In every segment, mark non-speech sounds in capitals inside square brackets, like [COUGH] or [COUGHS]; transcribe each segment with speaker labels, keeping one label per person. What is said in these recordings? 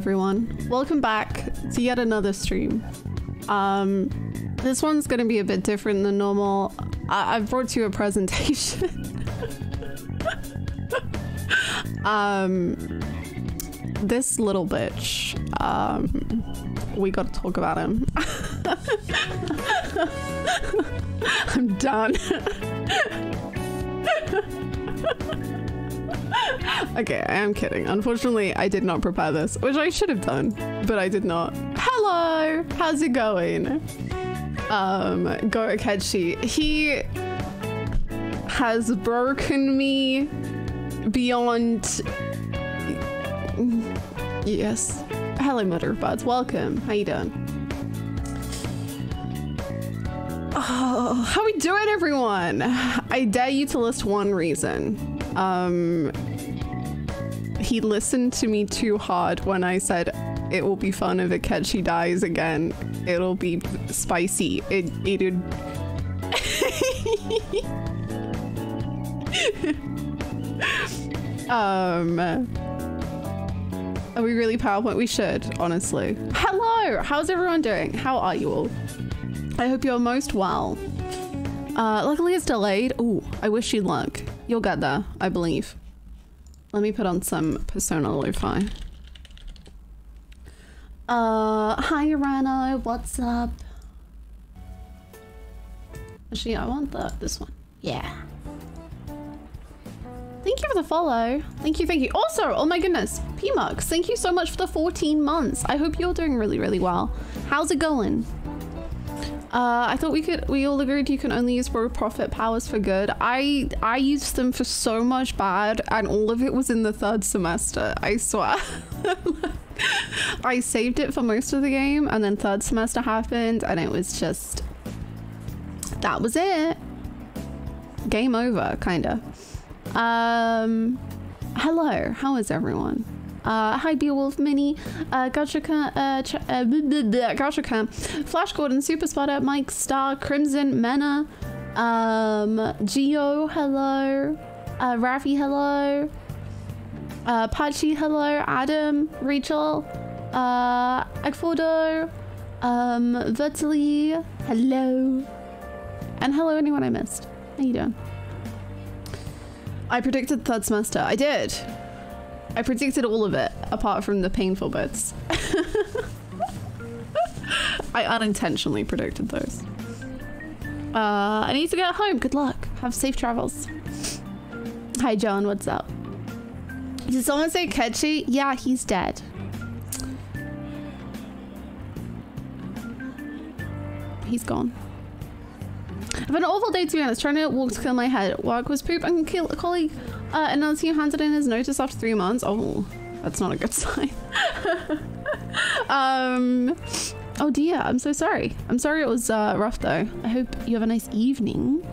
Speaker 1: Everyone. Welcome back to yet another stream. Um this one's gonna be a bit different than normal. I I've brought you a presentation. [LAUGHS] um this little bitch. Um we gotta talk about him. [LAUGHS] I'm done. [LAUGHS] okay, I am kidding. Unfortunately, I did not prepare this, which I should have done, but I did not. Hello, how's it going? Um, Goro Akechi. He has broken me beyond. Yes. Hello, Mother Buds. Welcome. How you doing? Oh, how we doing, everyone? I dare you to list one reason. Um, he listened to me too hard when I said it will be fun if Akechi dies again. It'll be spicy. It it'd. [LAUGHS] um. Are we really PowerPoint? We should, honestly. Hello! How's everyone doing? How are you all? I hope you're most well. Uh, luckily it's delayed. Ooh, I wish you luck. You'll get there, I believe. Let me put on some Persona Lo-Fi. Uh, hi Rano, what's up? Actually, I want the this one. Yeah. Thank you for the follow. Thank you, thank you. Also, oh my goodness, P-Mux, thank you so much for the 14 months. I hope you're doing really, really well. How's it going? Uh, I thought we could. We all agreed you can only use for profit powers for good. I I used them for so much bad, and all of it was in the third semester. I swear. [LAUGHS] I saved it for most of the game, and then third semester happened, and it was just that was it. Game over, kinda. Um, hello. How is everyone? Uh, hi Beowulf Mini, uh, Gautrika, uh, uh, Flash Gordon, Super Spotter, Mike Star, Crimson, Mena, um, Geo, hello, uh, Rafi, hello, uh, Pachi, hello, Adam, Rachel, uh, Ekfordo, um, hello, and hello anyone I missed. How you doing? I predicted third semester. I did. I predicted all of it, apart from the painful bits. [LAUGHS] I unintentionally predicted those. Uh, I need to get home. Good luck. Have safe travels. Hi, John. What's up? Did someone say Ketchy? Yeah, he's dead. He's gone. I've had an awful day to be honest, trying to walk to kill my head. Work was poop and kill a colleague. Uh, another team handed in his notice after three months. Oh, that's not a good [LAUGHS] sign. um, oh dear, I'm so sorry. I'm sorry it was uh, rough though. I hope you have a nice evening.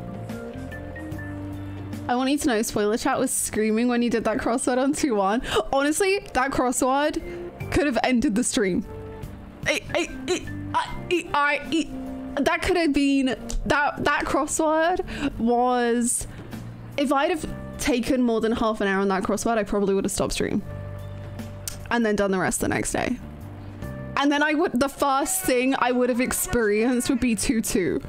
Speaker 1: I want you to know, spoiler chat was screaming when you did that crossword on 2-1. Honestly, that crossword could have ended the stream. I, I, I, I, that could have been, that, that crossword was, if I'd have taken more than half an hour on that crossword, I probably would have stopped stream. And then done the rest the next day. And then I would, the first thing I would have experienced would be 2-2.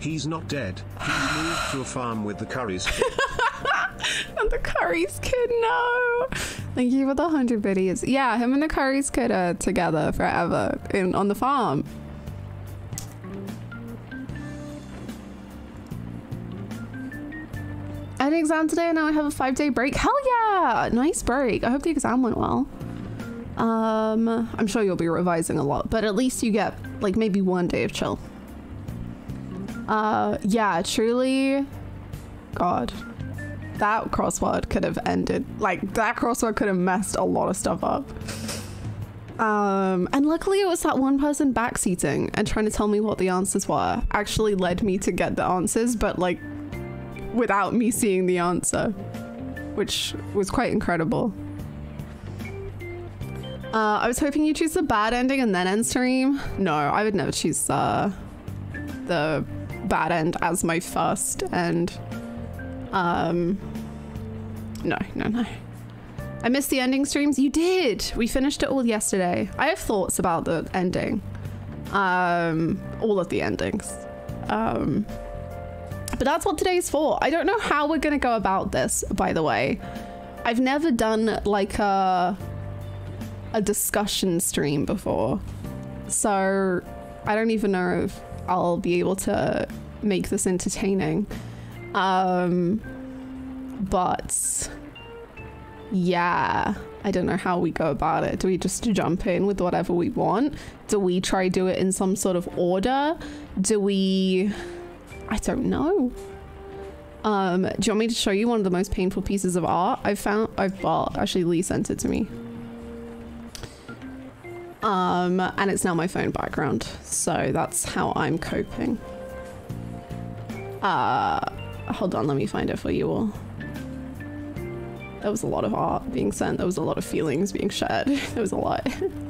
Speaker 2: He's not dead. He [SIGHS] moved to a farm with the Curry's kid. [LAUGHS]
Speaker 1: and the Curry's kid, no. Thank you for the 100 biddies. Yeah, him and the Curry's kid are together forever in on the farm. An exam today and now I have a five day break. Hell yeah! Nice break. I hope the exam went well. Um, I'm sure you'll be revising a lot, but at least you get like maybe one day of chill. Uh, yeah, truly. God, that crossword could have ended. Like that crossword could have messed a lot of stuff up. Um, and luckily it was that one person backseating and trying to tell me what the answers were actually led me to get the answers, but like without me seeing the answer, which was quite incredible. Uh, I was hoping you choose the bad ending and then end stream. No, I would never choose uh, the bad end as my first end. Um, no, no, no. I missed the ending streams. You did. We finished it all yesterday. I have thoughts about the ending. Um, all of the endings. Um, but that's what today's for. I don't know how we're gonna go about this, by the way. I've never done like a a discussion stream before. So I don't even know if I'll be able to make this entertaining. Um but yeah, I don't know how we go about it. Do we just jump in with whatever we want? Do we try to do it in some sort of order? Do we I don't know. Um, do you want me to show you one of the most painful pieces of art I've found? I've well, actually Lee sent it to me. Um, and it's now my phone background, so that's how I'm coping. Uh, hold on, let me find it for you all. There was a lot of art being sent. There was a lot of feelings being shared. [LAUGHS] there was a lot. [LAUGHS]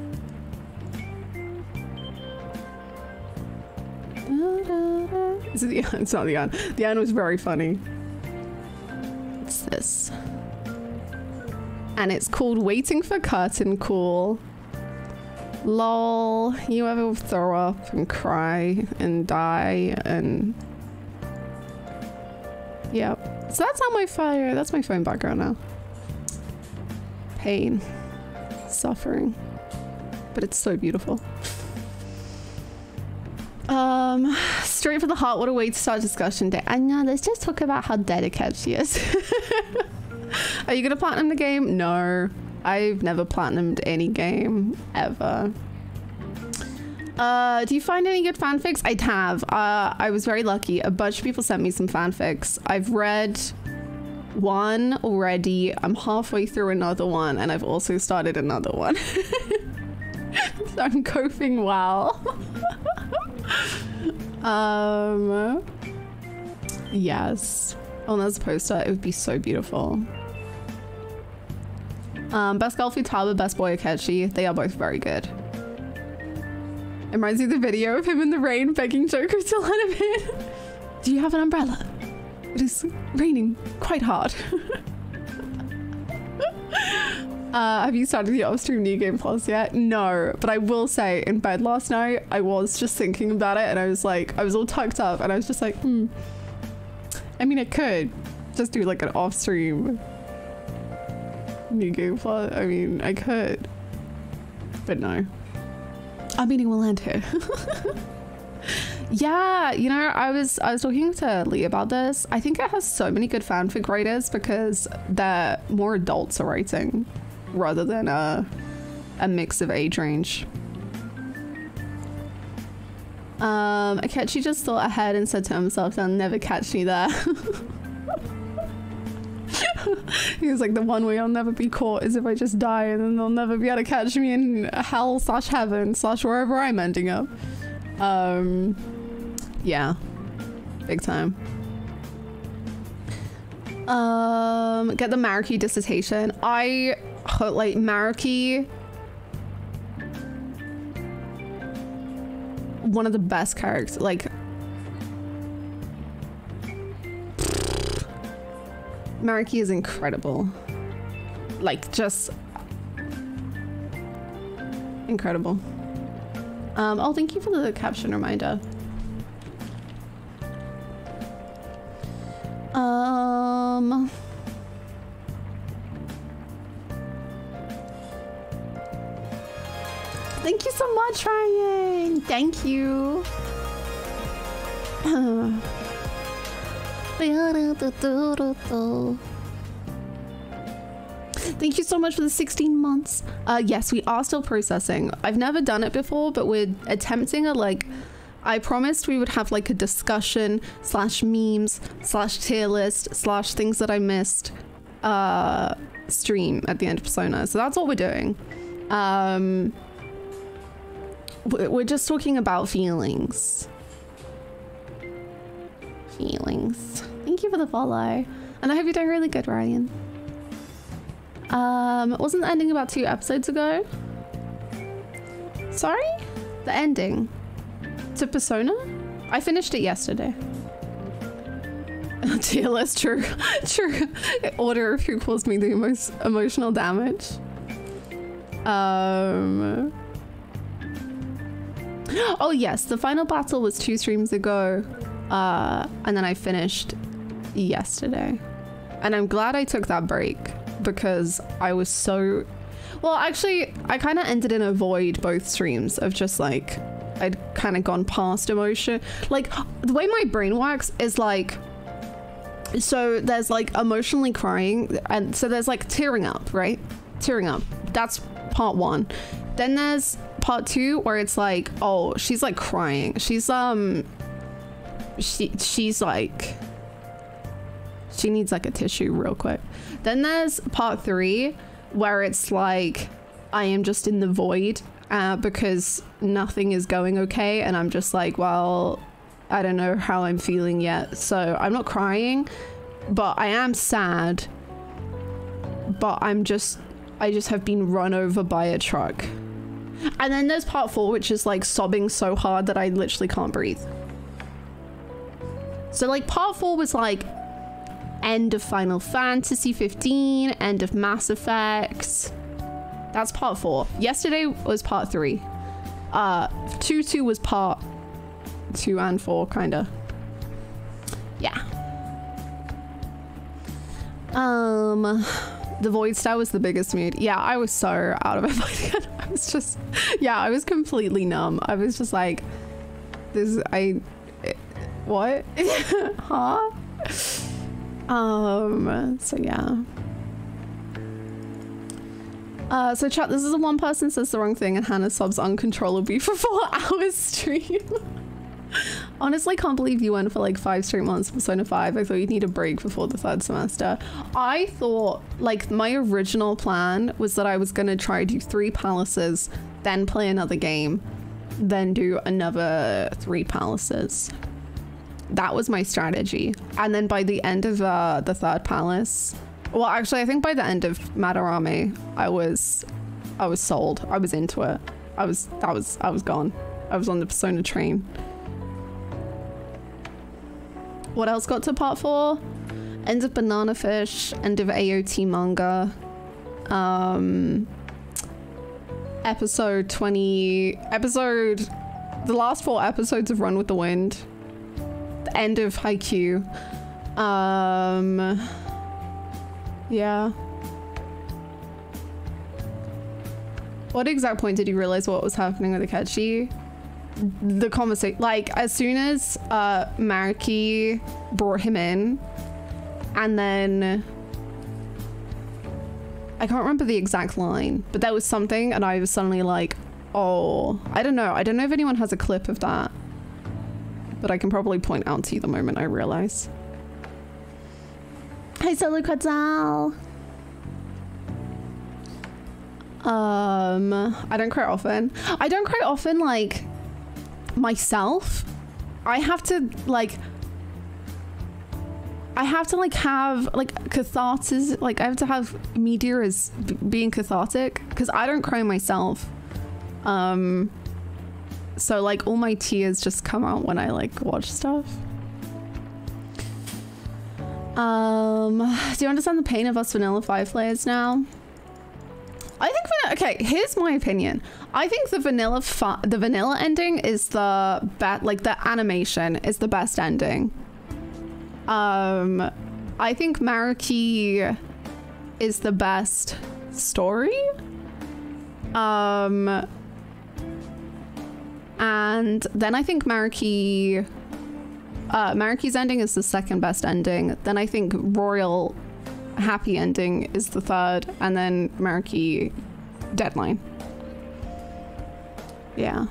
Speaker 1: Is it the [LAUGHS] It's not the end. The end was very funny. What's this? And it's called Waiting for Curtain Call. Lol, you ever throw up and cry and die and Yep. So that's not my fire. That's my phone background now. Pain. Suffering. But it's so beautiful. [LAUGHS] Um, [SIGHS] straight for the heart. What a way to start discussion day. I know. Let's just talk about how dedicated she is. [LAUGHS] Are you gonna platinum the game? No, I've never platinumed any game ever. Uh, do you find any good fanfics? I have. Uh, I was very lucky. A bunch of people sent me some fanfics. I've read one already. I'm halfway through another one, and I've also started another one. [LAUGHS] I'm coping well. [LAUGHS] um, yes. On this poster, it would be so beautiful. Um, best girl Futaba, best boy Akechi. They are both very good. It reminds me of the video of him in the rain begging Joker to let him in. Do you have an umbrella? It is raining quite hard. [LAUGHS] uh, have you started the off-stream new game plus yet? No, but I will say in bed last night, I was just thinking about it and I was like, I was all tucked up and I was just like, hmm. I mean, I could just do like an off-stream new game plus. I mean, I could, but no. Our meeting will end here. yeah, you know, I was I was talking to Lee about this. I think it has so many good fanfic writers because they're more adults are writing rather than a a mix of age range. Um, Akechi just thought ahead and said to himself, they'll never catch me there. [LAUGHS] he was like, the one way I'll never be caught is if I just die and then they'll never be able to catch me in hell slash heaven slash wherever I'm ending up. Um, yeah, big time. Um, get the Maruki dissertation. I like Maruki. One of the best characters, like Maruki is incredible. Like, just incredible. Um, oh, thank you for the caption reminder. Um... Thank you so much, Ryan. Thank you. Thank you so much for the 16 months. Uh, yes, we are still processing. I've never done it before, but we're attempting a like. I promised we would have like a discussion slash memes slash tier list slash things that I missed uh, stream at the end of Persona. So that's what we're doing. Um, we're just talking about feelings. Feelings. Thank you for the follow. And I hope you're doing really good, Ryan. Um, wasn't the ending about two episodes ago? Sorry? The ending? To Persona? I finished it yesterday. [LAUGHS] List, true. [LAUGHS] True. Order of who caused me the most emotional damage. Um. [GASPS] Oh yes, the final battle was two streams ago, uh, and then I finished yesterday, and I'm glad I took that break because I was so. Well, actually, I kind of ended in a void both streams of just like I'd kind of gone past emotion. Like the way my brain works is like so there's like emotionally crying and so there's like tearing up, right? Tearing up. That's part 1. Then there's part 2 where it's like, oh, she's like crying. She's um she she's like she needs like a tissue real quick. Then there's part 3 where it's like I am just in the void uh, because nothing is going okay and i'm just like well i don't know how i'm feeling yet so i'm not crying but i am sad but i'm just i just have been run over by a truck and then there's part four which is like sobbing so hard that i literally can't breathe so like part four was like end of final fantasy 15 end of mass effect that's part four. Yesterday was part three. Uh, two two was part two and four, kinda. Yeah. Um, [SIGHS] the Void Star was the biggest mood. Yeah, I was so out of [LAUGHS] it. [LAUGHS] Was just, yeah, I was completely numb. I was just like, this, I, what? [LAUGHS] huh? Um, so yeah. Uh, so chat, this is a one person says the wrong thing and Hannah sobs uncontrollably for four [LAUGHS] hours stream. Honestly, can't believe you went for like five straight months Persona 5. I thought you'd need a break before the third semester. I thought, like, my original plan was that I was going to try do three palaces, then play another game, then do another three palaces. That was my strategy. And then by the end of uh, the third palace, well, actually, I think by the end of Madarame, I was, I was sold. I was into it. I was, that was, I was gone. I was on the Persona train. What else got to part four? End of Banana Fish, end of AOT manga. Um, episode 20, episode, the last four episodes of Run with the Wind. The end of Haikyuu. Um, yeah. What exact point did you realize what was happening with Akechi? The conversation, like as soon as uh, Maruki brought him in, and then I can't remember the exact line, but there was something, and I was suddenly like, oh, I don't know. I don't know if anyone has a clip of that, but I can probably point out to you the moment I realize. Hi, Solo Quetzal. Um, I don't cry often. I don't cry often, like, myself. I have to, like, I have to, like, have, like, catharsis. Like, I have to have media as being cathartic because I don't cry myself. Um, so, like, all my tears just come out when I, like, watch stuff. Um, do you understand the pain of us vanilla five players now? I think okay. Here's my opinion. I think the vanilla the vanilla ending is the best. Like the animation is the best ending. Um, I think Maruki is the best story. Um, and then I think Maruki uh, Maruki's ending is the second best ending. Then I think Royal Happy Ending is the third, and then Maruki Deadline. Yeah.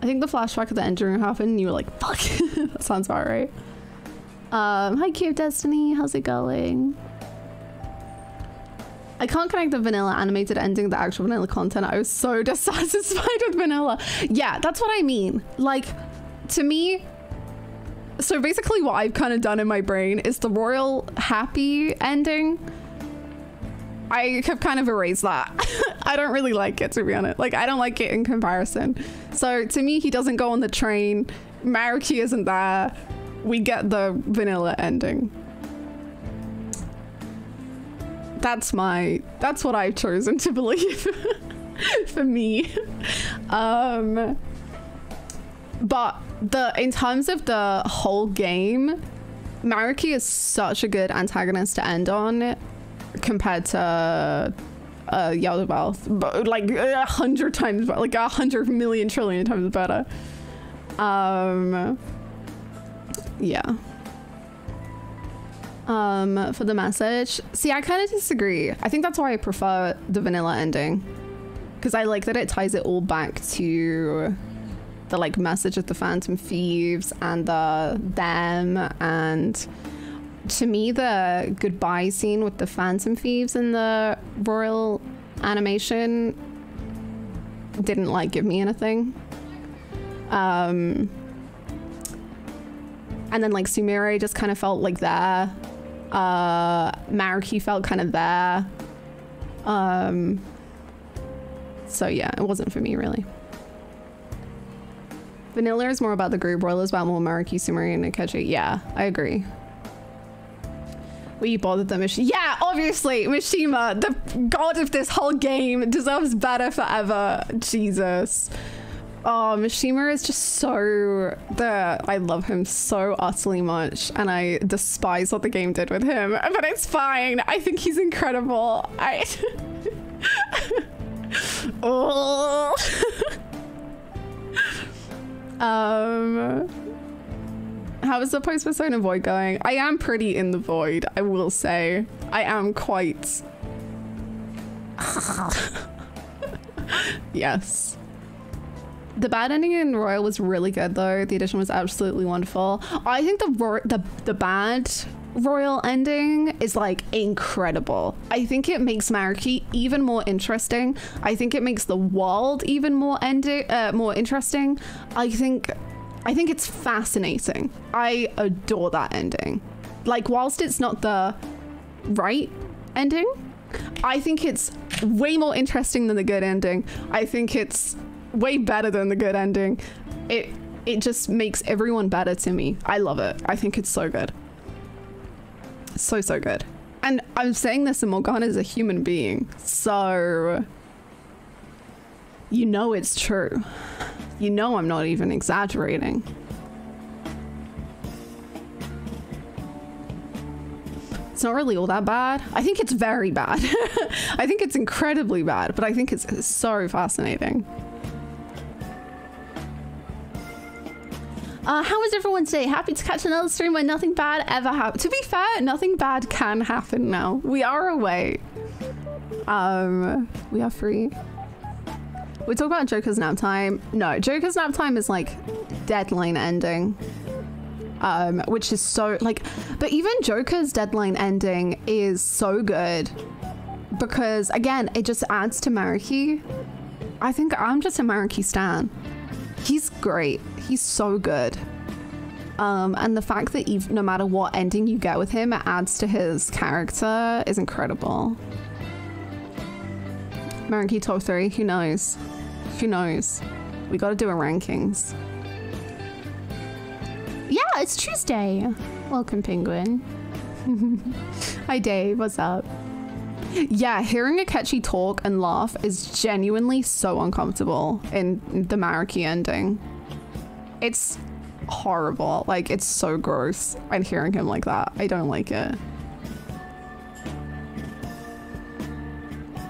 Speaker 1: I think the flashback of the ending happened, and you were like, fuck. [LAUGHS] that sounds about right. Um, hi, Cube Destiny. How's it going? I can't connect the vanilla animated ending to the actual vanilla content. I was so [LAUGHS] dissatisfied with vanilla. Yeah, that's what I mean. Like, to me, so basically what I've kind of done in my brain is the royal happy ending. I have kind of erased that. [LAUGHS] I don't really like it, to be honest. Like, I don't like it in comparison. So to me, he doesn't go on the train Maruki isn't there, we get the vanilla ending. That's my that's what I've chosen to [LAUGHS] believe for me. Um but the in terms of the whole game, Maruki is such a good antagonist to end on compared to uh Yaldabaoth, but like a hundred times, like a hundred million trillion times better. Um, yeah. Um, for the message, see, I kind of disagree. I think that's why I prefer the vanilla ending, because I like that it ties it all back to the like message of the Phantom Thieves and the them and to me the goodbye scene with the Phantom Thieves in the royal animation didn't like give me anything. Um and then like Sumire just kind of felt like there. Uh Maruki felt kind of there. Um so yeah, it wasn't for me really. Vanilla is more about the group. Royal is about more Maruki, Sumire, and Akechi. Yeah, I agree. We bothered the Mishima. Yeah, obviously, Mishima, the god of this whole game, deserves better forever. Jesus. Oh, Mishima is just so the I love him so utterly much, and I despise what the game did with him. But it's fine. I think he's incredible. I. [LAUGHS] oh. [LAUGHS] um. How is the post persona void going? I am pretty in the void, I will say. I am quite. [LAUGHS] yes. The bad ending in Royal was really good though. The edition was absolutely wonderful. I think the the the bad Royal ending is like incredible. I think it makes Maruki even more interesting. I think it makes the world even more ending uh, more interesting. I think I think it's fascinating. I adore that ending. Like whilst it's not the right ending, I think it's way more interesting than the good ending. I think it's way better than the good ending. It it just makes everyone better to me. I love it. I think it's so good. So so good. And I'm saying this and Morgana is a human being. So you know it's true. You know I'm not even exaggerating. It's not really all that bad. I think it's very bad. [LAUGHS] I think it's incredibly bad, but I think it's so fascinating. Uh, how was everyone's day? Happy to catch another stream where nothing bad ever happened. To be fair, nothing bad can happen now. We are away. Um, we are free. We talk about Joker's nap time. No, Joker's nap time is like deadline ending. Um, which is so like, but even Joker's deadline ending is so good because again, it just adds to Maruki. I think I'm just a Maruki stan. He's great. He's so good. Um, and the fact that even, no matter what ending you get with him, it adds to his character is incredible. Maruki top three, who knows? Who knows? We gotta do a rankings. Yeah, it's Tuesday. Welcome, Penguin. [LAUGHS] Hi, Dave. What's up? Yeah, hearing Akechi talk and laugh is genuinely so uncomfortable in the Maruki ending. It's horrible. Like, it's so gross. And hearing him like that, I don't like it.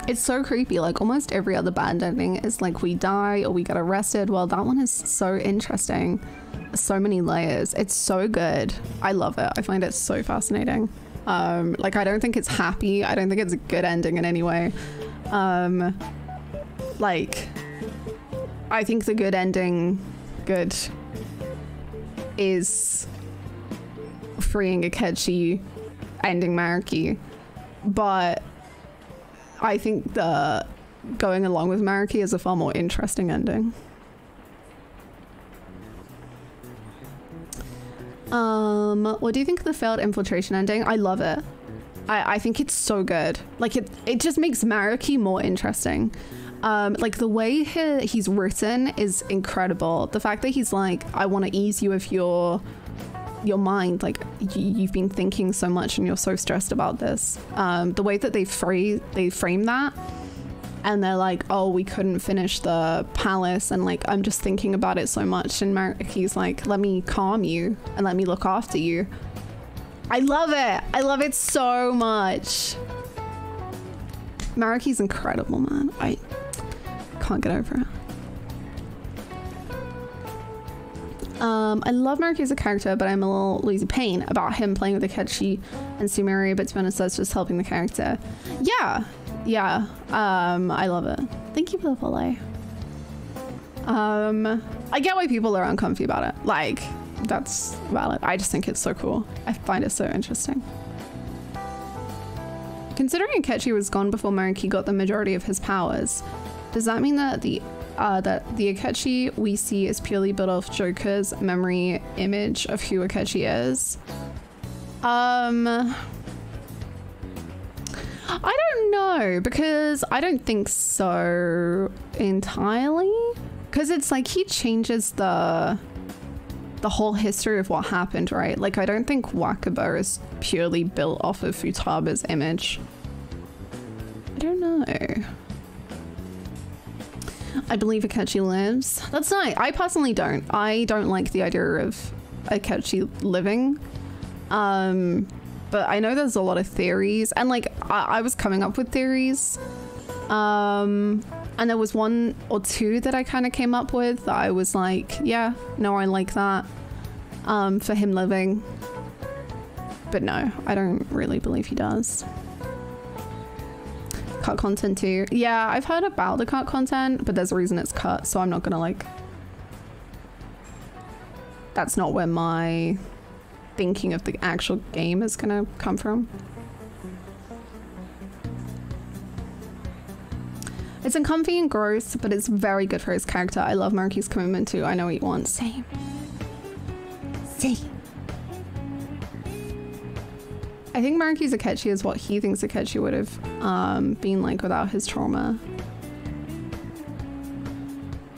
Speaker 1: It's so creepy. Like, almost every other band ending is like we die or we get arrested. Well, that one is so interesting. So many layers. It's so good. I love it. I find it so fascinating. Um, like, I don't think it's happy. I don't think it's a good ending in any way. Um, like, I think the good ending, good, is freeing Akechi, ending Maruki. But I think the going along with Maruki is a far more interesting ending. Um, what do you think of the failed infiltration ending? I love it. I, I think it's so good. Like it, it just makes Maruki more interesting. Um, like the way he, he's written is incredible. The fact that he's like, I want to ease you of your your mind like you've been thinking so much and you're so stressed about this. Um, the way that they phrase they frame that and they're like oh we couldn't finish the palace and like i'm just thinking about it so much and Mar- he's like let me calm you and let me look after you. I love it. I love it so much. Maruki's incredible man. I can't get over it Um, I love Maruki as a character, but I'm a little lazy pain about him playing with Akechi and Sumire, but to be honest, that's just helping the character. Yeah, yeah, um, I love it. Thank you for the follow. Um, I get why people are uncomfy about it. Like, that's valid. I just think it's so cool. I find it so interesting. Considering Akechi was gone before Maruki got the majority of his powers, does that mean that the uh, that the Akechi we see is purely built off Joker's memory image of who Akechi is. Um, I don't know because I don't think so entirely. Because it's like he changes the the whole history of what happened, right? Like I don't think Wakaba is purely built off of Futaba's image. I don't know. I believe Akechi lives. That's nice. I personally don't. I don't like the idea of Akechi living. Um, but I know there's a lot of theories, and like I, I was coming up with theories. Um, and there was one or two that I kind of came up with that I was like, yeah, no, I like that. Um, for him living. But no, I don't really believe he does cut content too. Yeah, I've heard about the cut content, but there's a reason it's cut, so I'm not gonna like. That's not where my thinking of the actual game is gonna come from. It's uncomfy and gross, but it's very good for his character. I love Maruki's commitment to I know what he wants. Same. Same. I think Maruki's Akechi is what he thinks Akechi would have um, been like without his trauma.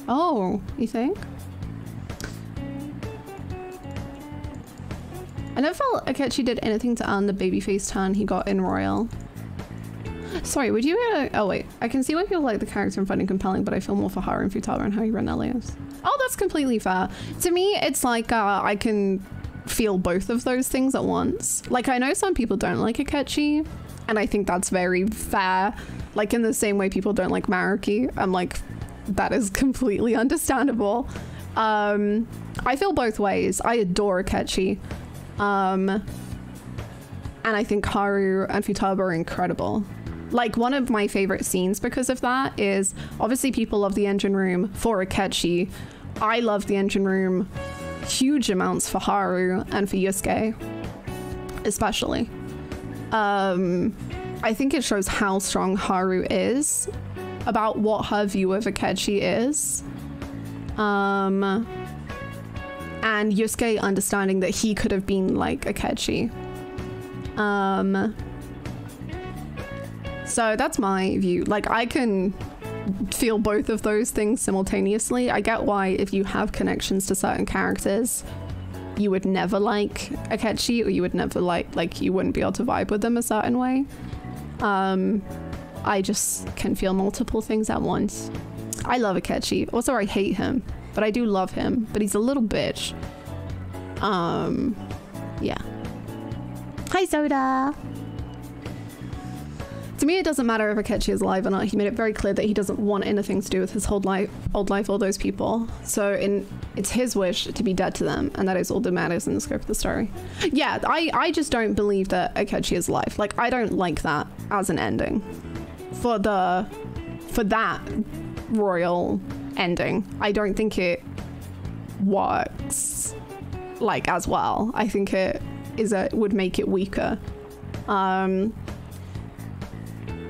Speaker 1: Oh, you think? I never felt Akechi did anything to earn the babyface turn he got in Royal. Sorry, would you uh, oh wait, I can see why people like the character and find it compelling, but I feel more for Haru and Futaba and how he run Elias. Oh, that's completely fair. To me, it's like uh, I can feel both of those things at once. Like I know some people don't like Akechi, and I think that's very fair. Like in the same way people don't like Maruki, I'm like, that is [LAUGHS] completely understandable. Um, I feel both ways. I adore Akechi. Um, and I think Haru and Futaba are incredible. Like one of my favorite scenes because of that is obviously people love the engine room for Akechi. I love the engine room huge amounts for Haru and for Yusuke, especially. Um, I think it shows how strong Haru is about what her view of Akechi is. Um, and Yusuke understanding that he could have been like Akechi. Um, so that's my view. Like, I can feel both of those things simultaneously. I get why if you have connections to certain characters, you would never like Akechi or you would never like like you wouldn't be able to vibe with them a certain way. Um I just can feel multiple things at once. I love Akechi. Also I hate him, but I do love him, but he's a little bitch. Um yeah. Hi Soda. To me, it doesn't matter if Akechi is alive or not. He made it very clear that he doesn't want anything to do with his whole life, old life, all those people. So, in it's his wish to be dead to them, and that is all that matters in the scope of the story. Yeah, I, I just don't believe that Akechi is alive. Like, I don't like that as an ending for the for that royal ending. I don't think it works like as well. I think it is a would make it weaker. Um,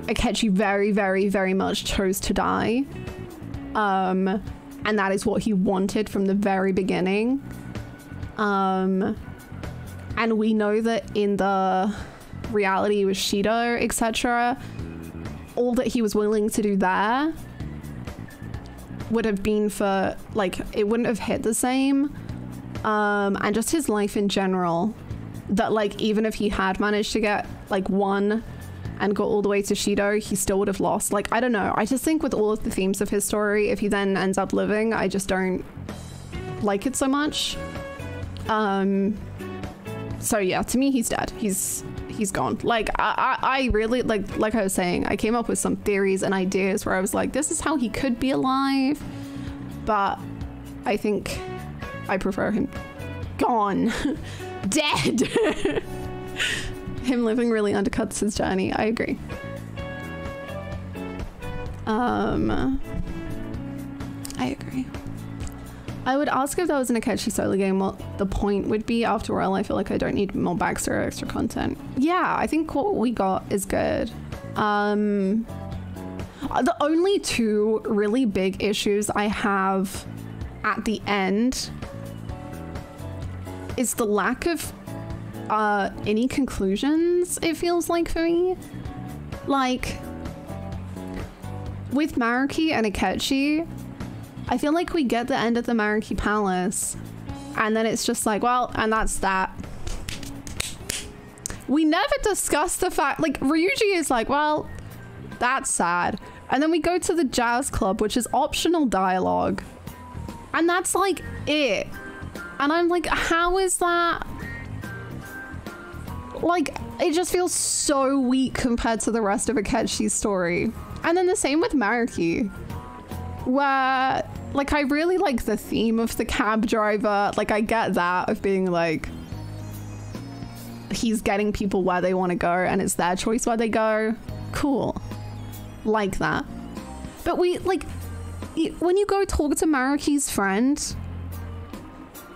Speaker 1: Akechi very, very, very much chose to die. Um, and that is what he wanted from the very beginning. Um, and we know that in the reality with Shido, etc., all that he was willing to do there would have been for like it wouldn't have hit the same. Um, and just his life in general. That like even if he had managed to get like one and got all the way to Shido, he still would have lost. Like I don't know. I just think with all of the themes of his story, if he then ends up living, I just don't like it so much. Um. So yeah, to me, he's dead. He's he's gone. Like I, I, I really like like I was saying, I came up with some theories and ideas where I was like, this is how he could be alive, but I think I prefer him gone, [LAUGHS] dead. [LAUGHS] him living really undercuts his journey. I agree. Um, I agree. I would ask if that was an Akechi solo game, what the point would be. After all, I feel like I don't need more backstory or extra content. Yeah, I think what we got is good. Um, the only two really big issues I have at the end is the lack of uh, any conclusions, it feels like for me. Like, with Maruki and Akechi, I feel like we get the end of the Maruki Palace, and then it's just like, well, and that's that. We never discuss the fact, like, Ryuji is like, well, that's sad. And then we go to the jazz club, which is optional dialogue. And that's like it. And I'm like, how is that? Like, it just feels so weak compared to the rest of Akechi's story. And then the same with Maruki, where, like, I really like the theme of the cab driver. Like, I get that of being like, he's getting people where they want to go and it's their choice where they go. Cool. Like that. But we, like, when you go talk to Maruki's friend,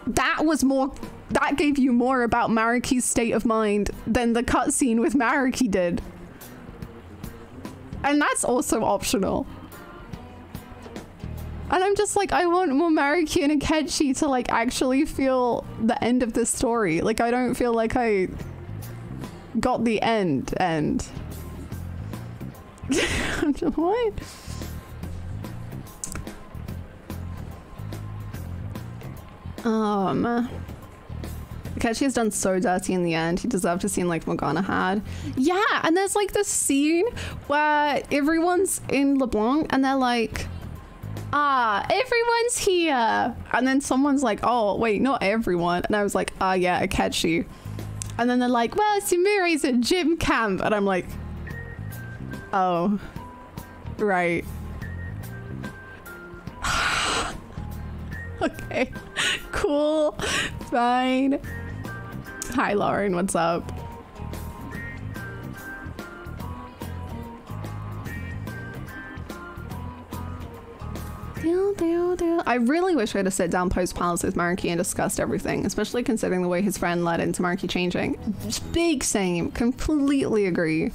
Speaker 1: that was more that gave you more about Maruki's state of mind than the cutscene with Maruki did. And that's also optional. And I'm just like, I want more Maruki and Akechi to like actually feel the end of this story. Like I don't feel like I got the end end. [LAUGHS] what? Um Akechi's done so dirty in the end. He deserved a scene like Morgana had. Yeah, and there's like this scene where everyone's in LeBlanc and they're like, ah, everyone's here. And then someone's like, oh, wait, not everyone. And I was like, ah, yeah, Akechi. And then they're like, well, Sumire's at gym camp. And I'm like, oh, right. [SIGHS] okay, cool, fine. [LAUGHS] Hi, Lauren. What's up? I really wish we had a sit down post Palace with Maruki and discussed everything, especially considering the way his friend led into Maruki changing. Big same. Completely agree.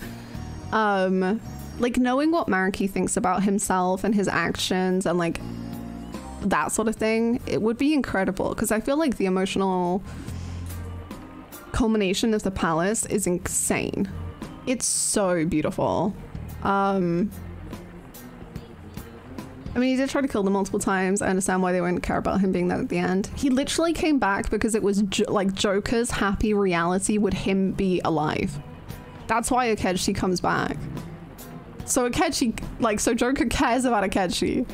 Speaker 1: Um, like knowing what Maruki thinks about himself and his actions and like that sort of thing, it would be incredible because I feel like the emotional culmination of the palace is insane. It's so beautiful. Um, I mean, he did try to kill them multiple times. I understand why they wouldn't care about him being there at the end. He literally came back because it was jo like Joker's happy reality would him be alive. That's why Akechi comes back. So Akechi, like, so Joker cares about Akechi.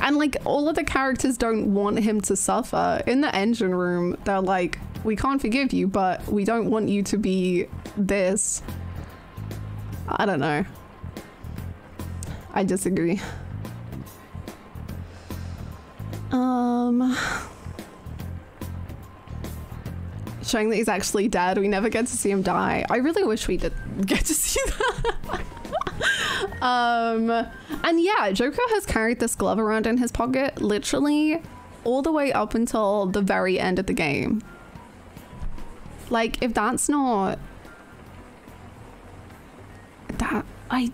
Speaker 1: And like all of the characters don't want him to suffer. In the engine room, they're like, we can't forgive you, but we don't want you to be this. I don't know. I disagree. Um, showing that he's actually dead. We never get to see him die. I really wish we did [LAUGHS] get to see that. um, and yeah, Joker has carried this glove around in his pocket literally all the way up until the very end of the game. Like, if that's not... That... I...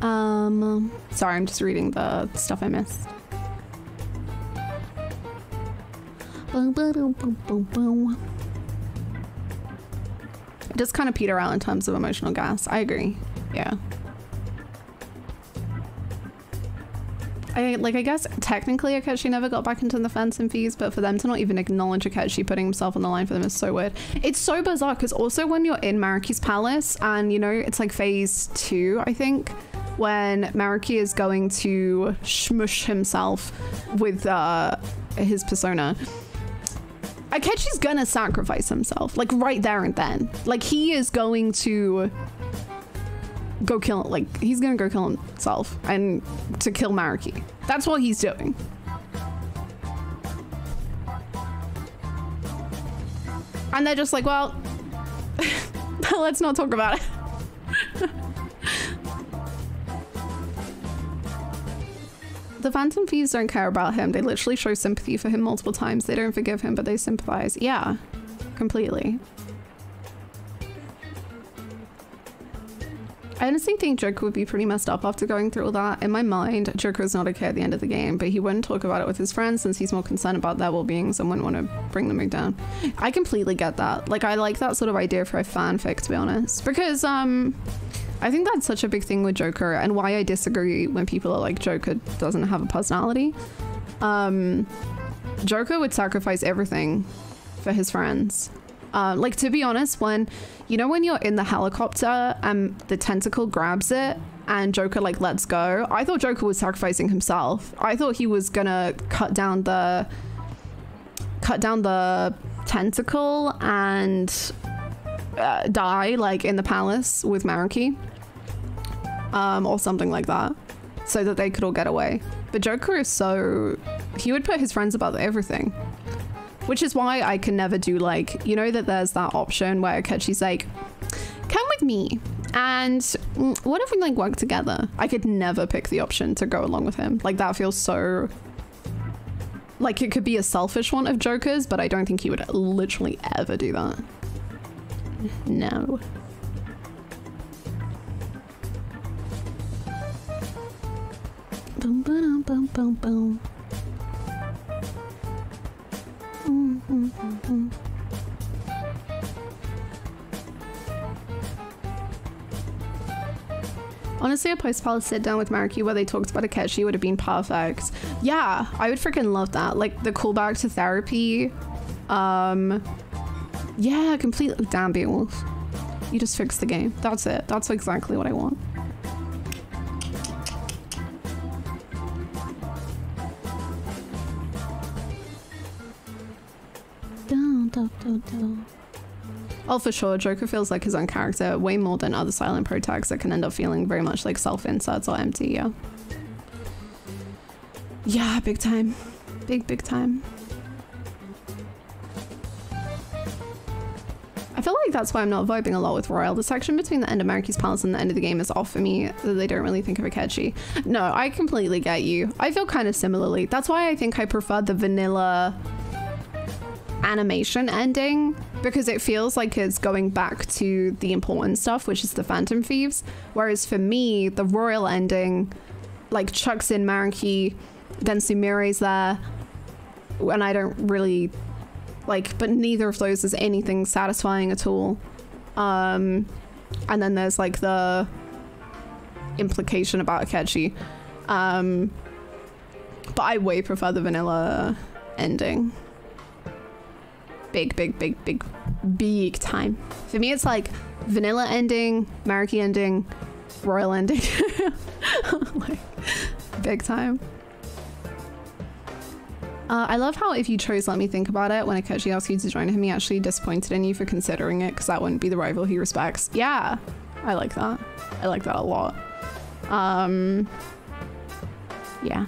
Speaker 1: Um, sorry, I'm just reading the stuff I missed. It does kind of peter out in terms of emotional gas. I agree. Yeah. I like. I guess technically Akechi never got back into the Phantom Thieves, but for them to not even acknowledge Akechi putting himself on the line for them is so weird. It's so bizarre because also when you're in Maruki's palace and you know it's like phase two, I think, when Maruki is going to shmush himself with uh, his persona. Akechi's gonna sacrifice himself, like right there and then. Like he is going to go kill like he's gonna go kill himself and to kill Maruki. That's what he's doing. And they're just like, well, [LAUGHS] let's not talk about it. The Phantom Thieves don't care about him. They literally show sympathy for him multiple times. They don't forgive him, but they sympathize. Yeah, completely. I honestly think Joker would be pretty messed up after going through all that. In my mind, Joker is not okay at the end of the game, but he wouldn't talk about it with his friends since he's more concerned about their well-being and wouldn't want to bring the mood down. I completely get that. Like, I like that sort of idea for a fanfic, to be honest. Because, um, I think that's such a big thing with Joker and why I disagree when people are like, Joker doesn't have a personality. Um, Joker would sacrifice everything for his friends. Uh, like to be honest, when you know when you're in the helicopter and the tentacle grabs it and Joker like lets go, I thought Joker was sacrificing himself. I thought he was gonna cut down the cut down the tentacle and uh, die like in the palace with Maruki, um, or something like that, so that they could all get away. But Joker is so he would put his friends above everything. Which is why I can never do like, you know that there's that option where Akechi's like, come with me. And what if we like work together? I could never pick the option to go along with him. Like that feels so like it could be a selfish one of Joker's, but I don't think he would literally ever do that. No. Boom, boom, boom. Honestly, a post-palace sit down with Maruki where they talked about Akechi would have been perfect. Yeah, I would freaking love that. Like the callback to therapy. Um, yeah, completely. Damn, Beowulf. You just fixed the game. That's it. That's exactly what I want. Oh, for sure. Joker feels like his own character way more than other silent protagonists that can end up feeling very much like self-inserts or empty, yeah. Yeah, big time. Big, big time. I feel like that's why I'm not vibing a lot with Royal. The section between the end of Maruki's Palace and the end of the game is off for me they don't really think of Akechi. No, I completely get you. I feel kind of similarly. That's why I think I prefer the vanilla animation ending because it feels like it's going back to the important stuff, which is the Phantom Thieves. Whereas for me, the royal ending, like chucks in Maruki, then Sumire's there, and I don't really like, but neither of those is anything satisfying at all. Um, and then there's like the implication about Akechi. Um, but I way prefer the vanilla ending big, big, big, big, big time. For me, it's like vanilla ending, Maruki ending, royal ending. [LAUGHS] like, big time. Uh, I love how if you chose Let Me Think About It, when Akechi asked you to join him, he actually disappointed in you for considering it because that wouldn't be the rival he respects. Yeah, I like that. I like that a lot. Um, yeah.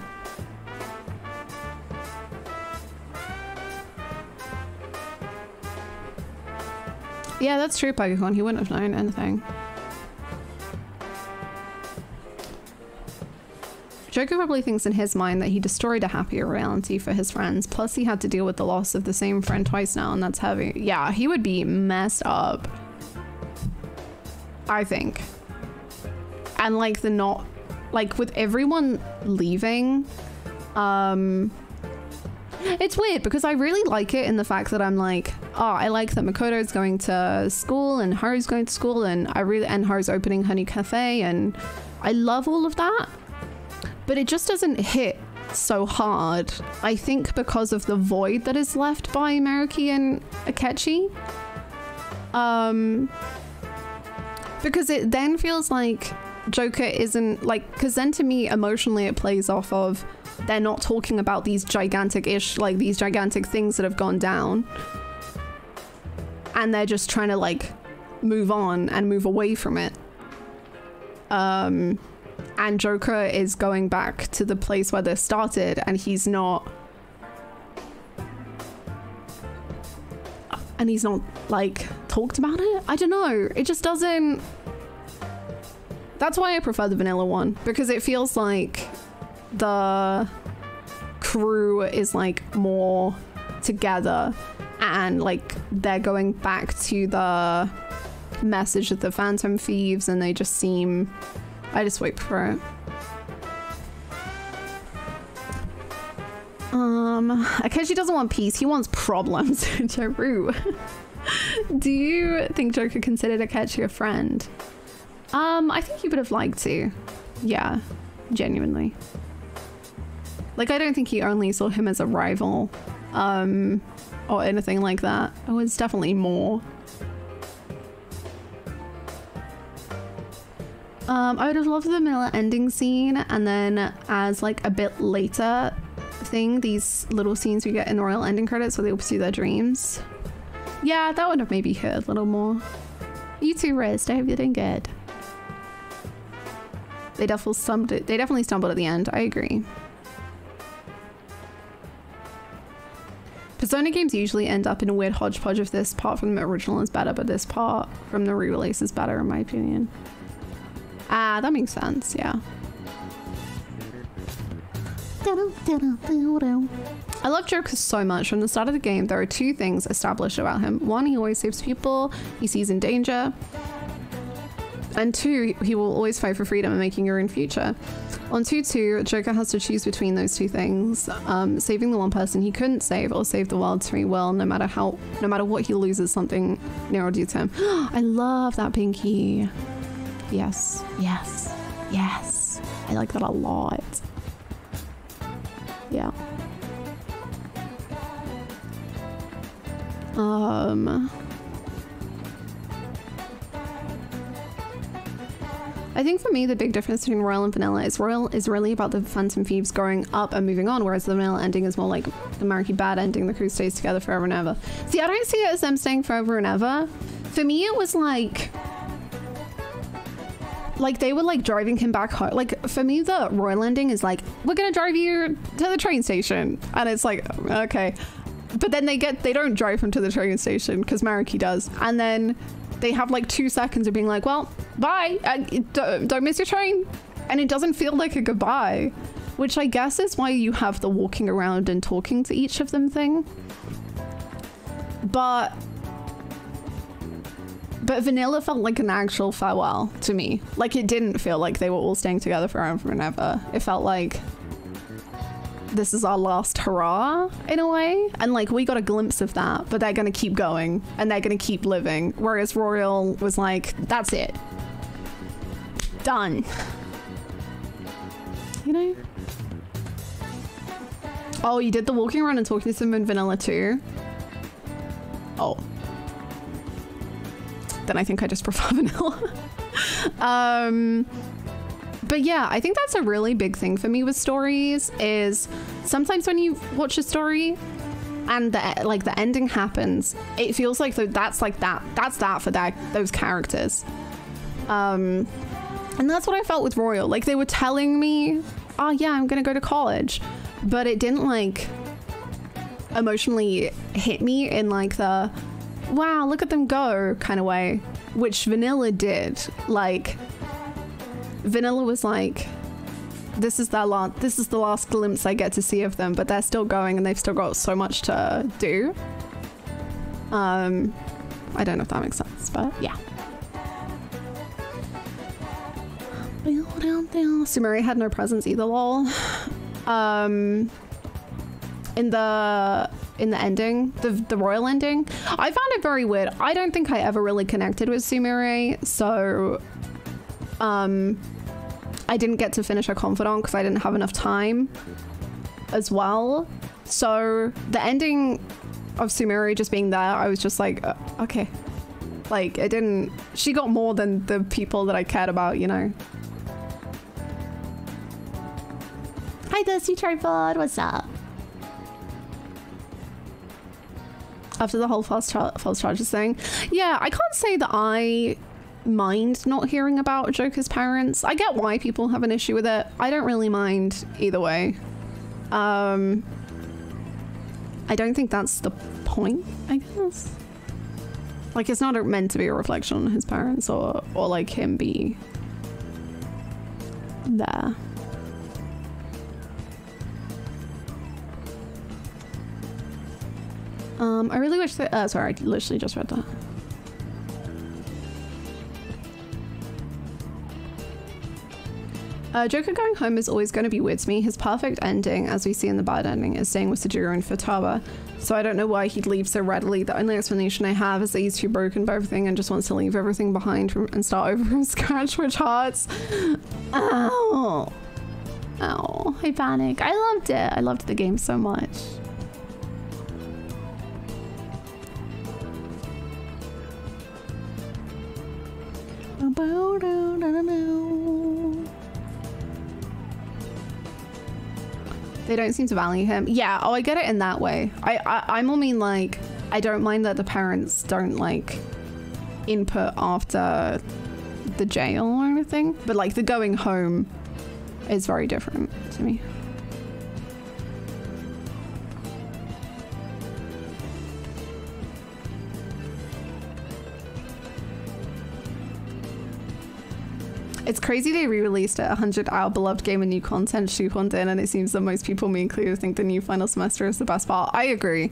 Speaker 1: Yeah, that's true, Pokemon. He wouldn't have known anything. Joker probably thinks in his mind that he destroyed a happier reality for his friends, plus he had to deal with the loss of the same friend twice now, and that's heavy. Yeah, he would be messed up. I think. And like the not like with everyone leaving, um it's weird because I really like it in the fact that I'm like, oh, I like that Makoto is going to school and Haru's going to school and I really and Haru's opening her new cafe and I love all of that. But it just doesn't hit so hard. I think because of the void that is left by Maruki and Akechi. Um because it then feels like Joker isn't like because then to me emotionally it plays off of they're not talking about these gigantic ish like these gigantic things that have gone down. And they're just trying to like move on and move away from it. Um and Joker is going back to the place where they started and he's not and he's not like talked about it? I don't know. It just doesn't that's why I prefer the vanilla one because it feels like the crew is like more together and like they're going back to the message of the phantom thieves and they just seem I just wait for it. Um, Akechi doesn't want peace, he wants problems. [LAUGHS] Jaru. [LAUGHS] Do you think Joker considered Akechi a friend? Um, I think he would have liked to. Yeah, genuinely. Like, I don't think he only saw him as a rival, um, or anything like that. It was definitely more. Um, I would have loved the Miller ending scene, and then as like a bit later thing, these little scenes we get in the royal ending credits where they all pursue their dreams. Yeah, that would have maybe hurt a little more. You too, Riz. I hope you're doing good. They definitely stumbled. They definitely stumbled at the end. I agree. Persona games usually end up in a weird hodgepodge of this part from the original is better, but this part from the re-release is better in my opinion. Ah, that makes sense, yeah. I love Joker so much. From the start of the game, there are two things established about him. One, he always saves people he sees in danger. And two, he will always fight for freedom and making your own future. On 2-2, Joker has to choose between those two things. Um, saving the one person he couldn't save or save the world to will, no matter how no matter what he loses something near or dear to him. [GASPS] I love that pinky. Yes. Yes. Yes. I like that a lot. Yeah. Um I think for me, the big difference between Royal and Vanilla is Royal is really about the Phantom Thieves growing up and moving on, whereas the Vanilla ending is more like the Maruki bad ending, the crew stays together forever and ever. See, I don't see it as them staying forever and ever. For me, it was like like they were like driving him back home. Like for me, the royal ending is like we're gonna drive you to the train station, and it's like okay, but then they get they don't drive him to the train station because Maruki does, and then they have like two seconds of being like, well, bye, don't miss your train, and it doesn't feel like a goodbye, which I guess is why you have the walking around and talking to each of them thing. But but vanilla felt like an actual farewell to me. Like it didn't feel like they were all staying together forever and ever. It felt like this is our last hurrah in a way. And like we got a glimpse of that, but they're gonna keep going and they're gonna keep living. Whereas Royal was like, that's it. Done. You know? Oh, you did the walking around and talking to them in vanilla too? Oh then I think I just prefer [LAUGHS] vanilla. um, but yeah, I think that's a really big thing for me with stories is sometimes when you watch a story and the like the ending happens, it feels like that's like that that's that for that those characters. Um, and that's what I felt with Royal. Like they were telling me, "Oh yeah, I'm gonna go to college," but it didn't like emotionally hit me in like the wow, look at them go kind of way, which Vanilla did. Like, Vanilla was like, this is the last, this is the last glimpse I get to see of them, but they're still going and they've still got so much to do. Um, I don't know if that makes sense, but yeah. Sumire had no presence either, lol. Um, in the in the ending, the the royal ending, I found it very weird. I don't think I ever really connected with Sumire, so um, I didn't get to finish her confidant because I didn't have enough time as well. So the ending of Sumire just being there, I was just like, uh, okay. Like, it didn't. She got more than the people that I cared about, you know? Hi, Dusty Tripod. What's up? After the whole false, char false charges thing. Yeah, I can't say that I mind not hearing about Joker's parents. I get why people have an issue with it. I don't really mind either way. Um, I don't think that's the point, I guess. Like, it's not meant to be a reflection on his parents or, or like him be there. Um, I really wish that, uh, sorry, I literally just read that. Uh, Joker going home is always going to be weird to me. His perfect ending, as we see in the bad ending, is staying with Sojiro and Futaba. So I don't know why he'd leave so readily. The only explanation I have is that he's too broken by everything and just wants to leave everything behind from, and start [LAUGHS] over from scratch, which hurts. Ow. Ow. I panic. I loved it. I loved the game so much. They don't seem to value him. Yeah, oh, I get it in that way. I, I, I more mean like, I don't mind that the parents don't like input after the jail or anything, but like the going home is very different to me. It's crazy they re-released it 100 hour beloved game and new content shoehorned in and it seems that most people, me included, think the new final semester is the best part. I agree.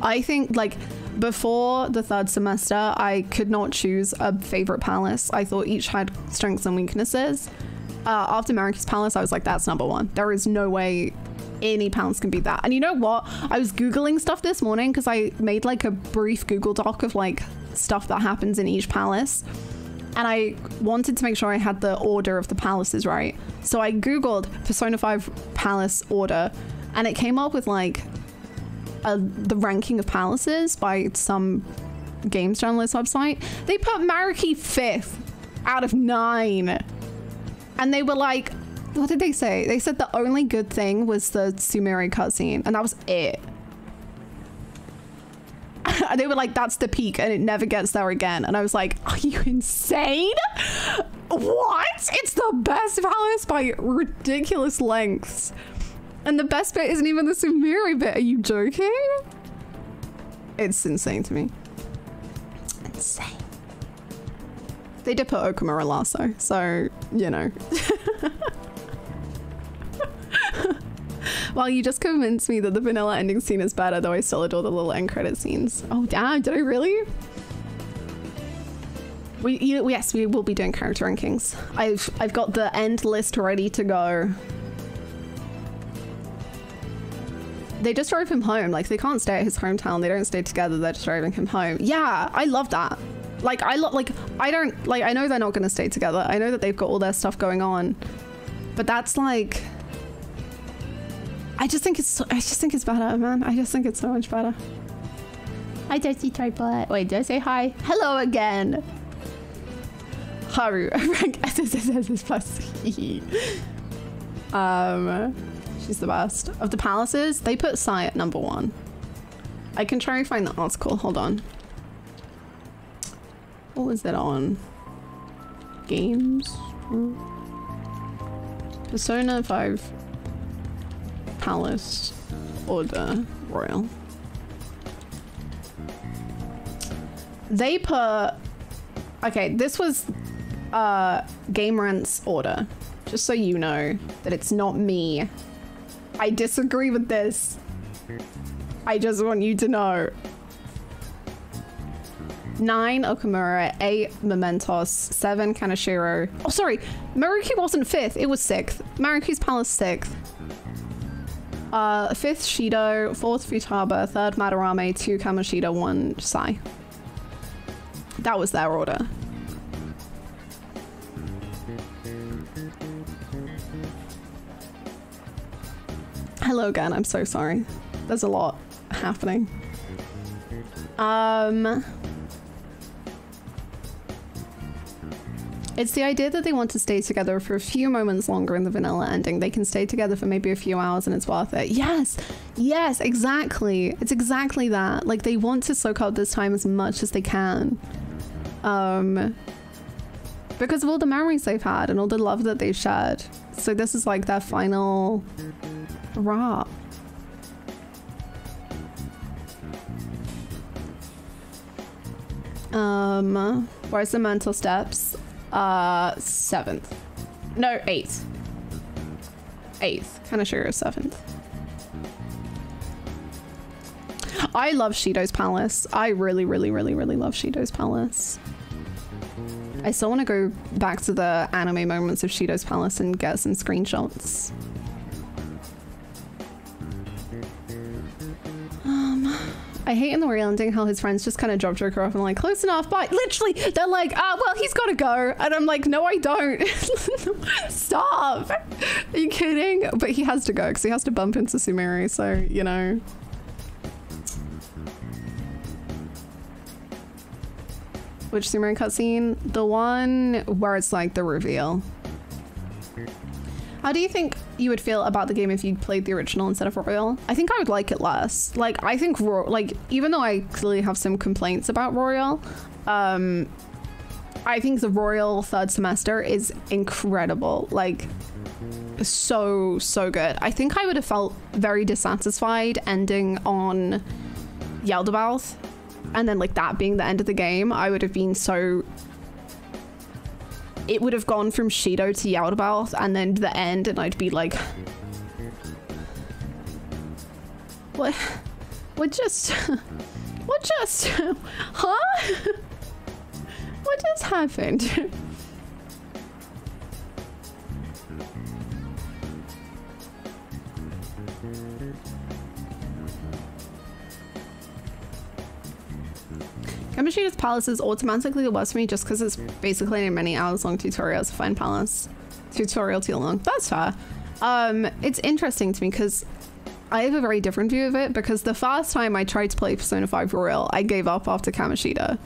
Speaker 1: I think like before the third semester, I could not choose a favorite palace. I thought each had strengths and weaknesses. Uh, after Maruki's Palace, I was like, that's number one. There is no way any palace can beat that. And you know what? I was Googling stuff this morning because I made like a brief Google Doc of like stuff that happens in each palace and I wanted to make sure I had the order of the palaces right. So I googled Persona 5 palace order and it came up with like a, the ranking of palaces by some games journalist website. They put Maruki fifth out of nine. And they were like, what did they say? They said the only good thing was the Sumire cutscene and that was it. [LAUGHS] they were like, that's the peak and it never gets there again. And I was like, are you insane? What? It's the best palace by ridiculous lengths. And the best bit isn't even the Sumire bit. Are you joking? It's insane to me. Insane. They did put Okamura though, so, you know. [LAUGHS] [LAUGHS] Well, you just convinced me that the vanilla ending scene is better, though I still adore the little end credit scenes. Oh, damn, did I really? We, you, yes, we will be doing character rankings. I've I've got the end list ready to go. They just drove him home. Like they can't stay at his hometown. They don't stay together. They're just driving him home. Yeah, I love that. Like I lo- like I don't like I know they're not going to stay together. I know that they've got all their stuff going on, but that's like I just think it's so, I just think it's better, man. I just think it's so much better. Hi, Dusty Tripod. Wait, did I say hi? Hello again. Haru. [LAUGHS] Rank SSSS plus. um, she's the best. Of the palaces, they put Sae at number one. I can try and find the article. Hold on. What was that on? Games? Persona 5 Palace Order Royal. They put okay, this was uh Game Rant's order. Just so you know that it's not me. I disagree with this. I just want you to know. nine Okamura, eight Mementos, seven Kaneshiro. Oh, sorry, Maruki wasn't fifth; it was sixth. Maruki's Palace sixth. Uh, fifth Shido, fourth Futaba, third Madarame, two Kamoshida, one Sae. That was their order. Hello again. I'm so sorry. There's a lot happening. Um, it's the idea that they want to stay together for a few moments longer in the vanilla ending. They can stay together for maybe a few hours and it's worth it. Yes, yes, exactly. It's exactly that. Like they want to soak up this time as much as they can. Um, because of all the memories they've had and all the love that they've shared. So this is like their final wrap. Um, where's the mental steps? Uh, seventh. No, eighth. Eighth. Kind of sure seventh. I love Shido's Palace. I really, really, really, really love Shido's Palace. I still want to go back to the anime moments of Shido's Palace and get some screenshots. I hate in the real ending how his friends just kind of drop Joker off and like, close enough, bye. Literally, they're like, ah, well, he's got to go. And I'm like, no, I don't. [LAUGHS] Stop. Are you kidding? But he has to go because he has to bump into Sumire. So, you know. Which Sumire cutscene? The one where it's like the reveal. How do you think you would feel about the game if you played the original instead of Royal? I think I would like it less. Like I think Ro like even though I clearly have some complaints about Royal, um I think the Royal third semester is incredible. Like so so good. I think I would have felt very dissatisfied ending on Yaldabaoth and then like that being the end of the game, I would have been so it would have gone from Shido to Yaldabaoth and then the end and I'd be like What what just [LAUGHS] what just [LAUGHS] huh? [LAUGHS] what just happened? Kamoshida's Palace is automatically the worst for me just because it's basically a many hours long tutorial to find palace. Tutorial too long. That's fair. Um, it's interesting to me because I have a very different view of it because the first time I tried to play Persona 5 Royal, I gave up after Kamoshida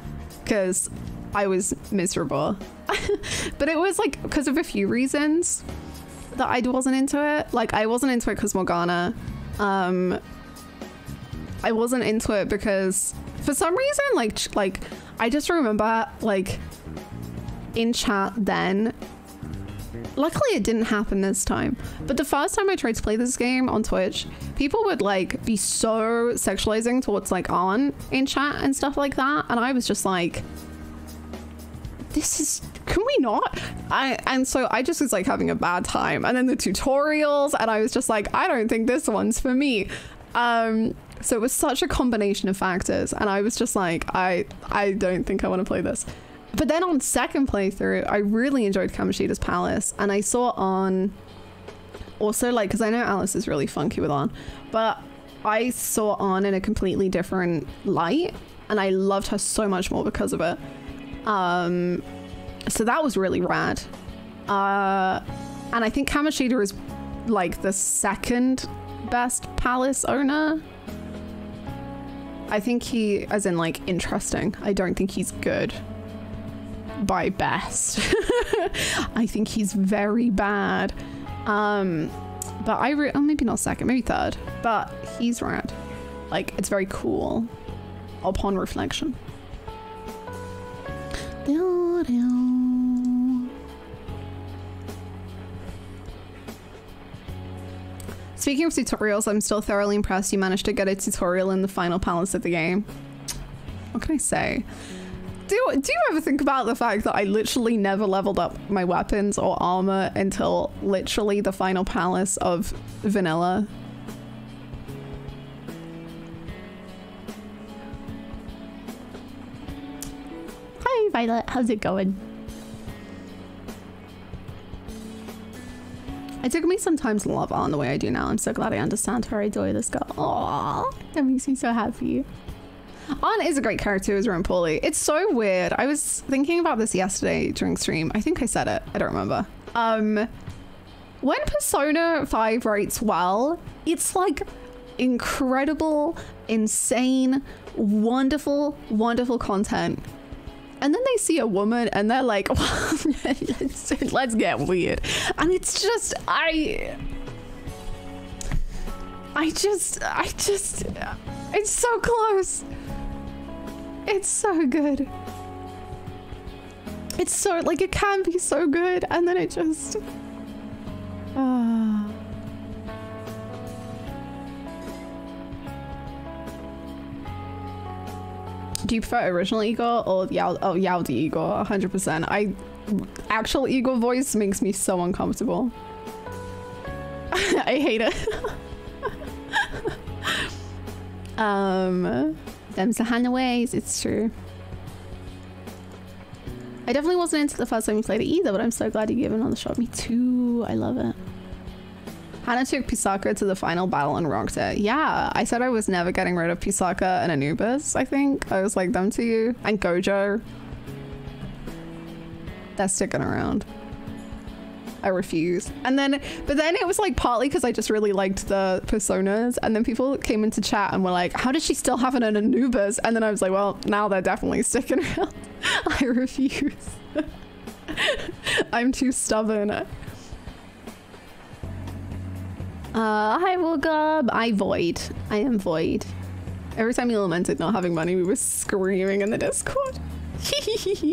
Speaker 1: because I was miserable. [LAUGHS] but it was like because of a few reasons that I wasn't into it. Like I wasn't into it because Morgana. Um, I wasn't into it because for some reason, like like I just remember like in chat then. Luckily, it didn't happen this time. But the first time I tried to play this game on Twitch, people would like be so sexualizing towards like on in chat and stuff like that, and I was just like, this is can we not i and so i just was like having a bad time and then the tutorials and i was just like i don't think this one's for me um so it was such a combination of factors, and I was just like, I I don't think I want to play this. But then on second playthrough, I really enjoyed Kamoshida's Palace, and I saw on also like because I know Alice is really funky with Ann, but I saw Ann in a completely different light, and I loved her so much more because of it. Um, so that was really rad. Uh, and I think Kamoshida is like the second best palace owner I think he, as in like interesting. I don't think he's good by best. [LAUGHS] I think he's very bad. Um, but I, re- oh, maybe not second, maybe third, but he's rad. Like, it's very cool upon reflection. Speaking of tutorials, I'm still thoroughly impressed you managed to get a tutorial in the final palace of the game. What can I say? Do, do you ever think about the fact that I literally never leveled up my weapons or armor until literally the final palace of vanilla? Hi Violet. How's it going? It took me some time to love Ann the way I do now. I'm so glad I understand her. I adore this girl. Aww, that makes me so happy. Ann is a great character as Pauly. It's so weird. I was thinking about this yesterday during stream. I think I said it. I don't remember. Um, when Persona 5 writes well, it's like incredible, insane, wonderful, wonderful content. And then they see a woman and they're like, [LAUGHS] let's, let's get weird. And it's just, I. I just, I just, it's so close. It's so good. It's so, like, it can be so good. And then it just. Ah. Do you prefer original Igor or Yao? Oh, Yaodi Igor, 100%. I actual Igor voice makes me so uncomfortable. [LAUGHS] I hate it. [LAUGHS] um, them's the Hannah ways. It's true. I definitely wasn't into the first time you played it either, but I'm so glad you gave another shot. Me too. I love it. Hannah took Pisaca to the final battle and rocked it. Yeah, I said I was never getting rid of Pisaca and Anubis, I think. I was like, them to you. And Gojo. They're sticking around. I refuse. And then, but then it was like partly because I just really liked the personas. And then people came into chat and were like, how does she still have an Anubis? And then I was like, well, now they're definitely sticking around. [LAUGHS] I refuse. [LAUGHS] I'm too stubborn. Uh, hi, Wolgub. I void. I am void. Every time you lamented not having money, we were screaming in the Discord. [LAUGHS]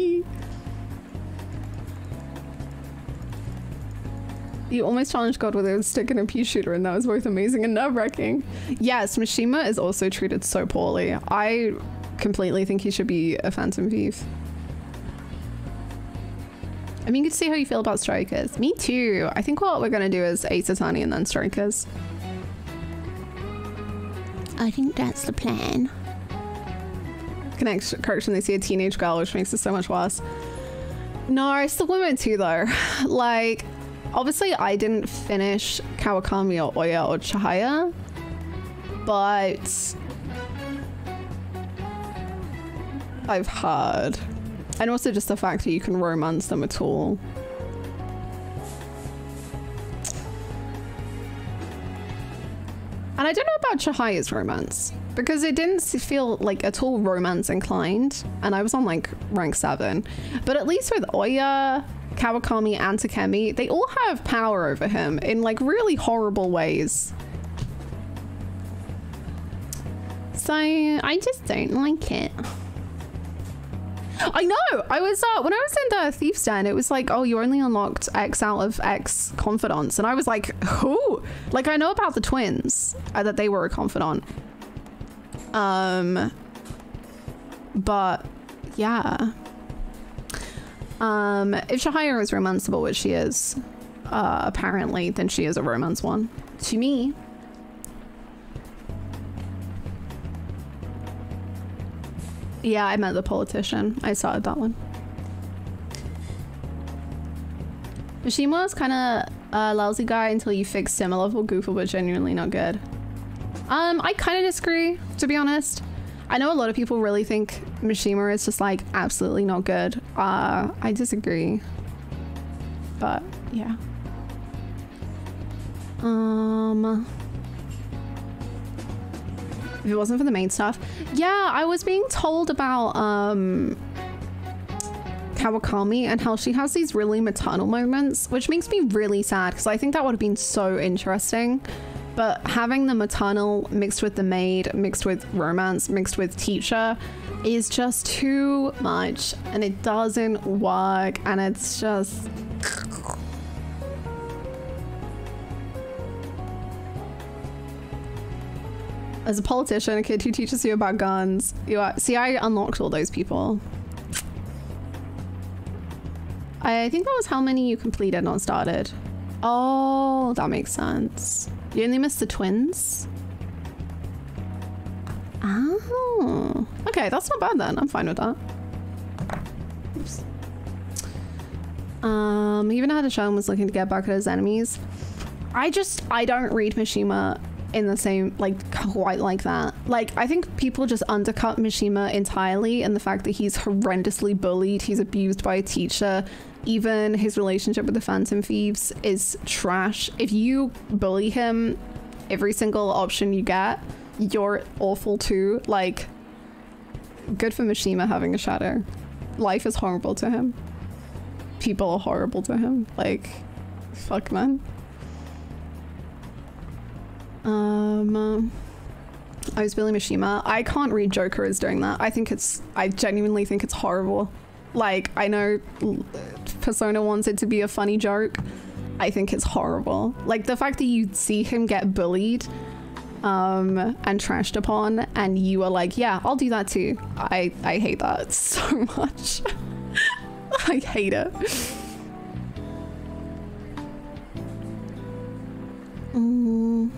Speaker 1: you almost challenged God with a stick and a pea shooter, and that was both amazing and nerve wracking. Yes, Mishima is also treated so poorly. I completely think he should be a Phantom Thief. I mean, you can see how you feel about strikers. Me too. I think what we're going to do is Ace Attorney and then strikers. I think that's the plan. Connect correction, they see a teenage girl, which makes it so much worse. No, it's the women too, though. [LAUGHS] like, obviously, I didn't finish Kawakami or Oya or Chihaya, but I've heard and also just the fact that you can romance them at all. And I don't know about Chihaya's romance because it didn't feel like at all romance inclined. And I was on like rank seven, but at least with Oya, Kawakami, and Takemi, they all have power over him in like really horrible ways. So I just don't like it. I know. I was uh, when I was in the Thief's Den, it was like, oh, you only unlocked X out of X confidants, and I was like, who? Like, I know about the twins uh, that they were a confidant. Um, but yeah. Um, if Shahira is romanceable, which she is, uh, apparently, then she is a romance one. To me, Yeah, I met the politician. I saw that one. Mishima is kind of a lousy guy until you fix him. A level goofy, but genuinely not good. Um, I kind of disagree, to be honest. I know a lot of people really think Mishima is just like absolutely not good. Uh, I disagree. But yeah. Um if it wasn't for the main stuff. Yeah, I was being told about um Kawakami and how she has these really maternal moments, which makes me really sad because I think that would have been so interesting. But having the maternal mixed with the maid, mixed with romance, mixed with teacher is just too much and it doesn't work and it's just as a politician, a kid who teaches you about guns. You are, see, I unlocked all those people. I think that was how many you completed, not started. Oh, that makes sense. You only missed the twins? Oh. Okay, that's not bad then. I'm fine with that. Oops. Um, even had a show was looking to get back at his enemies. I just I don't read Mishima in the same like quite like that. Like I think people just undercut Mishima entirely and the fact that he's horrendously bullied, he's abused by a teacher. Even his relationship with the Phantom Thieves is trash. If you bully him every single option you get, you're awful too. Like good for Mishima having a shadow. Life is horrible to him. People are horrible to him. Like fuck man. Um, I was Billy Mishima. I can't read Joker as doing that. I think it's, I genuinely think it's horrible. Like, I know Persona wants it to be a funny joke. I think it's horrible. Like, the fact that you see him get bullied um, and trashed upon, and you are like, yeah, I'll do that too. I, I hate that [LAUGHS] so much. [LAUGHS] I hate it. Mm.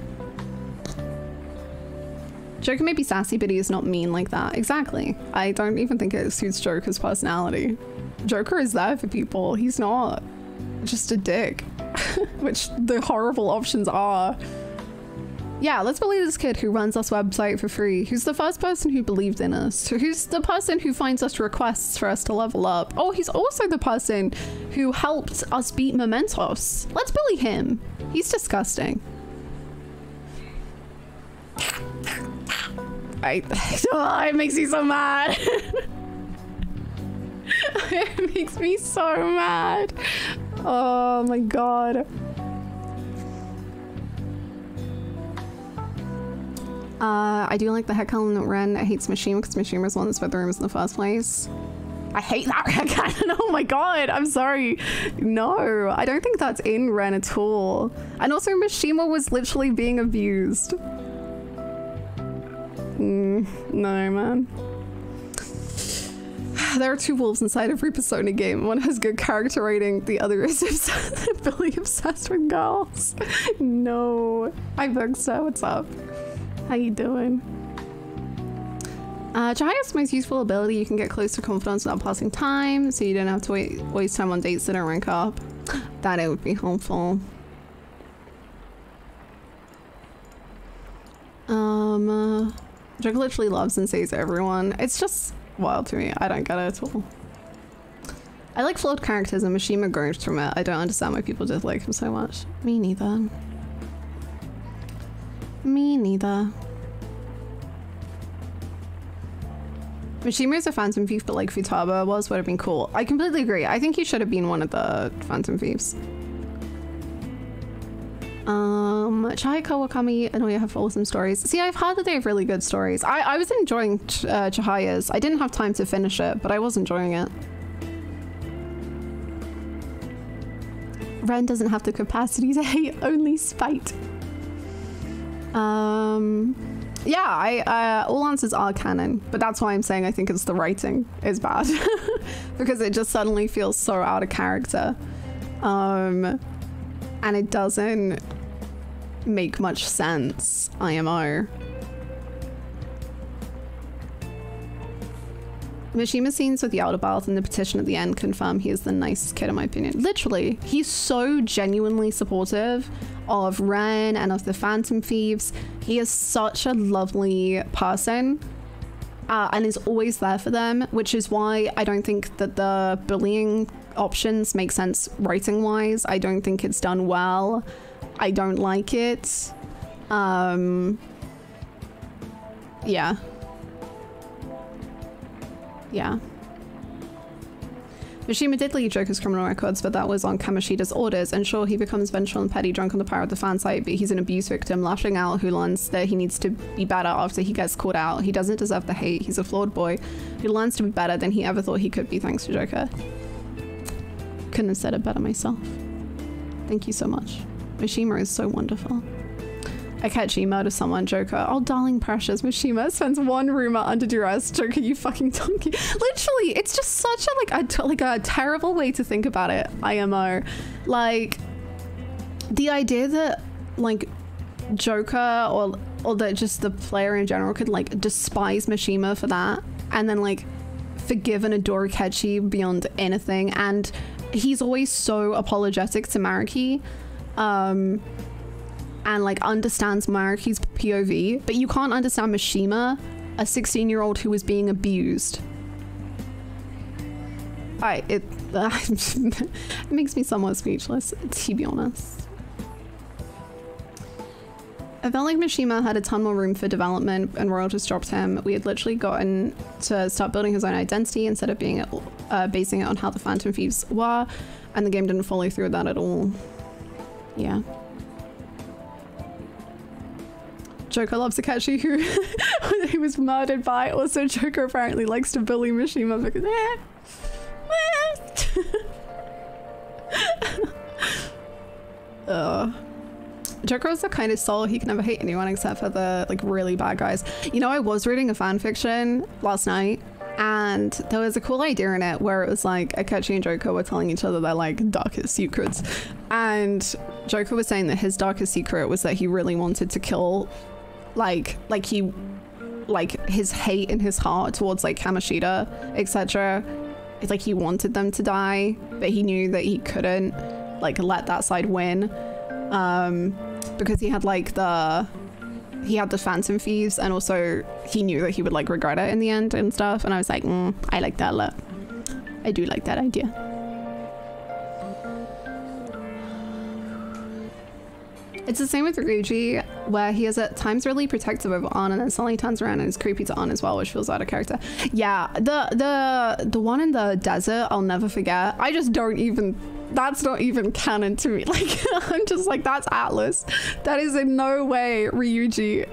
Speaker 1: Joker may be sassy, but he is not mean like that. Exactly. I don't even think it suits Joker's personality. Joker is there for people. He's not just a dick, [LAUGHS] which the horrible options are. Yeah, let's believe this kid who runs us website for free, who's the first person who believed in us, who's the person who finds us requests for us to level up. Oh, he's also the person who helped us beat Mementos. Let's bully him. He's disgusting. I, [LAUGHS] oh, it makes me so mad. [LAUGHS] it makes me so mad. Oh my god. Uh, I do like the headcanon Ren hates Mishima because Mishima is one with the rooms in the first place. I hate that. [LAUGHS] Oh my god, I'm sorry. No, I don't think that's in Ren at all. And also Mishima was literally being abused. Mm, no, man. [SIGHS] There are two wolves inside every Persona game. One has good character rating, the other is [LAUGHS] obsessed, Billy obsessed with girls. [LAUGHS] no. Hi, Bugster, what's up? How you doing? Uh, Chihaya's most useful ability, you can get close to confidants without passing time, so you don't have to wait, waste time on dates that don't rank up. [GASPS] That it would be helpful. Um, uh, Joker literally loves and saves everyone. It's just wild to me. I don't get it at all. I like flawed characters and Mishima grows from it. I don't understand why people dislike him so much. Me neither. Me neither. Mishima is a Phantom Thief, but like Futaba was would have been cool. I completely agree. I think he should have been one of the Phantom Thieves. Um, Chai Kawakami and Ohya have awesome stories. See, I've heard that they have really good stories. I, I was enjoying Ch uh, Chihaya's. I didn't have time to finish it, but I was enjoying it. Ren doesn't have the capacity to [LAUGHS] hate, only spite. Um, yeah, I uh, all answers are canon, but that's why I'm saying I think it's the writing is bad [LAUGHS] because it just suddenly feels so out of character, um, and it doesn't make much sense. IMO. Mishima scenes with Yaldabaoth and the petition at the end confirm he is the nicest kid in my opinion. Literally, he's so genuinely supportive of Ren and of the Phantom Thieves. He is such a lovely person uh, and is always there for them, which is why I don't think that the bullying options make sense writing wise. I don't think it's done well. I don't like it. Um, yeah. Yeah. Mishima did lead Joker's criminal records, but that was on Kamoshida's orders, and sure, he becomes vengeful and petty drunk on the power of the fan site, but he's an abuse victim lashing out who learns that he needs to be better after he gets caught out. He doesn't deserve the hate, he's a flawed boy who learns to be better than he ever thought he could be thanks to Joker. Couldn't have said it better myself. Thank you so much. Mishima is so wonderful. I catch email to someone, Joker. Oh, darling precious, Mishima spends one rumor under duress. Joker, you fucking donkey. [LAUGHS] Literally, it's just such a like a like a terrible way to think about it. IMO, like the idea that like Joker or or that just the player in general could like despise Mishima for that, and then like forgive and adore Akechi beyond anything, and he's always so apologetic to Maruki, um, and like understands Maruki's POV, but you can't understand Mishima, a 16 year old who was being abused. I it, [LAUGHS] it makes me somewhat speechless, to be honest. I felt like Mishima had a ton more room for development and Royal just dropped him. We had literally gotten to start building his own identity instead of being uh, basing it on how the Phantom Thieves were, and the game didn't follow through with that at all. Yeah. Joker loves Akechi, who [LAUGHS] he was murdered by. Also, Joker apparently likes to bully Mishima because. Eh. [LAUGHS] Ugh. Joker is the kind of soul he can never hate anyone except for the like really bad guys. You know, I was reading a fan fiction last night and there was a cool idea in it where it was like Akechi and Joker were telling each other their like darkest secrets. And Joker was saying that his darkest secret was that he really wanted to kill like like he like his hate in his heart towards like Kamoshida, etc. It's like he wanted them to die, but he knew that he couldn't like let that side win. Um because he had like the he had the phantom thieves and also he knew that he would like regret it in the end and stuff. And i was like mm, i like that a lot. I do like that idea It's the same with Ryuji, where he is at times really protective of Ann and then suddenly turns around and is creepy to Ann as well, which feels out of character. Yeah, the the the one in the desert, I'll never forget. I just don't even that's not even canon to me. [LAUGHS] Like I'm just like that's Atlus. That is in no way Ryuji.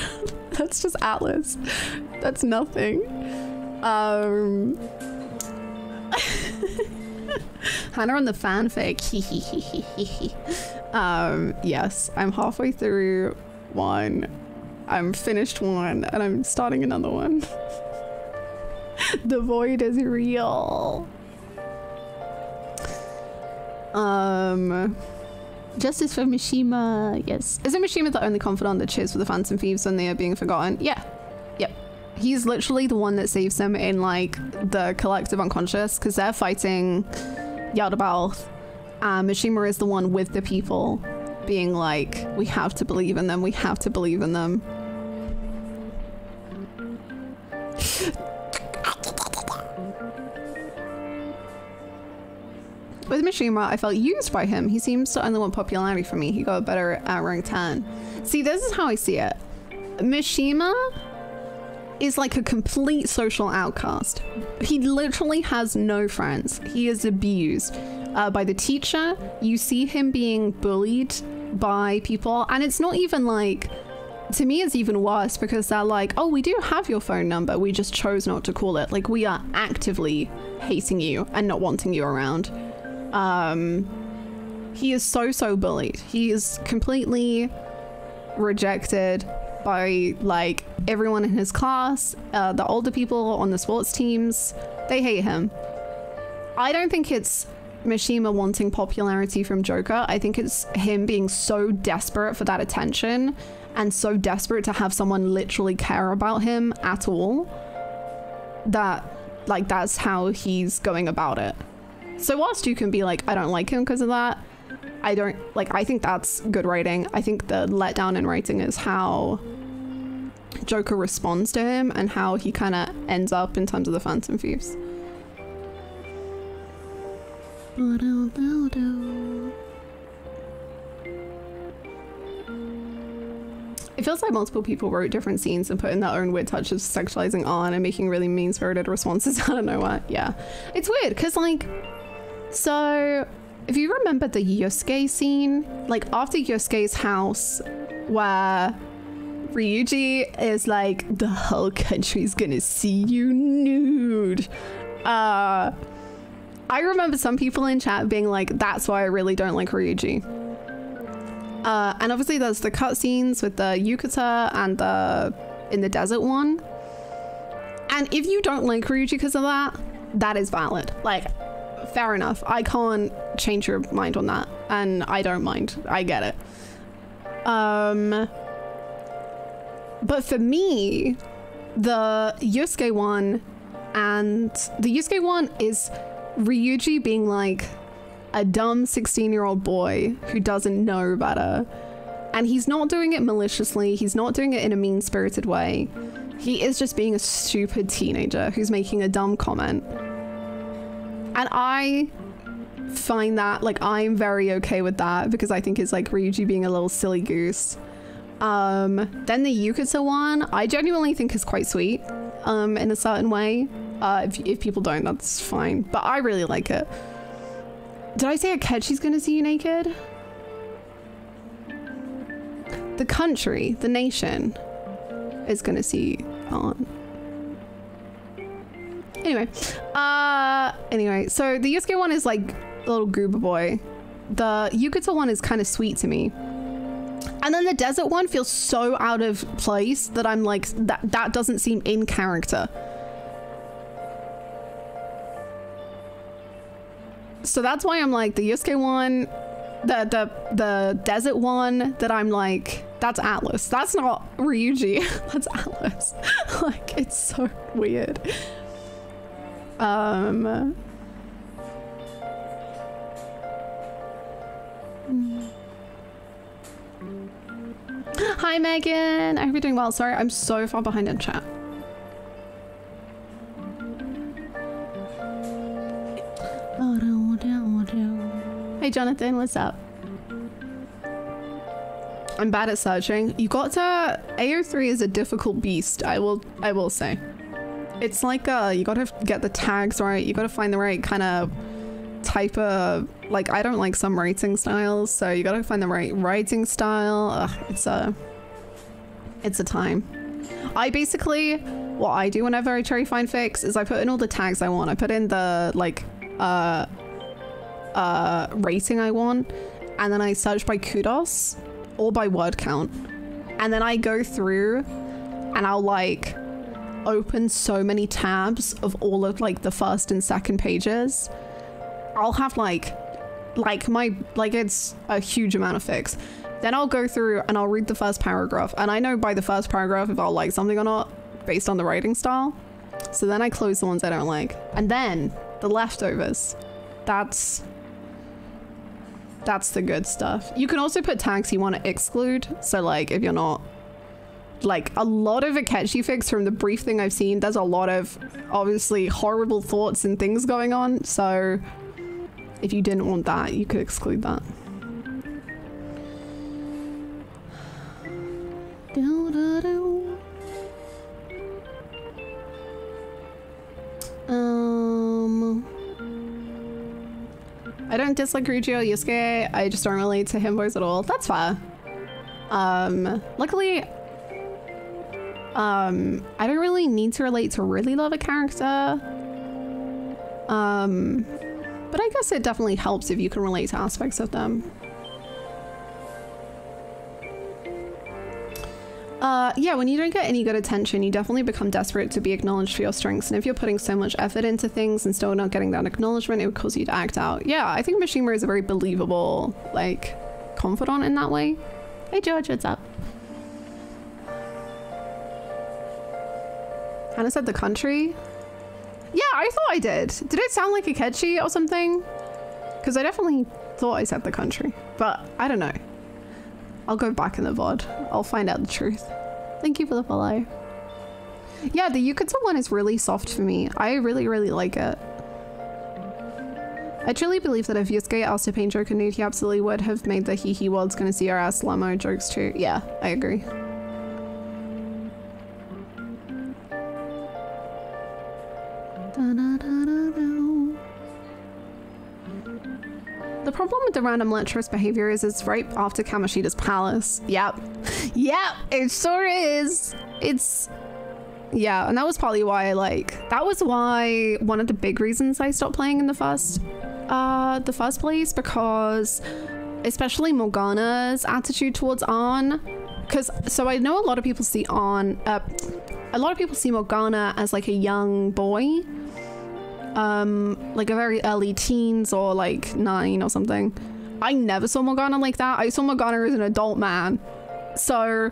Speaker 1: [LAUGHS] that's just Atlus. That's nothing. Um [LAUGHS] [LAUGHS] Hannah on the fanfic. um yes, I'm halfway through one. I'm finished one and I'm starting another one. [LAUGHS] the void is real. Um, justice for Mishima. Yes. Isn't Mishima the only confidant that cheers for the Phantom Thieves when they are being forgotten? Yeah. He's literally the one that saves them in like the collective unconscious because they're fighting Yaldabaoth. And Mishima is the one with the people being like, we have to believe in them. We have to believe in them. With Mishima, I felt used by him. He seems to only want popularity from me. He got better at rank 10. See, this is how I see it. Mishima is like a complete social outcast. He literally has no friends. He is abused uh, by the teacher. You see him being bullied by people, and it's not even like. To me, it's even worse because they're like, oh, we do have your phone number. We just chose not to call it. Like, we are actively hating you and not wanting you around. Um, he is so, so bullied. He is completely rejected by like everyone in his class, uh, the older people on the sports teams. They hate him. I don't think it's Mishima wanting popularity from Joker. I think it's him being so desperate for that attention and so desperate to have someone literally care about him at all that like that's how he's going about it. So whilst you can be like, I don't like him because of that, I don't like. I think that's good writing. I think the letdown in writing is how Joker responds to him and how he kind of ends up in terms of the Phantom Thieves. It feels like multiple people wrote different scenes and put in their own weird touches, sexualizing Ann and making really mean-spirited responses [LAUGHS] out of nowhere. Yeah, it's weird because like so, if you remember the Yusuke scene, like after Yusuke's house, where Ryuji is like, the whole country's gonna see you nude. Uh, I remember some people in chat being like, that's why I really don't like Ryuji. Uh, and obviously there's the cutscenes with the Yukata and the in the desert one. And if you don't like Ryuji because of that, that is valid. Like, fair enough. I can't change your mind on that. And I don't mind. I get it. Um, but for me, the Yusuke one and the Yusuke one is Ryuji being like a dumb 16 year old boy who doesn't know better. And he's not doing it maliciously, he's not doing it in a mean spirited way. He is just being a stupid teenager who's making a dumb comment. And I find that, like, I'm very okay with that because I think it's like Ryuji being a little silly goose. Um, then the Yukata one, I genuinely think is quite sweet um, in a certain way. Uh, if, if people don't, that's fine. But I really like it. Did I say Akechi's gonna see you naked? The country, the nation, is gonna see on. Anyway, uh, anyway, so the Yusuke one is like a little goober boy. The Yukata one is kind of sweet to me. And then the desert one feels so out of place that I'm like, that, that doesn't seem in character. So that's why I'm like, the Yusuke one, the, the, the desert one that I'm like, that's Atlus. That's not Ryuji. [LAUGHS] that's Atlus. [LAUGHS] like, it's so weird. Um... Hi Megan, I hope you're doing well. Sorry, I'm so far behind in chat. Hey Jonathan, what's up? I'm bad at searching. You got to AO3 is a difficult beast. I will I will say. It's like uh you got to get the tags right. You got to find the right kind of type of like I don't like some writing styles, so you got to find the right writing style. Ugh, it's a it's a time. I basically what I do whenever I try find fics is I put in all the tags I want. I put in the like uh uh rating I want and then I search by kudos or by word count. And then I go through and I'll like open so many tabs of all of like the first and second pages. I'll have like like my like it's a huge amount of fics. Then I'll go through and I'll read the first paragraph and I know by the first paragraph if I'll like something or not based on the writing style. So then I close the ones I don't like. And then the leftovers. That's that's the good stuff. You can also put tags you want to exclude. So like if you're not like a lot of Akechi fics from the brief thing I've seen, there's a lot of obviously horrible thoughts and things going on. So if you didn't want that, you could exclude that. Um, I don't dislike Ryuji Yusuke. I just don't relate to him boys at all. That's fair. Um, luckily, um, I don't really need to relate to really love a character. Um, but I guess it definitely helps if you can relate to aspects of them. Uh, yeah, when you don't get any good attention, you definitely become desperate to be acknowledged for your strengths. And if you're putting so much effort into things and still not getting that acknowledgement, it would cause you to act out. Yeah, I think Mishima is a very believable, like, confidant in that way. Hey, George, what's up? Hannah said the country. Yeah, I thought I did. Did it sound like Akechi or something? Because I definitely thought I said the country, but I don't know. I'll go back in the VOD. I'll find out the truth. Thank you for the follow. Yeah, the Yukata one is really soft for me. I really, really like it. I truly believe that if Yusuke asked to paint joke nude, he absolutely would have made the hee hee world's gonna see our ass slow jokes too. Yeah, I agree. The problem with the random lecherous behavior is it's right after Kamoshida's palace. Yep. Yep, it sure is. It's yeah, and that was probably why I like that was why one of the big reasons I stopped playing in the first uh the first place because especially Morgana's attitude towards Ann because so I know a lot of people see Ann uh a lot of people see Morgana as like a young boy um like a very early teens or like nine or something i never saw morgana like that i saw morgana as an adult man so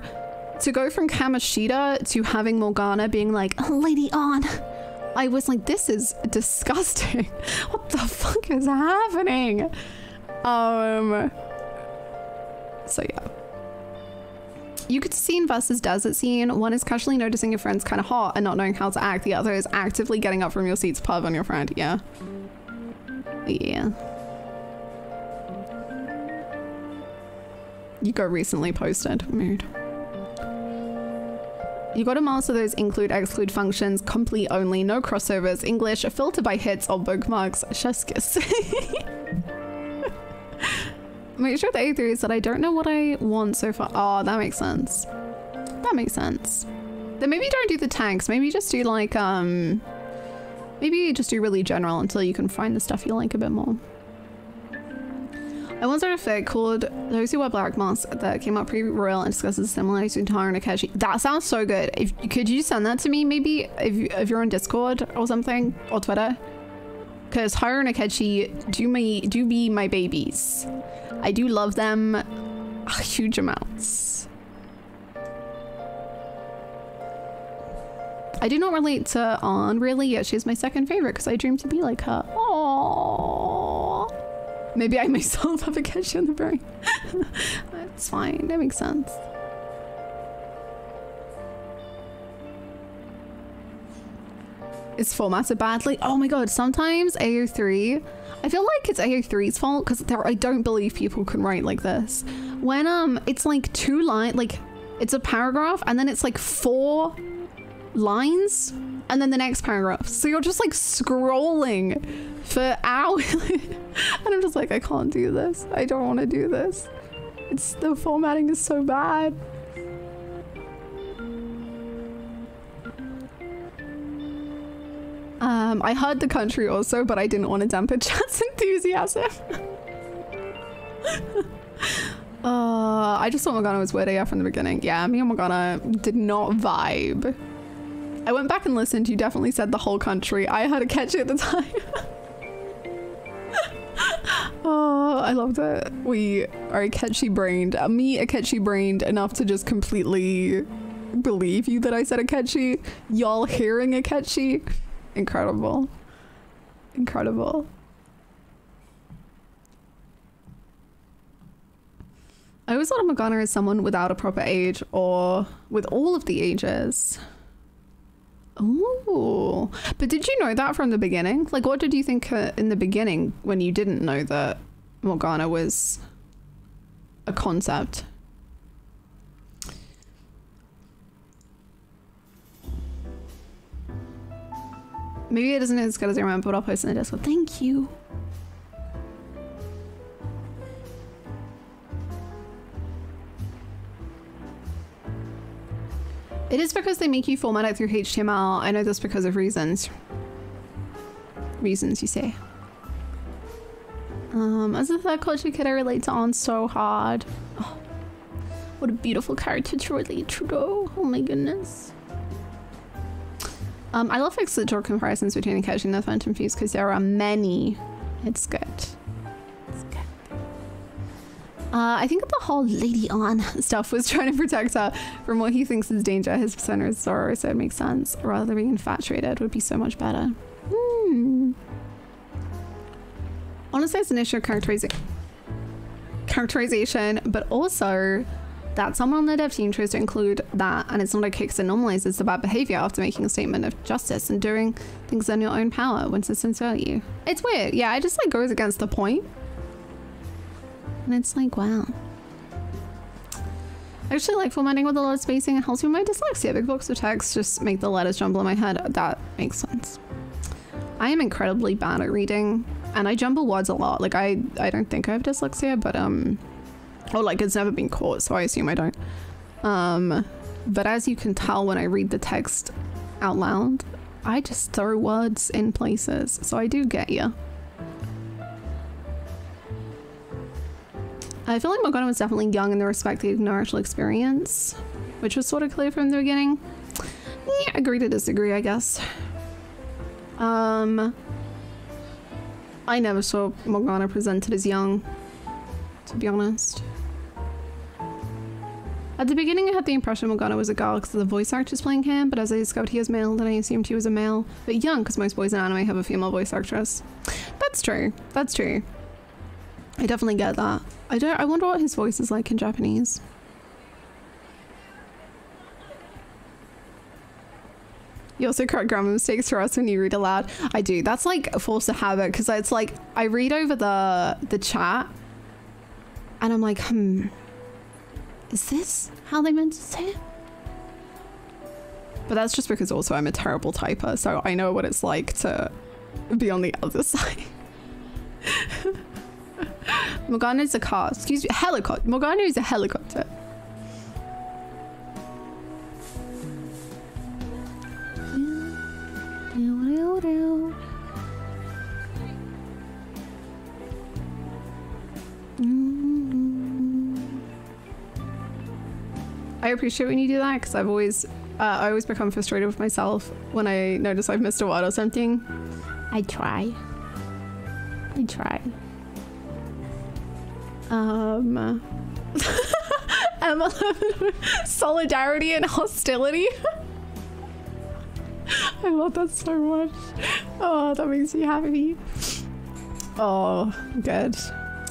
Speaker 1: to go from kamoshida to having morgana being like oh, lady Ann, I was like, this is disgusting. [LAUGHS] what the fuck is happening? Um. So yeah. You could see in versus desert scene, one is casually noticing your friend's kind of hot and not knowing how to act. The other is actively getting up from your seat to pub on your friend. Yeah. Yeah. You go recently posted. Mood. You gotta master those include exclude functions, complete only, no crossovers, English, filter by hits or bookmarks. Chef's. [LAUGHS] Make sure the AO3 is that I don't know what I want so far. Oh, that makes sense. That makes sense. Then maybe don't do the tanks. Maybe just do like, um, maybe just do really general until you can find the stuff you like a bit more. I once read a fic called Those Who Wear Black Masks that came out pretty royal and discusses similarities Tara and Akechi. That sounds so good. If could you send that to me maybe if if you're on Discord or something or Twitter? Because and Akechi do me do be my babies. I do love them huge amounts. I do not relate to Ann really, yet she's my second favorite because I dream to be like her. Aww. Maybe I [LAUGHS] myself have a catch in the brain. [LAUGHS] That's fine. That makes sense. It's formatted badly. Oh my god, sometimes AO3, I feel like it's AO3's fault because I don't believe people can write like this. When um, it's like two line, like it's a paragraph and then it's like four lines and then the next paragraph. So you're just like scrolling for hours. [LAUGHS] and I'm just like, I can't do this. I don't want to do this. It's the formatting is so bad. Um, I heard the country also, but I didn't want to dampen chat's [LAUGHS] enthusiasm. [LAUGHS] uh, I just thought Morgana was weird AF from the beginning. Yeah, me and Morgana did not vibe. I went back and listened. You definitely said the whole country. I had a catch at the [LAUGHS] time. oh, I loved it. We are catchy brained. Me, a catchy brained enough to just completely believe you that I said a catchy. Y'all hearing a catchy. Incredible. Incredible. I always thought of Morgana as someone without a proper age or with all of the ages. Oh, but did you know that from the beginning? Like, what did you think uh, in the beginning when you didn't know that Morgana was a concept? Maybe it isn't as good as I remember, but I'll post in the Discord. Thank you. It is because they make you format it through HTML. I know this because of reasons. Reasons, you say. Um, as a third culture kid, I relate to Ann so hard. Oh, what a beautiful character to relate to, though. Oh my goodness. Um, I love draw comparisons between the Akechi and the Phantom Fuse because there are many. It's good. It's good. Uh, I think the whole Lady Ann [LAUGHS] stuff was trying to protect her from what he thinks is danger. His persona is Zorro, so it makes sense. Rather than being infatuated would be so much better. Hmm. Honestly, it's an issue of characterization, characterization, but also that someone on the dev team chose to include that and it's not okay because it normalizes the bad behavior after making a statement of justice and doing things in your own power when systems fail you. It's weird. Yeah, it just like goes against the point. And it's like, wow. I actually like formatting with a lot of spacing. It helps with my dyslexia. Big blocks of text just make the letters jumble in my head. That makes sense. I am incredibly bad at reading and I jumble words a lot. Like I, I don't think I have dyslexia, but um, Oh, like it's never been caught, so I assume I don't. Um, but as you can tell when I read the text out loud, I just throw words in places, so I do get you. I feel like Morgana was definitely young in the respect of no actual experience, which was sort of clear from the beginning. Yeah, agree to disagree, I guess. Um, I never saw Morgana presented as young, to be honest. At the beginning, I had the impression Morgana was a girl because the voice actress playing him, but as I discovered he was male, then I assumed he was a male. But young, because most boys in anime have a female voice actress. That's true. That's true. I definitely get that. I don't. I wonder what his voice is like in Japanese. You also correct grammar mistakes for us when you read aloud. I do. That's like a force of habit because it's like I read over the the chat, and I'm like, hmm, is this how they meant to say it? But that's just because also I'm a terrible typer, so I know what it's like to be on the other [LAUGHS] side. Morgana is a car. Excuse me, helicopter. Morgana is a helicopter. Mm. I appreciate when you do that because I've always, uh, I always become frustrated with myself when I notice I've missed a word or something. I try. I try. Um, [LAUGHS] Emma, [LAUGHS] solidarity and hostility. [LAUGHS] I love that so much. Oh, that makes me happy. Oh, good.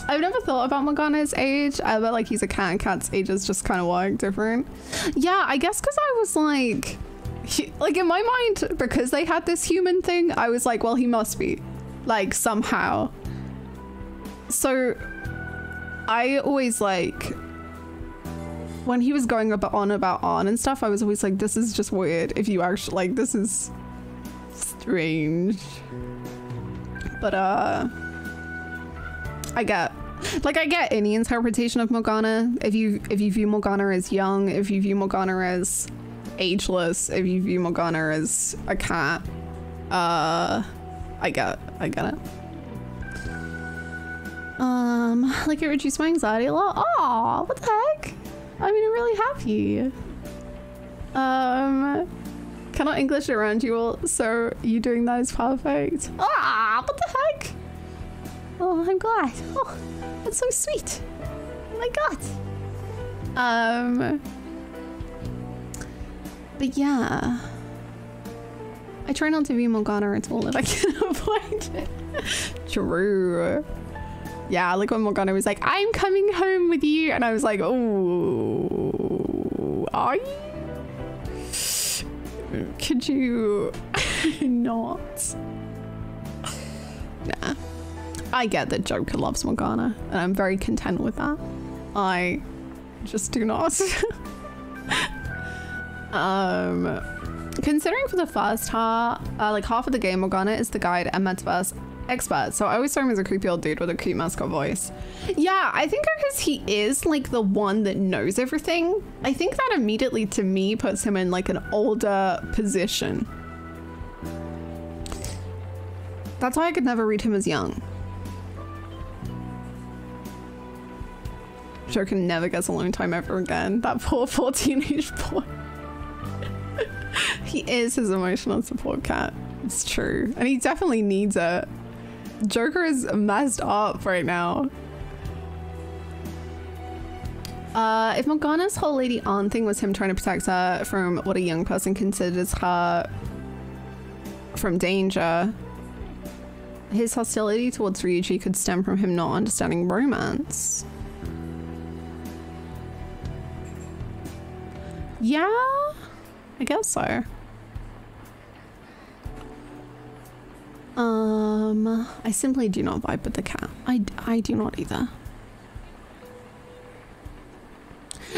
Speaker 1: I've never thought about Morgana's age. I bet like he's a cat and cat's age is just kind of like different. Yeah, I guess because I was like, he, like in my mind, because they had this human thing, I was like, well, he must be like somehow. So I always like when he was going about on about on and stuff, I was always like, this is just weird. If you actually like, this is strange. But uh, I get like I get any interpretation of Morgana. If you if you view Morgana as young, if you view Morgana as ageless, if you view Morgana as a cat, uh, I get I get it. Um, like it reduced my anxiety a lot. Aw, what the heck? I mean, I'm really happy. Um, cannot English around you all, so you doing that is perfect. Ah, what the heck? Oh, I'm glad. Oh, that's so sweet. Oh my god. Um, but yeah. I try not to be Morgana at all if I [LAUGHS] can avoid it. True. Yeah, like when Morgana was like, I'm coming home with you. And I was like, oh, are you? Could you [LAUGHS] not? Nah. I get that Joker loves Morgana, and I'm very content with that. I just do not. [LAUGHS] um, considering for the first half, uh, like half of the game, Morgana is the guide and Metaverse expert. So I always saw him as a creepy old dude with a cute mascot voice. Yeah, I think because he is like the one that knows everything, I think that immediately to me puts him in like an older position. That's why I could never read him as young. Joker never gets alone time ever again. That poor, poor teenage [LAUGHS] boy. he is his emotional support cat. It's true. And he definitely needs it. Joker is messed up right now. Uh, if Morgana's whole Lady Ann thing was him trying to protect her from what a young person considers her from danger, his hostility towards Ryuji could stem from him not understanding romance. Yeah, I guess so. Um, I simply do not vibe with the cat. I, I do not either.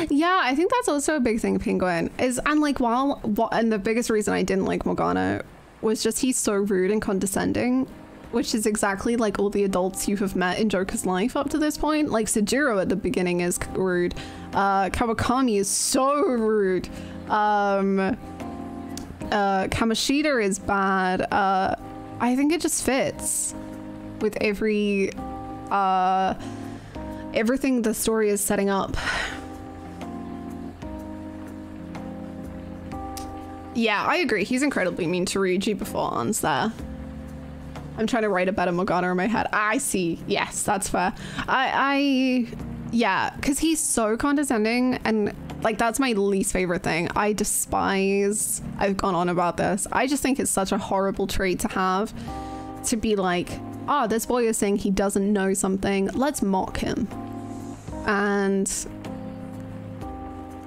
Speaker 1: Yeah, I think that's also a big thing, Penguin. Is and like while what and the biggest reason I didn't like Morgana was just he's so rude and condescending, which is exactly like all the adults you have met in Joker's life up to this point. Like Sojiro at the beginning is rude. Uh, Kawakami is so rude. Um, uh, Kamoshida is bad. Uh, I think it just fits with every uh everything the story is setting up. Yeah, I agree. He's incredibly mean to Ryuji before Ann's there. I'm trying to write a better Morgana in my head. I see. Yes, that's fair. I, I, yeah, because he's so condescending and Like that's my least favorite thing. I despise. I've gone on about this. I just think it's such a horrible trait to have. To be like, oh, this boy is saying he doesn't know something. Let's mock him. And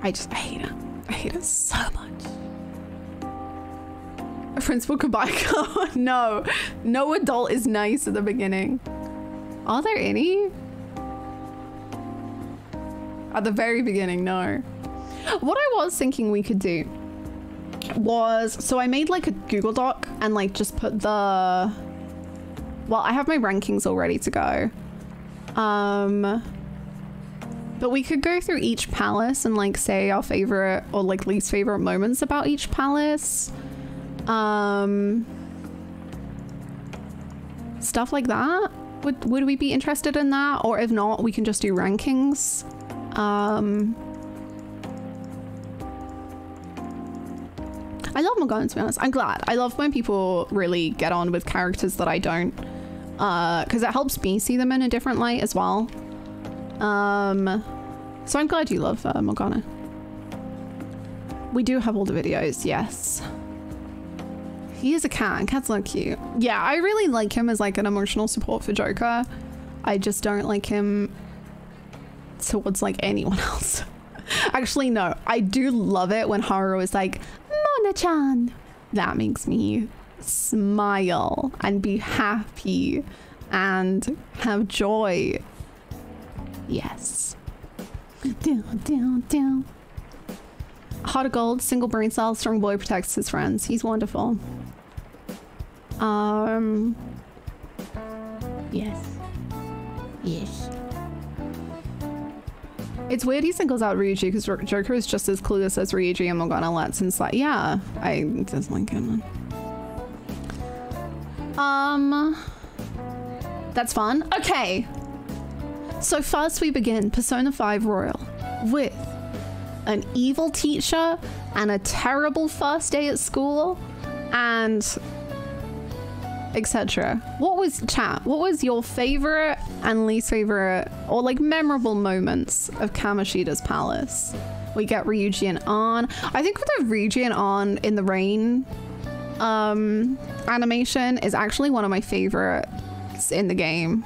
Speaker 1: I just I hate it. I hate it so much. Principal [LAUGHS] Kabiko. no, no adult is nice at the beginning. Are there any? At the very beginning, no. What I was thinking we could do was so I made like a Google Doc and like just put the well, I have my rankings all ready to go. Um but we could go through each palace and like say our favorite or like least favorite moments about each palace. Um stuff like that. Would would we be interested in that? Or if not, we can just do rankings. Um I love Morgana to be honest. I'm glad. I love when people really get on with characters that I don't. Uh, because it helps me see them in a different light as well. Um, so I'm glad you love uh, Morgana. We do have all the videos, yes. He is a cat, cats look cute. Yeah, I really like him as like an emotional support for Joker. I just don't like him towards like anyone [LAUGHS] else. Actually, no, I do love it when Haru is like, Mona-chan. That makes me smile and be happy and have joy. Yes. Down, down, down. Heart of gold, single brain cell, strong boy protects his friends. He's wonderful. Um. Yes. Yes. It's weird he singles out Ryuji because Joker is just as clueless as Ryuji and Morgana Let's and like, yeah, I just like him. Um, that's fun. Okay. So first we begin Persona 5 Royal with an evil teacher and a terrible first day at school and etc. What was chat? What was your favorite and least favorite or like memorable moments of Kamoshida's palace? We get Ryuji and Ann. I think with the Ryuji and Ann in the rain um, animation is actually one of my favorites in the game.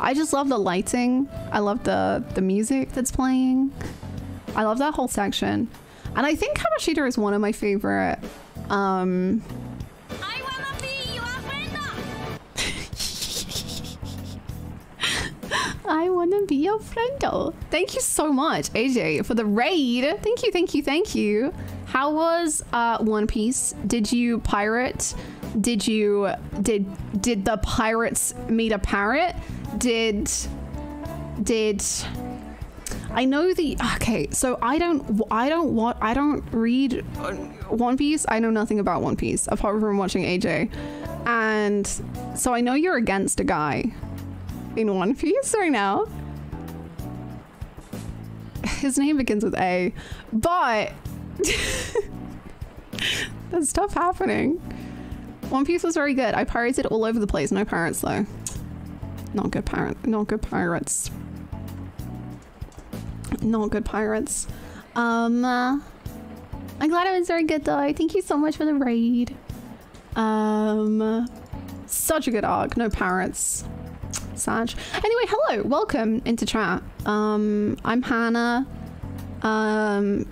Speaker 1: I just love the lighting. I love the the music that's playing. I love that whole section. And I think Kamoshida is one of my favorite um
Speaker 3: I wanna be your friend.
Speaker 1: Thank you so much, AJ, for the raid. Thank you, thank you, thank you. How was uh, One Piece? Did you pirate? Did you did did the pirates meet a parrot? Did did I know the okay, so I don't I don't want I don't read One Piece. I know nothing about One Piece apart from watching AJ. And so I know you're against a guy in One Piece right now. His name begins with A, but [LAUGHS] there's stuff happening. One Piece was very good. I pirated all over the place. No pirates though. Not good pirate. Not good pirates. Not good pirates. Um, uh, I'm glad it was very good though. Thank you so much for the raid. Um, such a good arc. No pirates. Sag. Anyway, hello. Welcome into chat. Um, I'm Hannah. Um,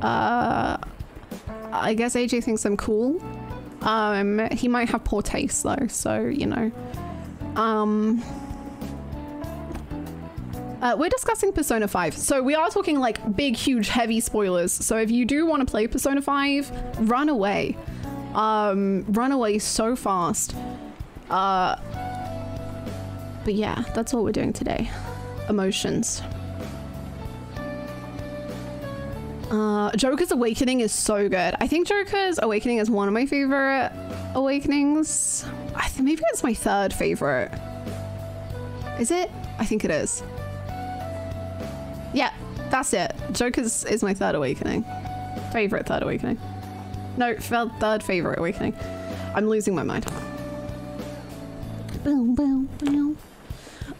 Speaker 1: uh, I guess AJ thinks I'm cool. Um, he might have poor taste though, so you know. Um, uh, we're discussing Persona 5. So we are talking like big, huge, heavy spoilers. So if you do want to play Persona 5, run away. Um, run away so fast. Uh, but yeah, that's what we're doing today. Emotions. Uh, Joker's Awakening is so good. I think Joker's Awakening is one of my favorite awakenings. I think maybe it's my third favorite. Is it? I think it is. Yeah, that's it. Joker's is my third awakening. Favorite third awakening. No, third favorite awakening. I'm losing my mind. Boom, boom, boom.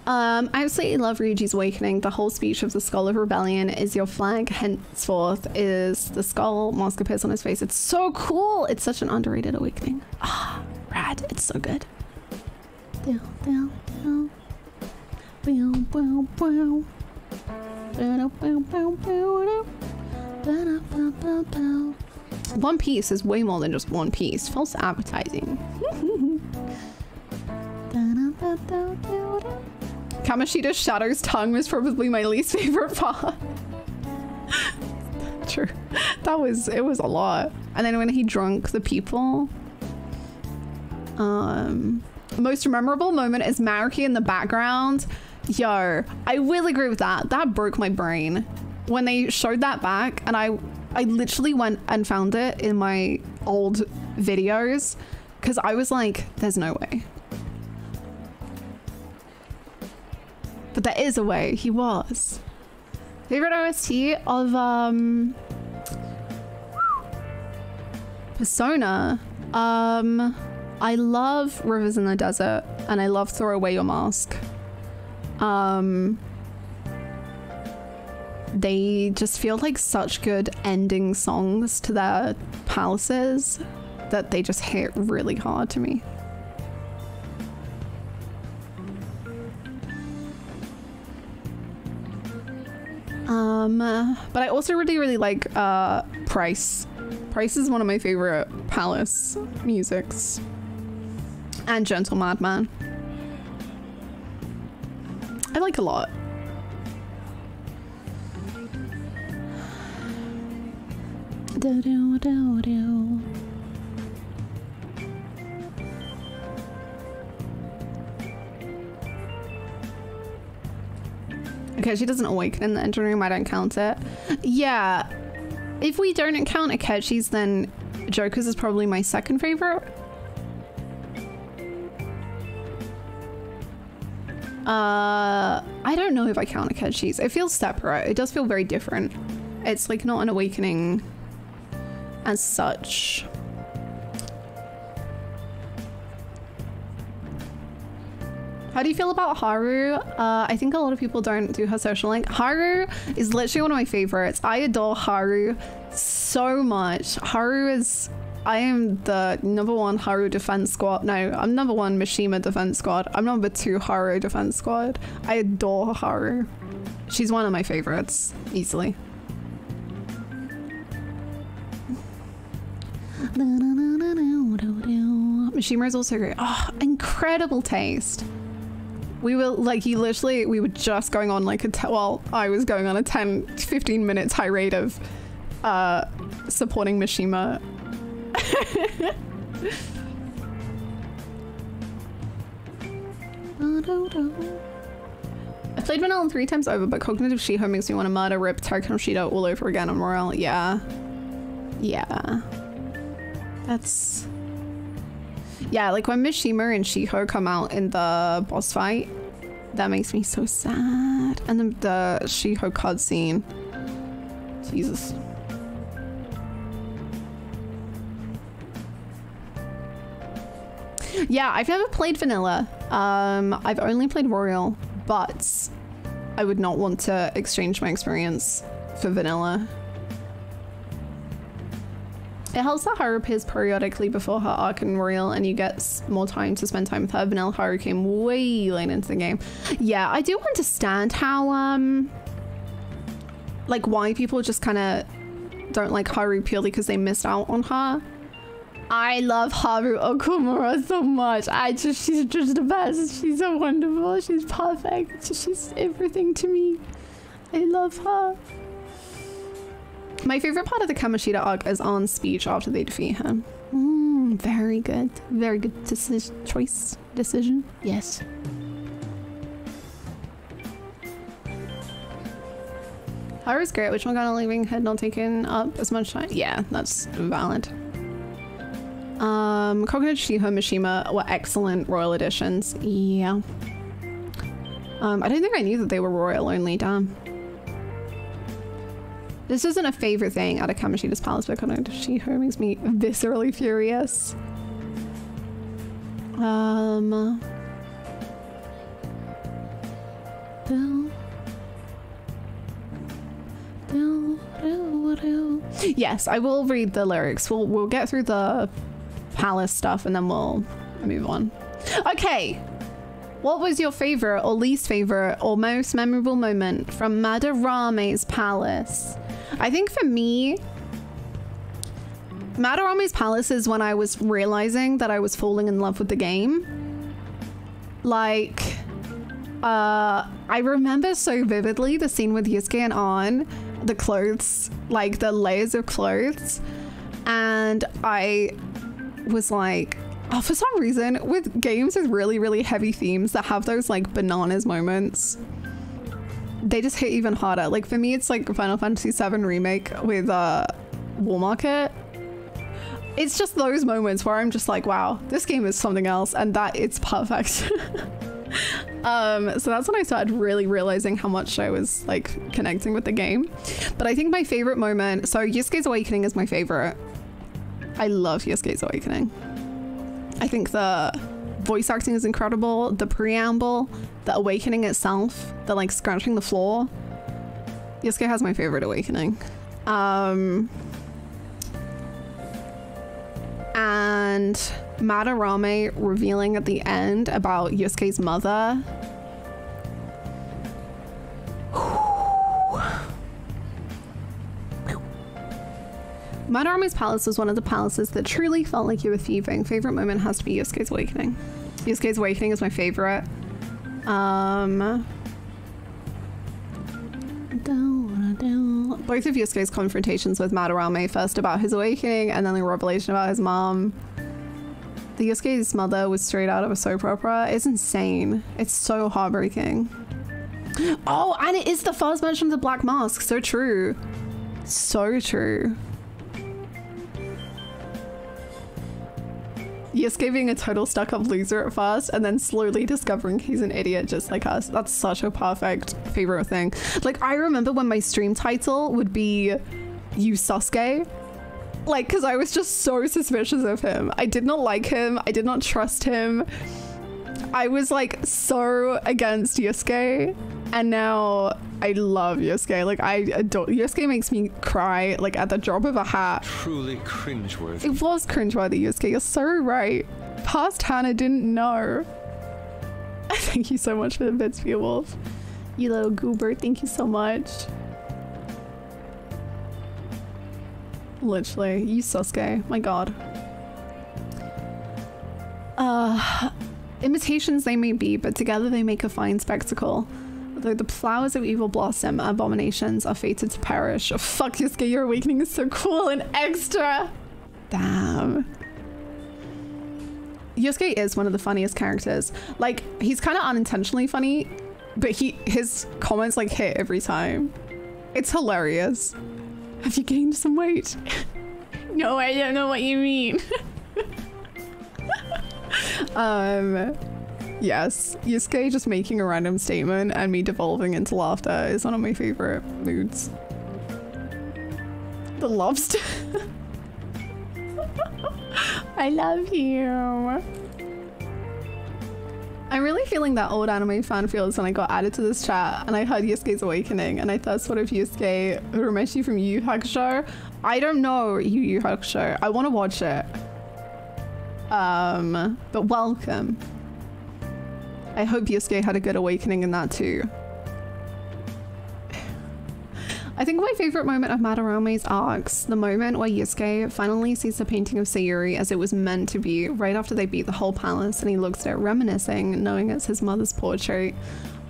Speaker 1: Um, I absolutely love Ryuji's awakening. The whole speech of the Skull of Rebellion is your flag, henceforth is the skull, mask appears on his face. It's so cool. It's such an underrated awakening. Ah, rad. It's so good. One Piece is way more than just One Piece. False advertising. [LAUGHS] Kamoshida's Shadow's tongue was probably my least favorite [LAUGHS] part. True. That was it was a lot. And then when he drunk the people. Um most memorable moment is Maruki in the background. Yo, I will agree with that. That broke my brain. When they showed that back and I I literally went and found it in my old videos because I was like, there's no way. But there is a way. He was. Favorite OST of um Persona. Um I love Rivers in the Desert and I love Throw Away Your Mask. Um they just feel like such good ending songs to their palaces that they just hit really hard to me. Um, but I also really, really like uh, Price. Price is one of my favorite palace musics. And Gentle Madman. I like a lot. [SIGHS] Do do do do. Okay, she doesn't awaken in the engine room. I don't count it. Yeah. If we don't count Akechi's, then Joker's is probably my second favorite. Uh, I don't know if I count Akechi's. It feels separate. It does feel very different. It's like not an awakening as such. How do you feel about Haru? Uh, I think a lot of people don't do her social link. Haru is literally one of my favorites. I adore Haru so much. Haru is. I am the number one Haru defense squad. No, I'm number one Mishima defense squad. I'm number two Haru defense squad. I adore Haru. She's one of my favorites, easily. Mishima is also great. Oh, incredible taste. We were like, you literally, we were just going on like a, t- well, I was going on a 10, 15 minute tirade of uh, supporting Mishima. [LAUGHS] I played Vanilla three times over, but Cognitive Shiho makes me want to murder Rip Tarkan all over again on Royal. Yeah. Yeah. That's yeah, like when Mishima and Shiho come out in the boss fight, that makes me so sad. And then the Shiho cutscene. Jesus. Yeah, I've never played vanilla. Um, I've only played Royal, but I would not want to exchange my experience for vanilla. It helps that Haru appears periodically before her arc in Royal and you get more time to spend time with her. Vanilla Haru came way late into the game. Yeah, I do understand how, um, like why people just kind of don't like Haru purely because they missed out on her. I love Haru Okumura so much. I just, she's just the best. She's so wonderful. She's perfect. She's everything to me. I love her. My favorite part of the Kamoshida arc is Ann's speech after they defeat him. Mm, very good. Very good deci choice. Decision. Yes. Haru's great. Which one got a leaving had not taken up as much time? Yeah, that's valid. Um, Coconut Shiho Mishima were excellent royal editions. Yeah. Um, I don't think I knew that they were royal only, damn. This isn't a favorite thing out of Kamoshida's palace, but going to Shiho makes me viscerally furious. Um. Yes, I will read the lyrics. We'll we'll get through the palace stuff and then we'll move on. Okay. What was your favorite or least favorite or most memorable moment from Madarame's palace? I think for me, Madarame's palace is when I was realizing that I was falling in love with the game. Like, uh, I remember so vividly the scene with Yusuke and Ann, the clothes, like the layers of clothes, and I was like, oh, for some reason, with games with really, really heavy themes that have those like bananas moments, they just hit even harder. Like for me, it's like Final Fantasy VII Remake with uh, Wall Market. It's just those moments where I'm just like, wow, this game is something else, and that it's perfect. [LAUGHS] um, so that's when I started really realizing how much I was like connecting with the game. But I think my favorite moment, so Yusuke's Awakening is my favorite. I love Yusuke's Awakening. I think the voice acting is incredible. The preamble, the awakening itself, the like scratching the floor. Yusuke has my favorite awakening. Um, and Madarame revealing at the end about Yusuke's mother. Madarame's palace was one of the palaces that truly felt like you were thieving. Favorite moment has to be Yusuke's awakening. Yusuke's awakening is my favorite. Um, both of Yusuke's confrontations with Madarame, first about his awakening and then the revelation about his mom. The Yusuke's mother was straight out of a soap opera. It's insane. It's so heartbreaking. Oh, and it is the first mention of the Black Mask. So true. So true. Yusuke being a total stuck up loser at first and then slowly discovering he's an idiot just like us. That's such a perfect favorite thing. Like I remember when my stream title would be you Sasuke. Like cuz I was just so suspicious of him. I did not like him. I did not trust him. I was like so against Yusuke and now I love Yusuke. Like I adore Yusuke makes me cry like at the drop of a hat.
Speaker 4: Truly cringeworthy.
Speaker 1: It was cringeworthy, Yusuke. You're so right. Past Hannah didn't know. [LAUGHS] Thank you so much for the bits, Wolf. You little goober. Thank you so much. Literally, you Sasuke. My god. Uh, imitations they may be, but together they make a fine spectacle. Though the flowers of evil blossom, abominations are fated to perish. Oh, fuck, Yusuke, your awakening is so cool and extra. Damn. Yusuke is one of the funniest characters. Like, he's kind of unintentionally funny, but he his comments like hit every time. It's hilarious. Have you gained some weight? [LAUGHS] no, I don't know what you mean. [LAUGHS] um Yes, Yusuke just making a random statement and me devolving into laughter is one of my favorite moods. The lobster. [LAUGHS] I love you. I'm really feeling that old anime fan feels when I got added to this chat and I heard Yusuke's Awakening and I thought sort of Yusuke reminds you from Yu Hakusho. I don't know Yu Yu Hakusho. I want to watch it. Um, but welcome. I hope Yusuke had a good awakening in that too. I think my favorite moment of Madarame's arcs, the moment where Yusuke finally sees the painting of Sayuri as it was meant to be, right after they beat the whole palace, and he looks at it reminiscing, knowing it's his mother's portrait.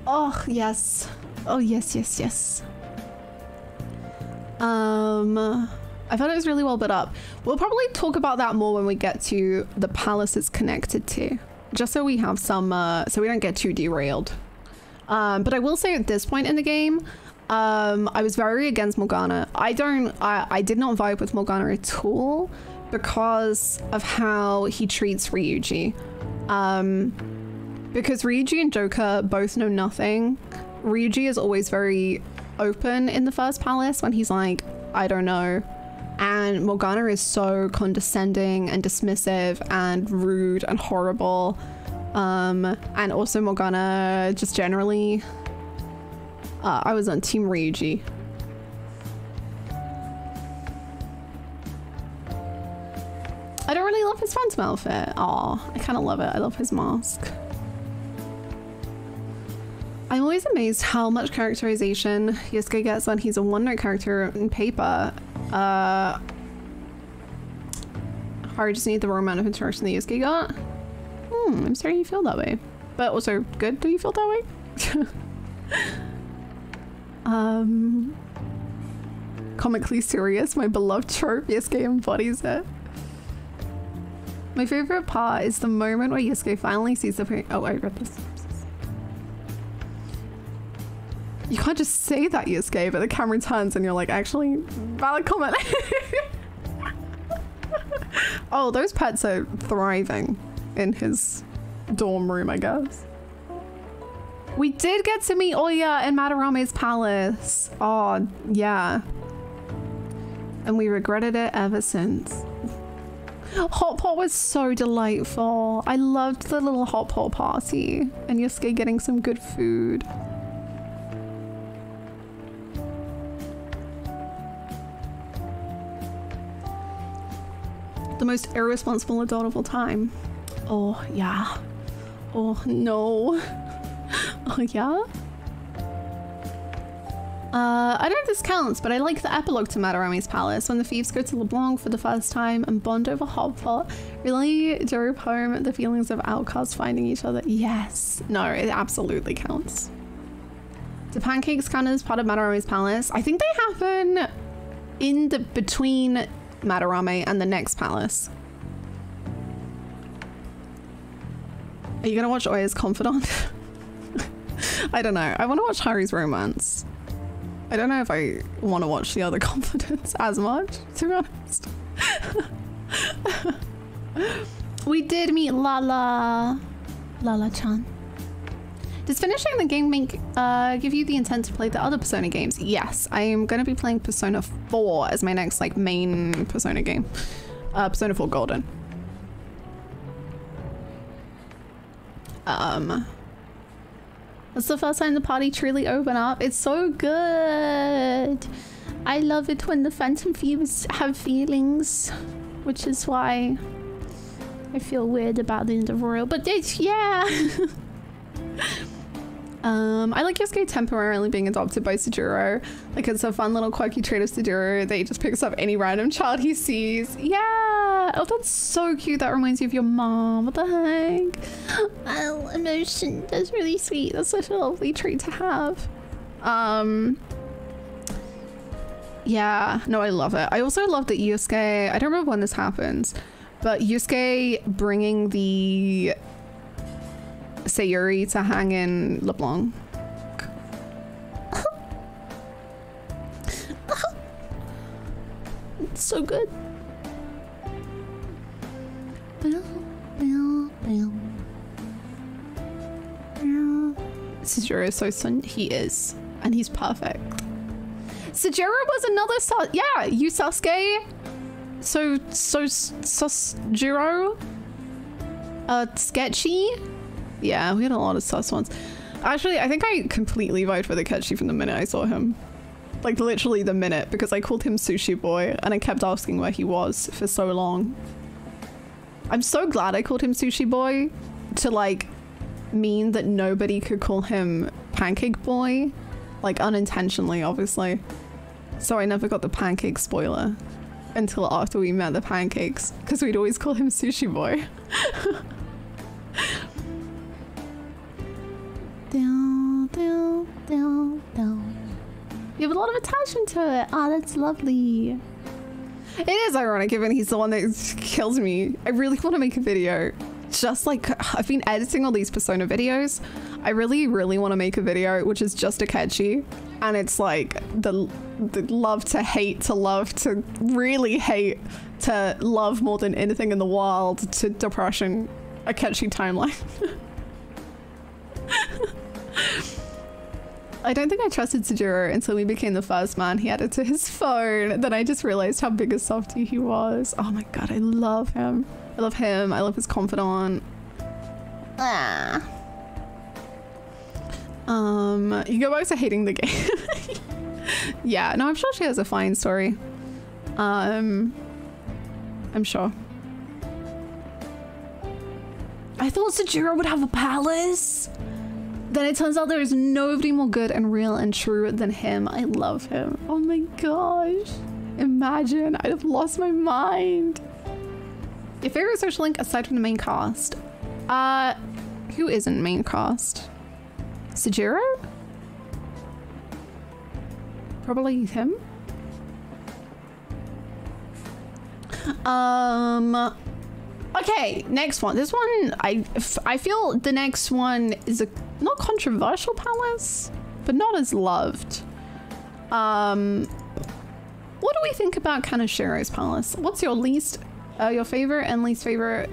Speaker 1: Oh, yes. Oh, yes, yes, yes. Um, I thought it was really well built up. We'll probably talk about that more when we get to the palace it's connected to just so we have some, uh, so we don't get too derailed. Um, but I will say at this point in the game, um, I was very against Morgana. I don't, I, I did not vibe with Morgana at all because of how he treats Ryuji. Um, because Ryuji and Joker both know nothing. Ryuji is always very open in the first palace when he's like, I don't know. And Morgana is so condescending and dismissive and rude and horrible. Um, and also Morgana just generally. Uh, I was on Team Ryuji. I don't really love his phantom outfit. Aw, I kind of love it. I love his mask. I'm always amazed how much characterization Yusuke gets when he's a one-note character in paper. Uh, Haru just need the wrong amount of interaction that Yusuke got. Hmm, I'm sorry you feel that way. But also, good do you feel that way? [LAUGHS] um, comically serious, my beloved trope, Yusuke embodies it. My favorite part is the moment where Yusuke finally sees the. Oh, I read this. You can't just say that, Yusuke, but the camera turns and you're like, actually, valid comment. [LAUGHS] oh, those pets are thriving in his dorm room, I guess. We did get to meet Ohya in Madarame's palace. Oh, yeah. And we regretted it ever since. Hot pot was so delightful. I loved the little hot pot party and Yusuke getting some good food. The most irresponsible adult of all time. Oh, yeah. Oh, no. [LAUGHS] Oh, yeah? Uh, I don't know if this counts, but I like the epilogue to Madarame's palace when the thieves go to LeBlanc for the first time and bond over hot pot. Really drove home the feelings of outcasts finding each other. Yes. No, it absolutely counts. The pancakes count as part of Madarame's palace? I think they happen in the between Madarame and the next palace. Are you gonna watch Ohya's Confidant? [LAUGHS] I don't know. I want to watch Haru's Romance. I don't know if I want to watch the other [LAUGHS] Confidants as much, to be honest. [LAUGHS] we did meet Lala. Lala-chan. Does finishing the game make uh, give you the intent to play the other Persona games? Yes, I am going to be playing Persona 4 as my next like main Persona game. Uh, Persona 4 Golden. Um, that's the first time the party truly opened up. It's so good. I love it when the Phantom Thieves have feelings, which is why I feel weird about the end of Royal. But it's yeah. [LAUGHS] [LAUGHS] Um, I like Yusuke temporarily being adopted by Sojiro. Like it's a fun little quirky trait of Sojiro that he just picks up any random child he sees. Yeah. Oh, that's so cute. That reminds you of your mom. What the heck? [GASPS] Oh, emotion. That's really sweet. That's such a lovely trait to have. Um. Yeah. No, I love it. I also love that Yusuke. I don't remember when this happens, but Yusuke bringing the Sayuri to hang in LeBlanc. it's so good. Sojiro is so sun. He is, and he's perfect. Sojiro was another yeah, you Sasuke. So so Sasjiro. Uh, sketchy. Yeah, we had a lot of sus ones. Actually, I think I completely vibed for the Ketchy from the minute I saw him. Like literally the minute, because I called him Sushi Boy and I kept asking where he was for so long. I'm so glad I called him Sushi Boy to like mean that nobody could call him Pancake Boy. Like unintentionally, obviously. So I never got the pancake spoiler until after we met the pancakes, because we'd always call him Sushi Boy. [LAUGHS] You have a lot of attachment to it. Ah, that's lovely. It is ironic given he's the one that kills me. I really want to make a video. Just like I've been editing all these Persona videos. I really, really want to make a video which is just Akechi. And it's like the, the love to hate to love to really hate to love more than anything in the world to depression Akechi timeline. [LAUGHS] [LAUGHS] I don't think I trusted Sojiro until we became the first man he added to his phone. Then I just realized how big a softie he was. Oh my god, I love him. I love him. I love his confidant. Ah. Um, you go back to hating the game. [LAUGHS] yeah, no, I'm sure she has a fine story. Um, I'm sure. I thought Sojiro would have a palace. Then it turns out there is nobody more good and real and true than him. I love him. Oh my gosh. Imagine, I'd have lost my mind. Your favorite social link aside from the main cast? Uh, who isn't main cast? Sojiro? Probably him. Um. Okay, next one. This one, I, I feel the next one is a not controversial palace, but not as loved. Um, what do we think about Kaneshiro's palace? What's your least, uh, your favorite and least favorite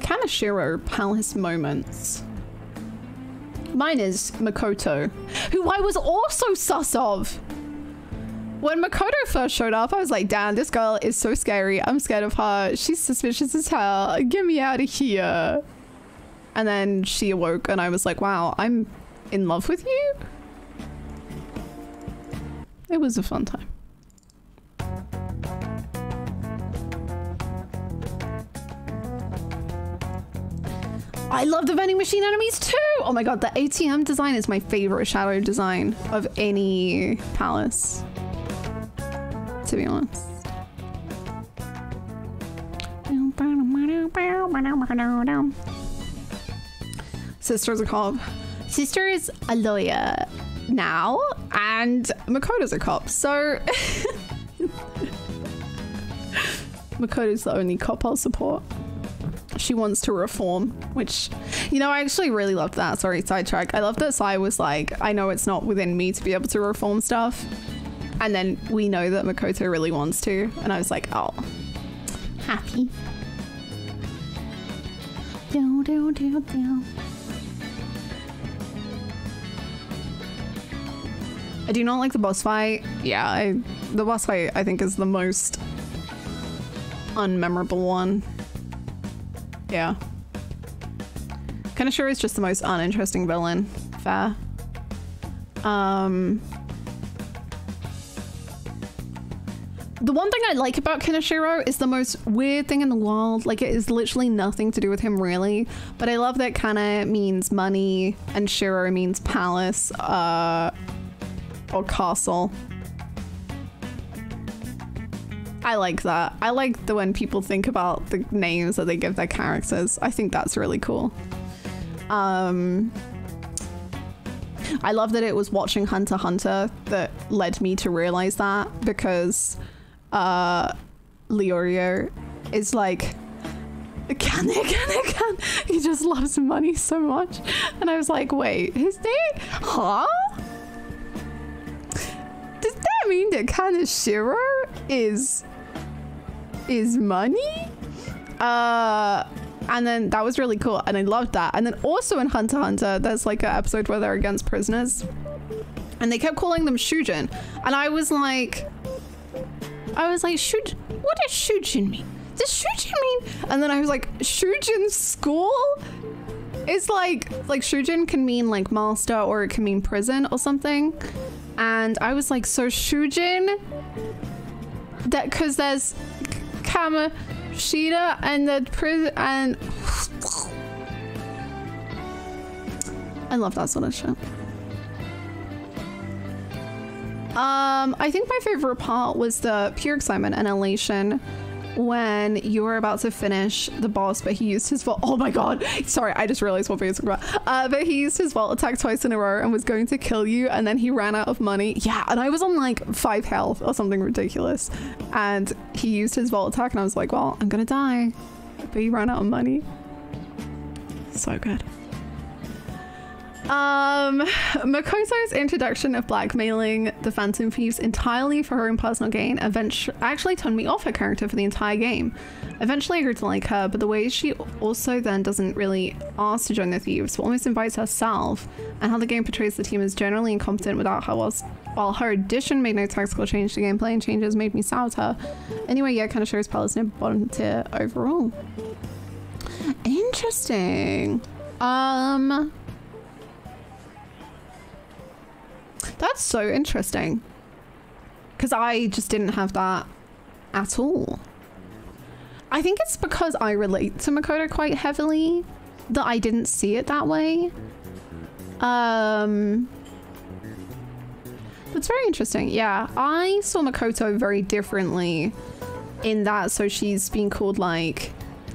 Speaker 1: Kaneshiro palace moments? Mine is Makoto, who I was also sus of. When Makoto first showed up, I was like, damn, this girl is so scary. I'm scared of her. She's suspicious as hell. Get me out of here. And then she awoke and I was like, wow, I'm in love with you? It was a fun time. I love the vending machine enemies too. Oh my god, the ATM design is my favorite shadow design of any palace. To be honest. Sister's a cop. Sister is a lawyer now, and Makoto's a cop. So [LAUGHS] Makoto's the only cop I'll support she wants to reform, which, you know, I actually really loved that. Sorry, sidetrack. I love that Sae was like, I know it's not within me to be able to reform stuff. And then we know that Makoto really wants to. And I was like, oh, happy. Do, do, do, do. I do not like the boss fight. Yeah, I, the boss fight I think is the most unmemorable one. Yeah. Kaneshiro is just the most uninteresting villain. Fair. Um. The one thing I like about Kaneshiro is the most weird thing in the world. Like, it is literally nothing to do with him, really. But I love that Kana means money and Shiro means palace uh, or castle. I like that. I like the when people think about the names that they give their characters. I think that's really cool. Um, I love that it was watching Hunter Hunter that led me to realize that because uh, Leorio is like can it, can it, can he just loves money so much and I was like wait his name huh that mean that Kaneshiro is is money. Uh, and then that was really cool, and I loved that. And then also in Hunter Hunter, there's like an episode where they're against prisoners, and they kept calling them Shujin, and I was like, I was like, Shuj, what does Shujin mean? Does Shujin mean? And then I was like, Shujin school is like like Shujin can mean like master or it can mean prison or something. And I was like, so Shujin that because there's Kamoshida and the prison and I love that sort of shit. Um, I think my favorite part was the pure excitement and elation when you were about to finish the boss, but he used his vault. Oh my god! Sorry, I just realized what we were talking about. Uh, but he used his vault attack twice in a row and was going to kill you, and then he ran out of money. Yeah, and I was on like five health or something ridiculous, and he used his vault attack, and I was like, well, I'm gonna die. But he ran out of money. So good. Um, [LAUGHS] Makoto's introduction of blackmailing the Phantom Thieves entirely for her own personal gain eventually actually turned me off her character for the entire game. Eventually, I grew to like her, but the way she also then doesn't really ask to join the thieves, but almost invites herself, and how the game portrays the team as generally incompetent without her, whilst, while her addition made no tactical change to gameplay and changes made me sour her. Anyway, yeah, kind of shows Palace no bottom tier overall. Interesting. Um. That's so interesting. Because I just didn't have that at all. I think it's because I relate to Makoto quite heavily that I didn't see it that way. Um, it's very interesting. Yeah, I saw Makoto very differently in that. So she's been called like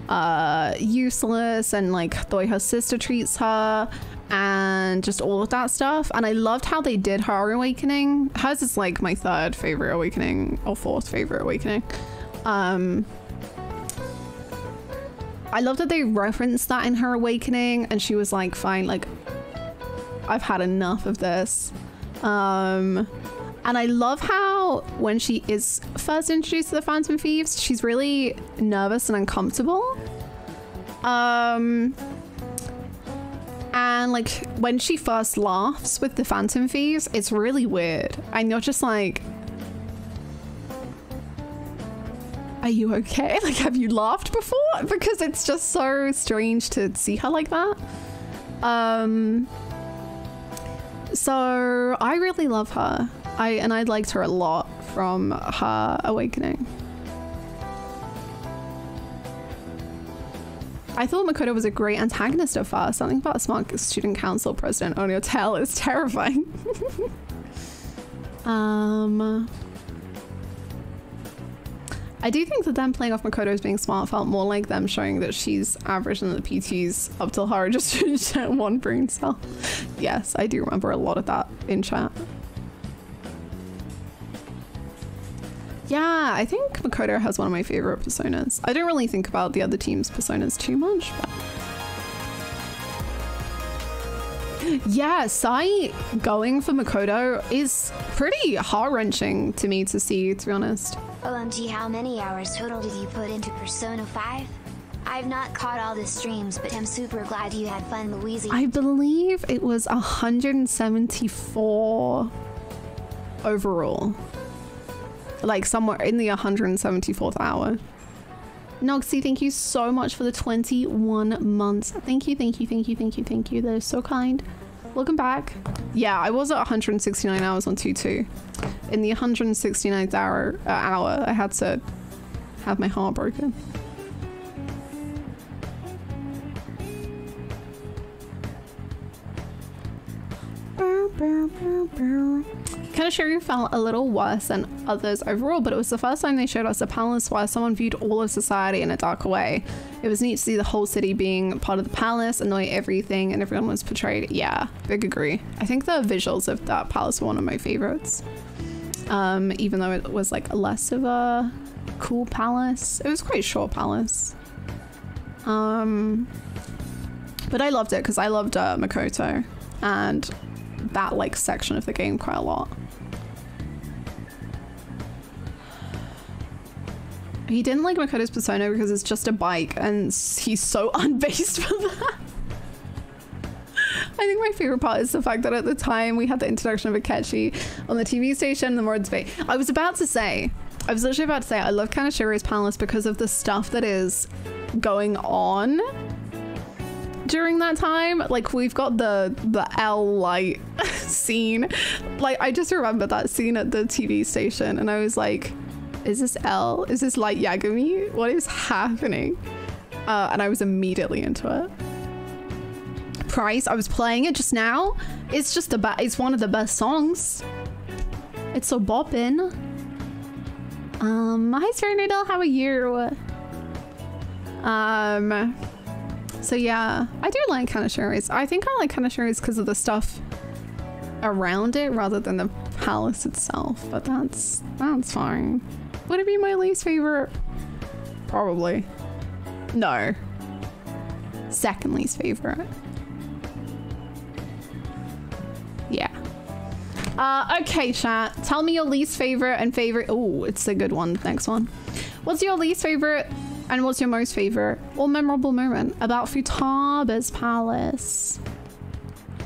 Speaker 1: uh, useless and like the way her sister treats her and just all of that stuff. And I loved how they did her awakening. Hers is like my third favorite awakening or fourth favorite awakening. Um, I love that they referenced that in her awakening and she was like, fine, like, I've had enough of this. Um, and I love how when she is first introduced to the Phantom Thieves, she's really nervous and uncomfortable. Um, and like when she first laughs with the Phantom Thieves, it's really weird. And you're just like, are you okay? [LAUGHS] Like, have you laughed before? [LAUGHS] Because it's just so strange to see her like that. Um, so I really love her. I and I liked her a lot from her awakening. I thought Makoto was a great antagonist at first. Something about a smart student council president on your tail is [LAUGHS] terrifying. um, I do think that them playing off Makoto as being smart felt more like them showing that she's average and that the PTs up till her just [LAUGHS] one brain cell. Yes, I do remember a lot of that in chat. Yeah, I think Makoto has one of my favorite personas. I don't really think about the other team's personas too much, but... Yeah, Sae going for Makoto is pretty heart-wrenching to me to see, to be honest.
Speaker 3: OMG, how many hours total did you put into Persona 5? I've not caught all the streams, but I'm super glad you had fun, Louise.
Speaker 1: I believe it was 174 overall. Like somewhere in the 174th hour. Noxy, thank you so much for the 21 months. Thank you, thank you, thank you, thank you, thank you. That is so kind. Welcome back. Yeah, I was at 169 hours on 2-2. In the 169th hour, uh, hour, I had to have my heart broken. Kaneshiro felt a little worse than others overall, but it was the first time they showed us a palace where someone viewed all of society in a darker way. It was neat to see the whole city being part of the palace knowing everything and everyone was portrayed. Yeah, big agree. I think the visuals of that palace were one of my favorites. Um, even though it was like less of a cool palace. It was quite short palace. Um, but I loved it because I loved uh, Makoto and that like section of the game quite a lot. He didn't like Makoto's persona because it's just a bike and he's so [LAUGHS] unbased for that. I think my favorite part is the fact that at the time we had the introduction of Akechi on the TV station, the more debate. I was about to say, I was literally about to say, I love Kaneshiro's Palace because of the stuff that is going on during that time. Like we've got the the L light [LAUGHS] scene. Like I just remember that scene at the TV station, and I was like, "Is this L? Is this Light Yagami? What is happening?" Uh, and I was immediately into it. Price. I was playing it just now. It's just the. It's one of the best songs. It's so boppin'. Um, hi Noodle, how are you? Um, so yeah, I do like Kaneshiro's. I think I like Kaneshiro's because of the stuff around it rather than the palace itself. But that's that's fine. Would it be my least favorite? Probably. No. Second least favorite. Yeah. Uh, okay, chat. Tell me your least favorite and favorite. Oh, it's a good one. Next one. What's your least favorite and what's your most favorite or memorable moment about Futaba's palace?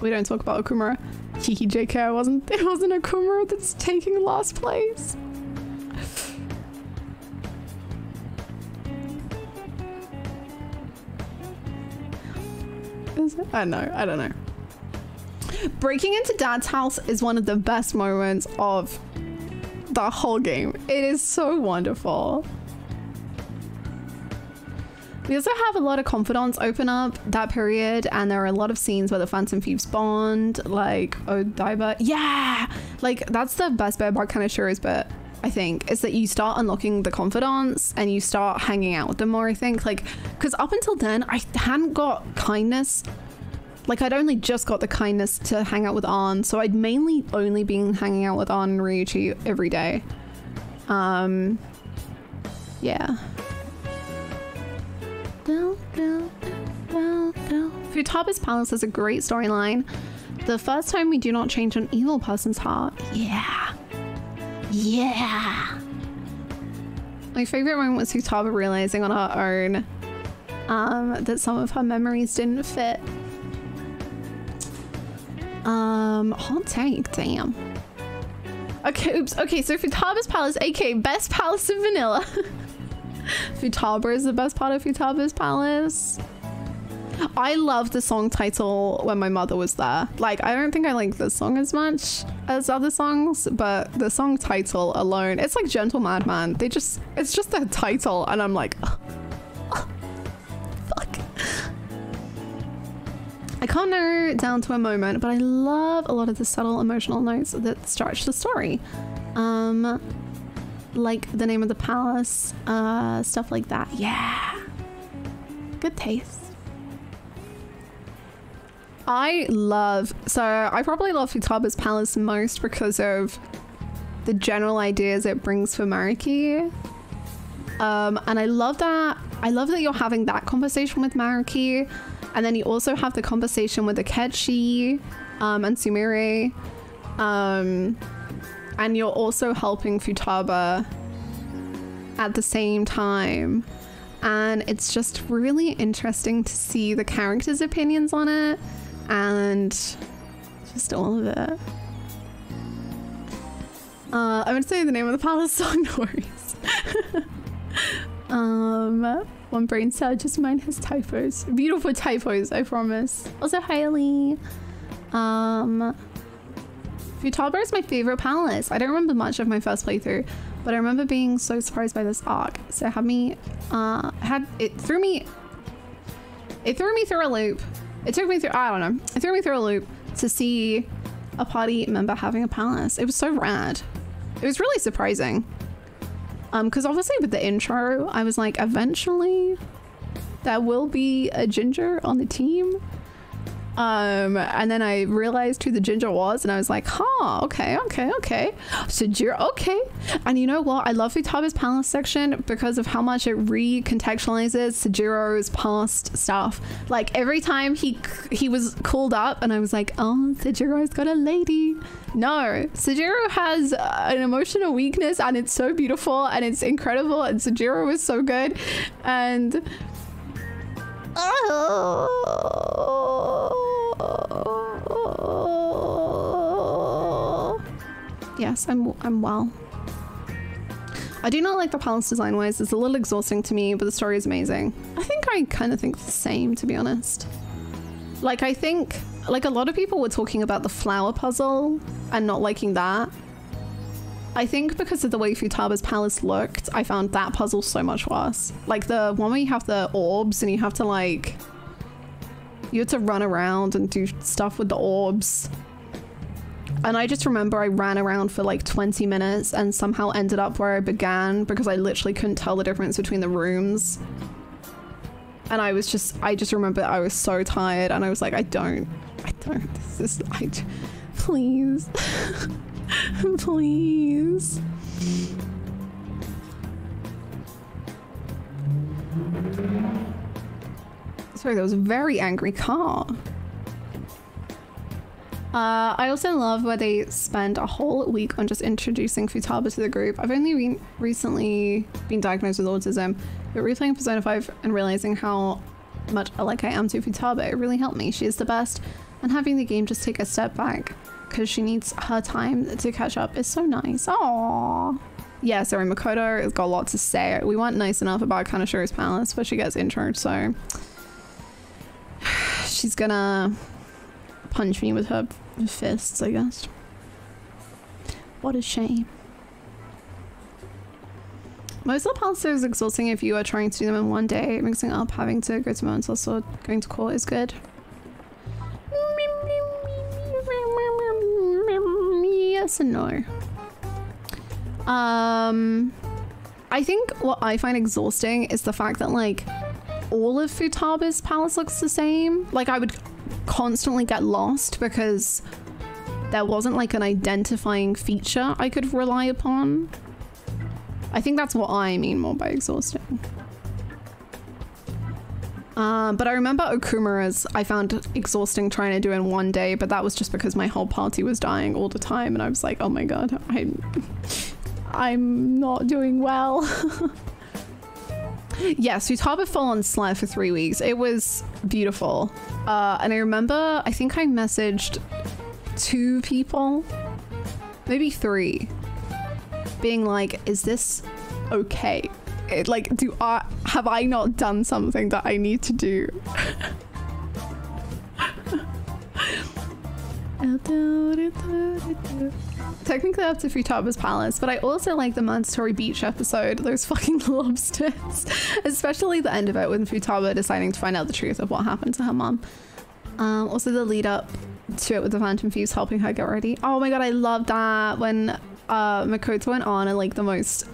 Speaker 1: We don't talk about Okumura. Hihi [LAUGHS] JK, it wasn't, [LAUGHS] it wasn't Okumura that's taking last place. Is it? I don't know. I don't know. Breaking into Dad's house is one of the best moments of the whole game. It is so wonderful. We also have a lot of confidants open up that period, and there are a lot of scenes where the Phantom Thieves bond, like oh, Odaiba. Yeah, like that's the best bit about Kaneshiro's bit. I think is that you start unlocking the confidants and you start hanging out with them more. I think like because up until then I hadn't got kindness. Like I'd only just got the kindness to hang out with Ann, so I'd mainly only been hanging out with Ann and Ryuichi every day. Um, yeah. Futaba's Palace has a great storyline. The first time we do not change an evil person's heart. Yeah. Yeah. My favorite moment was Futaba realizing on her own um, that some of her memories didn't fit. Um, hot take, damn. Okay, oops. Okay, so Futaba's Palace, aka Best Palace in Vanilla. [LAUGHS] Futaba is the best part of Futaba's Palace. I love the song title when my mother was there. Like, I don't think I like this song as much as other songs, but the song title alone, it's like Gentle Madman. They just, it's just the title, and I'm like, oh, oh, fuck. I can't narrow it down to a moment, but I love a lot of the subtle emotional notes that stretch the story. Um, like the name of the palace, uh, stuff like that. Yeah. Good taste. I love, so I probably love Futaba's Palace most because of the general ideas it brings for Maruki. Um, and I love that. I love that you're having that conversation with Maruki. And then you also have the conversation with Akechi um, and Sumire. Um, and you're also helping Futaba at the same time. And it's just really interesting to see the characters' opinions on it and just all of it. Uh, I'm gonna say the name of the palace [LAUGHS] song, no worries. [LAUGHS] um, one brain cell, just mine has typos. Beautiful typos, I promise. Also, Hailey. Um, Futaba is my favorite palace. I don't remember much of my first playthrough, but I remember being so surprised by this arc. So it had me, uh, had it threw me, it threw me through a loop. It took me through, I don't know, it threw me through a loop to see a party member having a palace. It was so rad. It was really surprising. Um, because obviously with the intro, I was like, eventually there will be a ginger on the team. Um, and then I realized who the ginger was, and I was like, huh, okay, okay, okay. Sojiro, okay. And you know what? I love Futaba's palace section because of how much it recontextualizes Sojiro's past stuff. Like every time he he was called up, and I was like, oh, Sojiro's got a lady. No, Sojiro has an emotional weakness, and it's so beautiful, and it's incredible, and Sojiro is so good, and Oh. Yes, I'm I'm well. I do not like the palace design wise. It's a little exhausting to me, but the story is amazing. I think I kind of think the same, to be honest. Like, I think, like, a lot of people were talking about the flower puzzle and not liking that. I think because of the way Futaba's palace looked, I found that puzzle so much worse. Like the one where you have the orbs and you have to like, you have to run around and do stuff with the orbs. And I just remember I ran around for like 20 minutes and somehow ended up where I began because I literally couldn't tell the difference between the rooms. And I was just, I just remember I was so tired and I was like, I don't, I don't, this is, I, [LAUGHS] please. [LAUGHS] [LAUGHS] Please. Sorry, that was a very angry car. Uh, I also love where they spend a whole week on just introducing Futaba to the group. I've only been recently been diagnosed with autism, but replaying Persona 5 and realizing how much like I am to Futaba, it really helped me. She is the best, and having the game just take a step back because she needs her time to catch up is so nice. Aww. Yeah, sorry, Makoto has got a lot to say. We weren't nice enough about Kaneshiro's palace, but she gets injured, so [SIGHS] she's gonna punch me with her fists, I guess. What a shame. Most of the palaces is exhausting if you are trying to do them in one day. Mixing up, having to go to moments, also going to court is good. Yes and no. Um, I think what I find exhausting is the fact that like all of Futaba's palace looks the same. Like I would constantly get lost because there wasn't like an identifying feature I could rely upon. I think that's what I mean more by exhausting. Uh, but I remember Okumura's I found exhausting trying to do in one day, but that was just because my whole party was dying all the time and I was like, oh my god, I'm I'm not doing well. [LAUGHS] yes, Futaba fell on Slayer for three weeks. It was beautiful. Uh, and I remember I think I messaged two people, maybe three, being like, is this okay? It, like, do I have I not done something that I need to do? [LAUGHS] Technically up to Futaba's palace, but I also like the Mandatory Beach episode. Those [LAUGHS] fucking lobsters, especially the end of it with Futaba deciding to find out the truth of what happened to her mom. Um, also the lead up to it with the Phantom Thieves helping her get ready. Oh my god, I love that when uh, Makoto went on and like the most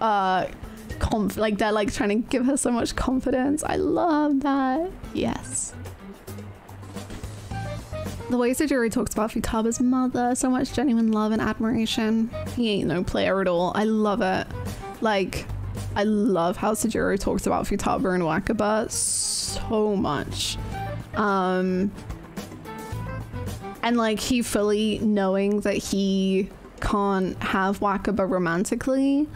Speaker 1: uh conf like they're like trying to give her so much confidence. I love that. Yes. The way Sojiro talks about Futaba's mother, so much genuine love and admiration. He ain't no player at all. I love it. Like, I love how Sojiro talks about Futaba and Wakaba so much. Um, and like he fully knowing that he can't have Wakaba romantically,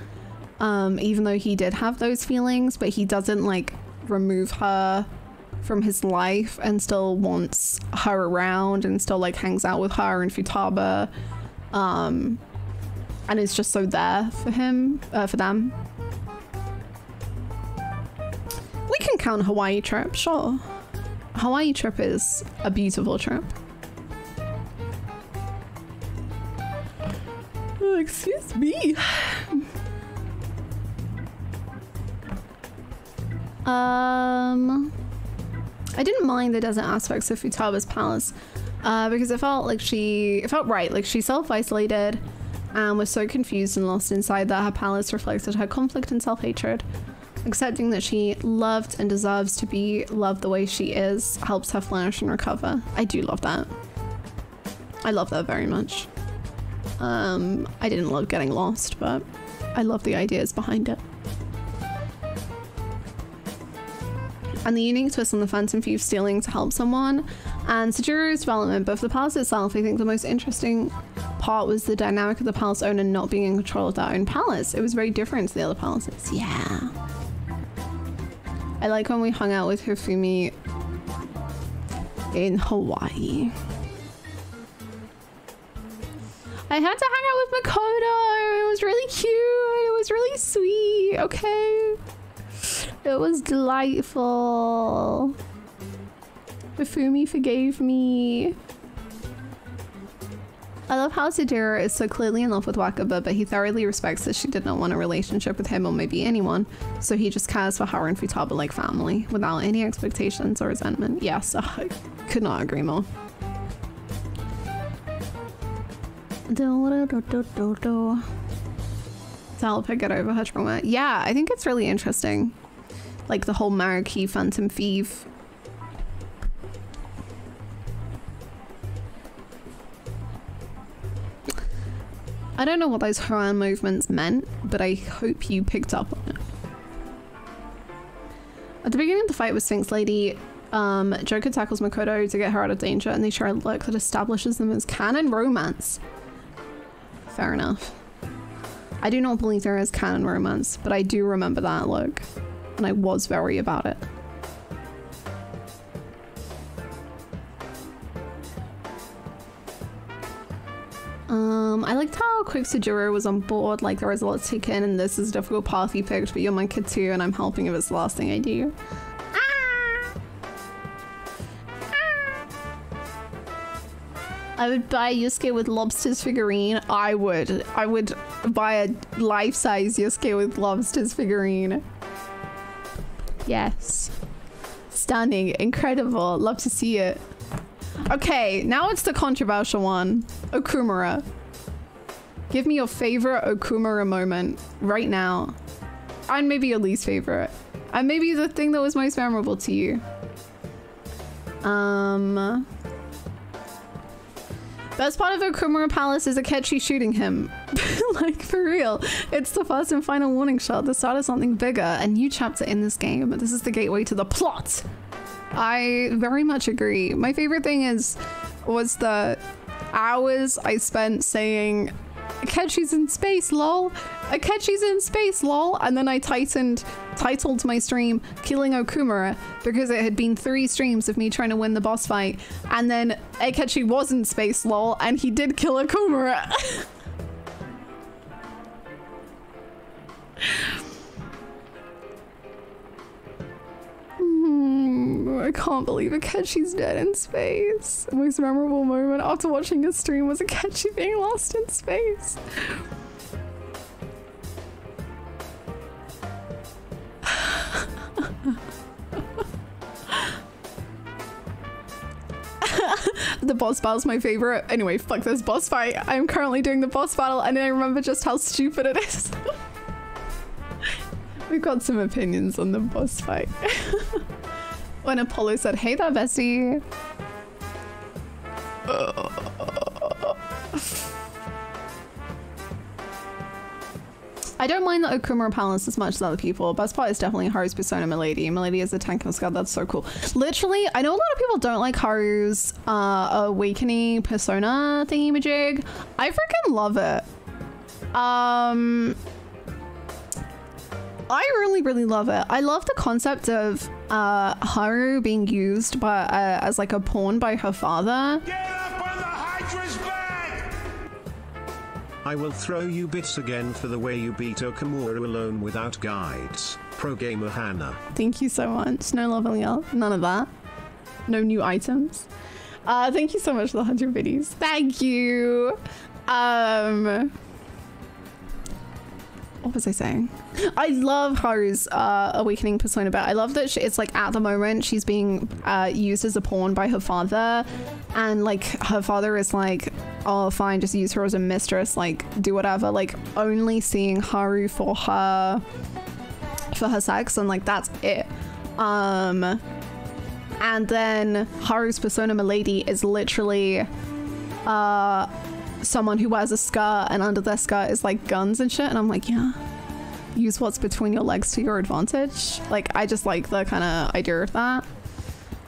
Speaker 1: um, even though he did have those feelings, but he doesn't like remove her from his life and still wants her around and still like hangs out with her and Futaba. Um, and is just so there for him, uh, for them. We can count Hawaii trip, sure. Hawaii trip is a beautiful trip. Oh, excuse me. [SIGHS] [SIGHS] [SIGHS] Um, I didn't mind the desert aspects of Futaba's palace uh, because it felt like she, it felt right. Like she self-isolated and was so confused and lost inside that her palace reflected her conflict and self-hatred. Accepting that she loved and deserves to be loved the way she is helps her flourish and recover. I do love that. I love that very much. Um, I didn't love getting lost, but I love the ideas behind it. And the unique twist on the Phantom Thief stealing to help someone and Sojiro's development, but for the palace itself, I think the most interesting part was the dynamic of the palace owner not being in control of their own palace. It was very different to the other palaces. Yeah. I like when we hung out with Hifumi in Hawaii. I had to hang out with Makoto. It was really cute. It was really sweet. Okay. It was delightful. Hifumi forgave me. I love how Sojiro is so clearly in love with Wakaba, but he thoroughly respects that she did not want a relationship with him or maybe anyone, so he just cares for her and Futaba like family, without any expectations or resentment. Yes, [LAUGHS] I could not agree more. To help her get over her trauma. Yeah, I think it's really interesting. Like the whole Maruki Phantom Thief I don't know what those hand movements meant, but I hope you picked up on it. At the beginning of the fight with Sphinx Lady, um, Joker tackles Makoto to get her out of danger and they share a look that establishes them as canon romance. Fair enough. I do not believe there is canon romance, but I do remember that look and I was very about it. Um, I liked how quick Sojiro was on board, like there was a lot to and this is a difficult path you picked, but you're my kid too and I'm helping if it's the last thing I do. I would buy Yusuke with lobsters figurine. I would. I would buy a life-size Yusuke with lobsters figurine. Yes. Stunning. Incredible. Love to see it. Okay, now it's the controversial one. Okumura. Give me your favorite Okumura moment right now. And maybe your least favorite. And maybe the thing that was most memorable to you. Um... Best part of the Okumura Palace is Akechi shooting him. [LAUGHS] like, for real. It's the first and final warning shot, the start of something bigger, a new chapter in this game. This is the gateway to the plot. I very much agree. My favorite thing is, was the hours I spent saying Akechi's in space, lol. Akechi's in space, lol. And then I titled my stream Killing Okumura because it had been three streams of me trying to win the boss fight. And then Akechi was in space, lol. And he did kill Okumura. [LAUGHS] Hmm, I can't believe Akechi's dead in space. The most memorable moment after watching his stream was Akechi being lost in space. [LAUGHS] the boss battle's my favorite. Anyway, fuck this boss fight. I'm currently doing the boss battle and I remember just how stupid it is. [LAUGHS] We've got some opinions on the boss fight. [LAUGHS] when Apollo said, hey there, bestie. I don't mind the Okumura Palace as much as other people. Best part is definitely Haru's persona, Milady. Milady is a tank of scout. That's so cool. Literally, I know a lot of people don't like Haru's uh, awakening persona thingy majig. I freaking love it. Um, I really, really love it. I love the concept of uh, Haru being used by uh, as like a pawn by her father.
Speaker 4: Get
Speaker 2: I will throw you bits again for the way you beat Okumura alone without guides. Pro gamer Hannah.
Speaker 1: Thank you so much. No leveling up. None of that. No new items. Uh, thank you so much for the 100 biddies. Thank you. Um, what was I saying? I love Haru's uh, awakening persona bit. I love that she, it's like at the moment she's being uh, used as a pawn by her father, and like her father is like, "Oh, fine, just use her as a mistress, like do whatever." Like only seeing Haru for her for her sex, and like that's it. Um, and then Haru's persona, Milady, is literally uh someone who wears a skirt and under their skirt is like guns and shit and i'm like yeah. Use what's between your legs to your advantage. Like i just like the kind of idea of that.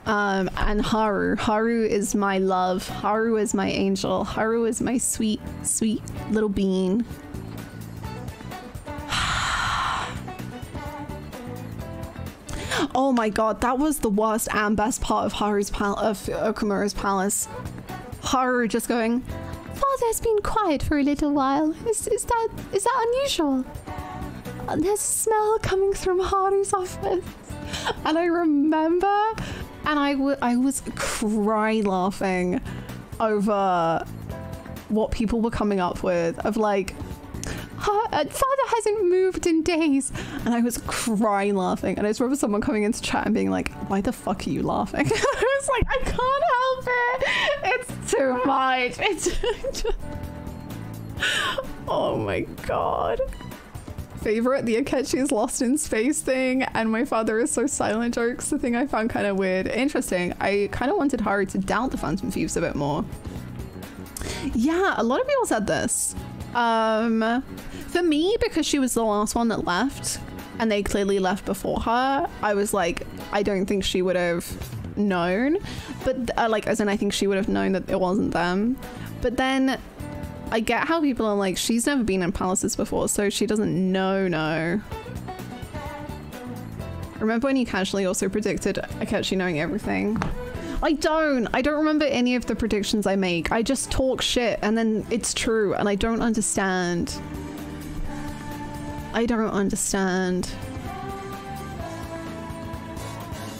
Speaker 1: Um and haru. Haru is my love. Haru is my angel. Haru is my sweet sweet little bean. [SIGHS] Oh my god that was the worst and best part of haru's pal of Okumura's palace. Haru just going Father's been quiet for a little while. Is, is that is that unusual? There's a smell coming from Haru's office, and I remember, and I I was cry laughing over what people were coming up with of like. "Ha- uh, Father hasn't moved in days, and I was crying laughing. And I just remember someone coming into chat and being like, "Why the fuck are you laughing?" [LAUGHS] I was like, "I can't help it. It's too much. It's just... [LAUGHS] oh my god." Favorite, the Akechi is lost in space thing, and my father is so silent jokes. The thing I found kind of weird. Interesting. I kind of wanted Haru to doubt the Phantom Thieves a bit more. Yeah, a lot of people said this. Um, for me, because she was the last one that left, and they clearly left before her, I was like, I don't think she would have known. But uh, like, as in, I think she would have known that it wasn't them. But then, I get how people are like, she's never been in palaces before, so she doesn't know. No. Remember when you casually also predicted Akechi knowing everything? I don't. I don't remember any of the predictions I make. I just talk shit and then it's true and I don't understand. I don't understand.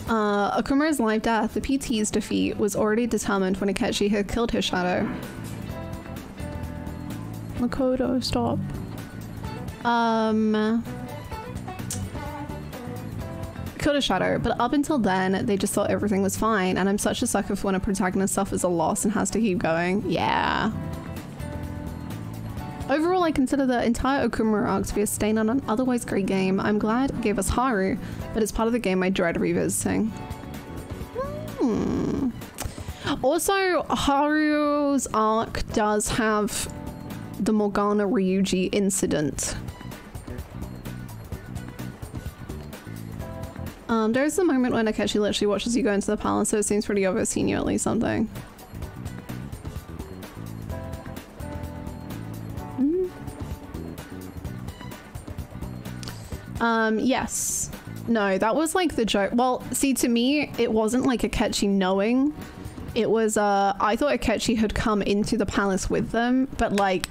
Speaker 1: Uh, Okumura's live death, the PT's defeat, was already determined when Akechi had killed his shadow. Makoto, stop. Um, killed a shadow, but up until then, they just thought everything was fine. And I'm such a sucker for when a protagonist suffers a loss and has to keep going. Yeah. Overall, I consider the entire Okumura arc to be a stain on an otherwise great game. I'm glad it gave us Haru, but it's part of the game I dread revisiting. Hmm. Also, Haru's arc does have the Morgana Ryuji incident. Um, there's the moment when Akechi literally watches you go into the palace, so it seems pretty obvious he knew at least something. Mhm. Um, yes. No, that was like the joke. Well, see, to me, it wasn't like Akechi knowing. It was, uh, I thought Akechi had come into the palace with them, but like,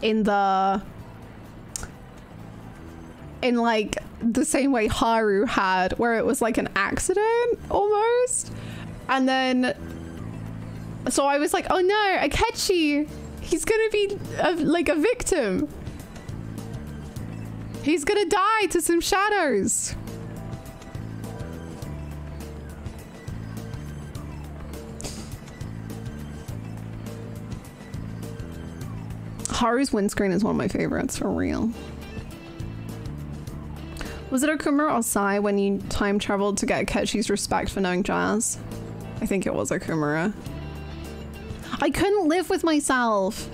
Speaker 1: in the, in like the same way Haru had, where it was like an accident almost. And then, so I was like, oh no, Akechi, he's gonna be a, like a victim. He's gonna die to some shadows. Haru's windscreen is one of my favorites for real. Was it Okumura or Sae when you time traveled to get Akechi's respect for knowing jazz? I think it was Okumura. I couldn't live with myself.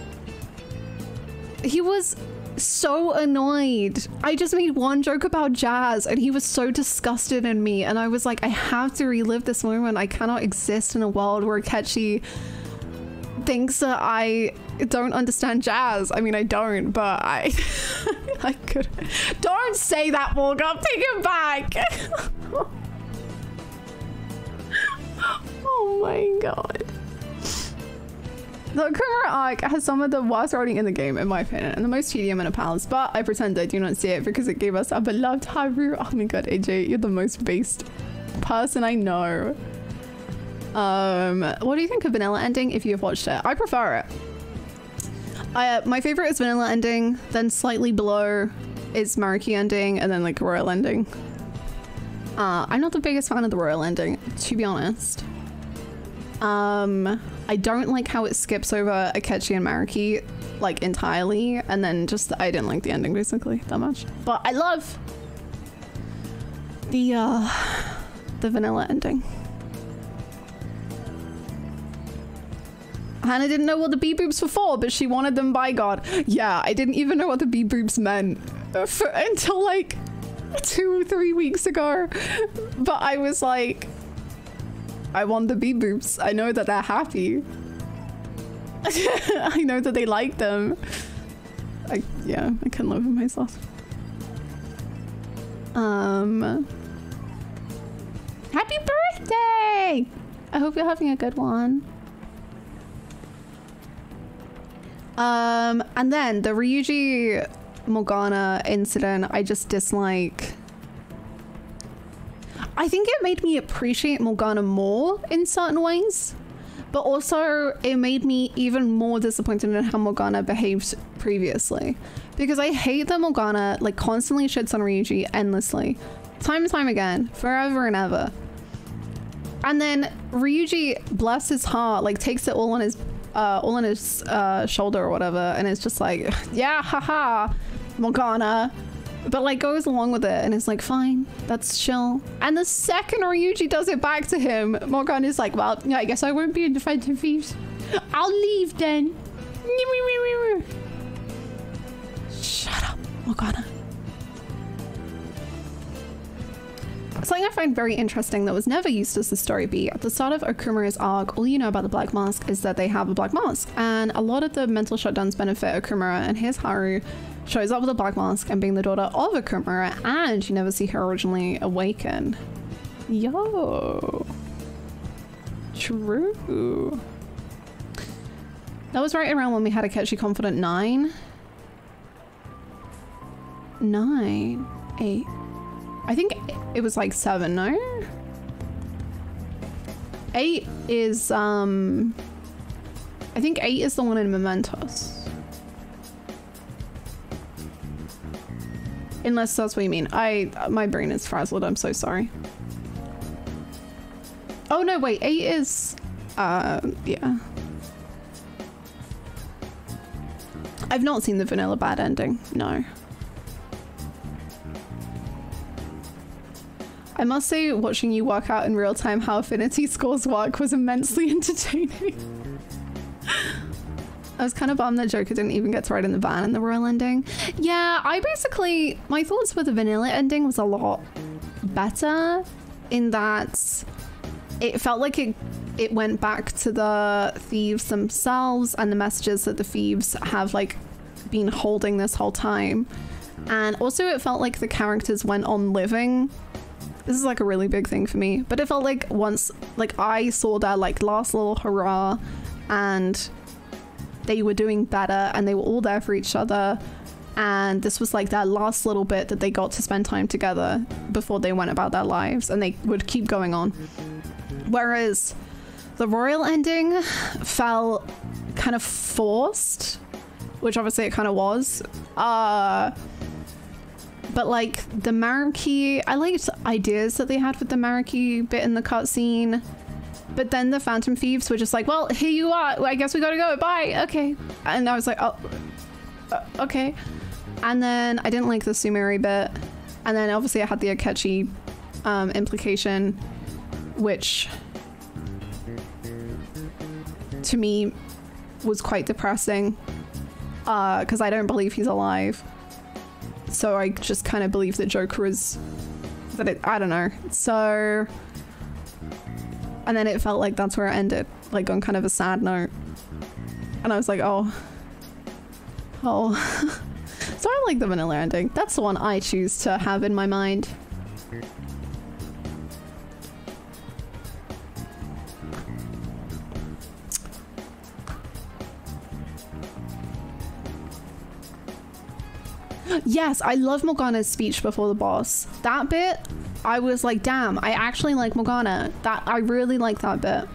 Speaker 1: He was so annoyed. I just made one joke about jazz and he was so disgusted in me. And I was like, I have to relive this moment. I cannot exist in a world where Akechi thinks that I don't understand jazz. I mean, I don't, but I, [LAUGHS] I could. Don't say that, Morgan. Take it back. [LAUGHS] oh my god. The Okumura arc has some of the worst writing in the game, in my opinion, and the most tedium in a palace, but I pretend I do not see it because it gave us our beloved Haru. Oh my god, AJ, you're the most based person I know. Um, what do you think of vanilla ending if you've watched it? I prefer it. I, uh, my favorite is vanilla ending, then slightly below is Maruki ending, and then like royal ending. Uh, I'm not the biggest fan of the royal ending, to be honest. Um, I don't like how it skips over Akechi and Maruki like entirely, and then just I didn't like the ending basically that much. But I love the uh, the vanilla ending. Hannah didn't know what the bee boobs were for, but she wanted them by God. Yeah, I didn't even know what the bee boobs meant for, until like two, or three weeks ago. But I was like, I want the bee boobs. I know that they're happy. [LAUGHS] I know that they like them. I, yeah, I couldn't live myself. Um, happy birthday! I hope you're having a good one. Um, and then the Ryuji Morgana incident, I just dislike. I think it made me appreciate Morgana more in certain ways, but also it made me even more disappointed in how Morgana behaved previously. Because I hate that Morgana like constantly shits on Ryuji endlessly, time and time again, forever and ever. And then Ryuji, bless his heart, like takes it all on his uh, all on his uh, shoulder or whatever, and it's just like, [LAUGHS] yeah, haha, Morgana. But like goes along with it and is like, fine, that's chill. And the second Ryuji does it back to him, Morgana is like, well, I guess I won't be in defensive thieves. I'll leave then. Shut up, Morgana. Something I find very interesting that was never used as the story beat. At the start of Okumura's arc, all you know about the Black Mask is that they have a Black Mask, and a lot of the mental shutdowns benefit Okumura, and here's Haru shows up with a Black Mask and being the daughter of Okumura, and you never see her originally awaken. Yo. True. That was right around when we had Akechi Confidant 9. 9. 8. I think it was like seven, no? Eight is, um, I think eight is the one in Mementos. Unless that's what you mean. I, my brain is frazzled. I'm so sorry. Oh no, wait, eight is, uh, yeah. I've not seen the vanilla bad ending. No. I must say, watching you work out in real time how affinity [LAUGHS] scores work was immensely [LAUGHS] entertaining. I was kind of bummed that Joker didn't even get to ride in the van in the royal ending. Yeah, I basically, my thoughts with the vanilla ending was a lot better in that it felt like it it went back to the thieves themselves and the messages that the thieves have like been holding this whole time. And also it felt like the characters went on living. This is like a really big thing for me, but it felt like once like I saw their like last little hurrah and they were doing better and they were all there for each other. And this was like that last little bit that they got to spend time together before they went about their lives and they would keep going on. Whereas the royal ending felt kind of forced which obviously it kind of was. Uh but like the Maruki, I liked ideas that they had with the Maruki bit in the cutscene. But then the Phantom Thieves were just like, well, here you are. I guess we gotta go. Bye. Okay. And I was like, oh, uh, okay. And then I didn't like the Sumire bit. And then obviously I had the Akechi um, implication, which to me was quite depressing because uh, I don't believe he's alive. So I just kind of believe that Joker is that it. I don't know. So and then it felt like that's where it ended, like on kind of a sad note. And I was like, oh, oh. [LAUGHS] so I like the vanilla ending. That's the one I choose to have in my mind. Yes, I love Morgana's speech before the boss. That bit, I was like, damn, I actually like Morgana. That I really like that bit.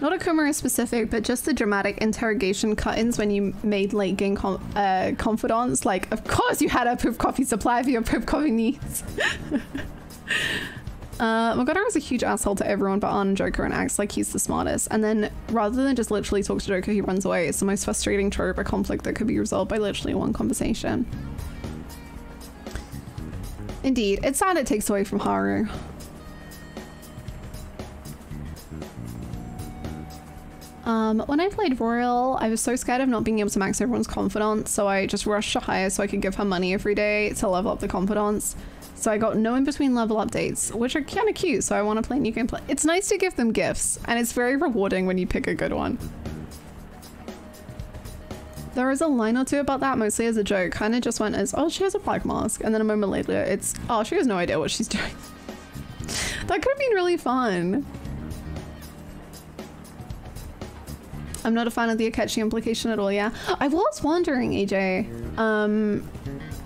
Speaker 1: Not a Kumara specific, but just the dramatic interrogation cut-ins when you made late game com uh, confidants. Like, of course you had a proof coffee supply for your proof coffee needs. [LAUGHS] Uh, is a huge asshole to everyone but on Joker and acts like he's the smartest. And then rather than just literally talk to Joker, he runs away. It's the most frustrating trope of conflict that could be resolved by literally one conversation. Indeed, it's sad it takes away from Haru. Um, when I played Royal, I was so scared of not being able to max everyone's confidence, so I just rushed to hire so I could give her money every day to level up the confidence. So I got no in between level updates, which are kind of cute. So I want to play new gameplay. It's nice to give them gifts, and it's very rewarding when you pick a good one. There is a line or two about that, mostly as a joke. Kind of just went as, oh, she has a black mask. And then a moment later, it's, oh, she has no idea what she's [LAUGHS] doing. that could have been really fun. I'm not a fan of the Akechi implication at all, yeah. I was wondering, AJ. Um,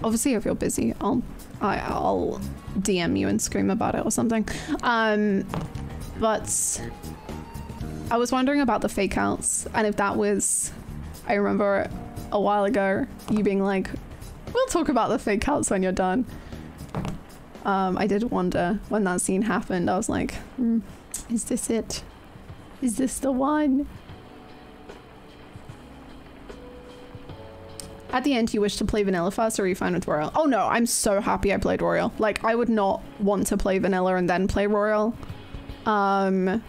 Speaker 1: obviously, if you're busy, I'll I, will DM you and scream about it or something. Um, but I was wondering about the fake outs and if that was, I remember a while ago you being like, we'll talk about the fake outs when you're done. Um, I did wonder when that scene happened. I was like, mm, is this it? Is this the one? At the end, you wish to play Vanilla first, or are you fine with Royal? Oh no, I'm so happy I played Royal. Like, I would not want to play Vanilla and then play Royal. Um,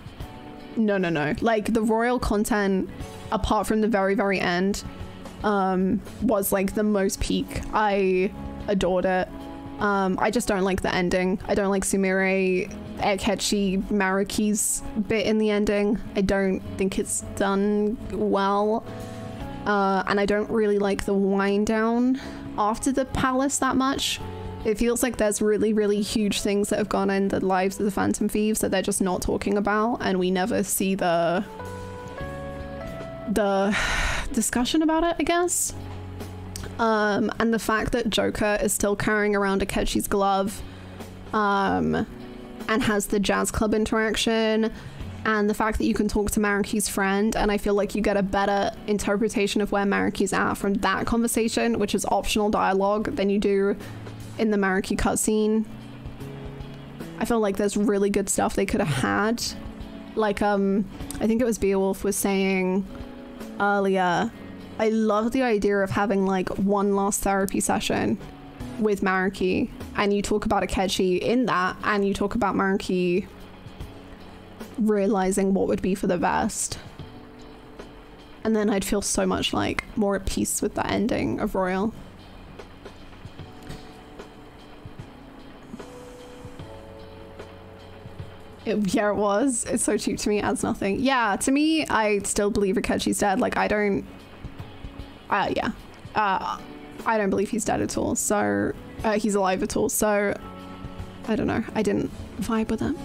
Speaker 1: no, no, no. Like, the Royal content, apart from the very, very end, um, was like the most peak. I adored it. Um, I just don't like the ending. I don't like Sumire Akechi Maruki's bit in the ending. I don't think it's done well. Uh, and I don't really like the wind down after the palace that much. It feels like there's really, really huge things that have gone in the lives of the Phantom Thieves that they're just not talking about, and we never see the the [SIGHS] discussion about it, I guess. Um, and the fact that Joker is still carrying around Akechi's glove, um, and has the jazz club interaction, and the fact that you can talk to Maruki's friend, and I feel like you get a better interpretation of where Maruki's at from that conversation, which is optional dialogue, than you do in the Maruki cutscene. I feel like there's really good stuff they could have had. Like, um, I think it was Beowulf was saying earlier, I love the idea of having like one last therapy session with Maruki, and you talk about Akechi in that, and you talk about Maruki realizing what would be for the best. And then I'd feel so much like more at peace with the ending of Royal. It, yeah, it was. It's so cheap to me. It adds nothing. Yeah, to me, I still believe Akechi's dead. Like, I don't. Uh, yeah. Uh, I don't believe he's dead at all. So, uh, he's alive at all. So, I don't know. I didn't vibe with that.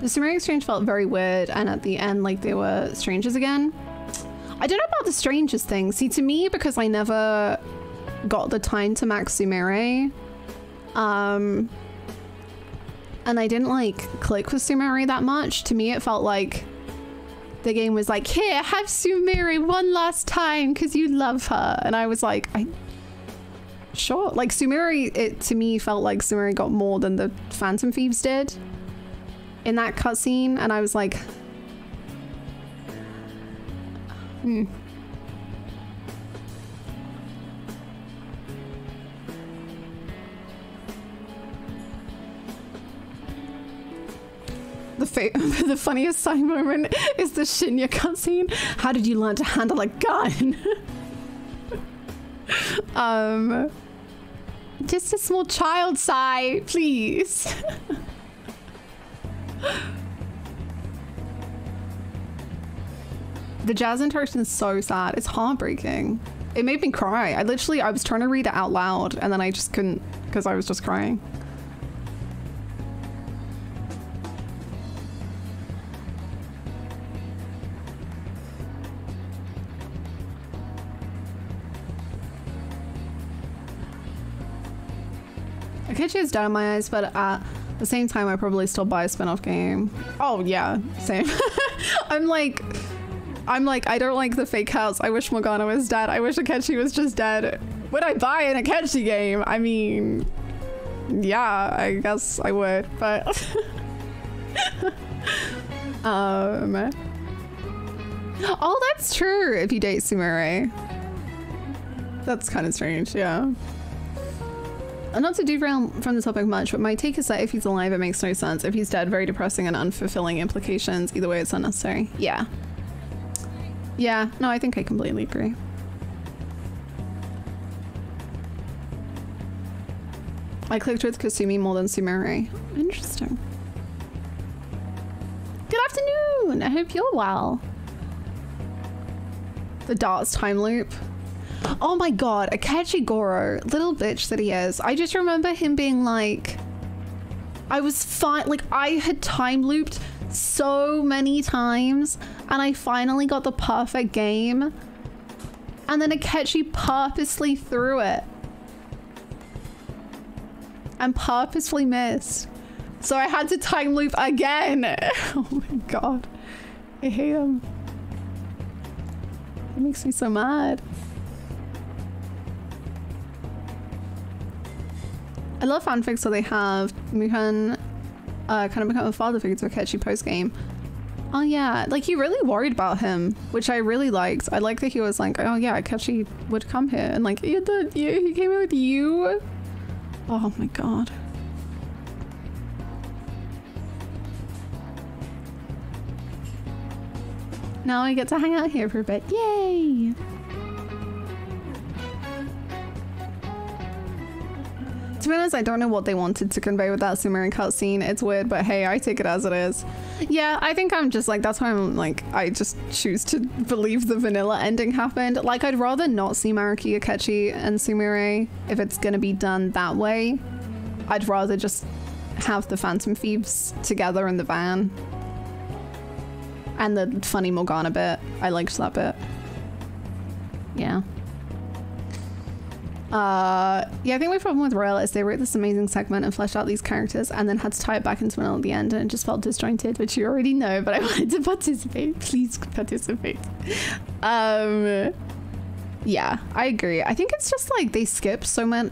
Speaker 1: The Sumerian exchange felt very weird, and at the end, like they were strangers again. I don't know about the strangers thing. See, to me, because I never got the time to max Sumire, um, and I didn't like click with Sumire that much. To me, it felt like the game was like, "Here, have Sumire one last time because you love her," and I was like, "I." Sure. Like Sumire, it to me felt like Sumire got more than the Phantom Thieves did in that cutscene, and I was like, hmm. The, [LAUGHS] the funniest side moment is the Shinya cutscene. How did you learn to handle a gun? [LAUGHS] um, just a small child sigh, please. the jazz interaction is so sad. It's heartbreaking. It made me cry. I literally, I was trying to read it out loud and then I just couldn't because I was just crying. Is down in my eyes, but at the same time, I probably still buy a spin-off game. Oh yeah, same. [LAUGHS] I'm like, I'm like, I don't like the fake house. I wish Morgana was dead. I wish Akechi was just dead. Would I buy an Akechi game? I mean, yeah, I guess I would, but [LAUGHS] um. Oh, that's true. If you date Sumire, that's kind of strange. Yeah. Not to derail from the topic much, but my take is that if he's alive, it makes no sense. If he's dead, very depressing and unfulfilling implications. Either way, it's unnecessary. Yeah. Yeah, no, I think I completely agree. I clicked with Kasumi more than Sumire. Interesting. Good afternoon! I hope you're well. The darts time loop. Oh my god, Akechi Goro, little bitch that he is. I just remember him being like, I was fine, like I had time looped so many times and I finally got the perfect game. And then Akechi purposely threw it. And purposefully missed. So I had to time loop again. [LAUGHS] oh my god. I hate him. It makes me so mad. I love fanfics so they have Muhan uh, kind of become a father figure to Akechi post game. Oh yeah, like he really worried about him, which I really liked. I like that he was like, oh yeah, Akechi would come here and like he, the, he came here with you. Oh my god. Now I get to hang out here for a bit. Yay! To be honest, I don't know what they wanted to convey with that Sumerian cutscene. It's weird, but hey, I take it as it is. Yeah, I think I'm just like, that's why I'm like, I just choose to [LAUGHS] believe the vanilla ending happened. Like, I'd rather not see Maruki, Akechi, and Sumire if it's gonna be done that way. I'd rather just have the Phantom Thieves together in the van. And the funny Morgana bit. I liked that bit. Yeah. Uh, yeah, I think my problem with Royal is they wrote this amazing segment and fleshed out these characters and then had to tie it back into an at the end and it just felt disjointed, which you already know, but I [LAUGHS] wanted to participate. Please participate. Um, yeah, I agree. I think it's just like they skip so much,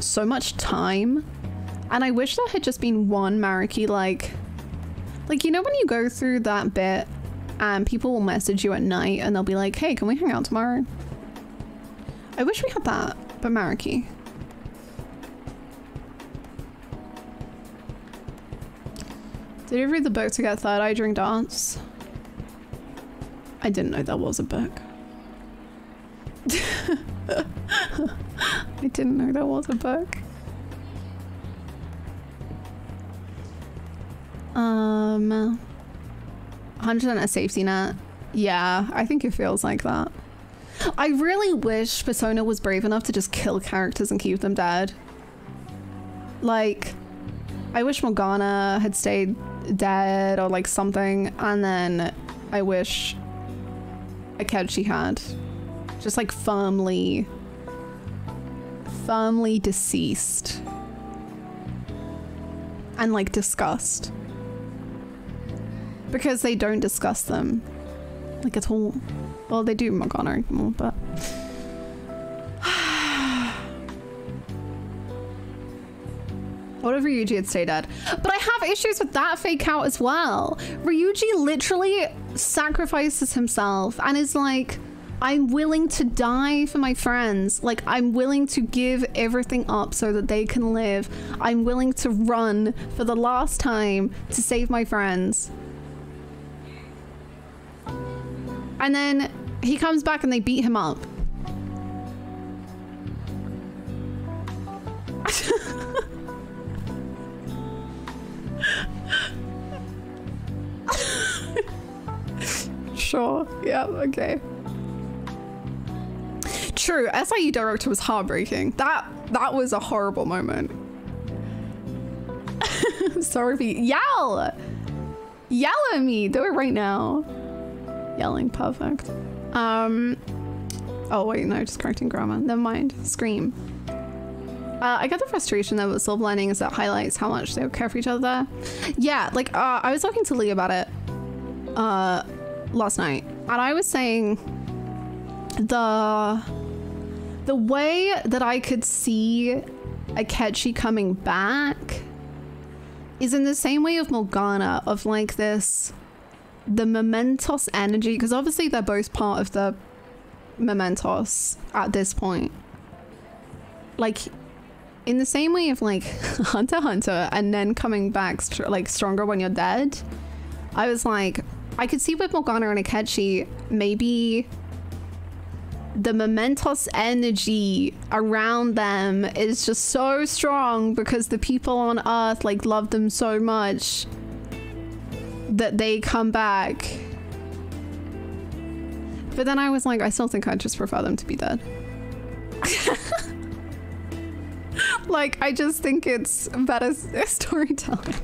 Speaker 1: so much time, and I wish there had just been one Maruki like, like you know when you go through that bit, and people will message you at night and they'll be like, "Hey, can we hang out tomorrow?" I wish we had that Maruki. Did you read the book to get third eye during dance? I didn't know that was a book. [LAUGHS] I didn't know that was a book. Um, 100% a safety net. Yeah, I think it feels like that. I really wish Persona was brave enough to just kill characters and keep them dead. Like, I wish Morgana had stayed dead or like something, and then I wish Akechi had. Just like firmly, firmly deceased. And like discussed. Because they don't discuss them. Like at all. Well, they do Morgana more, but... [SIGHS] Whatever Ryuji had stayed dead? But I have issues with that fake out as well. Ryuji literally sacrifices himself and is like, I'm willing to die for my friends. Like, I'm willing to give everything up so that they can live. I'm willing to run for the last time to save my friends. And then he comes back and they beat him up. sure. Yeah, okay. True, SIU director was heartbreaking. That that was a horrible moment. [LAUGHS] Sorry, for yell! Yell at me! Do it right now. Yelling, perfect. Um, oh wait, no, just correcting grammar. Never mind. Scream. Uh, I get the frustration though with Silver Lining is that highlights how much they care for each other. Yeah, like uh, I was talking to Lee about it uh, last night, and I was saying the the way that I could see Akechi coming back is in the same way of Morgana, of like this the Mementos energy, because obviously they're both part of the Mementos at this point. Like, in the same way of like [LAUGHS] Hunter Hunter and then coming back st like stronger when you're dead, I was like, I could see with Morgana and Akechi, maybe the Mementos energy around them is just so strong because the people on Earth like love them so much that they come back. But then I was like, I still think I'd just prefer them to be dead. [LAUGHS] like, I just think it's better [LAUGHS] storytelling.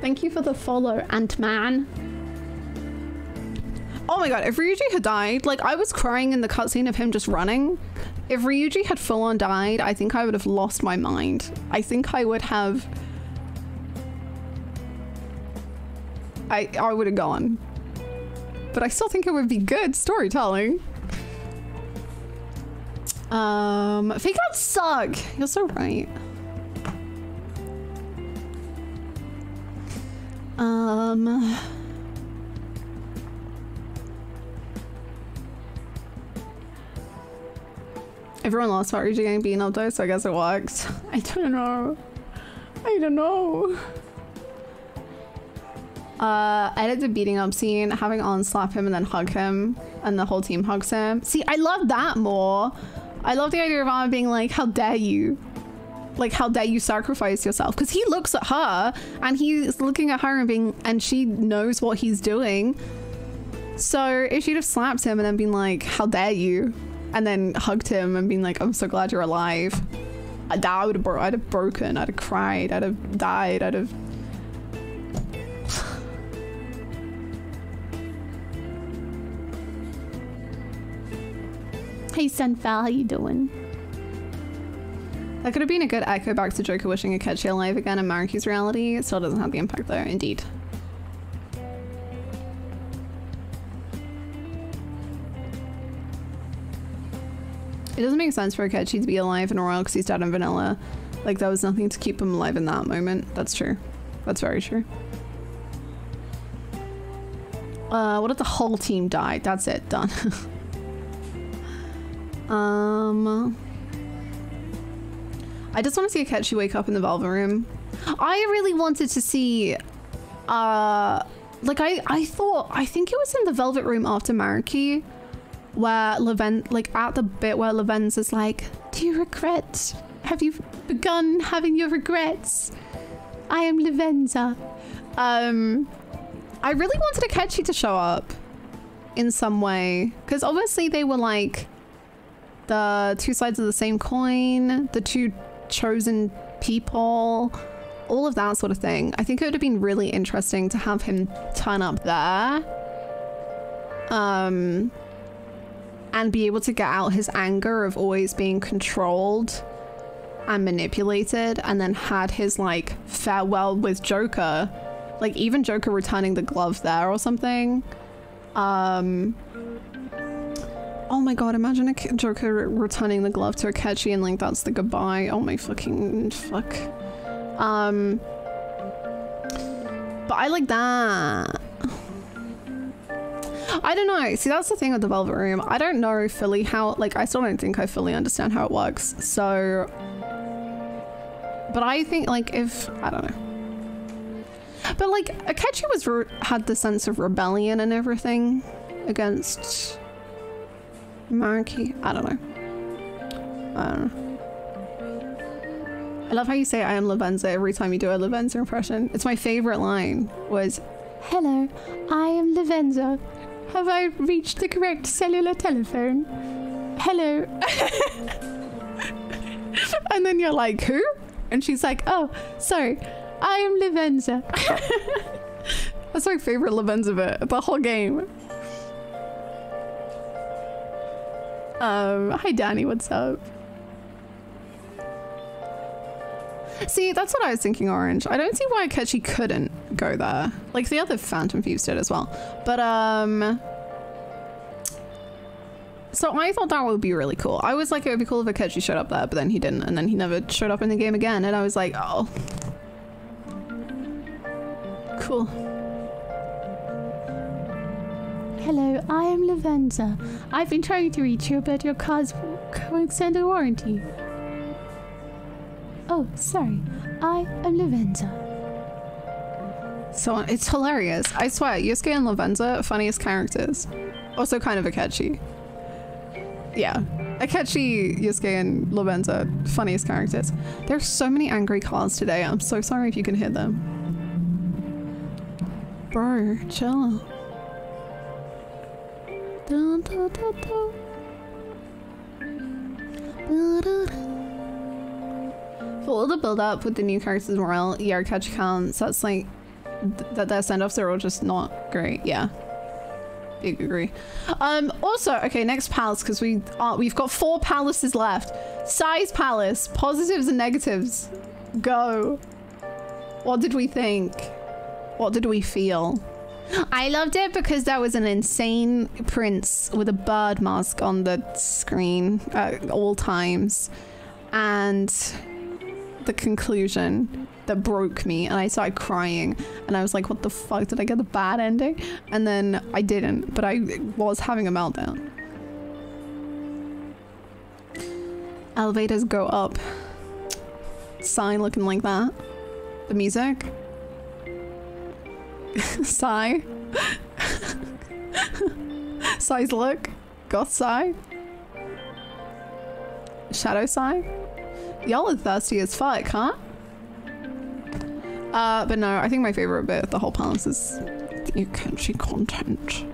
Speaker 1: Thank you for the follow, Ant-Man. Oh my god, if Ryuji had died, like I was crying in the cutscene of him just running. If Ryuji had full on died, I think I would have lost my mind. I think I would have I, I would have gone. But I still think it would be good storytelling. Um, fake outs suck. You're so right. Um... Everyone lost Haruji getting beaten up though, so I guess it works. [LAUGHS] I don't know. I don't know. Uh, I did the beating up scene, having on slap him and then hug him, and the whole team hugs him. See, I love that more. I love the idea of Anna being like, how dare you? Like, how dare you sacrifice yourself? Because he looks at her and he's looking at her and being, and she knows what he's doing. So if she'd have slapped him and then been like, how dare you? And then hugged him and been like, I'm so glad you're alive. I, I would have I'd have broken, I'd have cried, I'd have died, I'd have Hey Sunfell, how you doing? That could have been a good echo back to Joker wishing Akechi alive again in Maruki's reality. It still doesn't have the impact though, indeed. It doesn't make sense for a Akechi to be alive in a Royal because he's dead in Vanilla. Like, there was nothing to keep him alive in that moment. That's true. That's very true. Uh, what if the whole team died? That's it. Done. [LAUGHS] um... I just want to see Akechi wake up in the Velvet Room. I really wanted to see... Uh... Like, I, I thought... I think it was in the Velvet Room after Maruki where Leven, like at the bit where Lavenz is like, "Do you regret? Have you begun having your regrets?" I am Lavenza. Um, I really wanted Akechi to show up in some way because obviously they were like the two sides of the same coin, the two chosen people, all of that sort of thing. I think it would have been really interesting to have him turn up there. Um, and be able to get out his anger of always being controlled and manipulated and then had his like farewell with Joker like even Joker returning the glove there or something um oh my god imagine a Joker returning the glove to Akechi and like that's the goodbye oh my fucking fuck um but I like that I don't know. See, that's the thing with the Velvet Room. I don't know fully how, like, I still don't think I fully understand how it works. So, but I think, like, if, I don't know. But, like, Akechi was, had the sense of rebellion and everything against Maruki. I don't know. I don't know. I love how you say I am Lavenza every time you do a Lavenza impression. It's my favorite line was, Hello, I am Lavenza. Have I reached the correct cellular telephone? Hello. [LAUGHS] and then you're like, who? And she's like, oh, sorry, I am Lavenza. [LAUGHS] That's my favorite Lavenza bit, the whole game. Um, hi Danny, what's up? See, that's what I was thinking, Orange. I don't see why Akechi couldn't go there. Like the other Phantom Thieves did as well. But, um... So I thought that would be really cool. I was like, it would be cool if Akechi showed up there, but then he didn't. And then he never showed up in the game again. And I was like, oh. Cool. Hello, I am Lavenza. I've been trying to reach you, but your car's a warranty. Oh, sorry. I am Lavenza. So it's hilarious. I swear, Yusuke and Lavenza, funniest characters. Also kind of Akechi. Yeah. Akechi, Yusuke, and Lavenza, funniest characters. There's so many angry cars today. I'm so sorry if you can hear them. Bro, chill. For all the build up with the new characters morale, yeah, catch counts, that's like th that their send-offs are all just not great. Yeah. Big agree. Um also, okay, next palace, because we uh, we've got four palaces left. Sae's palace, positives and negatives. Go. What did we think? What did we feel? I loved it because there was an insane prince with a bird mask on the screen at all times. And the conclusion that broke me and I started crying and I was like what the fuck? Did I get the bad ending? And then I didn't but I was having a meltdown. Elevators go up. Sae looking like that. The music [LAUGHS] Sae. Sae's look. Goth Sae. Shadow Sae. Y'all are thirsty as fuck, huh? Uh, but no, I think my favorite bit of the whole palace is the Akechi content.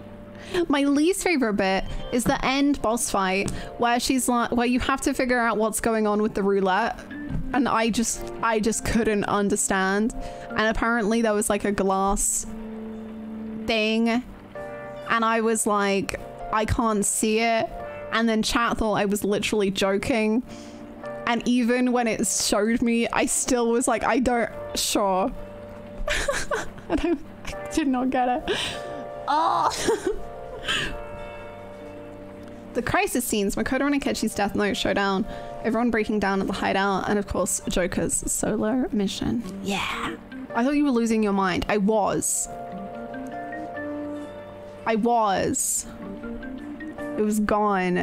Speaker 1: My least favorite bit is the end boss fight where she's like, where you have to figure out what's going on with the roulette and I just I just couldn't understand. And apparently there was like a glass thing and I was like I can't see it. And then chat thought I was literally joking. And even when it showed me, I still was like, I don't sure. [LAUGHS] I I did not get it. Oh [LAUGHS] The crisis scenes, Makoto and Akechi's Death Note showdown, everyone breaking down at the hideout, and of course, Joker's solo mission. Yeah. I thought you were losing your mind. I was. I was. It was gone.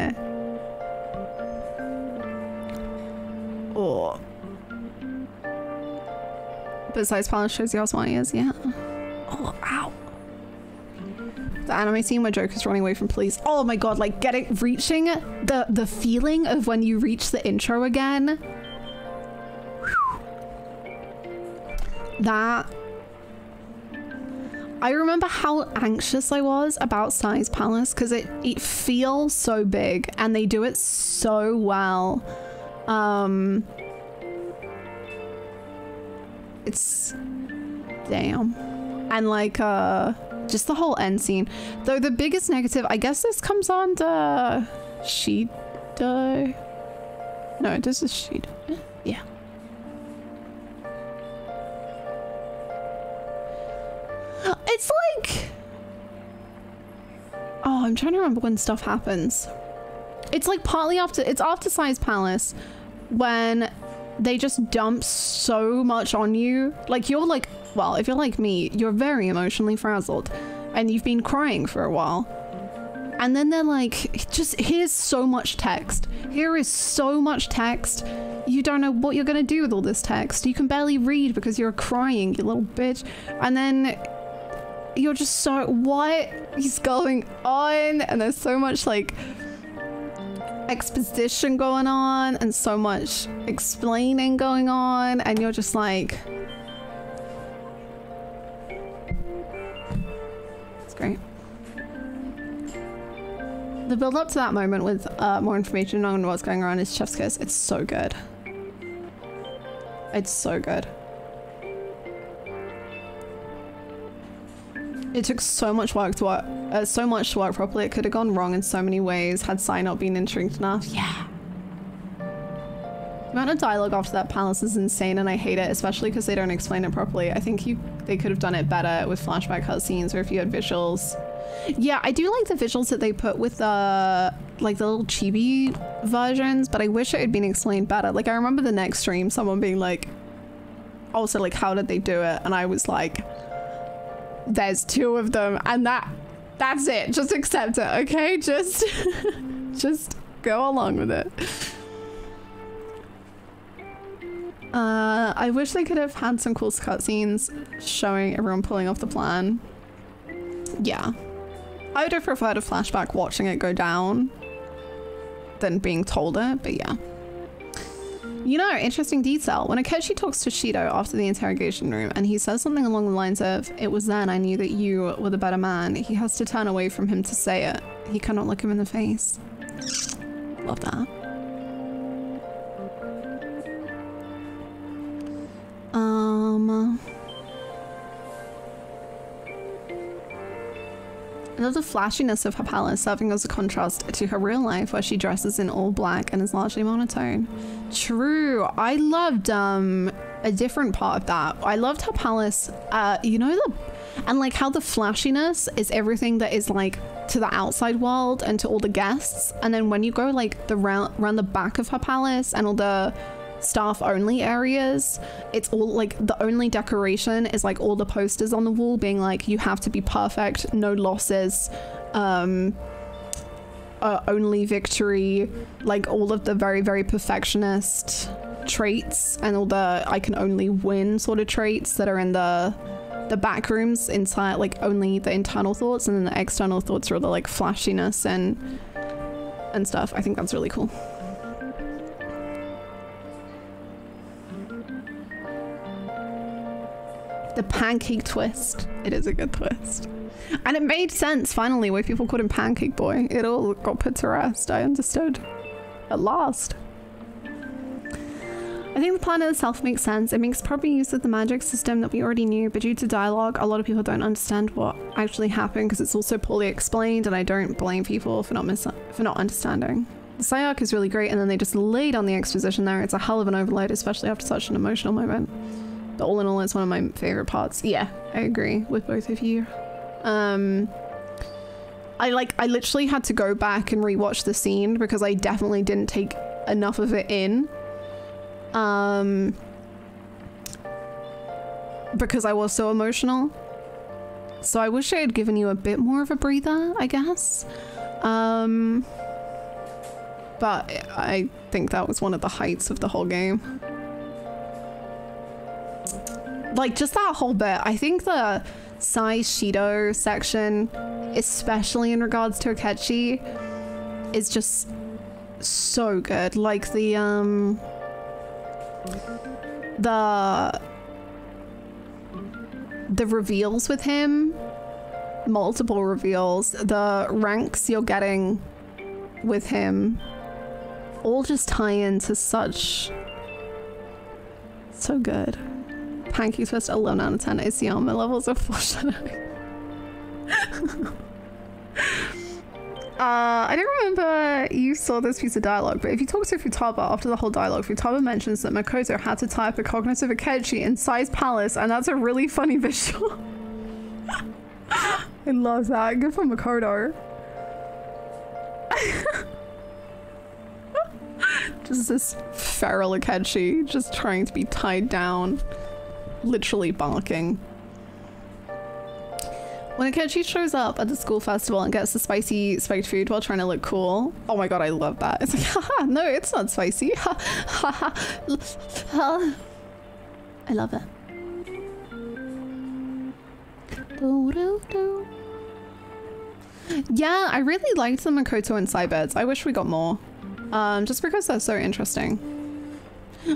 Speaker 1: Oh. Besides Palace shows you how smart he is, yeah. Oh, ow. The anime scene where Joker's running away from police. Oh my god, like getting reaching the the feeling of when you reach the intro again. That I remember how anxious I was about Sae's Palace because it it feels so big and they do it so well. Um it's damn. And like uh just the whole end scene. Though the biggest negative, I guess this comes on to Shido. No, this is Shido. Yeah. [GASPS] It's like Oh, I'm trying to remember when stuff happens. It's like partly after it's after Sae's Palace when they just dump so much on you. Like you're like, well, if you're like me, you're very emotionally frazzled and you've been crying for a while. And then they're like, just here's so much text. Here is so much text. You don't know what you're gonna do with all this text. You can barely read because you're crying, you little bitch. And then you're just so, what is going on? And there's so much like exposition going on and so much explaining going on. And you're just like, great. The build up to that moment with uh, more information on what's going on is Chef's Kiss. It's so good. It's so good. It took so much work to work, uh, so much to work properly. It could have gone wrong in so many ways had Sae not been intrigued enough. Yeah. The amount of dialogue after that palace is insane and I hate it, especially because they don't explain it properly. I think you they could have done it better with flashback cutscenes or if you had visuals. Yeah, I do like the visuals that they put with the like the little chibi versions, but I wish it had been explained better. Like I remember the next stream, someone being like, also like, how did they do it? And I was like, there's two of them and that that's it just accept it okay just [LAUGHS] just go along with it uh i wish they could have had some cool cutscenes showing everyone pulling off the plan yeah i would have preferred a flashback watching it go down than being told it but yeah you know, interesting detail. When Akechi talks to Shido after the interrogation room and he says something along the lines of, It was then I knew that you were the better man, he has to turn away from him to say it. He cannot look him in the face. Love that. Um. I love the flashiness of her palace serving as a contrast to her real life where she dresses in all black and is largely monotone. True. I loved um a different part of that. I loved her palace. Uh you know the and like how the flashiness is everything that is like to the outside world and to all the guests and then when you go like the round around the back of her palace and all the staff only areas. It's all like the only decoration is like all the posters on the wall being like you have to be perfect no losses um uh, only victory like all of the very very perfectionist traits and all the i can only win sort of traits that are in the the back rooms inside like only the internal thoughts and then the external thoughts are all the like flashiness and and stuff. I think that's really cool The pancake twist. It is a good twist. And it made sense finally why people called him Pancake Boy. It all got put to rest. I understood. At last. I think the plan itself makes sense. It makes proper use of the magic system that we already knew, but due to dialogue, a lot of people don't understand what actually happened because it's also poorly explained, and I don't blame people for not mis- for not understanding. The Sae arc is really great, and then they just laid on the exposition there. It's a hell of an overload, especially after such an emotional moment. All in all, it's one of my favorite parts. Yeah, I agree with both of you. Um, I like, I literally had to go back and rewatch the scene because I definitely didn't take enough of it in. Um, because I was so emotional. So I wish I had given you a bit more of a breather, I guess. Um, but I think that was one of the heights of the whole game. Like just that whole bit. I think the Sae Shido section, especially in regards to Akechi, is just so good. Like the um the the reveals with him, multiple reveals, the ranks you're getting with him, all just tie into such so good. Pancake Twist 11 out of 10 is the armor levels of foreshadowing. [LAUGHS] Uh, I don't remember you saw this piece of dialogue, but if you talk to Futaba after the whole dialogue, Futaba mentions that Makoto had to type a cognitive Akechi in Sae's palace, and that's a really funny [LAUGHS] visual. [LAUGHS] I love that. Good for Makoto. just this feral Akechi just trying to be tied down, literally barking. When Akechi shows up at the school festival and gets the spicy spiked food while trying to look cool, oh my god, I love that. It's like, [LAUGHS] haha, no, it's not spicy. [LAUGHS] Ha ha ha. I love it. Yeah, I really liked the Makoto and Cybirds. I wish we got more. Um, just because they're so interesting.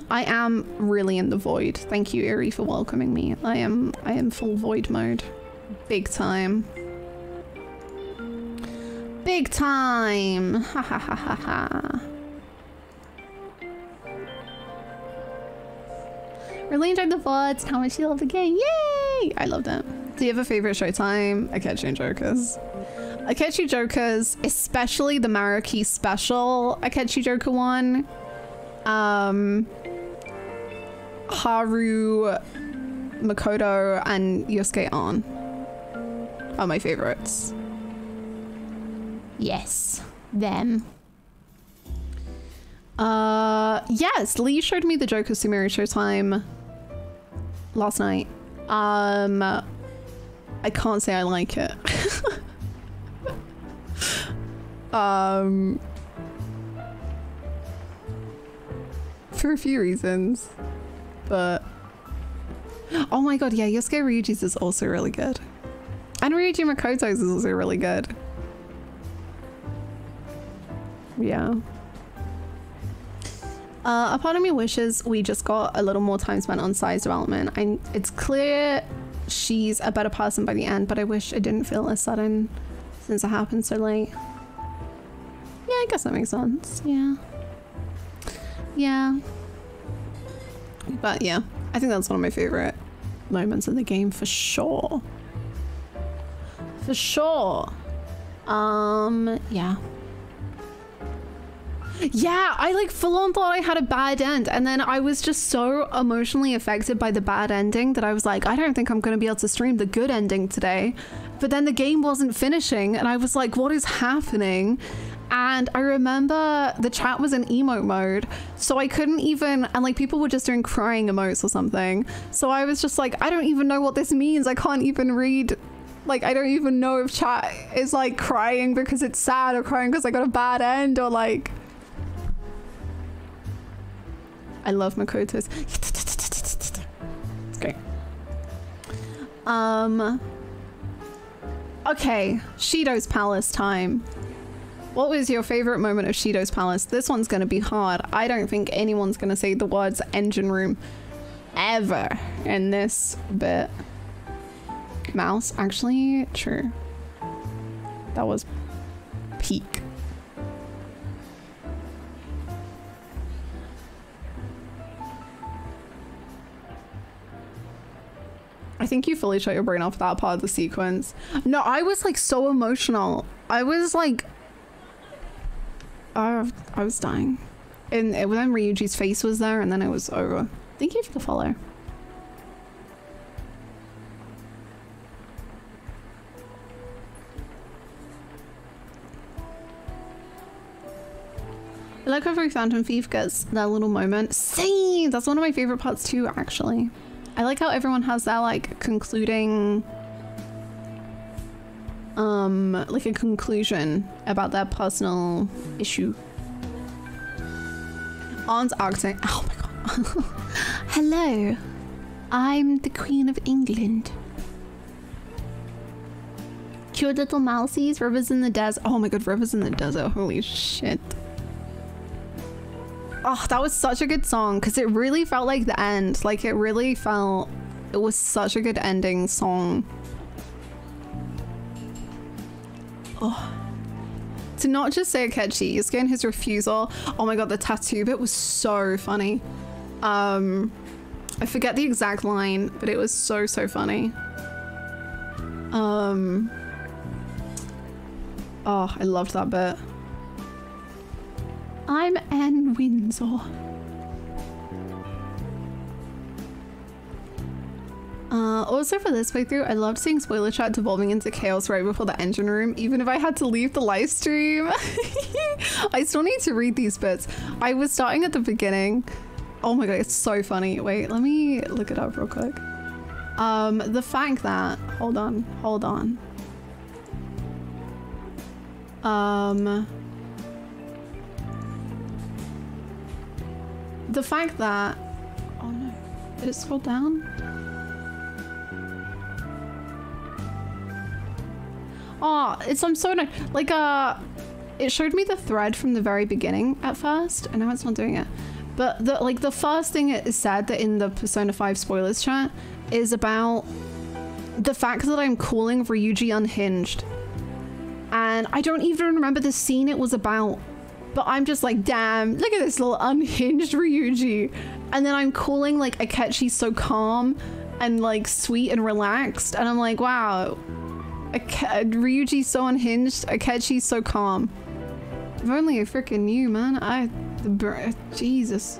Speaker 1: I am really in the void. Thank you, Eri, for welcoming me. I am I am full void mode. Big time. Big time! [LAUGHS] Ha ha ha ha ha. Really enjoyed the VODs. How much you love the game. Yay! I loved it. Do you have a favorite showtime? Akechi and Jokers. Akechi Jokers, especially the Maruki special Akechi Joker one. Um, Haru, Makoto, and Yusuke On are my favorites. Yes, them. Uh, yes, Lee showed me the Joker Sumire Showtime last night. Um, I can't say I like it. [LAUGHS] um, for a few reasons, but [GASPS] oh my god, yeah, Yusuke Ryuji's is also really good. And Ryuji Makoto's is also really good. Yeah. Uh, a part of me wishes we just got a little more time spent on Sae's development. I, it's clear she's a better person by the end, but I wish it didn't feel as sudden since it happened so late. Yeah, I guess that makes sense. Yeah. Yeah. But yeah, I think that's one of my favorite moments in the game for sure. For sure. Um, yeah. Yeah, I like full on thought I had a bad end, and then I was just so emotionally affected by the bad ending that I was like, I don't think I'm going to be able to stream the good ending today. But then the game wasn't finishing, and I was like, what is happening? And I remember the chat was in emote mode, so I couldn't even, and like people were just doing crying emotes or something. So I was just like, I don't even know what this means. I can't even read like I don't even know if chat is like crying because it's sad or crying because I got a bad end or like I love Makoto's. Great. Um. Okay, Shido's Palace time. What was your favorite moment of Shido's Palace? This one's going to be hard. I don't think anyone's going to say the words engine room ever in this bit. Mouse, actually, true. That was peak. I think you fully shut your brain off that part of the sequence. No, I was like so emotional. I was like I, I was dying. And when Ryuji's face was there, and then it was over. Thank you for the follow. I like how every Phantom Thief gets that little moment. See, That's one of my favorite parts too, actually. I like how everyone has that like concluding um like a conclusion about their personal issue. Ann's accent. [LAUGHS] Oh my god. [LAUGHS] Hello. I'm the Queen of England. Cute little mousies, rivers in the desert. Oh my god, rivers in the desert. Holy shit. Oh, that was such a good song because it really felt like the end. Like it really felt it was such a good ending song. Oh. To not just say Akechi, Yusuke and his refusal. Oh my god, the tattoo bit was so funny. Um I forget the exact line, but it was so so funny. Um Oh, I loved that bit. I'm Anne Windsor. Uh, also for this playthrough, I loved seeing spoiler chat devolving into chaos right before the engine room, even if I had to leave the live stream. [LAUGHS] I still need to read these bits. I was starting at the beginning. Oh my god, it's so funny. Wait, let me look it up real quick. Um, the fact that, hold on, hold on. Um, the fact that oh no did it scroll down oh it's i'm so annoyed like uh it showed me the thread from the very beginning at first and now it's not doing it but the like the first thing it said that in the persona 5 spoilers chat is about the fact that i'm calling ryuji unhinged and i don't even remember the scene it was about but I'm just like, damn, look at this little unhinged Ryuji. And then I'm calling like Akechi so calm and like sweet and relaxed. And I'm like, wow, Ryuji's so unhinged, Akechi's so calm. If only I freaking knew, man. I, the Jesus.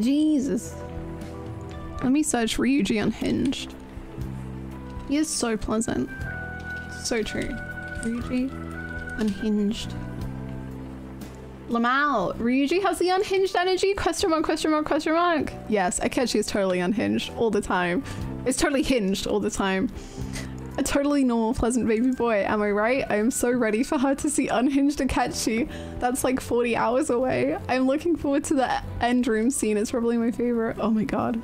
Speaker 1: Jesus. Let me search Ryuji unhinged. He is so pleasant. So true. Ryuji unhinged. Lamau, Ryuji has the unhinged energy? Question mark, question mark, question mark. Yes, Akechi is totally unhinged all the time. It's totally hinged all the time. A totally normal, pleasant baby boy. Am I right? I am so ready for her to see unhinged Akechi. That's like 40 hours away. I'm looking forward to the end room scene. It's probably my favorite. Oh my god.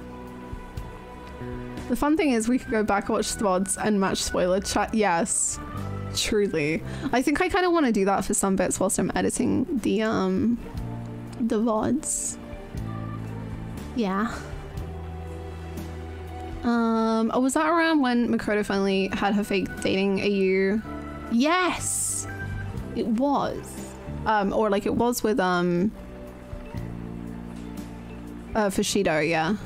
Speaker 1: The fun thing is we could go back and watch the VODs and match spoiler chat. Yes, truly. I think I kind of want to do that for some bits whilst I'm editing the um the VODs. Yeah. Um, oh, was that around when Makoto finally had her fake dating AU? Yes, it was. Um, or like it was with um uh Fashido, yeah.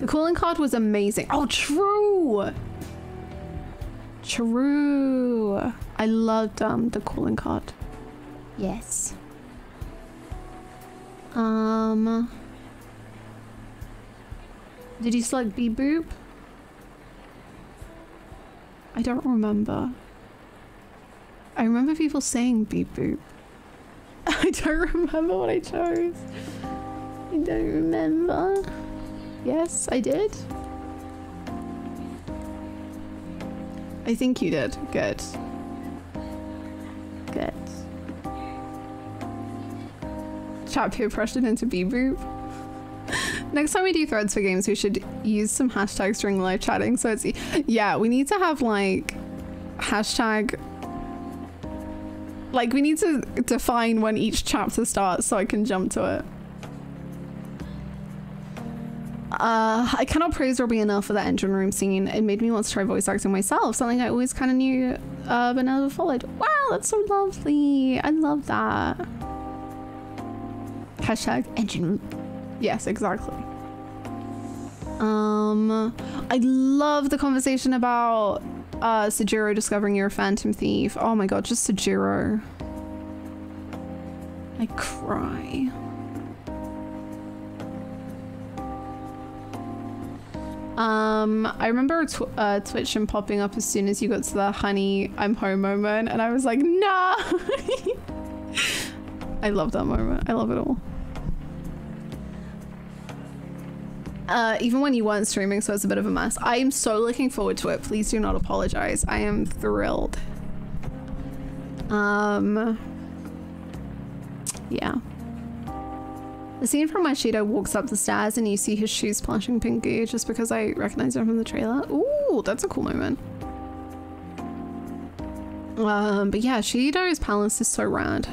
Speaker 1: The calling card was amazing. Oh, true. True. I loved um the calling card. Yes. Um. Did you select B boop? I don't remember. I remember people saying beep boop. [LAUGHS] I don't remember what I chose. I don't remember. Yes, I did. I think you did. Good. Good. Chat peer pressured into B boop. [LAUGHS] Next time we do threads for games, we should use some hashtags during live chatting. So it's e- yeah, we need to have like hashtag. Like we need to define when each chapter starts so I can jump to it. Uh, I cannot praise Robbie enough for that engine room scene. It made me want to try voice acting myself, something I always kind of knew uh, but never followed. Wow, that's so lovely. I love that. Hashtag engine room. Yes, exactly. Um, I love the conversation about uh discovering you're a phantom thief. Oh my god, just Sojiro. I cry. Um, I remember tw uh, Twitch and popping up as soon as you got to the honey, I'm home moment, and I was like, nah. [LAUGHS] I love that moment. I love it all. Uh, even when you weren't streaming, so it's a bit of a mess. I am so looking forward to it. Please do not apologize. I am thrilled. Um, yeah. The scene from when Shido walks up the stairs and you see his shoes splashing pink goo just because I recognize him from the trailer. Ooh, that's a cool moment. Um, but yeah, Shido's palace is so rad.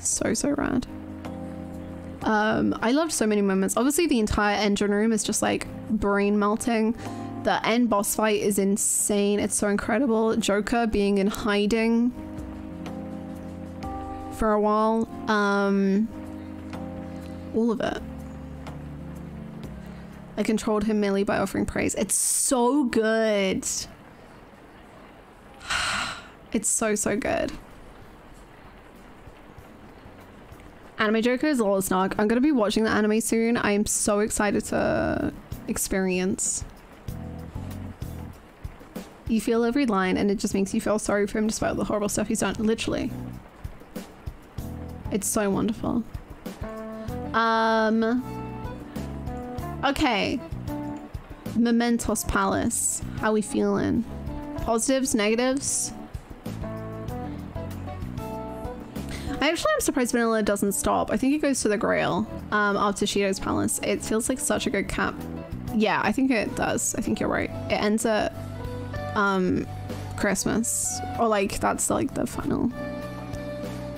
Speaker 1: So, so rad. Um, I loved so many moments. Obviously, the entire engine room is just like brain melting. The end boss fight is insane. It's so incredible. Joker being in hiding for a while. Um, all of it. I controlled him merely by offering praise. It's so good. [SIGHS] It's so, so good. Anime Joker is all Snark. I'm gonna be watching the anime soon. I am so excited to experience. You feel every line and it just makes you feel sorry for him despite all the horrible stuff he's done. Literally. It's so wonderful. Um. Okay. Mementos Palace. How we feeling? Positives, negatives? I actually am surprised Vanilla doesn't stop. I think it goes to the Grail um, after Shido's Palace. It feels like such a good cap. Yeah, I think it does. I think you're right. It ends at um, Christmas. Or like, that's like the final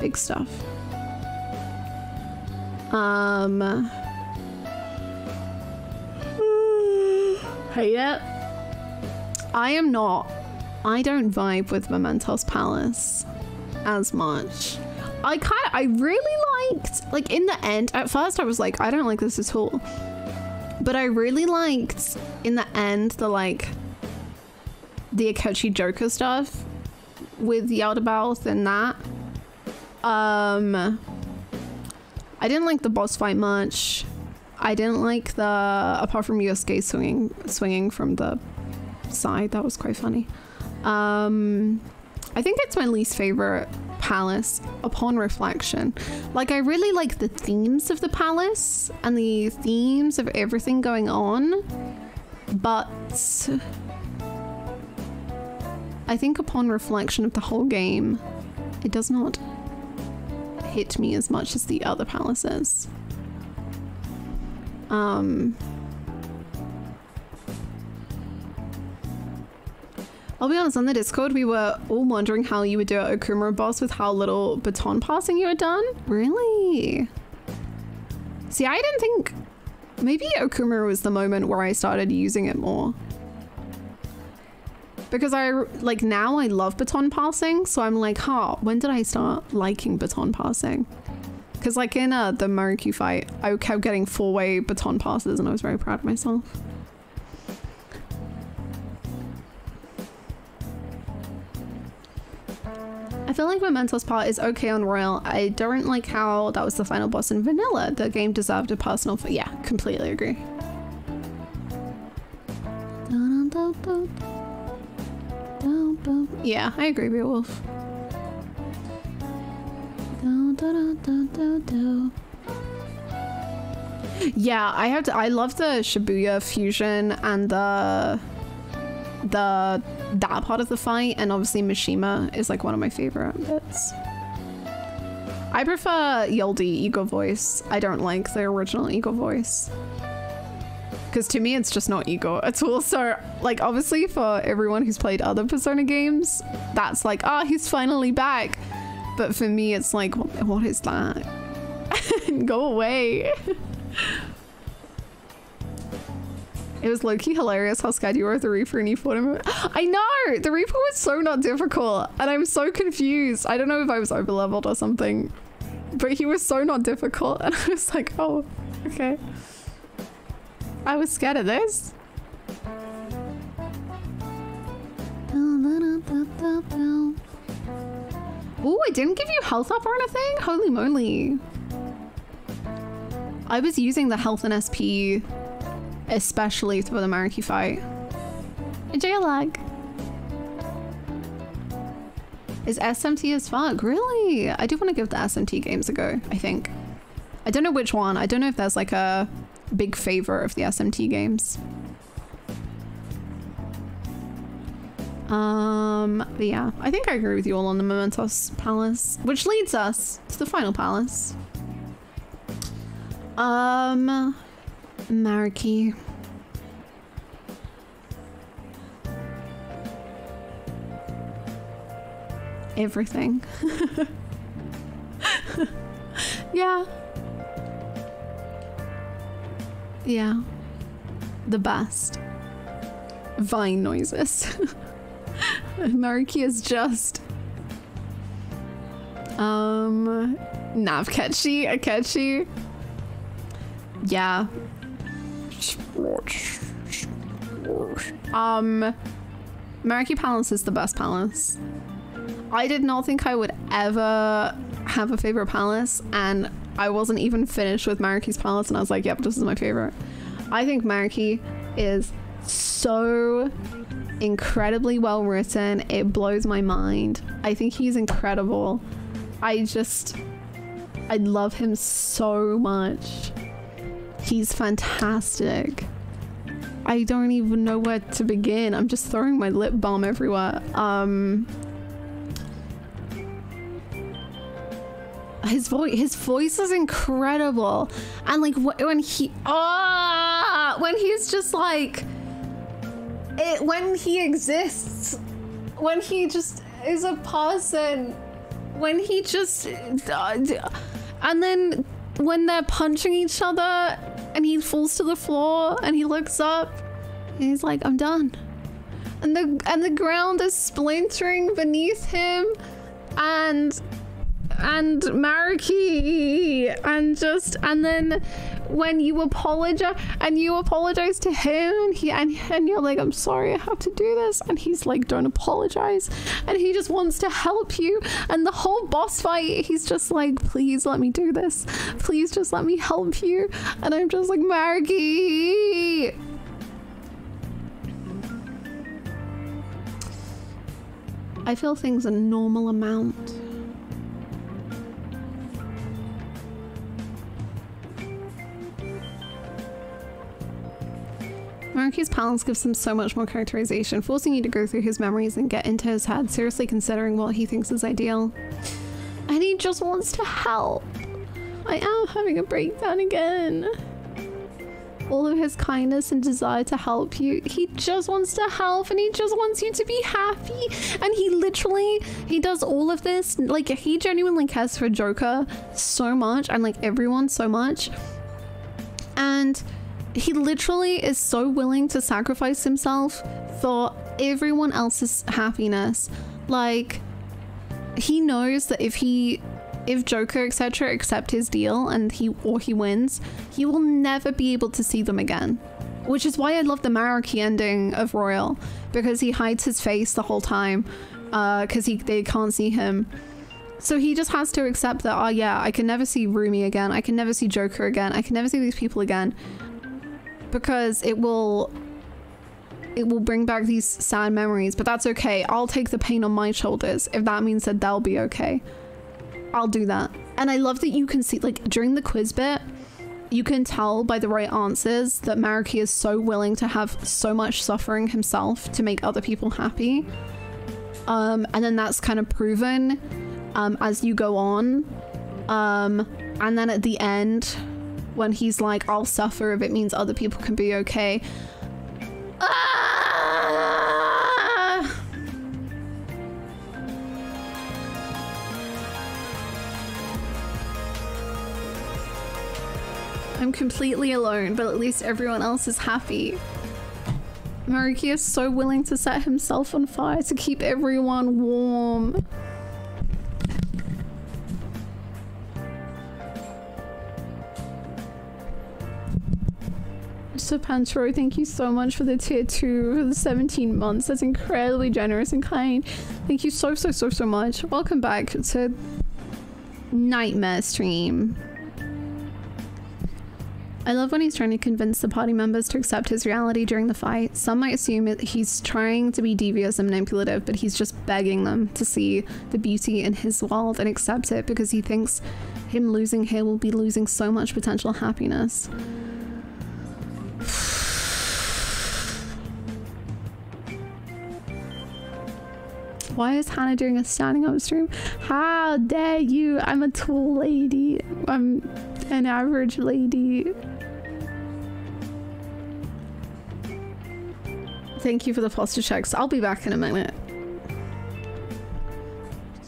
Speaker 1: big stuff. Um, [SIGHS] hate it. I am not. I don't vibe with Mementos Palace as much. I kind of, I really liked like in the end at first I was like I don't like this at all. But I really liked in the end the like the Akechi Joker stuff with Yaldabaoth and that. Um I didn't like the boss fight much. I didn't like the apart from Yusuke swinging swinging from the side. That was quite funny. Um I think it's my least favorite palace upon reflection. Like, I really like the themes of the palace and the themes of everything going on, but I think upon reflection of the whole game, it does not hit me as much as the other palaces. Um, I'll be honest, on the Discord, we were all wondering how you would do a Okumura boss with how little baton passing you had done. Really? See, I didn't think... Maybe Okumura was the moment where I started using it more. Because I, like, now I love baton passing, so I'm like, huh, when did I start liking baton passing? Because, like, in uh, the Maruki fight, I kept getting four-way baton passes, and I was very proud of myself. I feel like Mementos part is okay on Royal. I don't like how that was the final boss in Vanilla. The game deserved a personal. yeah, completely agree. Yeah, I agree, Beowulf. Yeah, I have to. I love the Shibuya fusion and the the that part of the fight, and obviously Mishima is like one of my favorite bits. I prefer Yoldi Igor voice. I don't like the original Igor voice. Because to me, it's just not Igor at all. So, like, obviously, for everyone who's played other Persona games, that's like, oh, he's finally back. But for me, it's like, what is that? [LAUGHS] Go away. It was low-key hilarious how scared you were of the Reaper and you fought him. I know! The Reaper was so not difficult and I'm so confused. I don't know if I was over-leveled or something, but he was so not difficult [LAUGHS] and I was like, oh, okay. I was scared of this. Oh, I didn't give you health up or anything? Holy moly. I was using the health and SP especially for the Maruki fight. Enjoy lag. Is SMT as fuck? Really? I do want to give the SMT games a go, I think. I don't know which one. I don't know if there's like a big favor of the SMT games. Um, but yeah, I think I agree with you all on the Mementos Palace, which leads us to the final palace. Um, Maruki. Everything. [LAUGHS] yeah. Yeah. The best. Vine noises. [LAUGHS] Maruki is just um Nav catchy, a catchy. Yeah. Um Maruki Palace is the best palace. I did not think I would ever have a favorite palace and I wasn't even finished with Maruki's palace and I was like, yep, this is my favorite. I think Maruki is so incredibly well written. It blows my mind. I think he's incredible. I just, I love him so much. He's fantastic. I don't even know where to begin. I'm just throwing my lip balm everywhere. Um, his voice, his voice is incredible, and like wh- when he, ah, when he's just like it when he exists when he just is a person when he just and then when they're punching each other and he falls to the floor and he looks up and he's like i'm done. And the and the ground is splintering beneath him and and Maruki and just and then when you apologize and you apologize to him and he and, and you're like I'm sorry I have to do this and he's like don't apologize and he just wants to help you and the whole boss fight he's just like please let me do this. Please just let me help you and I'm just like Maruki I feel things a normal amount Maruki's palace gives him so much more characterization, forcing you to go through his memories and get into his head, seriously considering what he thinks is ideal. And he just wants to help. I am having a breakdown again. All of his kindness and desire to help you. He just wants to help and he just wants you to be happy. And he literally, he does all of this. Like, he genuinely cares for Joker so much and like everyone so much. And he literally is so willing to sacrifice himself for everyone else's happiness. Like, he knows that if he if Joker etc accept his deal and he or he wins, he will never be able to see them again. Which is why I love the Maruki ending of Royal because he hides his face the whole time because uh, he they can't see him. So he just has to accept that oh yeah, I can never see Rumi again. I can never see Joker again. I can never see these people again because it will it will bring back these sad memories, but that's okay. I'll take the pain on my shoulders if that means that they'll be okay. I'll do that. And I love that you can see, like, during the quiz bit, you can tell by the right answers that Maruki is so willing to have so much suffering himself to make other people happy. Um, and then that's kind of proven um, as you go on. Um, and then at the end, when he's like, I'll suffer if it means other people can be okay. Ah! I'm completely alone, but at least everyone else is happy. Maruki is so willing to set himself on fire to keep everyone warm. Serpentro, thank you so much for the tier 2 for the 17 months. That's incredibly generous and kind. Thank you so, so, so, so much. Welcome back to Nightmare Stream. I love when he's trying to convince the party members to accept his reality during the fight. Some might assume that he's trying to be devious and manipulative, but he's just begging them to see the beauty in his world and accept it because he thinks him losing here will be losing so much potential happiness. Why is Hannah doing a standing up stream? How dare you? I'm a tall lady. I'm an average lady. Thank you for the foster checks. I'll be back in a minute.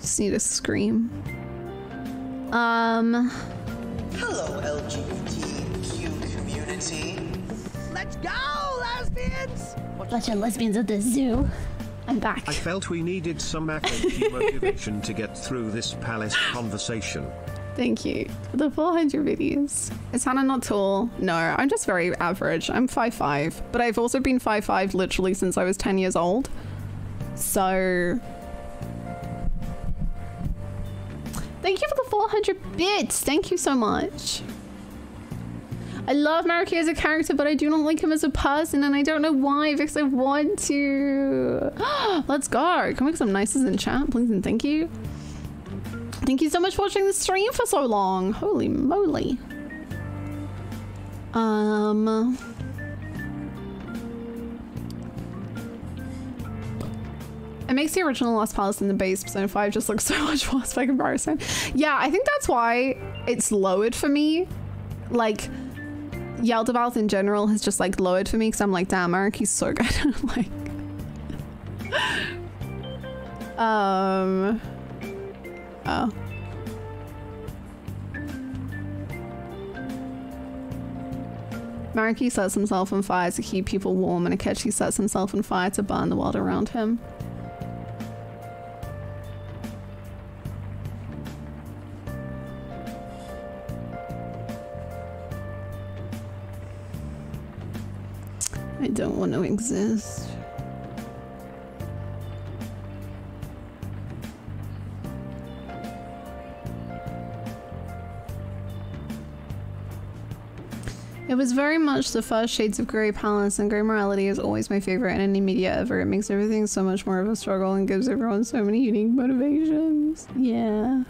Speaker 1: Just need to scream. Um.
Speaker 5: Hello, LGBTQ community.
Speaker 6: Let's go, lesbians!
Speaker 1: Bunch of lesbians at the zoo. I'm back.
Speaker 2: I felt we needed some FAQ motivation to get through this palace conversation.
Speaker 1: Thank you for the 400 videos. Is Hannah not tall? No, I'm just very average. I'm 5'5", but I've also been 5'5", literally since I was 10 years old. So... Thank you for the 400 bits. Thank you so much. I love Maruki as a character, but I do not like him as a person, and I don't know why, because I want to. [GASPS] Let's go. Can we get some nices in chat, please and thank you? Thank you so much for watching the stream for so long. Holy moly. Um... It makes the original Lost Palace in the base Persona 5 just look [LAUGHS] so much worse by comparison. Yeah, I think that's why it's lowered for me. Like, Yaldabaoth in general has just like lowered for me because I'm like, damn, Eric, he's so [LAUGHS] good. like, um, oh. Maruki sets himself on fire to keep people warm, and Akechi sets himself on fire to burn the world around him. I don't want to exist. It was very much the first Shades of Grey Palace, and Grey Morality is always my favorite in any media ever. It makes everything so much more of a struggle and gives everyone so many unique motivations. Yeah.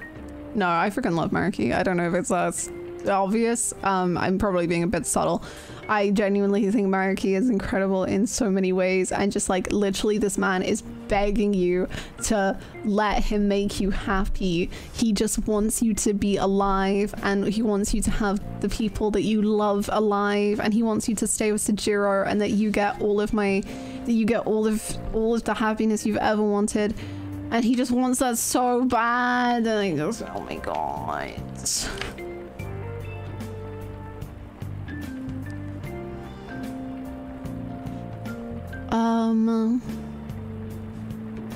Speaker 1: No, I freaking love Maruki. I don't know if it's that obvious. Um, I'm probably being a bit subtle. I genuinely think Maruki is incredible in so many ways, and just like literally, this man is begging you to let him make you happy. He just wants you to be alive, and he wants you to have the people that you love alive, and he wants you to stay with Sojiro, and that you get all of my, that you get all of all of the happiness you've ever wanted. And he just wants that so bad, and I just, oh my god. Um,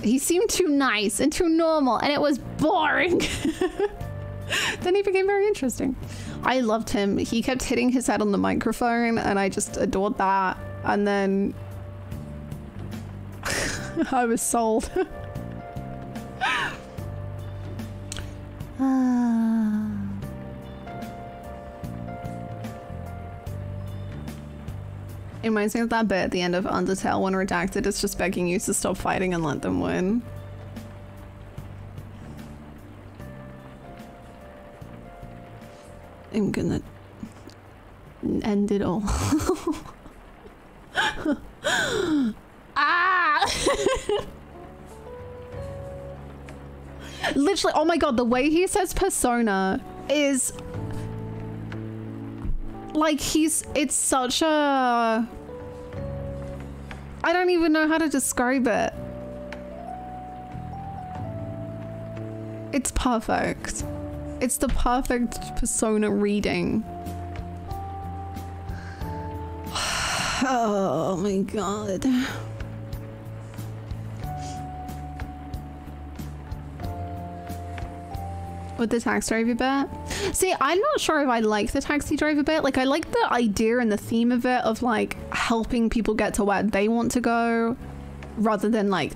Speaker 1: he seemed too nice and too normal, and it was boring. [LAUGHS] then he became very interesting. I loved him. He kept hitting his head on the microphone, and I just adored that. And then [LAUGHS] I was sold. [LAUGHS] Ah. It reminds me of that bit at the end of Undertale when Redacted is just begging you to stop fighting and let them win. I'm gonna end it all. [LAUGHS] ah! [LAUGHS] Literally, oh my god, the way he says persona is like he's it's such a I don't even know how to describe it. It's perfect. It's the perfect persona reading. [SIGHS] oh my god. With the taxi driver bit. See, I'm not sure if I like the taxi driver bit. Like, I like the idea and the theme of it of like helping people get to where they want to go, rather than like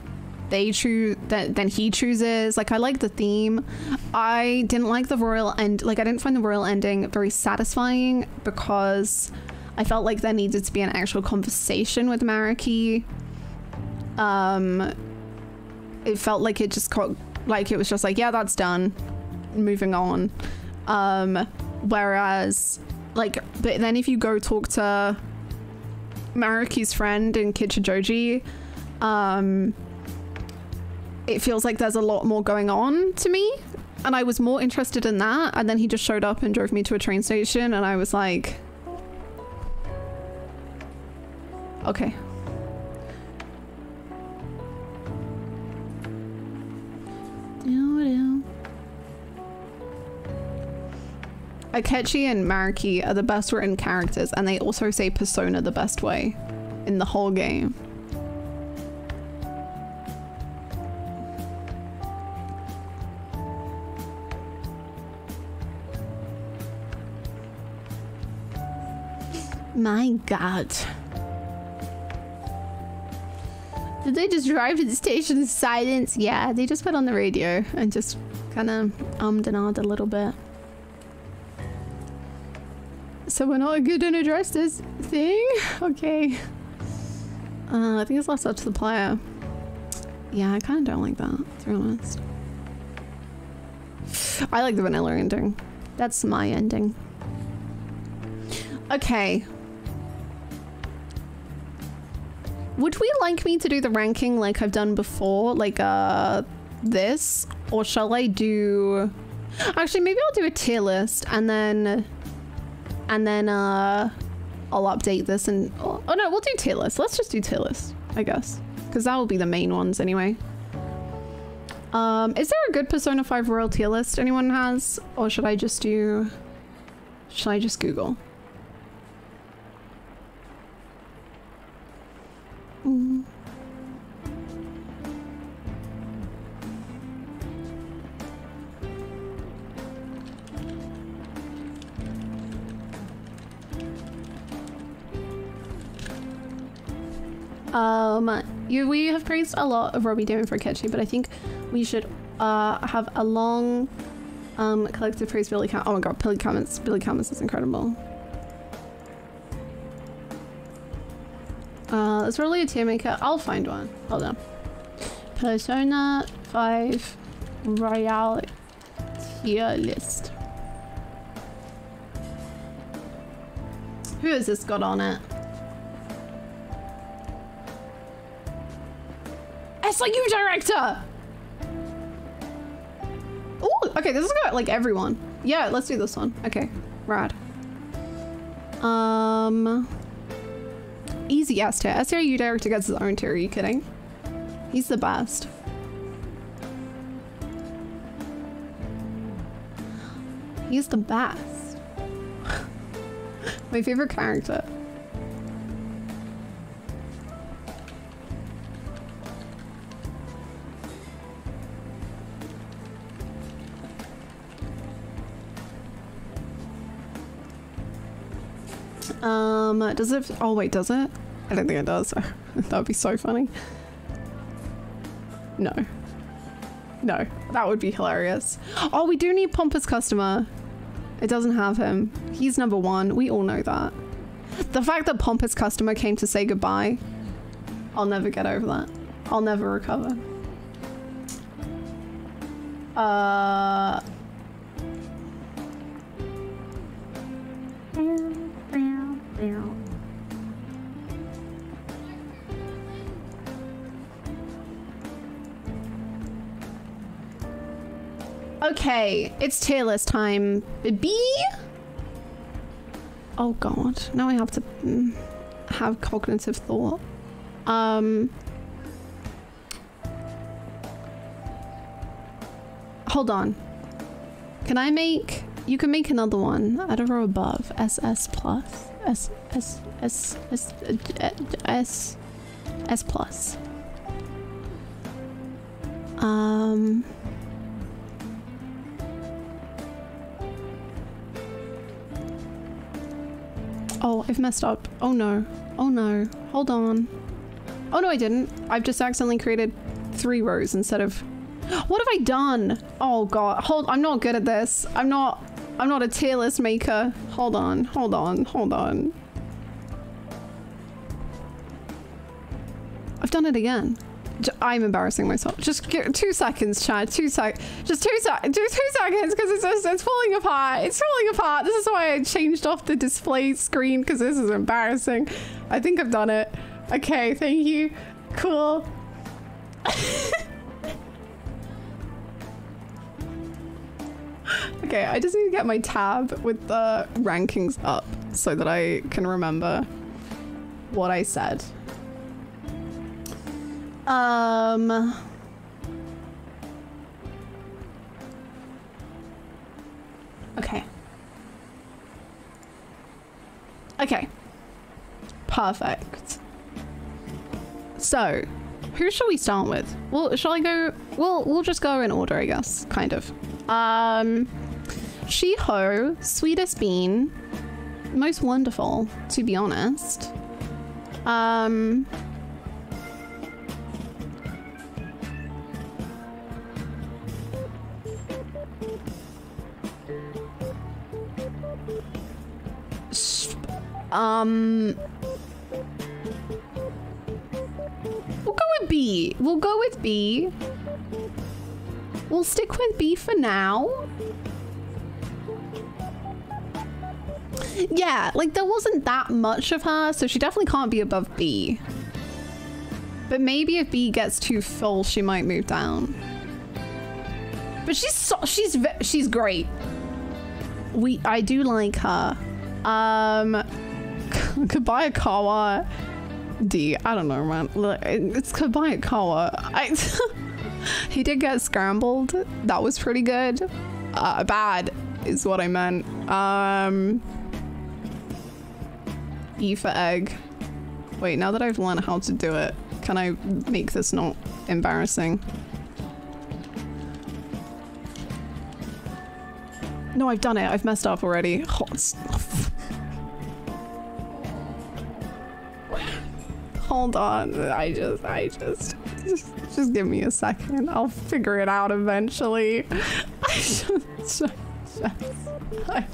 Speaker 1: they choose that then he chooses. Like, I like the theme. I didn't like the royal end. Like, I didn't find the royal ending very satisfying because I felt like there needed to be an actual conversation with Maruki. Um, it felt like it just got like it was just like yeah that's done moving on. Um whereas like but then if you go talk to Maruki's friend in Kichijoji um it feels like there's a lot more going on to me. And I was more interested in that. And then he just showed up and drove me to a train station. And I was like okay Akechi and Maruki are the best written characters, and they also say persona the best way in the whole game. My god. Did they just drive to the station in silence? Yeah, they just put on the radio and just kind of ummed and ahed a little bit. So we're not good to address this thing? [LAUGHS] Okay. Uh, I think it's left up to the player. Yeah, I kind of don't like that, to be honest. I like the vanilla ending. That's my ending. Okay. Would we like me to do the ranking like I've done before? Like, uh, this? Or shall I do... Actually, maybe I'll do a tier list and then and then uh, I'll update this and oh, no, we'll do tier list. Let's just do tier list, I guess, because that will be the main ones anyway. Um, is there a good Persona 5 Royal tier list anyone has, or should I just do? Should I just Google? Mm. Um, you, we have praised a lot of Robbie Daymond for Ketchy, but I think we should uh, have a long um, collective praise Billy Cam- Oh my god, Billy Kametz. Billy Kametz is incredible. Uh, let's really a tier maker. I'll find one. Hold on. Persona 5 Royal tier list. Who has this got on it? SIU director! Oh, okay, this is got like everyone. Yeah, let's do this one. Okay, rad. Um, easy S tier. SIU director gets his own tier. Are you kidding? He's the best. He's the best. [LAUGHS] My favorite character. Um, does it? Oh wait, does it? I don't think it does. [LAUGHS] that would be so funny. No. No, that would be hilarious. Oh, we do need Pompous Customer. It doesn't have him. He's number one. We all know that. The fact that Pompous Customer came to say goodbye, I'll never get over that. I'll never recover. Uh... Okay, it's list time. B. Oh god, now I have to mm, have cognitive thought. Um. Hold on. Can I make? You can make another one at a row above. SS plus. S S S S S S plus. Um. Oh, I've messed up. Oh no. Oh no. Hold on. Oh no, I didn't. I've just accidentally created three rows instead of... [GASPS] What have I done? Oh god. Hold- I'm not good at this. I'm not- I'm not a tier list maker. Hold on, hold on, hold on. I've done it again. I'm embarrassing myself. Just two seconds, Chad. Two sec. Just two sec. Just two seconds, because it's just it's falling apart. It's falling apart. This is why I changed off the display screen because this is embarrassing. I think I've done it. Okay, thank you. Cool. [LAUGHS] okay, I just need to get my tab with the rankings up so that I can remember what I said. Um. Okay. Okay. Perfect. So, who shall we start with? Well, shall I go? Well, we'll just go in order, I guess. Kind of. Um, Shiho, sweetest bean, most wonderful, to be honest. Um, um, we'll go with B. We'll go with B. We'll stick with B for now. Yeah, like there wasn't that much of her, so she definitely can't be above B. But maybe if B gets too full, she might move down. But she's so, she's she's great. We I do like her. Um, [LAUGHS] Kabayakawa D. I don't know, man. It's Kabayakawa. I [LAUGHS] he did get scrambled. That was pretty good. Uh, bad is what I meant. Um, E for egg. Wait, now that I've learned how to do it, can I make this not embarrassing? No, I've done it. I've messed up already. Oh, it's- Hold on. I just, I just, just, just give me a second. I'll figure it out eventually. I just, just, just I,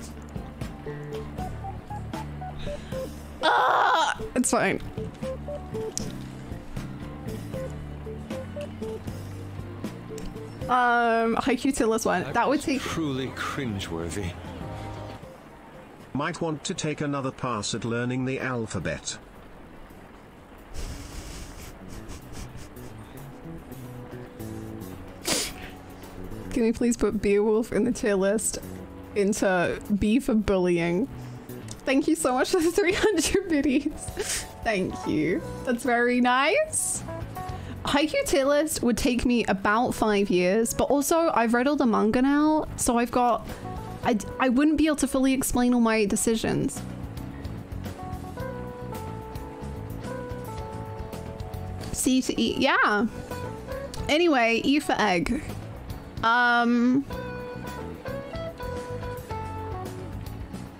Speaker 1: ah, it's fine. Um, Haikyuu to this one. That would take
Speaker 7: Truly cringeworthy.
Speaker 2: Might want to take another pass at learning the alphabet.
Speaker 1: Can we please put Beowulf in the tier list into B for bullying? Thank you so much for the [LAUGHS] 300 biddies. Thank you. That's very nice. Haikyuu tier list would take me about five years, but also I've read all the manga now, so I've got. I, I wouldn't be able to fully explain all my decisions. C to E, yeah. Anyway, E for egg. Um.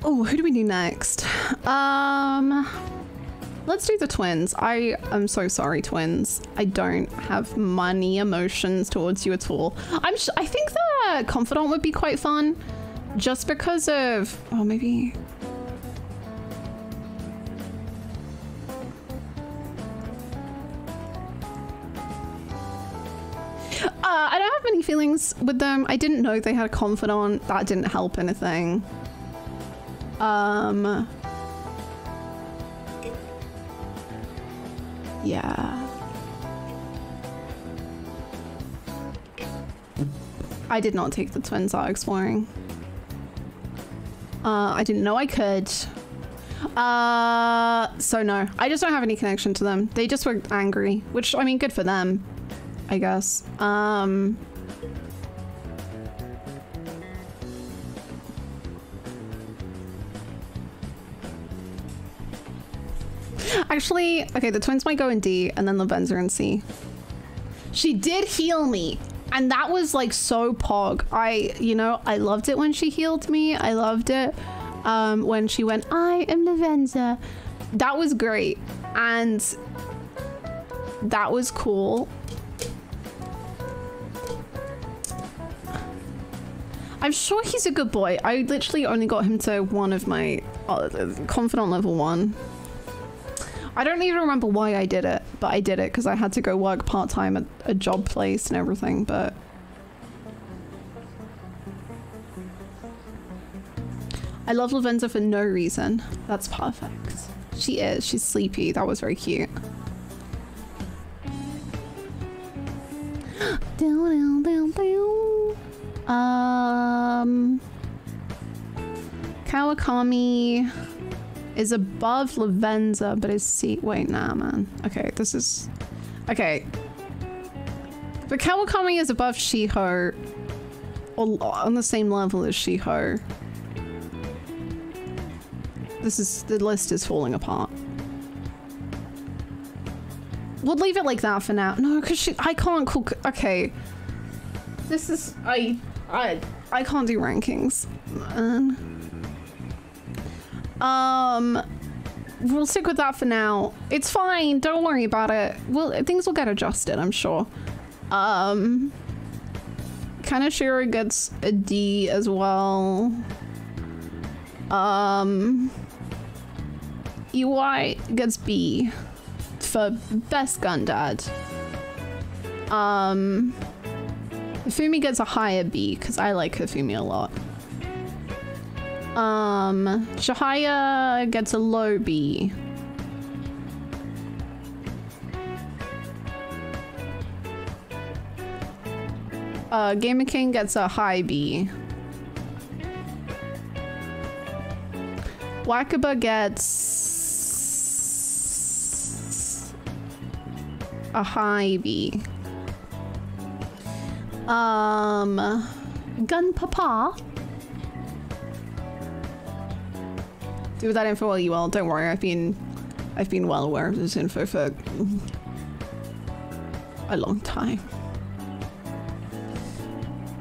Speaker 1: Oh, who do we do next? Um. Let's do the twins. I am so sorry, twins. I don't have money emotions towards you at all. I'm. I think the confidant would be quite fun, just because of. Oh, maybe. Uh, I don't have many feelings with them. I didn't know they had a confidant. That didn't help anything. Um. Yeah. I did not take the twins out exploring. Uh, I didn't know I could. Uh, so no, I just don't have any connection to them. They just were angry, which I mean, good for them, I guess. Um. Actually, okay, the twins might go in D and then Lavenza in C. She did heal me. And that was like so pog. I, you know, I loved it when she healed me. I loved it. um, when she went, I am Lavenza. That was great. And that was cool. I'm sure he's a good boy. I literally only got him to one of my uh, confidant level one. I don't even remember why I did it, but I did it because I had to go work part time at a job place and everything. But I love Lavenza for no reason. That's perfect. She is. She's sleepy. That was very cute. [GASPS] Down, down, down, down. Um, Kawakami is above Lavenza, but his seat. Wait, nah, man. Okay, this is okay. But Kawakami is above Shiho, on the same level as Shiho. This is the list is falling apart. We'll leave it like that for now. No, because she I can't cook. Okay, this is I I I can't do rankings. Um, we'll stick with that for now. It's fine. Don't worry about it. Well, things will get adjusted. I'm sure. Um, Kaneshiro gets a D as well. Um, Iwai gets B for best gun dad. Um, Hifumi gets a higher B because I like Hifumi a lot. Um, Chihaya gets a low B. Uh, Gamer King gets a high B. Wakaba gets a high B. Um, Gun Papa. Do that info while you will. Don't worry, I've been, I've been well aware of this info for a long time.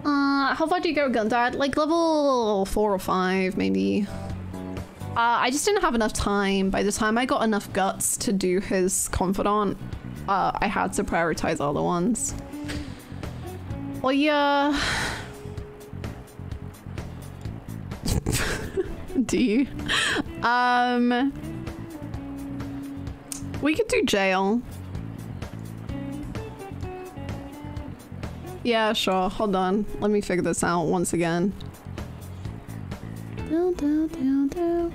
Speaker 1: Uh, how far do you go, Gundad? Like level four or five, maybe. Uh, I just didn't have enough time. By the time I got enough guts to do his confidant, uh, I had to prioritize other ones. Well, yeah. [LAUGHS] do you? Um, we could do jail. Yeah, sure. Hold on. Let me figure this out once again. Do, do, do.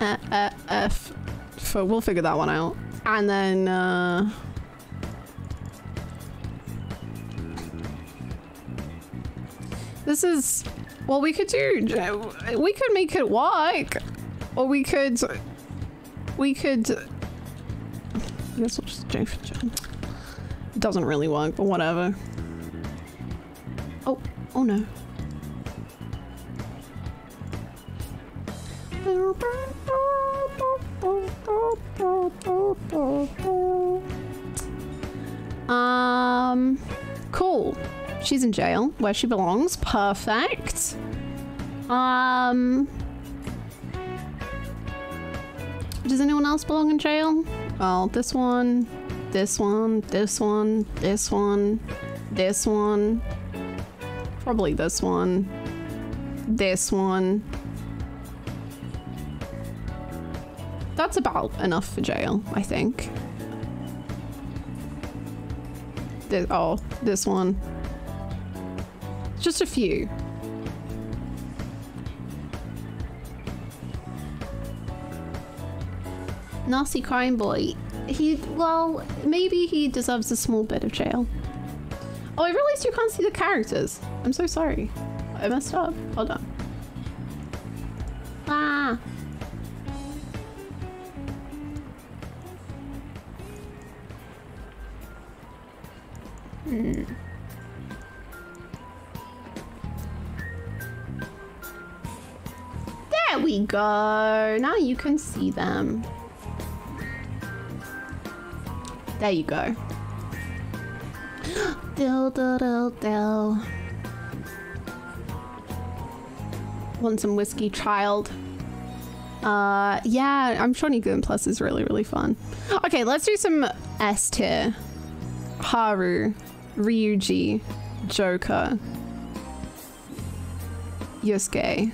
Speaker 1: Uh, uh, F. So we'll figure that one out. And then, uh... This is... Well, we could do... We could make it work. Or we could... We could... I guess we'll just J for. It doesn't really work, but whatever. Oh, oh no. Um, cool. She's in jail where she belongs. Perfect. Um, does anyone else belong in jail? Well, this one, this one, this one, this one, this one, probably this one, this one. That's about enough for jail, I think. This, oh, this one. Just a few. Nasty crime boy. He, well, maybe he deserves a small bit of jail. Oh, I realized you can't see the characters. I'm so sorry. I messed up. Hold on. Ah. Hmm. There we go. Now you can see them. There you go. [GASPS] Dill, dill, dill, dill. Want some whiskey, child? Uh, yeah, I'm sure Nigun Plus is really, really fun. Okay, let's do some S tier. Haru, Ryuji, Joker, Yusuke.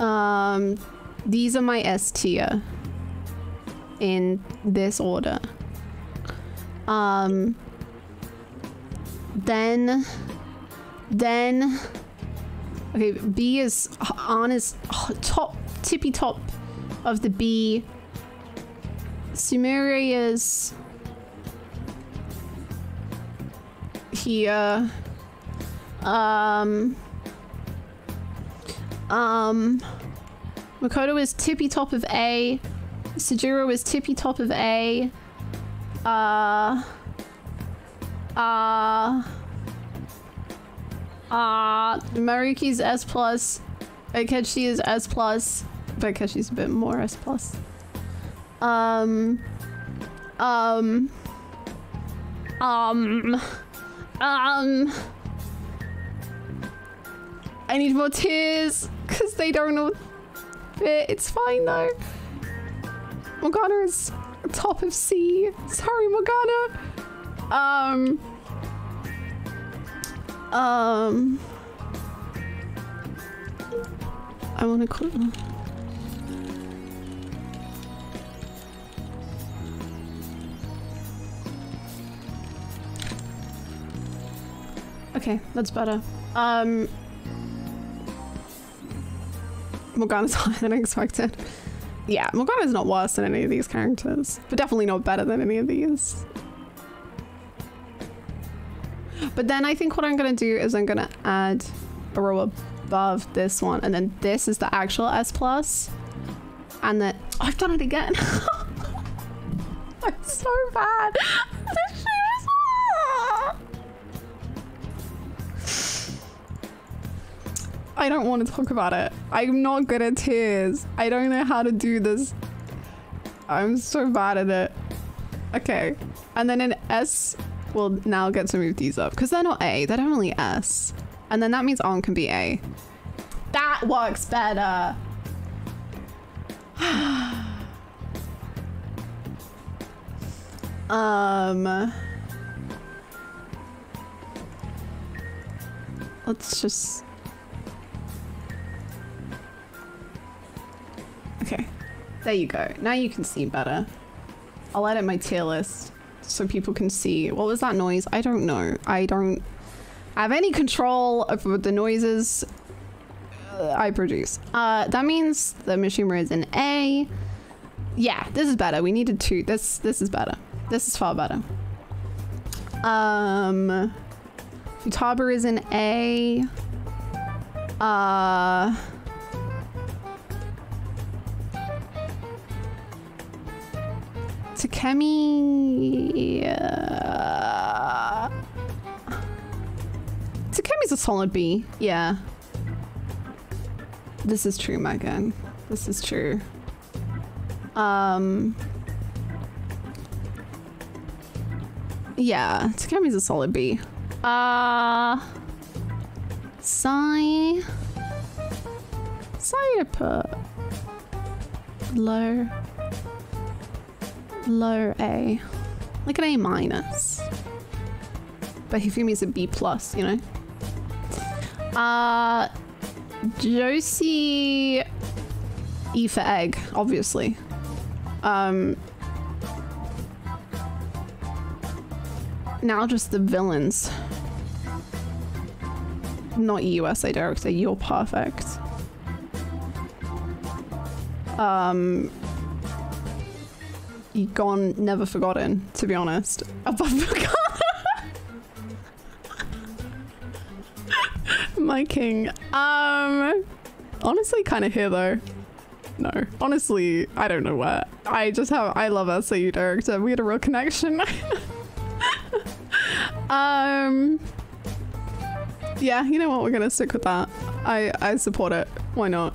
Speaker 1: Um, these are my S tier in this order. Um, then, then, okay, B is on his top, tippy top of the B. Sumire is here. Um, um, Makoto is tippy top of A. Sojiro is tippy top of A. Uh. Uh. Uh. Maruki's S plus. Akechi is S plus. But Akechi's a bit more S plus. Um. Um. Um. Um. I need more tiers because they don't know fit. It's fine though. Morgana is top of C. Sorry, Morgana. Um. Um. I want to call. Okay, that's better. Um. Morgana's [LAUGHS] higher than I expected. Yeah, Morgana's not worse than any of these characters, but definitely not better than any of these. But then I think what I'm gonna do is I'm gonna add a row above this one, and then this is the actual S plus, and then oh, I've done it again. [LAUGHS] I'm so bad. [LAUGHS] I don't want to talk about it. I'm not good at tiers. I don't know how to do this. I'm so bad at it. Okay. And then an S will now get to move these up because they're not A, they're only S. And then that means on can be A. That works better. [SIGHS] um let's just Okay. There you go. Now you can see better. I'll edit my tier list so people can see. What was that noise? I don't know. I don't have any control over the noises uh, I produce. Uh, that means the Mishima is an A. Yeah, this is better. We needed two. This this is better. This is far better. Um, Futaba is an A. Uh. Takemi. Uh, Takemi's a solid B. Yeah. This is true, Megan. This is true. Um. Yeah, Takemi's a solid B. Uh. Sae. Sae I put low low A, like an A minus. But Hifumi's a B plus, you know. Uh, Josie, E for egg, obviously. Um, now just the villains. Not SIU director, you're perfect. Um, gone, never forgotten, to be honest. Above [LAUGHS] My king. Um, honestly, kind of here though. No, honestly, I don't know where. I just have, I love SIU director. We had a real connection. [LAUGHS] um, yeah, you know what? We're gonna stick with that. I I support it. Why not?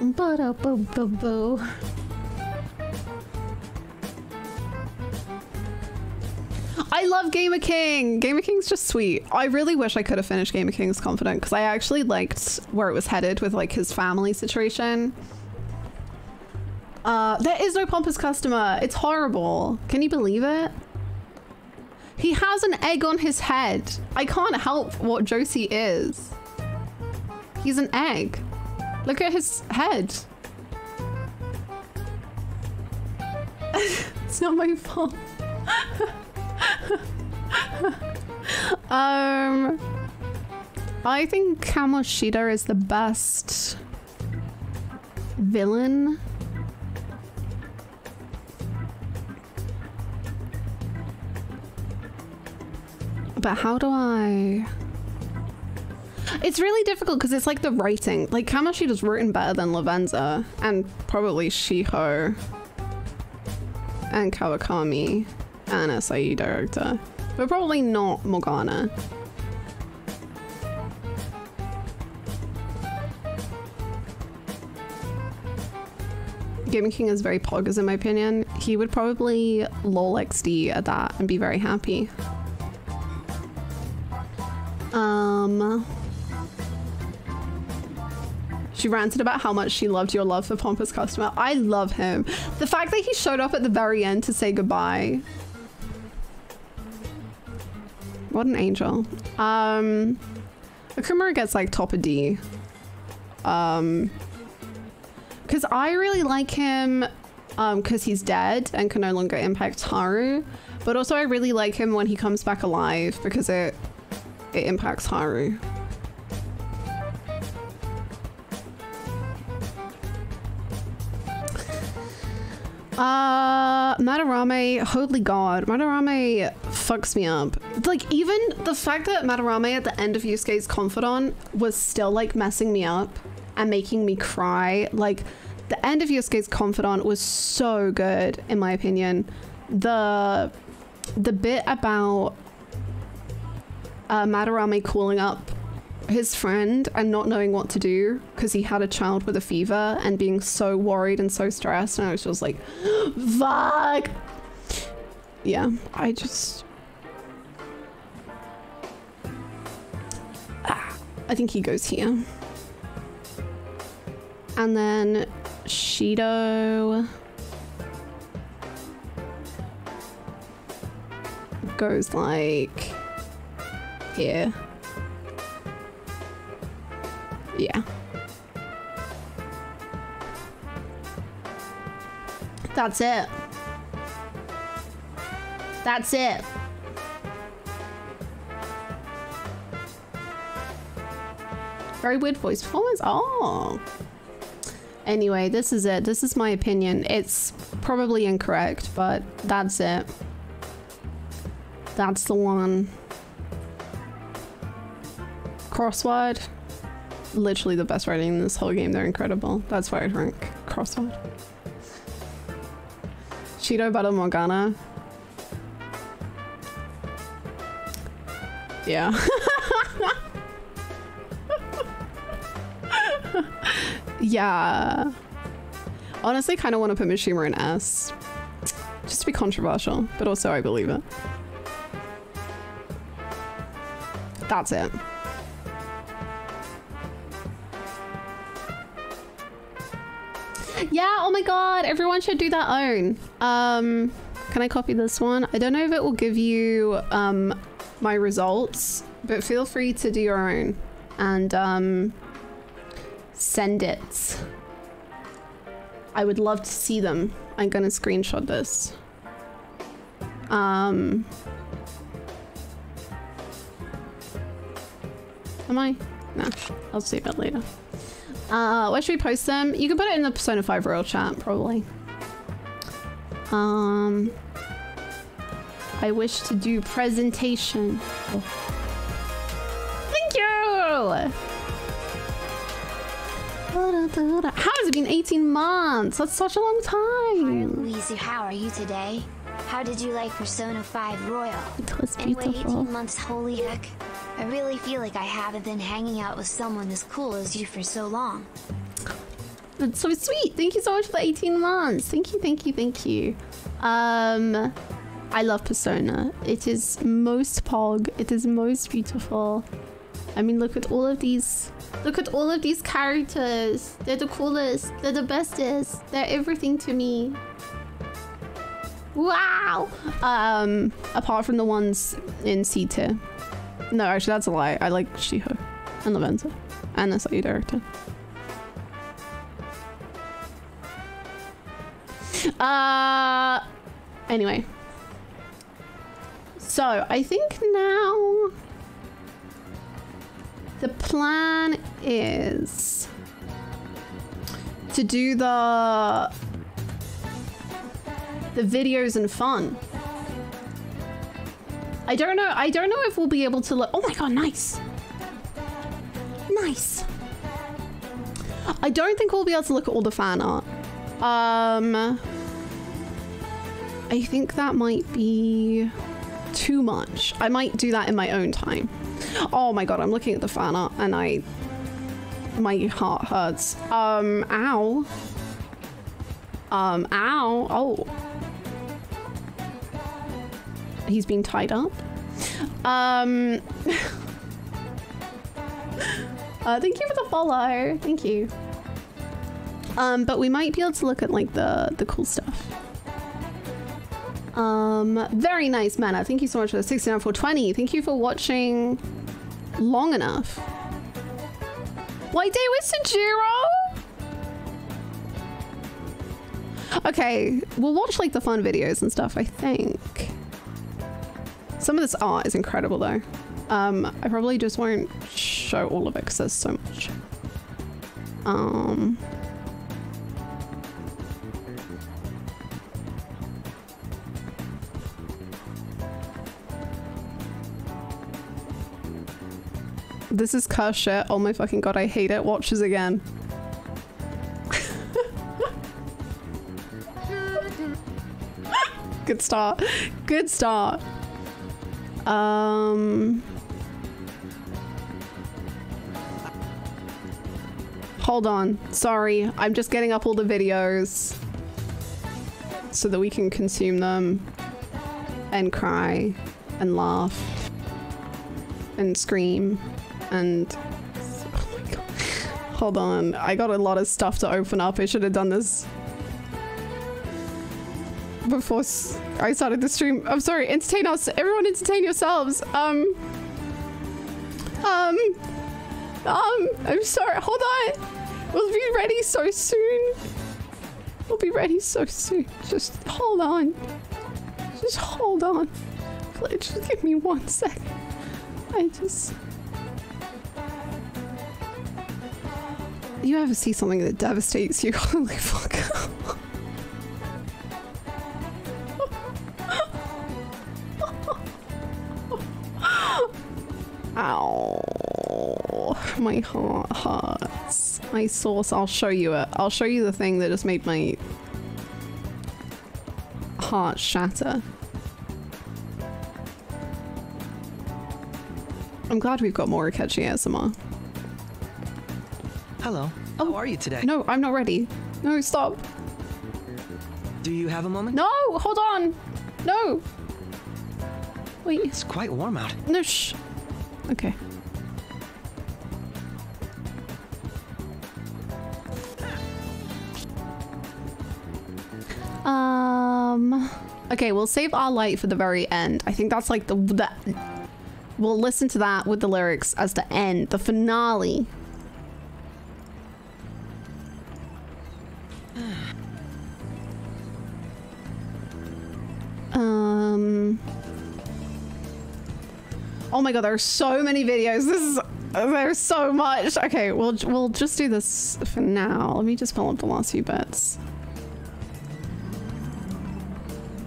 Speaker 1: Ba-da-boo-boo-boo. I love Gamer King. Gamer King's just sweet. I really wish I could have finished Gamer King's Confidant because I actually liked where it was headed with like his family situation. Uh, there is no pompous customer. It's horrible. Can you believe it? He has an egg on his head. I can't help what Josie is. He's an egg. Look at his head. [LAUGHS] it's not my fault. [LAUGHS] [LAUGHS] um, I think Kamoshida is the best villain. But how do I? It's really difficult because it's like the writing. Like Kamoshida's written better than Lavenza and probably Shiho and Kawakami and SIU director, but probably not Morgana. Gaming King is very poggers in my opinion. He would probably lol XD at that and be very happy. Um, she ranted about how much she loved your love for Pompous Customer. I love him. The fact that he showed up at the very end to say goodbye. What an angel. Um, Okumura gets like top of D. Um, because I really like him um, because he's dead and can no longer impact Haru. But also I really like him when he comes back alive because it it impacts Haru. Uh, Madarame, holy god, Madarame fucks me up. Like, even the fact that Madarame at the end of Yusuke's Confidant was still, like, messing me up and making me cry. Like, the end of Yusuke's Confidant was so good, in my opinion. The, the bit about uh, Madarame calling up his friend and not knowing what to do because he had a child with a fever and being so worried and so stressed and I was just like [GASPS] fuck! Yeah I just ah, I think he goes here. And then Shido goes like here yeah. That's it. That's it. Very weird voice performance. Oh. Anyway, this is it. This is my opinion. It's probably incorrect, but that's it. That's the one. Crossword literally the best writing in this whole game. They're incredible. That's why I'd rank Crossword. Shido Battle Morgana. Yeah. [LAUGHS] yeah. Honestly, kind of want to put Mishima in S. Just to be controversial, but also I believe it. That's it. Yeah, oh my god, everyone should do their own. Um, can I copy this one? I don't know if it will give you um, my results, but feel free to do your own and um, send it. I would love to see them. I'm gonna screenshot this. Um, am I? No, I'll see that later. Uh, where should we post them? You can put it in the Persona 5 Royal chat, probably. Um, I wish to do presentation. Oh. Thank you! How has it been 18 months? That's such a long time.
Speaker 3: Hi, Louise. How are you today? How did you like Persona 5 Royal? [LAUGHS]
Speaker 1: It was beautiful.
Speaker 3: Anyway,
Speaker 1: beautiful.
Speaker 3: 18 months, holy heck. I really feel like I haven't been hanging out with someone as cool as you for so long.
Speaker 1: That's so sweet. Thank you so much for the 18 months. Thank you, thank you, thank you. Um, I love Persona. It is most pog. It is most beautiful. I mean, look at all of these. Look at all of these characters. They're the coolest. They're the bestest. They're everything to me. Wow. Um, apart from the ones in C tier. No, actually, that's a lie. I like Shiho and Lavenza and the SIU director. Uh, anyway. So, I think now the plan is to do the the videos and fun. I don't know. I don't know if we'll be able to look. Oh my god, nice. Nice. I don't think we'll be able to look at all the fan art. Um, I think that might be too much. I might do that in my own time. Oh my god, I'm looking at the fan art and I, my heart hurts. Um, ow. Um, ow. Oh. He's been tied up. Um, [LAUGHS] uh, thank you for the follow. Thank you. Um, but we might be able to look at like the the cool stuff. Um, very nice, Mana. Thank you so much for the 69 for 20. Thank you for watching long enough. White Day with Sojiro? Okay, we'll watch like the fun videos and stuff, I think. Some of this art is incredible though. Um, I probably just won't show all of it because there's so much. Um, This is cuss shit. Oh my fucking god, I hate it. Watches again. [LAUGHS] Good start. Good start. Um. Hold on. Sorry. I'm just getting up all the videos so that we can consume them and cry and laugh and scream and oh my God. hold on i got a lot of stuff to open up i should have done this before I started the stream. I'm sorry entertain us everyone entertain yourselves. Um um um i'm sorry hold on. We'll be ready so soon. We'll be ready so soon. Just hold on. Just hold on. Please just give me one second i just You ever see something that devastates you? [LAUGHS] Holy fuck. [LAUGHS] [GASPS] Ow. My heart hurts. My source, I'll show you it. I'll show you the thing that just made my heart shatter. I'm glad we've got more Akechi ASMR.
Speaker 7: Hello. Oh. How are you today?
Speaker 1: No, I'm not ready. No, stop.
Speaker 7: Do you have a moment?
Speaker 1: No, hold on. No. Wait.
Speaker 7: It's quite warm out.
Speaker 1: No, shh. Okay. Um. Okay, we'll save our light for the very end. I think that's like the the. We'll listen to that with the lyrics as the end, the finale. My god, there are so many videos. This is there's so much. Okay, we'll we'll just do this for now. Let me just pull up the last few bits.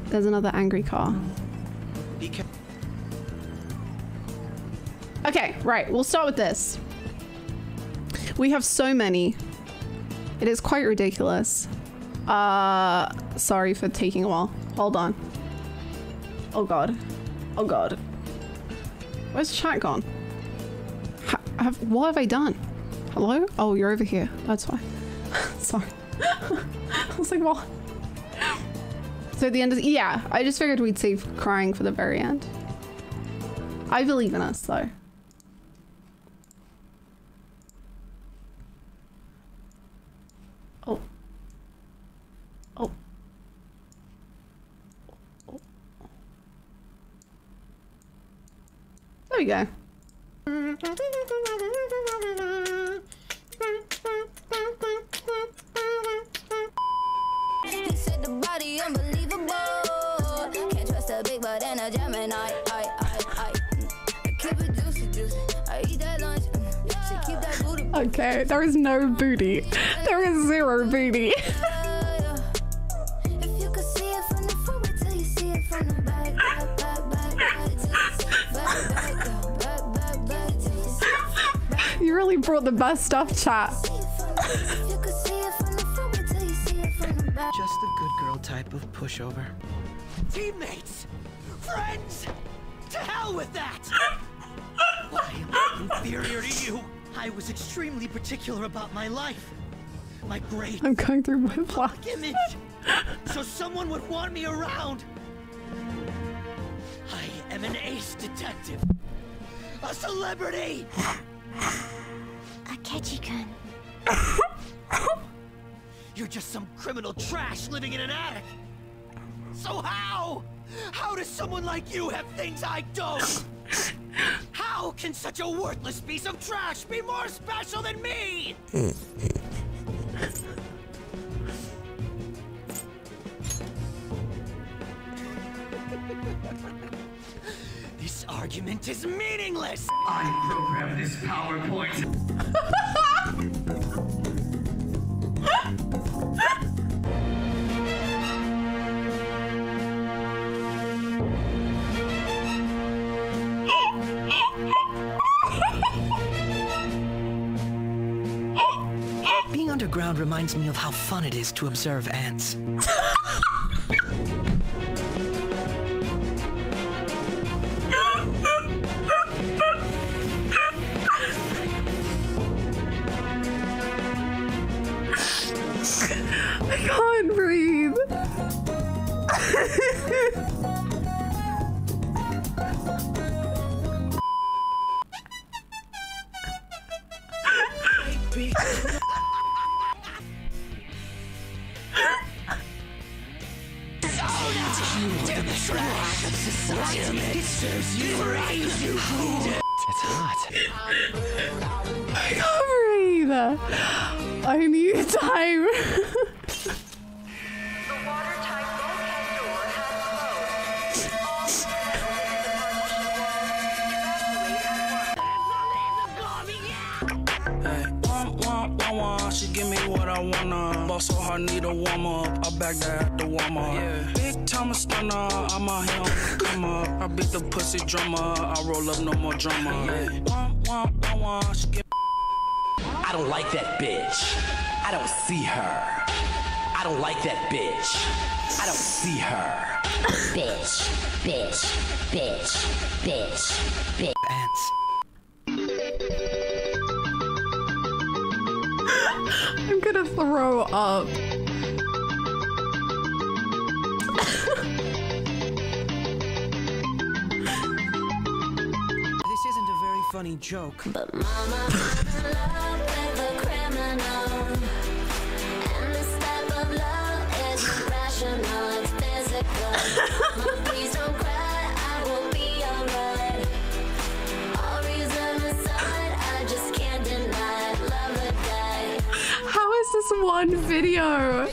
Speaker 1: There's another angry car. Okay, right. We'll start with this. We have so many. It is quite ridiculous. Uh, sorry for taking a while. Hold on. Oh god. Oh god. Where's chat gone? Ha have what have I done? Hello? Oh, you're over here. That's why. [LAUGHS] sorry. [LAUGHS] I was like, what? So the end of yeah, I just figured we'd save crying for the very end. I believe in us though. Oh. Oh. Oh. There we go.
Speaker 8: He said the body unbelievable. Can't trust a big butt and a Gemini. I, I, I. Keep it juicy, juicy. I eat that lunch. mm. She keep we go.
Speaker 1: Okay, there is no booty. There is zero booty. [LAUGHS]
Speaker 8: You
Speaker 1: really brought the best stuff, chat.
Speaker 8: See it from the- If you could see it from the front, wait till you see it from the back.
Speaker 7: Just the good girl type of pushover.
Speaker 6: Teammates! Friends! To hell with that! [LAUGHS] I am inferior to you. I was extremely particular about my life. My great
Speaker 1: I'm going through my plot.
Speaker 6: image. [LAUGHS] So someone would want me around. I am an ace detective. A celebrity!
Speaker 3: Akechi-kun. [LAUGHS]
Speaker 6: You're just some criminal trash living in an attic. So how? How does someone like you have things I don't? How can such a worthless piece of trash be more special than me? [LAUGHS] argument is meaningless.
Speaker 9: I programmed this PowerPoint.
Speaker 7: Being underground reminds me of how fun it is to observe ants. [LAUGHS]
Speaker 1: can't breathe.
Speaker 7: It's hot.
Speaker 1: I can't breathe. I need time. [LAUGHS]
Speaker 9: wanna. Ball so hard, need a warm up. I back that at the warm up. Big time stunner. I'm out here on the come up. I beat the pussy drummer. I roll up no more drama. She give
Speaker 10: I don't like that bitch. I don't see her. I don't like that bitch. I don't see her.
Speaker 3: Bitch, bitch, bitch, bitch, bitch.
Speaker 7: Ants.
Speaker 1: Gonna throw up.
Speaker 7: This isn't a very funny joke.
Speaker 8: But mama, [LAUGHS]
Speaker 1: is this one video?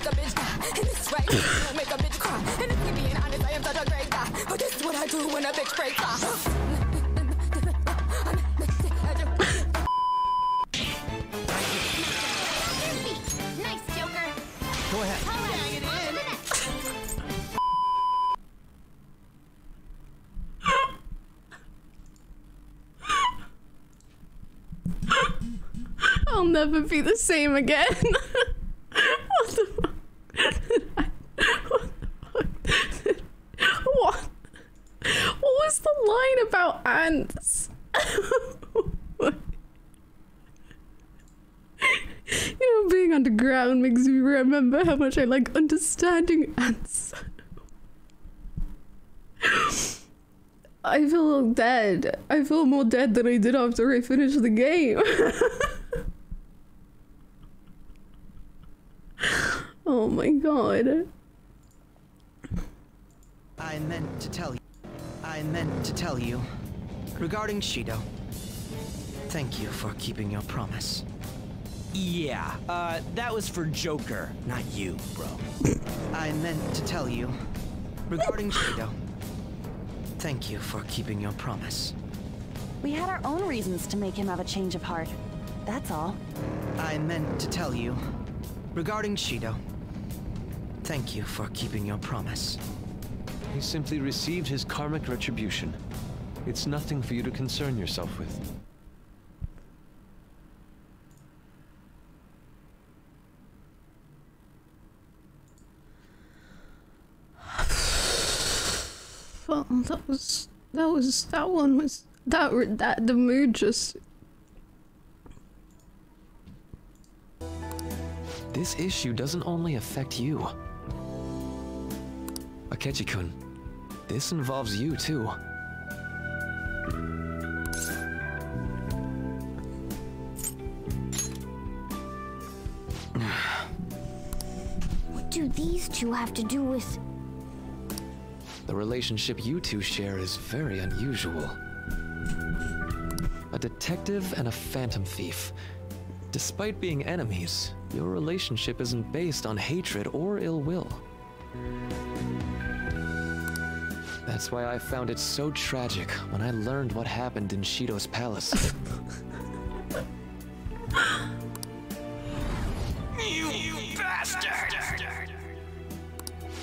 Speaker 1: never be the same again. [LAUGHS] what the fuck? [LAUGHS] what the fuck? what? What was the line about ants? [LAUGHS] you know, being underground makes me remember how much I like understanding ants. I feel dead. I feel more dead than I did after I finished the game. Oh my god.
Speaker 7: I meant to tell you. I meant to tell you. Regarding Shido. Thank you for keeping your promise.
Speaker 6: Yeah, uh, that was for Joker, not you, bro. [COUGHS]
Speaker 7: I meant to tell you. Regarding Shido. Thank you for keeping your promise.
Speaker 11: We had our own reasons to make him have a change of heart. That's all.
Speaker 7: I meant to tell you. Regarding Shido. Thank you for keeping your promise.
Speaker 12: He simply received his karmic retribution. It's nothing for you to concern yourself with. [SIGHS]
Speaker 1: Well, that was that was that one was that that the mood just
Speaker 12: This issue doesn't only affect you. Akechi-kun, this involves you too.
Speaker 3: What do these two have to do with...
Speaker 12: The relationship you two share is very unusual. A detective and a phantom thief. Despite being enemies, your relationship isn't based on hatred or ill will. That's why I found it so tragic when I learned what happened in Shido's palace. [LAUGHS]
Speaker 6: You bastard!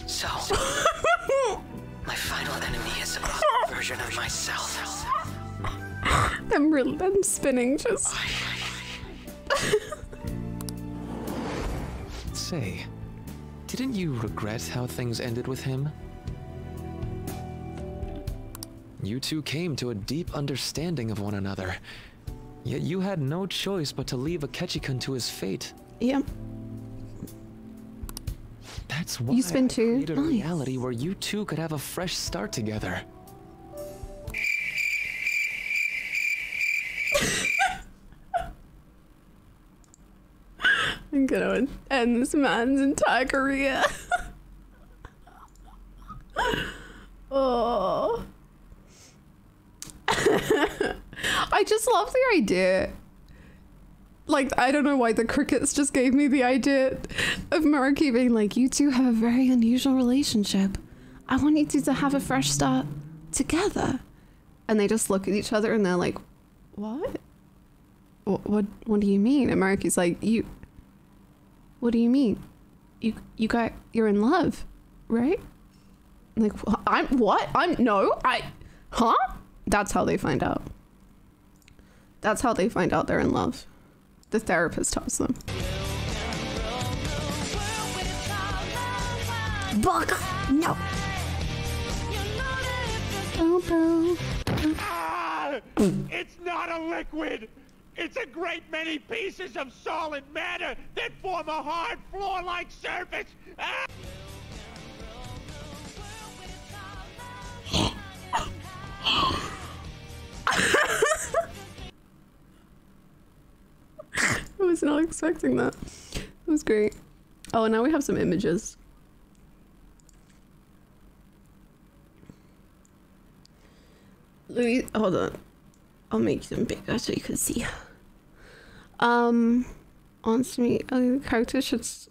Speaker 7: So, [LAUGHS] my final enemy is a [LAUGHS] version of myself.
Speaker 1: I'm real I'm spinning just
Speaker 12: Say, didn't you regret how things ended with him? You two came to a deep understanding of one another. Yet you had no choice but to leave Akechi-kun to his fate.
Speaker 1: Yeah.
Speaker 12: That's why
Speaker 1: You spin
Speaker 12: I
Speaker 1: two?
Speaker 12: created a reality where you two could have a fresh start together. [LAUGHS]
Speaker 1: I'm gonna end this man's entire career. [LAUGHS] oh. [LAUGHS] I just love the idea. Like, I don't know why the crickets just gave me the idea of Maruki being like, you two have a very unusual relationship. I want you two to have a fresh start together. And they just look at each other and they're like, what? What, what, what do you mean? And Maruki's like, you, what do you mean? You you got you're in love, right? Like wh- I'm what? I'm no, I huh? That's how they find out. That's how they find out they're in love. The therapist tells them.
Speaker 3: Buck! No!
Speaker 4: Ah! It's not a liquid! It's a great many pieces of solid matter that form a hard floor-like surface! Ah! [LAUGHS]
Speaker 1: I was not expecting that. It was great. Oh, now we have some images. Louis, hold on. I'll make them bigger so you can see. Um, honestly, uh, the character should. s-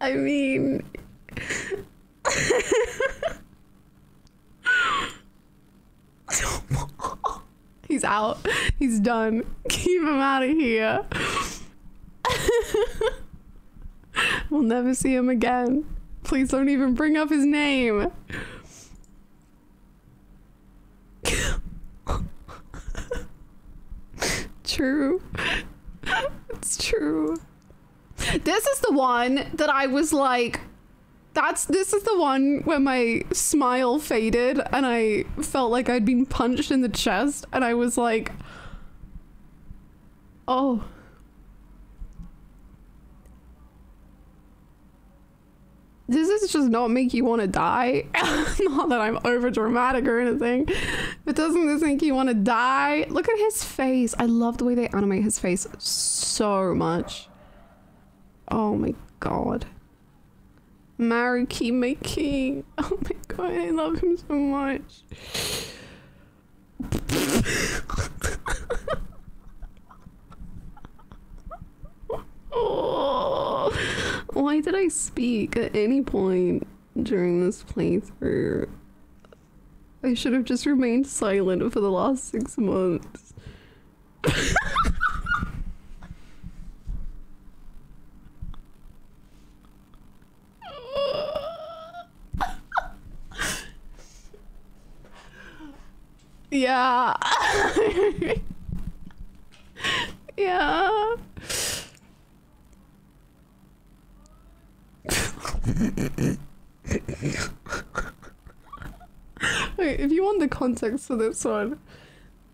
Speaker 1: I mean, he's out. He's done. Keep him out of here. we'll never see him again. Please don't even bring up his name. true. It's true. This is the one that I was like, that's this is the one where my smile faded and I felt like I'd been punched in the chest and I was like, oh. Just not make you want to die? [LAUGHS] not that I'm over dramatic or anything, but doesn't this make you want to die? Look at his face. I love the way they animate his face so much. Oh my god. Maruki, my king. Oh my god, I love him so much. [LAUGHS] Oh, why did I speak at any point during this playthrough? I should have just remained silent for the last six months. [LAUGHS] yeah. [LAUGHS] yeah. [LAUGHS] Wait, if you want the context for this one,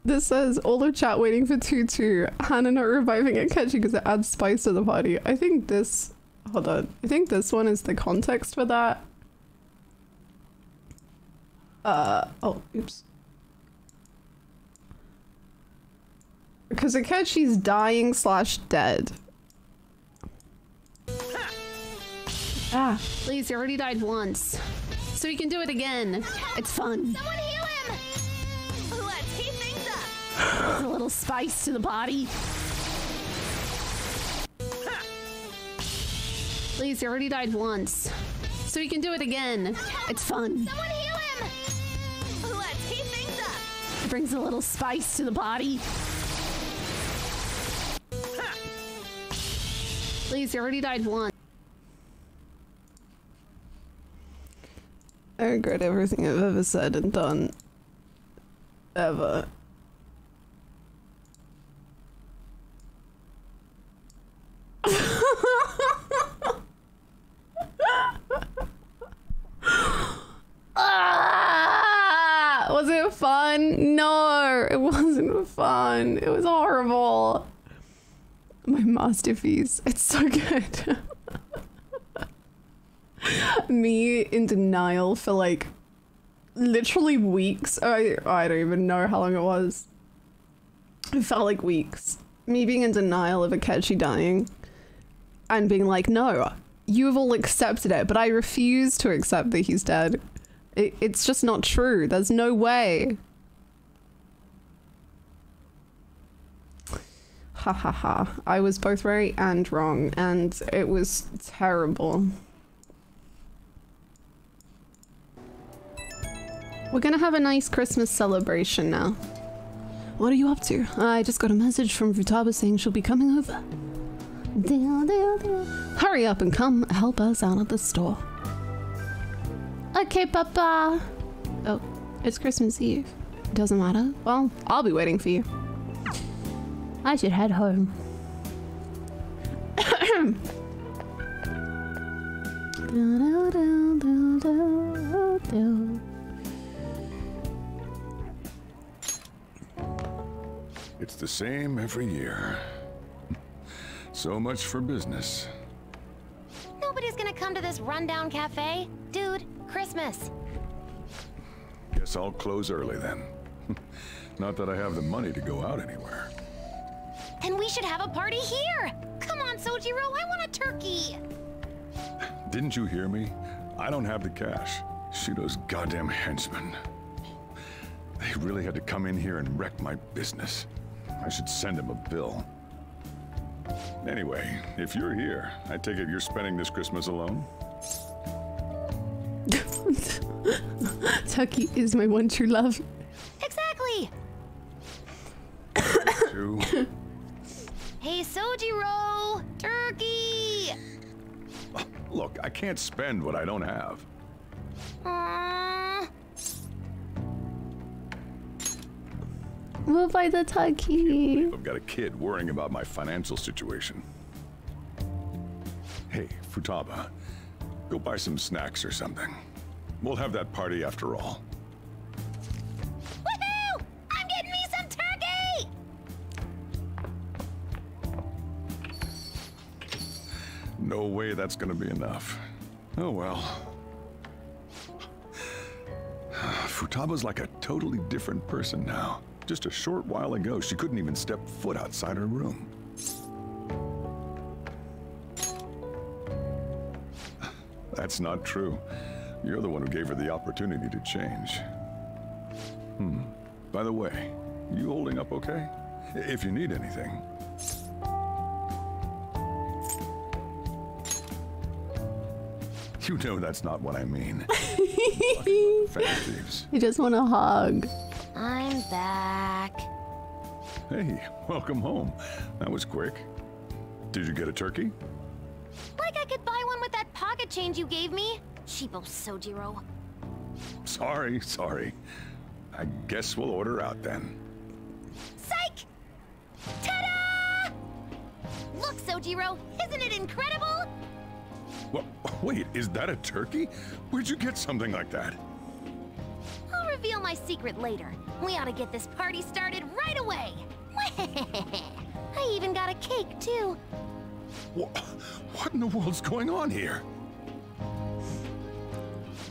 Speaker 1: this says all the chat waiting for Tutu, Hannah not reviving Akechi because it adds spice to the party. I think this, hold on, I think this one is the context for that. Uh, oh, oops. Because Akechi's dying slash dead. Ah. Please, he already died once. So he can do it again. It's fun.
Speaker 8: Someone heal him! Let's heat things up!
Speaker 1: a little spice to the body. Please, he already died once. So he can do it again. It's fun.
Speaker 8: Someone heal him! Let's heat things up!
Speaker 1: It brings a little spice to the body. Please, he already died once. I regret everything I've ever said and done. Ever. Ah! Was it fun? No, it wasn't fun. It was horrible. My masterpiece. It's so good. [LAUGHS] [LAUGHS] Me in denial for like literally weeks. I I don't even know how long it was. It felt like weeks. Me being in denial of Akechi dying and being like, no, you've all accepted it, but I refuse to accept that he's dead. It, it's just not true. There's no way. Ha ha ha. I was both right and wrong, and it was terrible. We're gonna have a nice Christmas celebration now. What are you up to? I just got a message from Futaba saying she'll be coming over. Hurry up and come help us out at the store. Okay, Papa. Oh, it's Christmas Eve. Doesn't matter. Well, I'll be waiting for you. I should head home. [COUGHS]
Speaker 13: It's the same every year. So much for business.
Speaker 14: Nobody's gonna come to this rundown cafe. Dude, Christmas.
Speaker 13: Guess I'll close early then. [LAUGHS] Not that I have the money to go out anywhere.
Speaker 14: Then we should have a party here. Come on, Sojiro, I want a turkey.
Speaker 13: Didn't you hear me? I don't have the cash. Shido's goddamn henchmen. They really had to come in here and wreck my business. I should send him a bill. Anyway, if you're here, I take it you're spending this Christmas alone?
Speaker 1: Tucky is my one true love.
Speaker 14: Exactly.
Speaker 13: Two.
Speaker 14: Hey, Sojiro, turkey.
Speaker 13: Look, I can't spend what I don't have.
Speaker 14: Aww.
Speaker 1: We'll buy the Tucky.
Speaker 13: I've got a kid worrying about my financial situation. Hey, Futaba, go buy some snacks or something. We'll have that party after all.
Speaker 14: Woohoo! I'm getting me some turkey.
Speaker 13: No way that's gonna be enough. Oh well. [SIGHS] Futaba's like a totally different person now. Just a short while ago, she couldn't even step foot outside her room. That's not true. You're the one who gave her the opportunity to change. Hmm. By the way, you holding up okay? If you need anything. You know that's not what I mean. [LAUGHS] Fat thieves.
Speaker 1: You just want a hug.
Speaker 14: I'm back.
Speaker 13: Hey, welcome home. That was quick. Did you get a turkey?
Speaker 14: Like I could buy one with that pocket change you gave me. Cheapo Sojiro.
Speaker 13: Sorry, sorry. I guess we'll order out then.
Speaker 14: Psych! Ta-da! Look, Sojiro, isn't it incredible?
Speaker 13: Wha wait, is that a turkey? Where'd you get something like that?
Speaker 14: I'll reveal my secret later. We ought to get this party started right away. [LAUGHS] I even got a cake, too.
Speaker 13: Wha what in the world's going on here?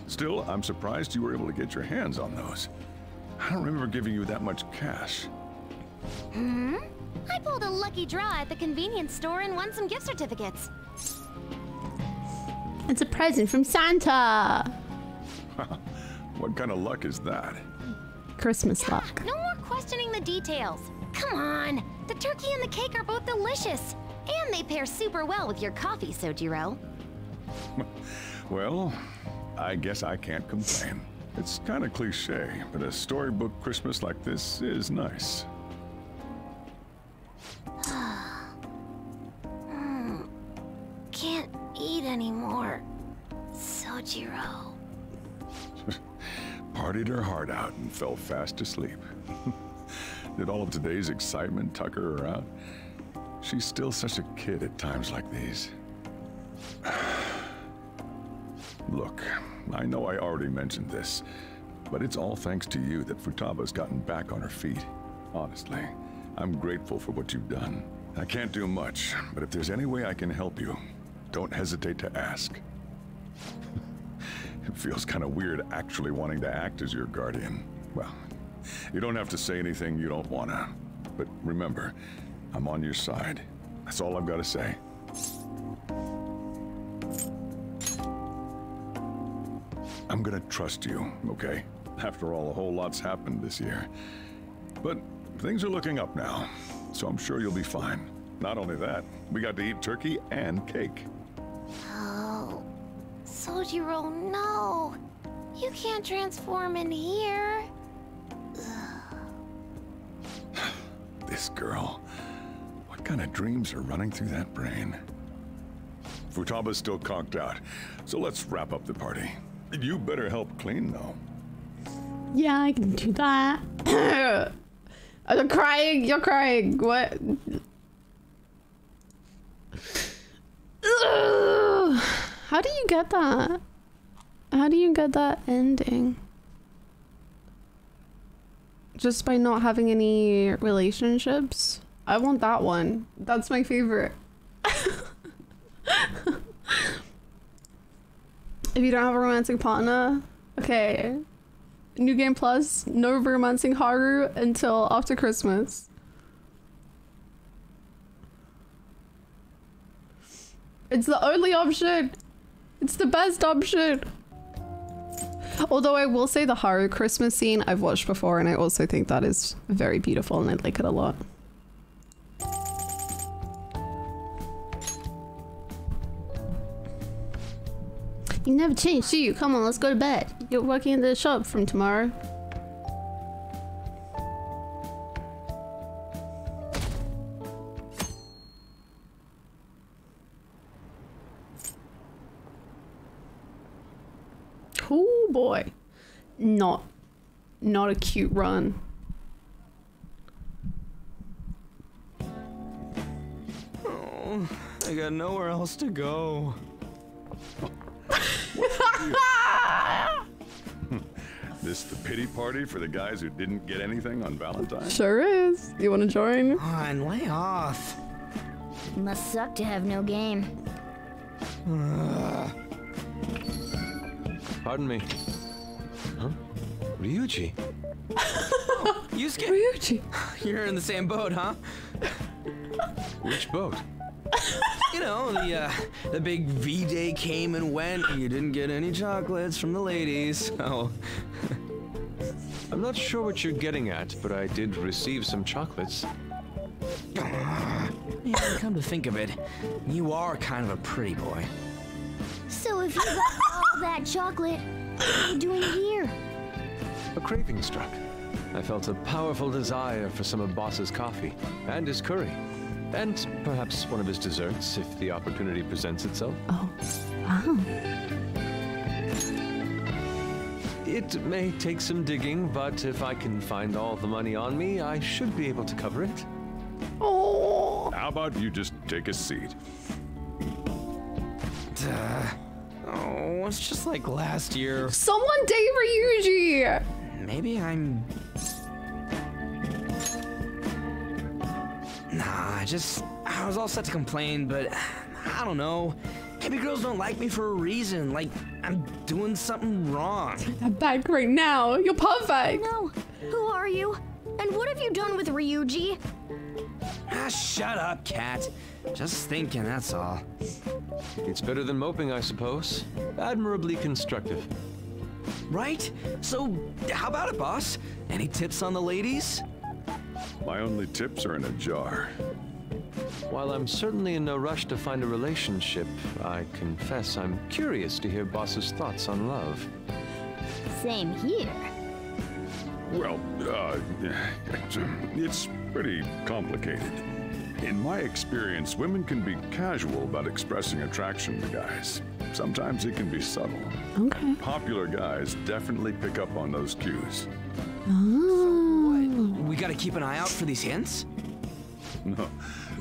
Speaker 13: Still, I'm surprised you were able to get your hands on those. I don't remember giving you that much cash.
Speaker 14: Hmm? I pulled a lucky draw at the convenience store and won some gift certificates.
Speaker 1: It's a present from Santa. [LAUGHS]
Speaker 13: what kind of luck is that?
Speaker 1: Christmas luck.
Speaker 14: No more questioning the details. Come on! The turkey and the cake are both delicious. And they pair super well with your coffee, Sojiro. [LAUGHS]
Speaker 13: Well, I guess I can't complain. It's kind of cliche, but a storybook Christmas like this is nice. Partied her heart out and fell fast asleep. [LAUGHS] Did all of today's excitement tucker her out? She's still such a kid at times like these. [SIGHS] Look, I know I already mentioned this, but it's all thanks to you that Futaba's gotten back on her feet. Honestly, I'm grateful for what you've done. I can't do much, but if there's any way I can help you, don't hesitate to ask. [LAUGHS] it feels kind of weird actually wanting to act as your guardian. Well, you don't have to say anything you don't wanna. But remember, I'm on your side. That's all I've got to say. I'm gonna trust you, okay? After all, a whole lot's happened this year. But things are looking up now, so I'm sure you'll be fine. Not only that, we got to eat turkey and cake.
Speaker 14: Oh, Oh. Sojiro, no! You can't transform in here.
Speaker 13: This girl. What kind of dreams are running through that brain? Futaba's still conked out, so let's wrap up the party. You better help clean, though.
Speaker 1: Yeah, I can do that. I'm crying. You're crying. What? Ugh. How do you get that? How do you get that ending? Just by not having any relationships? I want that one. That's my favorite. [LAUGHS] if you don't have a romantic partner, okay. New Game Plus, no romancing Haru until after Christmas. It's the only option. It's the best option. Although I will say the Haru Christmas scene I've watched before and I also think that is very beautiful and I like it a lot. You never change, do you? Come on, let's go to bed. You're working in the shop from tomorrow. Boy. Not not a cute run.
Speaker 12: Oh, I got nowhere else to go. [LAUGHS]
Speaker 13: This the pity party for the guys who didn't get anything on Valentine's?
Speaker 1: Sure is. You want to join?
Speaker 7: Come on, lay off.
Speaker 15: Must suck to have no game.
Speaker 12: Pardon me. Huh? Ryuji. [LAUGHS]
Speaker 7: Yusuke.
Speaker 1: Ryuji.
Speaker 7: You're in the same boat, huh?
Speaker 12: Which boat?
Speaker 7: You know, the uh, the big V Day came and went, and you didn't get any chocolates from the ladies. Oh,
Speaker 12: I'm not sure what you're getting at, but I did receive some chocolates.
Speaker 7: man, come to think of it, you are kind of a pretty boy.
Speaker 15: So if you got all that chocolate, what are you doing here?
Speaker 12: A craving struck. I felt a powerful desire for some of Boss's coffee and his curry. And perhaps one of his desserts if the opportunity presents itself.
Speaker 1: Oh. Wow.
Speaker 12: It may take some digging, but if I can find all the money on me, I should be able to cover it.
Speaker 1: Oh.
Speaker 13: How about you just take a seat?
Speaker 7: Duh. Oh, it's just like last year.
Speaker 1: Someone date Ryuji.
Speaker 7: Maybe I'm. Nah, I just. I was all set to complain, but I don't know. Maybe girls don't like me for a reason. Like, I'm doing something wrong.
Speaker 1: I'm back right now. You're perfect.
Speaker 15: No. Who are you? And what have you done with Ryuji?
Speaker 7: Ah, shut up, cat. Just thinking, that's all.
Speaker 12: It's better than moping, I suppose. Admirably constructive.
Speaker 7: Right? So, how about it, boss? Any tips on the ladies?
Speaker 13: My only tips are in a jar.
Speaker 12: While I'm certainly in no rush to find a relationship, I confess I'm curious to hear Boss's thoughts on love.
Speaker 15: Same here.
Speaker 13: Well, uh, [LAUGHS] it's pretty complicated. In my experience, women can be casual about expressing attraction to guys. Sometimes it can be subtle.
Speaker 1: Okay.
Speaker 13: Popular guys definitely pick up on those cues.
Speaker 1: Oh.
Speaker 7: We gotta keep an eye out for these hints? [LAUGHS]
Speaker 13: No,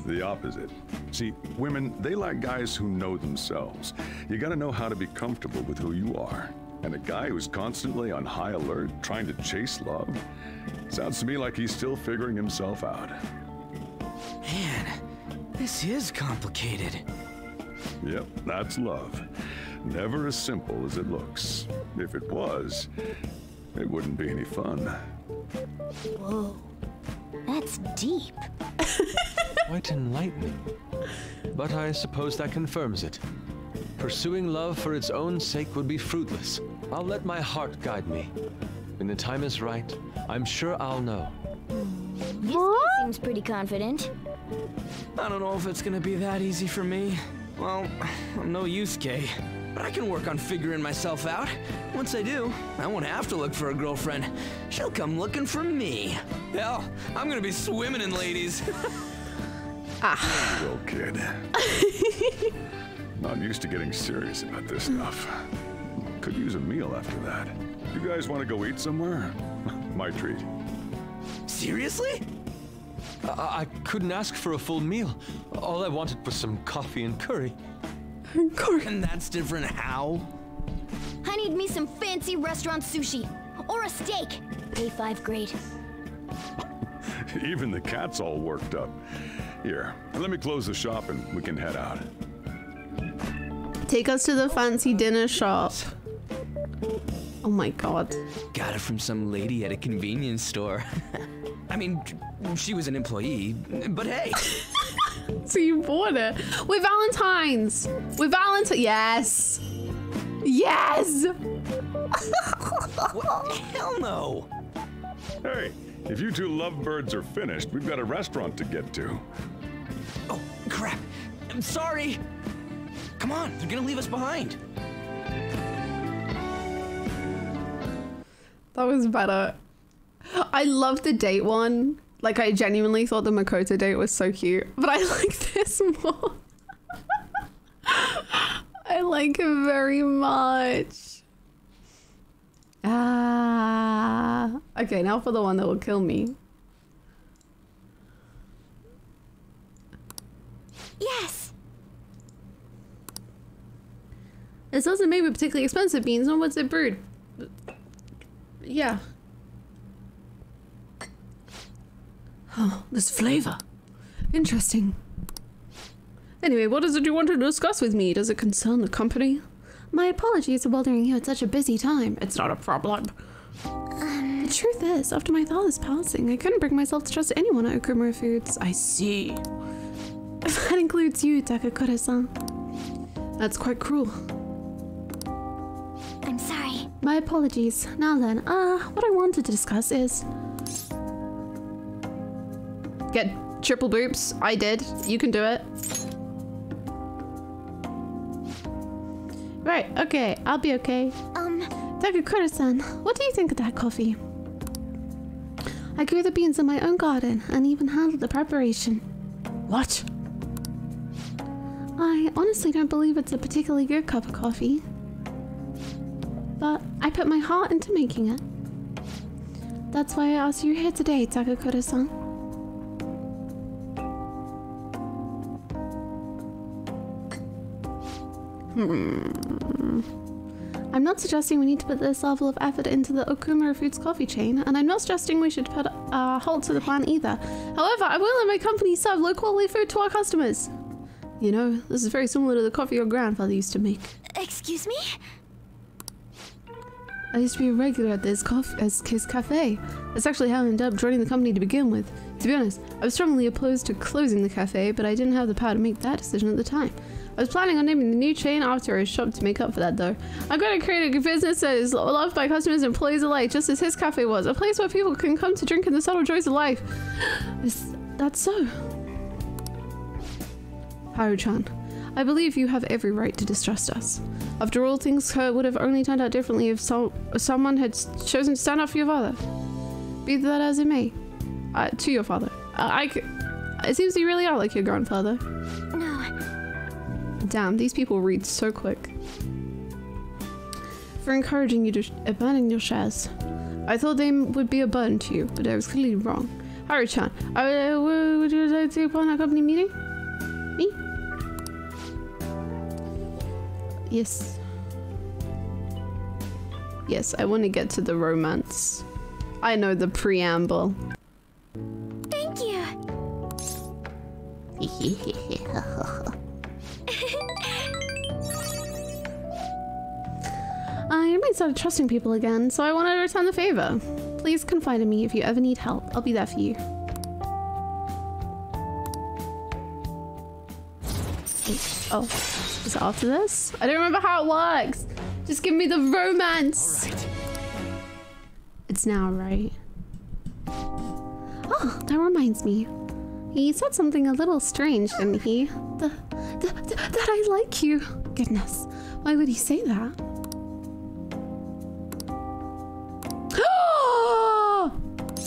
Speaker 13: the opposite. See, women, they like guys who know themselves. You gotta know how to be comfortable with who you are. And a guy who's constantly on high alert, trying to chase love, sounds to me like he's still figuring himself out.
Speaker 7: Man, this is complicated.
Speaker 13: Yep, that's love. Never as simple as it looks. If it was, it wouldn't be any fun.
Speaker 15: Whoa. That's deep. [LAUGHS]
Speaker 12: Quite enlightening. But I suppose that confirms it. Pursuing love for its own sake would be fruitless. I'll let my heart guide me. When the time is right, I'm sure I'll know. Hmm.
Speaker 15: Yusuke seems pretty confident.
Speaker 7: I don't know if it's gonna be that easy for me. Well, I'm no Yusuke, but I can work on figuring myself out. Once I do, I won't have to look for a girlfriend. She'll come looking for me. Hell, I'm gonna be swimming in ladies. [LAUGHS]
Speaker 1: Ah.
Speaker 13: Well, kid. Not used to getting serious about this stuff. Could use a meal after that. You guys want to go eat somewhere? [LAUGHS] My treat.
Speaker 7: Seriously?
Speaker 12: I, I couldn't ask for a full meal. All I wanted was some coffee and curry. [LAUGHS]
Speaker 1: curry.
Speaker 7: And that's different how?
Speaker 15: I need me some fancy restaurant sushi. Or a steak. A5 grade. [LAUGHS]
Speaker 13: Even the cat's all worked up. Here, let me close the shop and we can head out.
Speaker 1: Take us to the fancy dinner shop. Oh my god.
Speaker 7: Got it from some lady at a convenience store. [LAUGHS] I mean, she was an employee, but hey. [LAUGHS]
Speaker 1: So you bought it. With Valentine's. With Valentine. Yes. Yes.
Speaker 7: what? Hell no.
Speaker 13: Hey, if you two lovebirds are finished, we've got a restaurant to get to.
Speaker 7: Oh, crap. I'm sorry. Come on, they're gonna leave us behind.
Speaker 1: That was better. I love the date one. Like I genuinely thought the Makoto date was so cute, but I [LAUGHS] like this more. I like it very much. Ah. Okay, now for the one that will kill me.
Speaker 15: Yes.
Speaker 1: This doesn't make me particularly expensive beans. No, what's it brewed? Yeah. Oh, this flavor. Interesting. Anyway, what is it you want to discuss with me? Does it concern the company? My apologies for bothering you at such a busy time. It's not a problem.
Speaker 15: Uh,
Speaker 1: The truth is, after my father's passing, I couldn't bring myself to trust anyone at Okumura Foods. I see. That includes you, Takakura-san. That's quite cruel.
Speaker 15: I'm sorry.
Speaker 1: My apologies. Now then, uh, what I wanted to discuss is... Get triple boops. I did. You can do it. Right, okay. I'll be okay.
Speaker 15: Um...
Speaker 1: Takakura-san, what do you think of that coffee? I grew the beans in my own garden and even handled the preparation. What? I honestly don't believe it's a particularly good cup of coffee. But I put my heart into making it. That's why I asked you here today, Takakura-san. Hmm. I'm not suggesting we need to put this level of effort into the Okumura Foods coffee chain, and I'm not suggesting we should put a halt to the plan either. However, I will let my company serve low quality food to our customers. You know, this is very similar to the coffee your grandfather used to make.
Speaker 15: Excuse me?
Speaker 1: I used to be a regular at this his cafe. That's actually how I ended up joining the company to begin with. To be honest, I was strongly opposed to closing the cafe, but I didn't have the power to make that decision at the time. I was planning on naming the new chain after his shop to make up for that, though. I'm going to create a business that is loved by customers and employees alike, just as his cafe was. A place where people can come to drink in the subtle joys of life. [GASPS] Is that so? Haru-chan, I believe you have every right to distrust us. After all, things would have only turned out differently if so someone had chosen to stand up for your father. Be that as it may. Uh, to your father. Uh, I c- it seems you really are like your grandfather.
Speaker 15: No.
Speaker 1: Damn, these people read so quick. For encouraging you to abandon your shares. I thought they would be a burden to you, but I was clearly wrong. Haru-chan, uh, would you like to in a company meeting? Me? Yes. Yes, I want to get to the romance. I know the preamble.
Speaker 15: Thank you. [LAUGHS]
Speaker 1: I might start trusting people again, so I want to return the favor. Please confide in me if you ever need help. I'll be there for you. Oh, is it after this? I don't remember how it works. Just give me the romance. It's now, right? Oh, that reminds me. He said something a little strange, didn't he? The, the, the- that I like you. Goodness, why would he say that?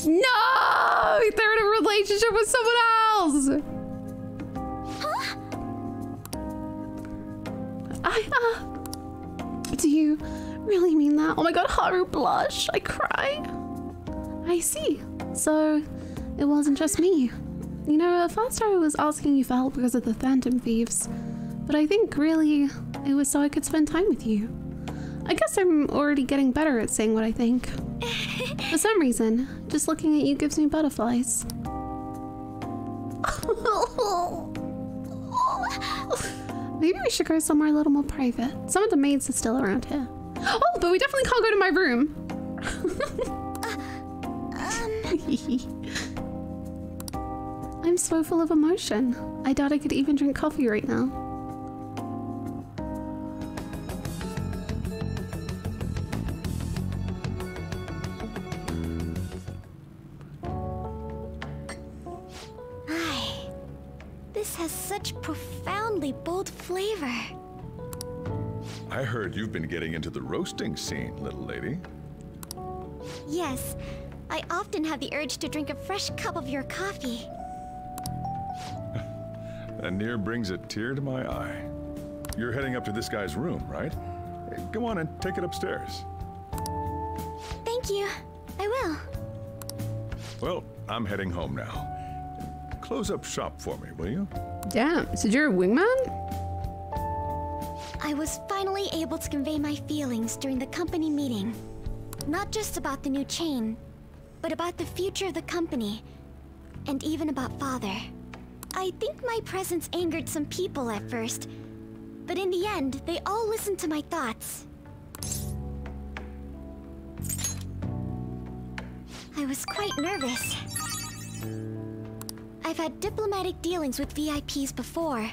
Speaker 1: No! They're in a relationship with someone else! I, uh, do you really mean that? Oh my god, Haru blush. I cry. I see. So, it wasn't just me. You know, at first I was asking you for help because of the Phantom Thieves, but I think really it was so I could spend time with you. I guess I'm already getting better at saying what I think. For some reason, just looking at you gives me butterflies. Maybe we should go somewhere a little more private. Some of the maids are still around here. Oh, but we definitely can't go to my room. [LAUGHS] I'm so full of emotion. I doubt I could even drink coffee right now.
Speaker 15: Has such profoundly bold flavor.
Speaker 13: I heard you've been getting into the roasting scene, little lady.
Speaker 15: Yes, I often have the urge to drink a fresh cup of your coffee. [LAUGHS]
Speaker 13: That near brings a tear to my eye. You're heading up to this guy's room, right? Go on and take it upstairs.
Speaker 15: Thank you. I will.
Speaker 13: Well, I'm heading home now. Close up shop for me, will you?
Speaker 1: Damn, so you're a wingman?
Speaker 15: I was finally able to convey my feelings during the company meeting. Not just about the new chain, but about the future of the company, and even about father. I think my presence angered some people at first, but in the end, they all listened to my thoughts. I was quite nervous. I've had diplomatic dealings with VIPs before,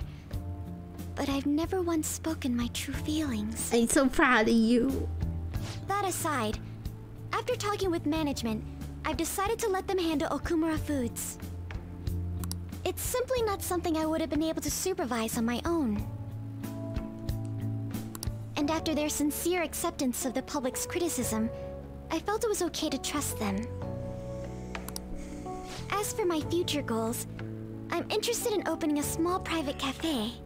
Speaker 15: but I've never once spoken my true feelings.
Speaker 1: I'm so proud of you.
Speaker 15: That aside, after talking with management, I've decided to let them handle Okumura Foods. It's simply not something I would have been able to supervise on my own. And after their sincere acceptance of the public's criticism, I felt it was okay to trust them. As for my future goals, I'm interested in opening a small private cafe. [SIGHS]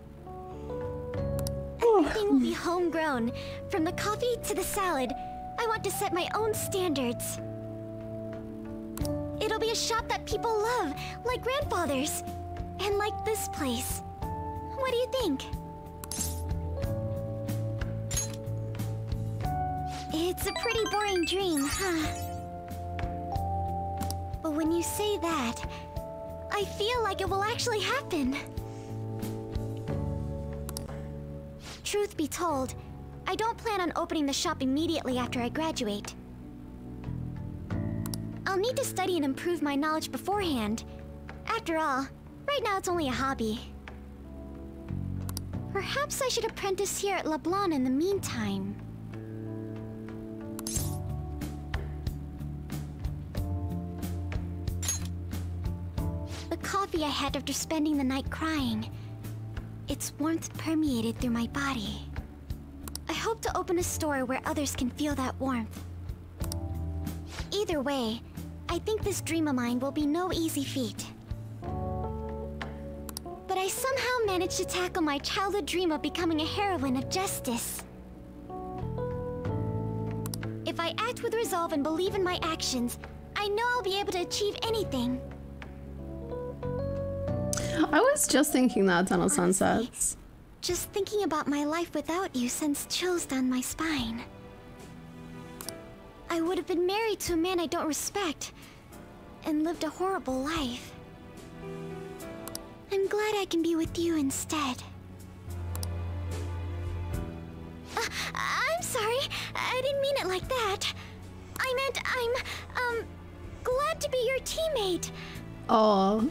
Speaker 15: Oh. Everything will be homegrown, from the coffee to the salad. I want to set my own standards. It'll be a shop that people love, like grandfather's, and like this place. What do you think? It's a pretty boring dream, huh? But when you say that, I feel like it will actually happen. Truth be told, I don't plan on opening the shop immediately after I graduate. I'll need to study and improve my knowledge beforehand. After all, right now it's only a hobby. Perhaps I should apprentice here at Leblanc in the meantime. The coffee I had after spending the night crying. Its warmth permeated through my body. I hope to open a store where others can feel that warmth. Either way, I think this dream of mine will be no easy feat. But I somehow managed to tackle my childhood dream of becoming a heroine of justice. If I act with resolve and believe in my actions, I know I'll be able to achieve anything.
Speaker 1: I was just thinking that, Tunnel Sunsets.
Speaker 15: Just thinking about my life without you sends chills down my spine. I would have been married to a man I don't respect and lived a horrible life. I'm glad I can be with you instead. Uh, I'm sorry. I didn't mean it like that. I meant I'm, um, glad to be your teammate.
Speaker 1: Oh.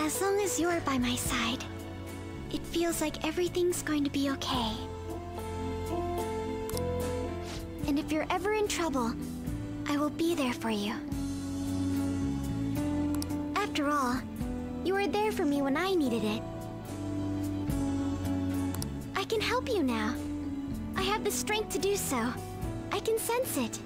Speaker 15: As long as you're by my side, it feels like everything's going to be okay. And if you're ever in trouble, I will be there for you. After all, you were there for me when I needed it. I can help you now. I have the strength to do so. I can sense it.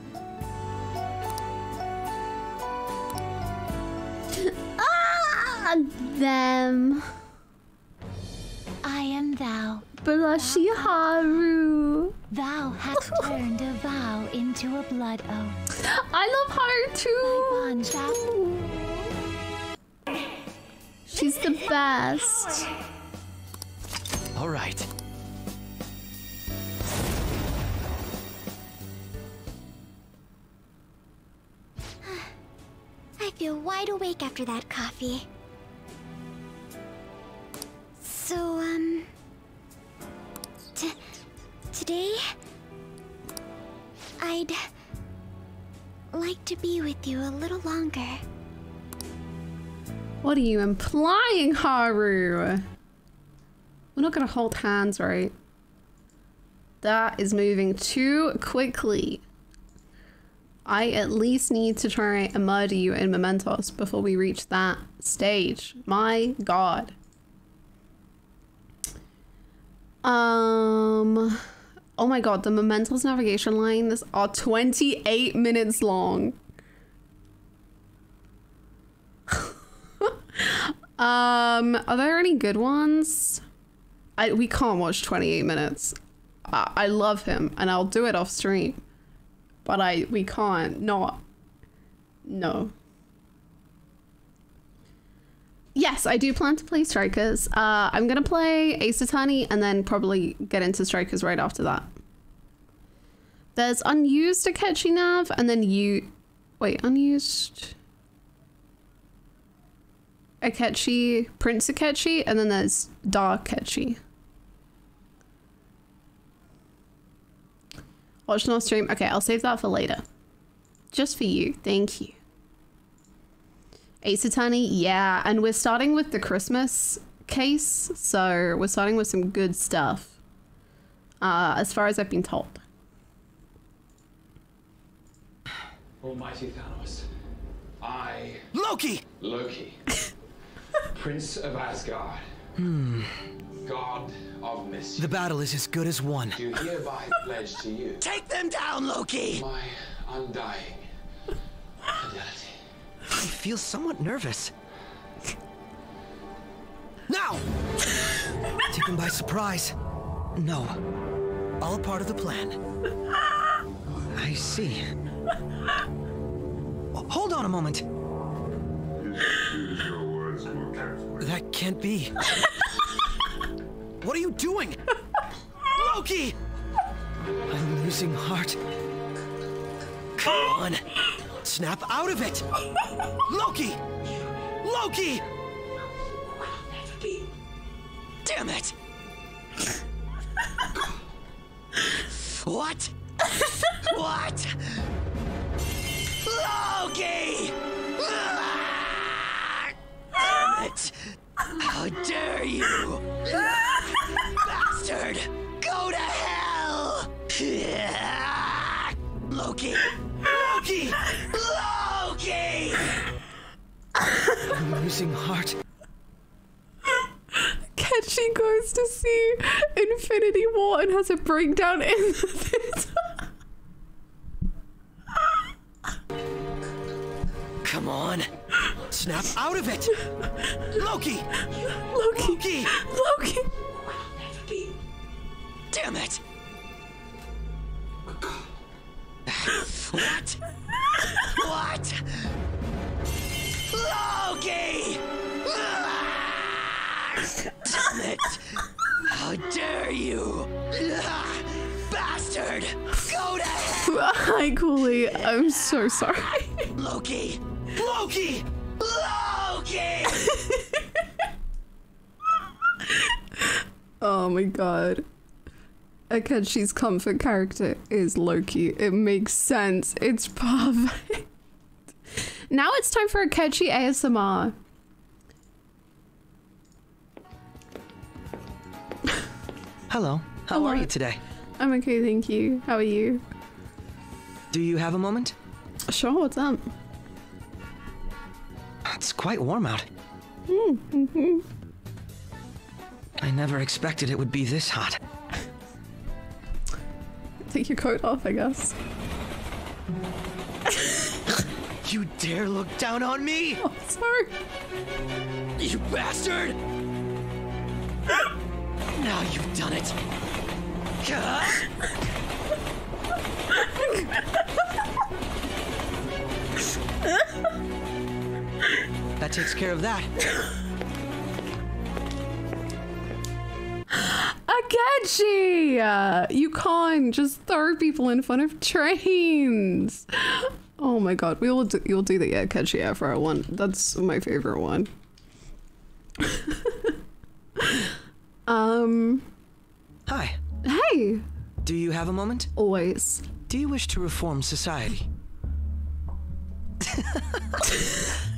Speaker 15: [LAUGHS]
Speaker 1: ah, them.
Speaker 16: I am thou.
Speaker 1: Blushy Haru.
Speaker 16: Thou hast [LAUGHS] turned a vow into a blood oath.
Speaker 1: I love Haru too. She's the best.
Speaker 7: All right. [SIGHS]
Speaker 15: I feel wide awake after that coffee. So, um... T today... I'd... like to be with you a little longer.
Speaker 1: What are you implying, Haru? We're not gonna hold hands, right? That is moving too quickly. I at least need to try and murder you in Mementos before we reach that stage. My god. Um... Oh my god, the Mementos navigation line, lines are 28 minutes long. Um, are there any good ones? I we can't watch 28 minutes. I, I love him and I'll do it off stream. But I we can't not no. Yes, I do plan to play Strikers. Uh, I'm gonna play Ace Attorney and then probably get into Strikers right after that. There's unused Akechi Nav and then you Wait, unused. Akechi, Prince Akechi, and then there's Dark Akechi. Watch North stream. Okay, I'll save that for later. Just for you. Thank you. Ace Attorney, yeah. And we're starting with the Christmas case. So we're starting with some good stuff. Uh, as far as I've been told.
Speaker 17: Almighty Thanos, I,
Speaker 18: Loki!
Speaker 17: Loki, [LAUGHS] Prince of Asgard,
Speaker 18: Hmm.
Speaker 17: God of mischief,
Speaker 18: The battle is as good as won.
Speaker 17: do hereby pledge to you
Speaker 18: Take them down, Loki!
Speaker 17: my undying fidelity.
Speaker 18: I feel somewhat nervous. Now! Taken by surprise. No. All part of the plan. I see. Hold on a moment. That can't be. what are you doing? Loki! I'm losing heart. Come on. Snap out of it! Loki! Loki! Damn it! What? what? Loki! Damn it! How dare you! Bastard! Go to hell! [LAUGHS] Loki! Loki! Loki! I'm losing heart.
Speaker 1: Ketchy goes to see Infinity War and has a breakdown in [LAUGHS] the theater.
Speaker 18: Come on. Snap out of it! Loki!
Speaker 1: Loki!
Speaker 18: Loki!
Speaker 1: Loki!
Speaker 18: Damn it! What? What? Loki! Damn it! How dare you! Bastard! Go to hell!
Speaker 1: Hi, Cooley. I'm so sorry.
Speaker 18: Loki! Loki! Loki! [LAUGHS]
Speaker 1: Oh my god. Akechi's comfort character is Loki. It makes sense. It's [LAUGHS] perfect. Now it's time for Akechi ASMR.
Speaker 18: Hello. How are you today?
Speaker 1: I'm okay, thank you. How are you?
Speaker 18: Do you have a moment?
Speaker 1: Sure, what's up?
Speaker 18: It's quite warm out.
Speaker 1: Mm-hmm.
Speaker 18: I never expected it would be this hot. [LAUGHS]
Speaker 1: Take your coat off, I guess. [LAUGHS]
Speaker 18: You dare look down on me?
Speaker 1: Oh, sorry.
Speaker 18: You bastard! now you've done it. [LAUGHS] That takes care of that.
Speaker 1: Akechi! Uh, you can't just throw people in front of trains. Oh my god, we will do, you'll do the Akechi Afro one. That's my favorite one. [LAUGHS] um.
Speaker 18: Hi.
Speaker 1: Hey.
Speaker 18: Do you have a moment?
Speaker 1: Always.
Speaker 18: Do you wish to reform society? [LAUGHS]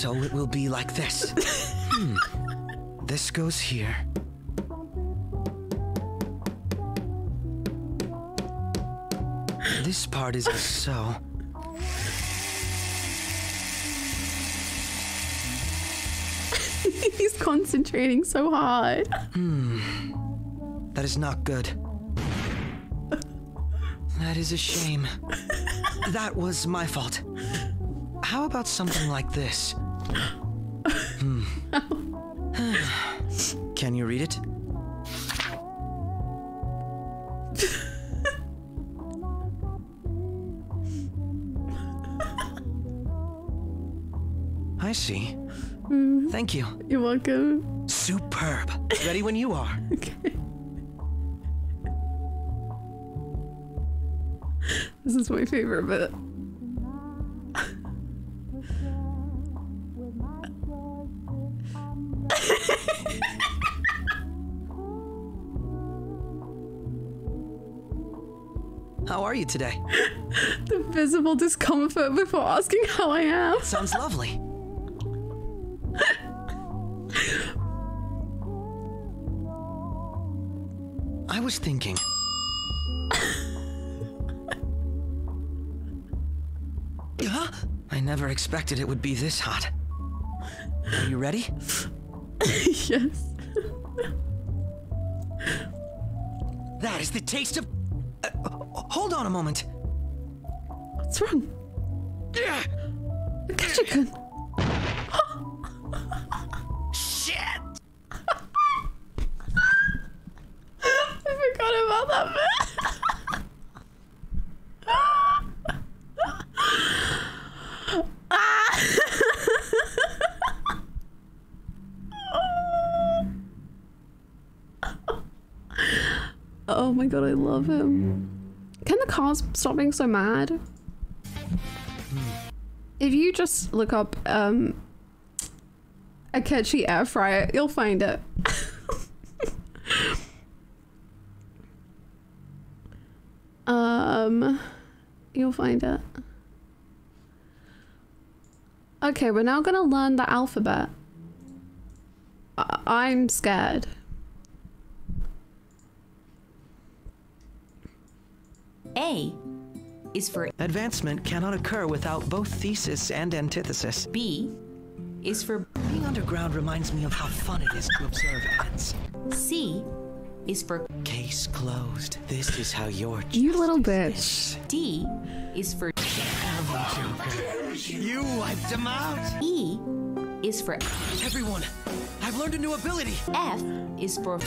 Speaker 18: so it will be like this. [LAUGHS] Hmm. This goes here. This part is so. [LAUGHS]
Speaker 1: He's concentrating so hard.
Speaker 18: Hmm. That is not good. That is a shame. That was my fault. How about something like this? Hmm. [SIGHS] Can you read it? I see. Thank you.
Speaker 1: You're welcome.
Speaker 18: Superb. Ready when you are. [LAUGHS] [LAUGHS]
Speaker 1: This is my favorite bit. [LAUGHS]
Speaker 18: How are you today? [LAUGHS]
Speaker 1: the visible discomfort before asking how I am.
Speaker 18: Sounds lovely. I was thinking. Huh? I never expected it would be this hot. Are you ready? [LAUGHS]
Speaker 1: yes.
Speaker 18: That is the taste of. Uh, hold on a moment.
Speaker 1: What's wrong? Akechi-kun.
Speaker 18: Shit!
Speaker 1: I forgot about that bit. Oh my god, I love him. Can the cars stop being so mad? If you just look up um Akechi air fryer, you'll find it. [LAUGHS] um you'll find it. Okay, we're now gonna learn the alphabet. I- I'm scared.
Speaker 19: A is for
Speaker 18: Advancement cannot occur without both thesis and antithesis.
Speaker 19: B is for
Speaker 18: Being underground reminds me of how fun it is to observe ants.
Speaker 19: C is for
Speaker 18: Case closed. This is how your
Speaker 1: You little bitch.
Speaker 19: D is for
Speaker 18: You wiped him out.
Speaker 19: E is for
Speaker 18: Everyone, I've learned a new ability.
Speaker 19: F is for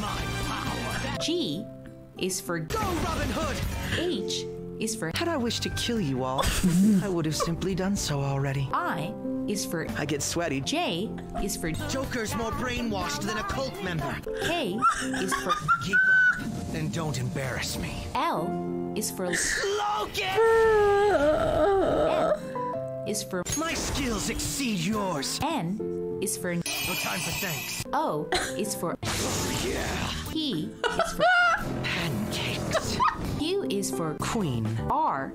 Speaker 18: my power.
Speaker 19: G is for
Speaker 18: Go, Robin Hood!
Speaker 19: H is for
Speaker 18: Had I wished to kill you all, I would have simply done so already.
Speaker 19: I is for
Speaker 18: I get sweaty.
Speaker 19: J is for
Speaker 18: Joker's more brainwashed than a cult member.
Speaker 19: K is for
Speaker 18: Keep up and don't embarrass me.
Speaker 19: L is for
Speaker 18: Logan!
Speaker 19: M is for
Speaker 18: My skills exceed yours.
Speaker 19: N is for
Speaker 18: No time for thanks.
Speaker 19: O is for oh,
Speaker 18: Yeah.
Speaker 19: P is for [LAUGHS]
Speaker 18: Pancakes.
Speaker 19: Q is for
Speaker 18: Queen.
Speaker 19: R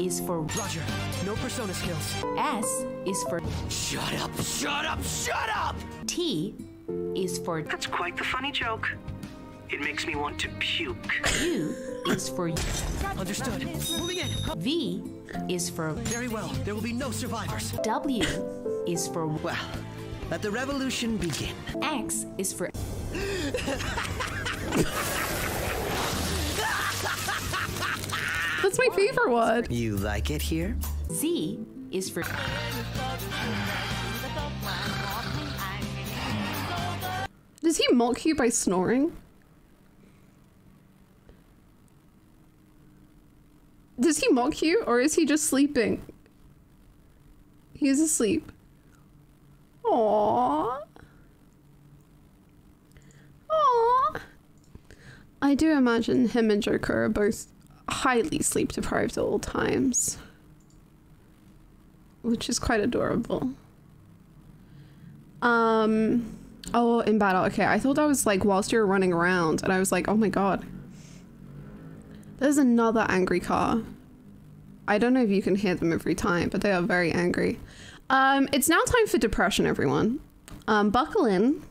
Speaker 19: is for
Speaker 18: Roger. No persona skills.
Speaker 19: S is for
Speaker 18: Shut up! Shut up! Shut up!
Speaker 19: T is for
Speaker 20: That's quite the funny joke. It makes me want to puke.
Speaker 19: U is for you.
Speaker 18: Understood. Moving in.
Speaker 19: V is for
Speaker 18: Very well. There will be no survivors.
Speaker 19: W is for
Speaker 18: Well, let the revolution begin.
Speaker 19: X is for
Speaker 1: That's my favorite one.
Speaker 18: You like it here?
Speaker 19: Z is for
Speaker 1: Does he mock you by snoring? Does he mock you or is he just sleeping? He's asleep. Aww. Aww. I do imagine him and Joker are both highly sleep deprived at all times. Which is quite adorable. Um oh in battle. Okay, I thought that was like whilst you were running around and I was like, oh my god. There's another angry car. I don't know if you can hear them every time, but they are very angry. Um, it's now time for depression, everyone. Um, buckle in.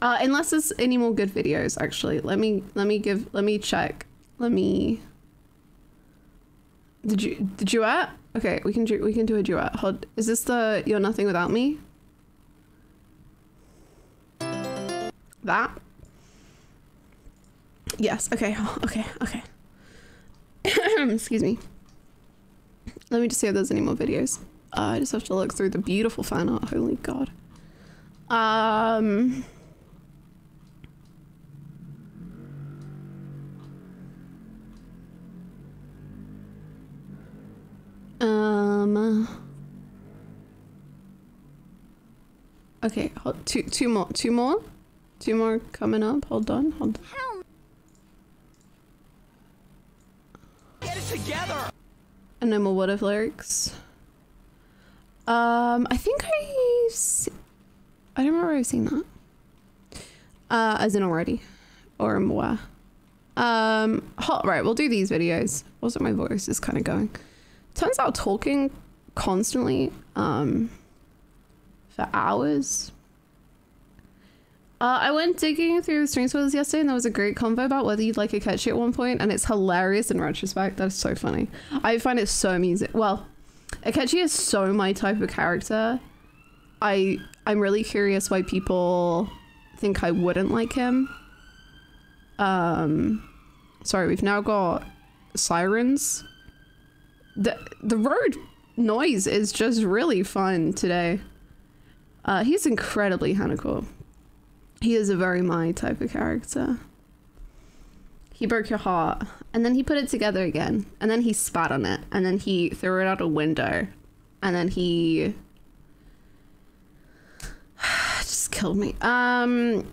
Speaker 1: Uh, unless there's any more good videos, actually. Let me let me give let me check. Let me. Did you the duet? Okay, we can do we can do a duet. Hold. Is this the You're Nothing Without Me? That. Yes. Okay. [LAUGHS] Okay. Okay. [COUGHS] Excuse me. Let me just see if there's any more videos. Uh, I just have to look through the beautiful fan art. Holy God. Um. Um. Okay, hold, two two more, two more, two more coming up. Hold on, hold. And no more What If lyrics. Um, I think I. I don't remember I've seen that. Uh, as in already, or more. Um, hot. Right, we'll do these videos. Also, my voice is kind of going. Turns out talking constantly, um, for hours. Uh, I went digging through the stream spoilers yesterday, and there was a great convo about whether you'd like Akechi at one point, and it's hilarious in retrospect. That is so funny. I find it so amusing. Well, Akechi is so my type of character. I I'm really curious why people think I wouldn't like him. Um, sorry, we've now got sirens. The the road noise is just really fun today. Uh, he's incredibly Hanako. He is a very my type of character. He broke your heart, and then he put it together again, and then he spat on it, and then he threw it out a window, and then he [SIGHS] just killed me. Um,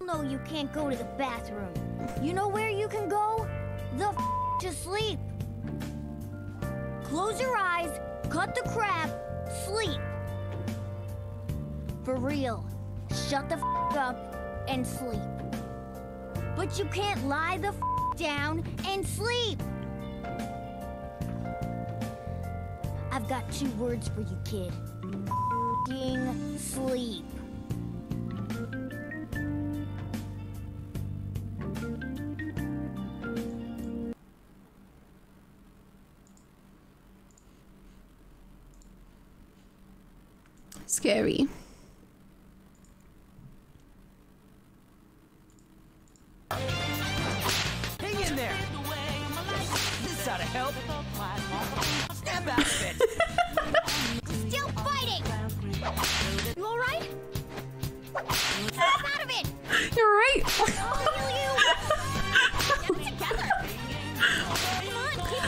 Speaker 21: No, you can't go to the bathroom. You know where you can go? The to sleep. Close your eyes, cut the crap, sleep. For real. Shut the f- up and sleep. But you can't lie the f- down and sleep. I've got two words for you, kid. F***ing sleep.
Speaker 1: scary.
Speaker 6: Hang in there! This ought to help. Snap out of it!
Speaker 21: Still fighting! You alright? Snap out of it!
Speaker 1: You're right.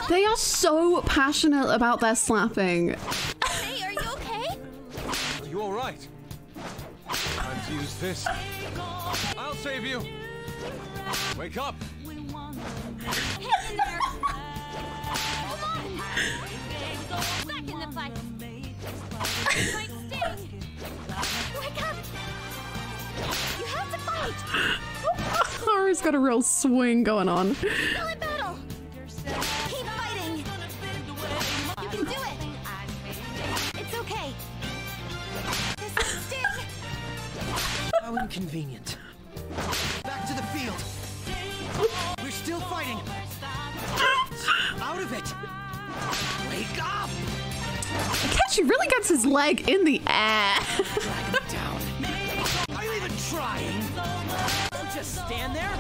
Speaker 1: They are so passionate about their slapping.
Speaker 21: Hey, are you okay?
Speaker 12: Are you all right? Time to use this. I'll save you. Wake up.
Speaker 21: Hang in there! Come on! Back in the fight! It might sting! Wake up! You have to fight!
Speaker 1: Haru's got a real swing going on.
Speaker 21: Still in battle! Keep fighting! You can do it! It's okay! This might sting!
Speaker 6: How inconvenient. Back to the field. We're still fighting. Out of it. Wake up.
Speaker 1: Akechi really gets his leg in the air.
Speaker 6: Down. Are you even trying? Don't just stand there.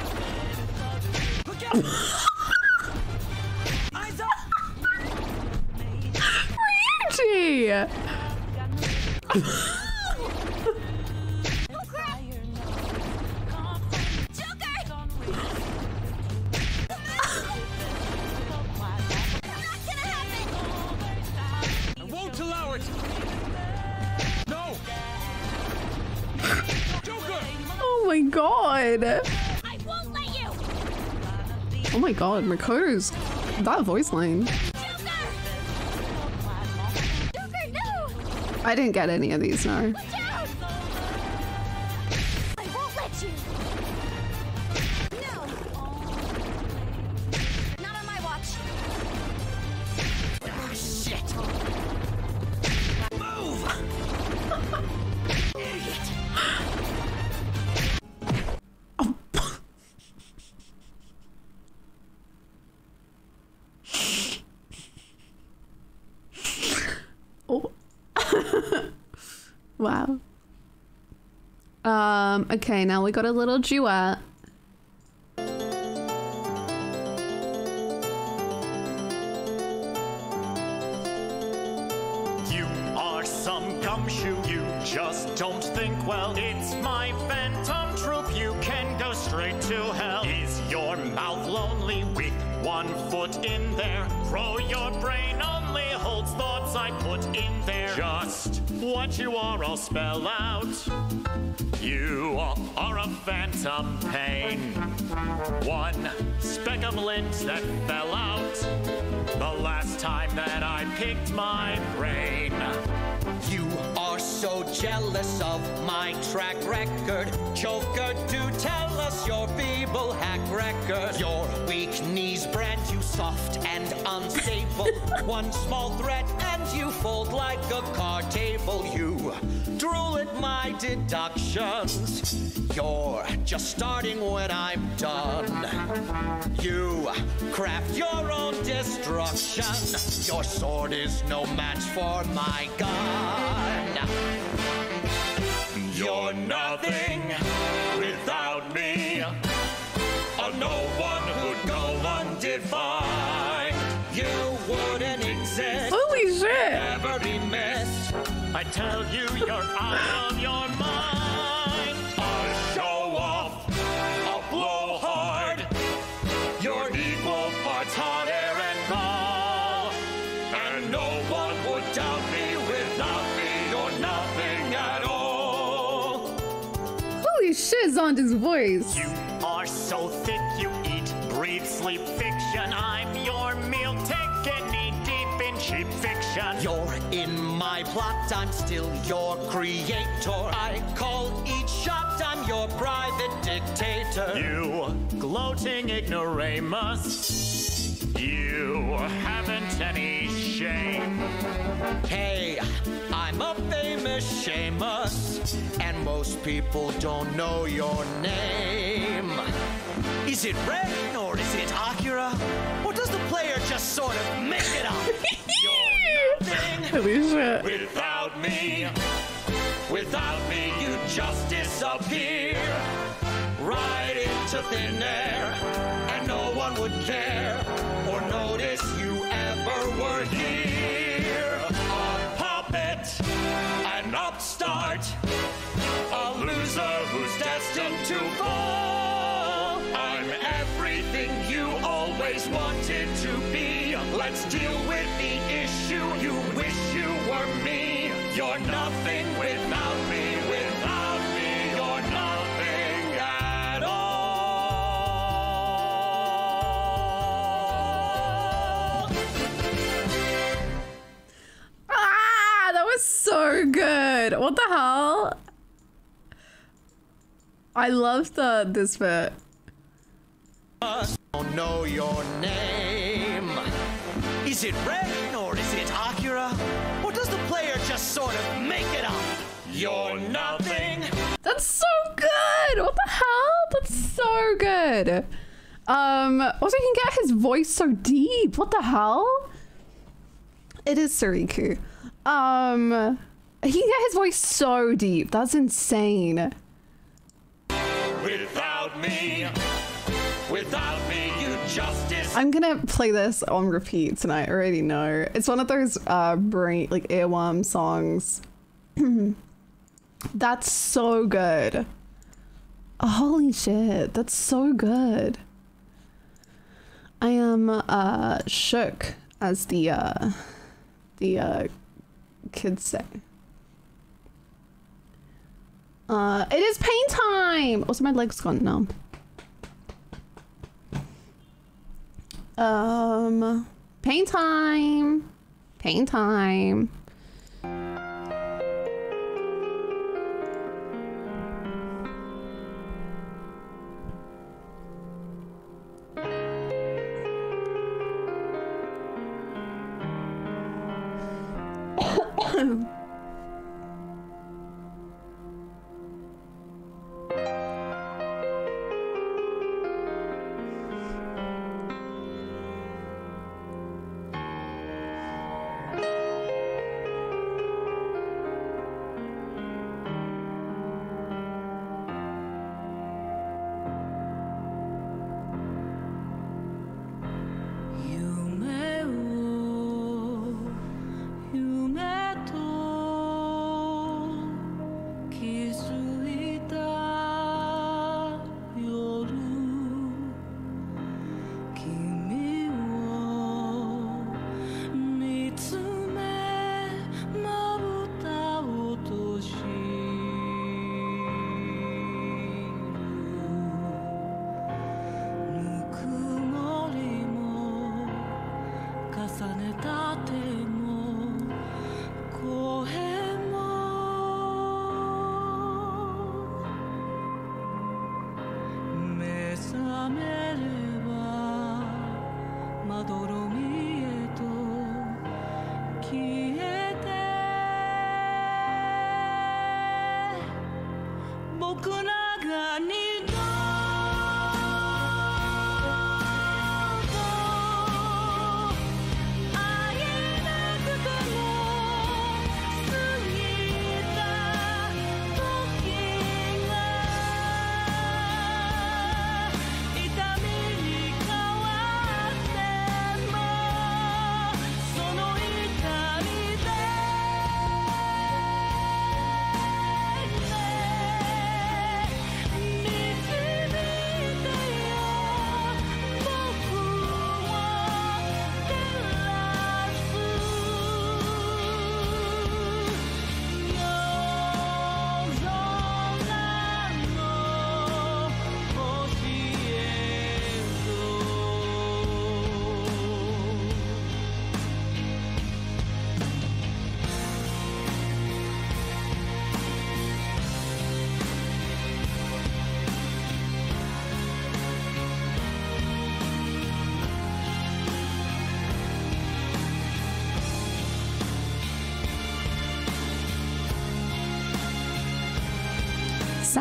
Speaker 6: Look out. Eyes up.
Speaker 1: Ryuji! [LAUGHS]
Speaker 12: won't allow it. No. Joker.
Speaker 1: Oh my god.
Speaker 21: I won't let you!
Speaker 1: Oh my god, Makoto's that voice line.
Speaker 21: Joker, no!
Speaker 1: I didn't get any of these, no. Um, okay, now we got a little duet.
Speaker 22: You are some gumshoe, you just don't think well. It's my phantom troop, you can go straight to hell. Is your mouth lonely with one foot in there? Grow your brain only, holds thoughts I put in there. Just what you are, I'll spell out. You are a phantom pain. One speck of lint that fell out. The last time that I picked my brain.
Speaker 6: You so jealous of my track record. Joker, do tell us your feeble hack record. Your weak knees brand you soft and unstable. [LAUGHS] One small threat and you fold like a card table. You drool at my deductions. You're just starting when I'm done. You craft your own destruction. Your sword is no match for my gun.
Speaker 22: You're nothing without me. A no one who'd go undefined.
Speaker 6: You wouldn't exist.
Speaker 1: Holy shit.
Speaker 6: Never be missed.
Speaker 22: I tell you, you're [LAUGHS] out
Speaker 1: shit, Zonda's voice.
Speaker 22: You are so thick, you eat, breathe, sleep fiction. I'm your meal ticket, knee deep in cheap fiction.
Speaker 6: You're in my plot, I'm still your creator. I call each shot, I'm your private dictator.
Speaker 22: You gloating ignoramus. You haven't any shame.
Speaker 6: Hey, I'm a famous shamus, and most people don't know your name. Is it Ren or is it Akira? Or does the player just sort of make it up? [LAUGHS] You're nothing
Speaker 22: without me. Without me, you just disappear right into thin air, and no one would care or notice you ever were here. A puppet, an upstart, a loser who's destined to fall. I'm everything you always wanted to be. Let's deal with the issue. You wish you were me. You're nothing
Speaker 1: I love the this bit.
Speaker 6: Don't know your name. Is it Ren or is it Akira? Or does the player just sort of make it up? You're nothing.
Speaker 1: That's so good. What the hell? That's so good. Um, also he can get his voice so deep. What the hell? It is Suriku. Um, he can get his voice so deep. That's insane.
Speaker 22: Without me, without me,
Speaker 1: I'm gonna play this on repeat tonight. I already know. It's one of those uh brain like earworm songs. [CLEARS THROAT] That's so good. Holy shit, that's so good. I am uh shook as the uh the uh kids say. Uh it is pain time! Also my leg's gone numb. Um, pain time. Pain time.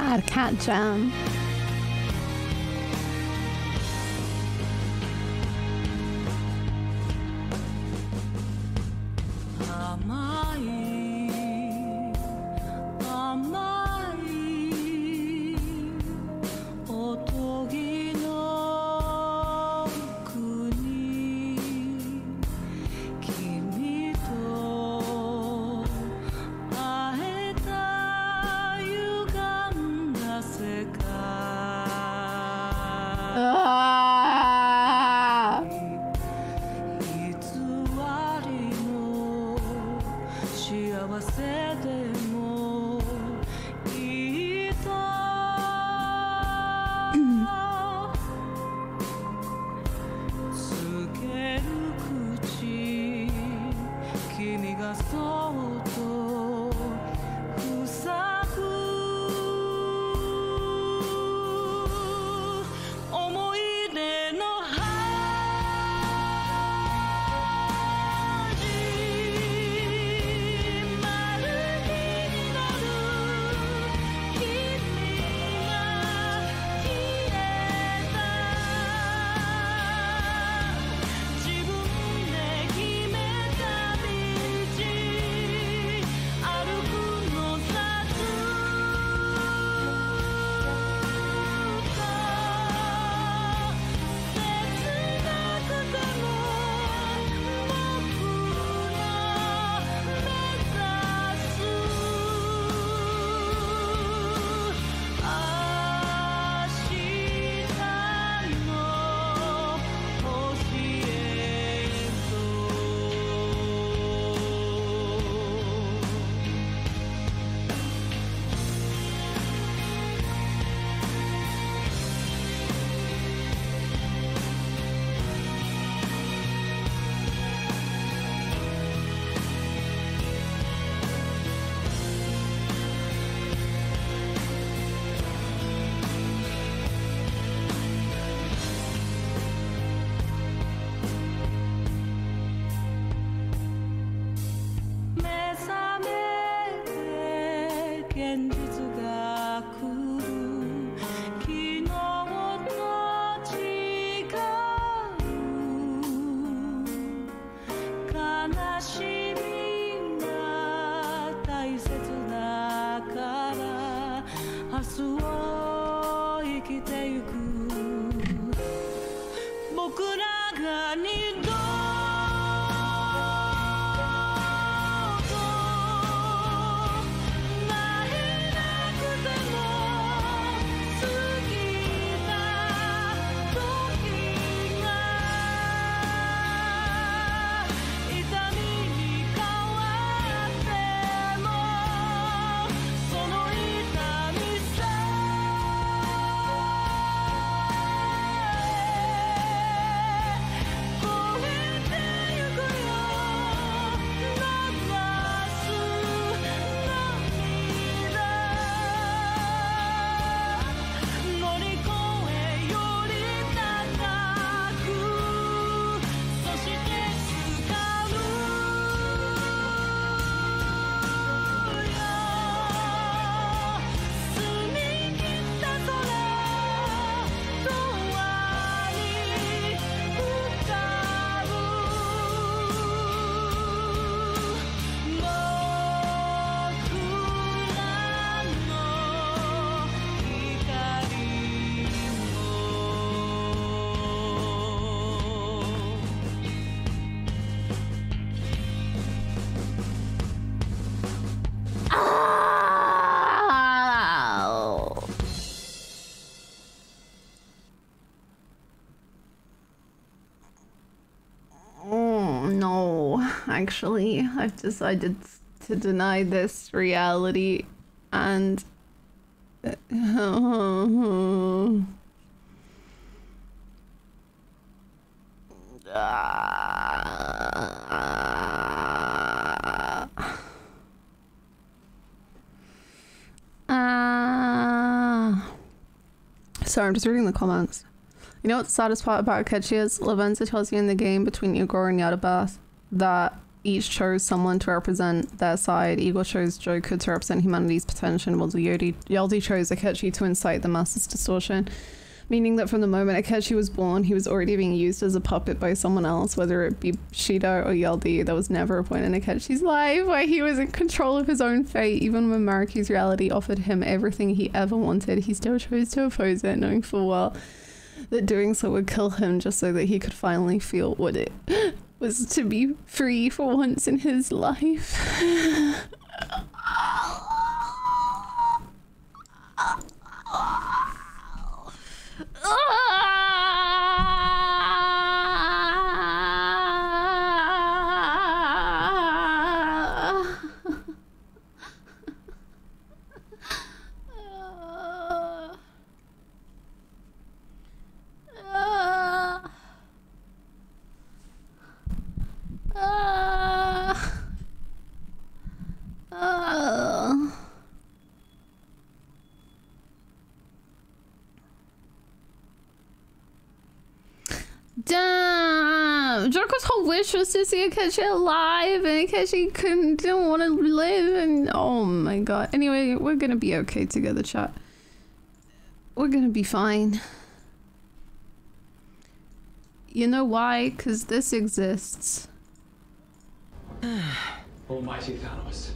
Speaker 23: Sad
Speaker 1: actually. I've decided to deny this reality and. Ah. [LAUGHS] Sorry, I'm just reading the comments. You know what the saddest part about Akechi is? Lavenza tells you in the game between Igor and Yaldabaoth that each chose someone to represent their side. Igor chose Joker to represent humanity's potential, while Yodi, Yaldi chose Akechi to incite the masses' distortion. Meaning that from the moment Akechi was born, he was already being used as a puppet by someone else, whether it be Shido or Yaldi. There was never a point in Akechi's life where he was in control of his own fate. Even when Maruki's reality offered him everything he ever wanted, he still chose to oppose it, knowing full well that doing so would kill him just so that he could finally feel what it was to be free for once in his life. [SIGHS] [LAUGHS] Damn! Joker's whole wish was to see Akechi alive, and Akechi couldn't, didn't want to live, and oh my god. Anyway, we're gonna be okay together, chat. We're gonna be fine. You know why? Because this exists. [SIGHS]
Speaker 17: Almighty Thanos,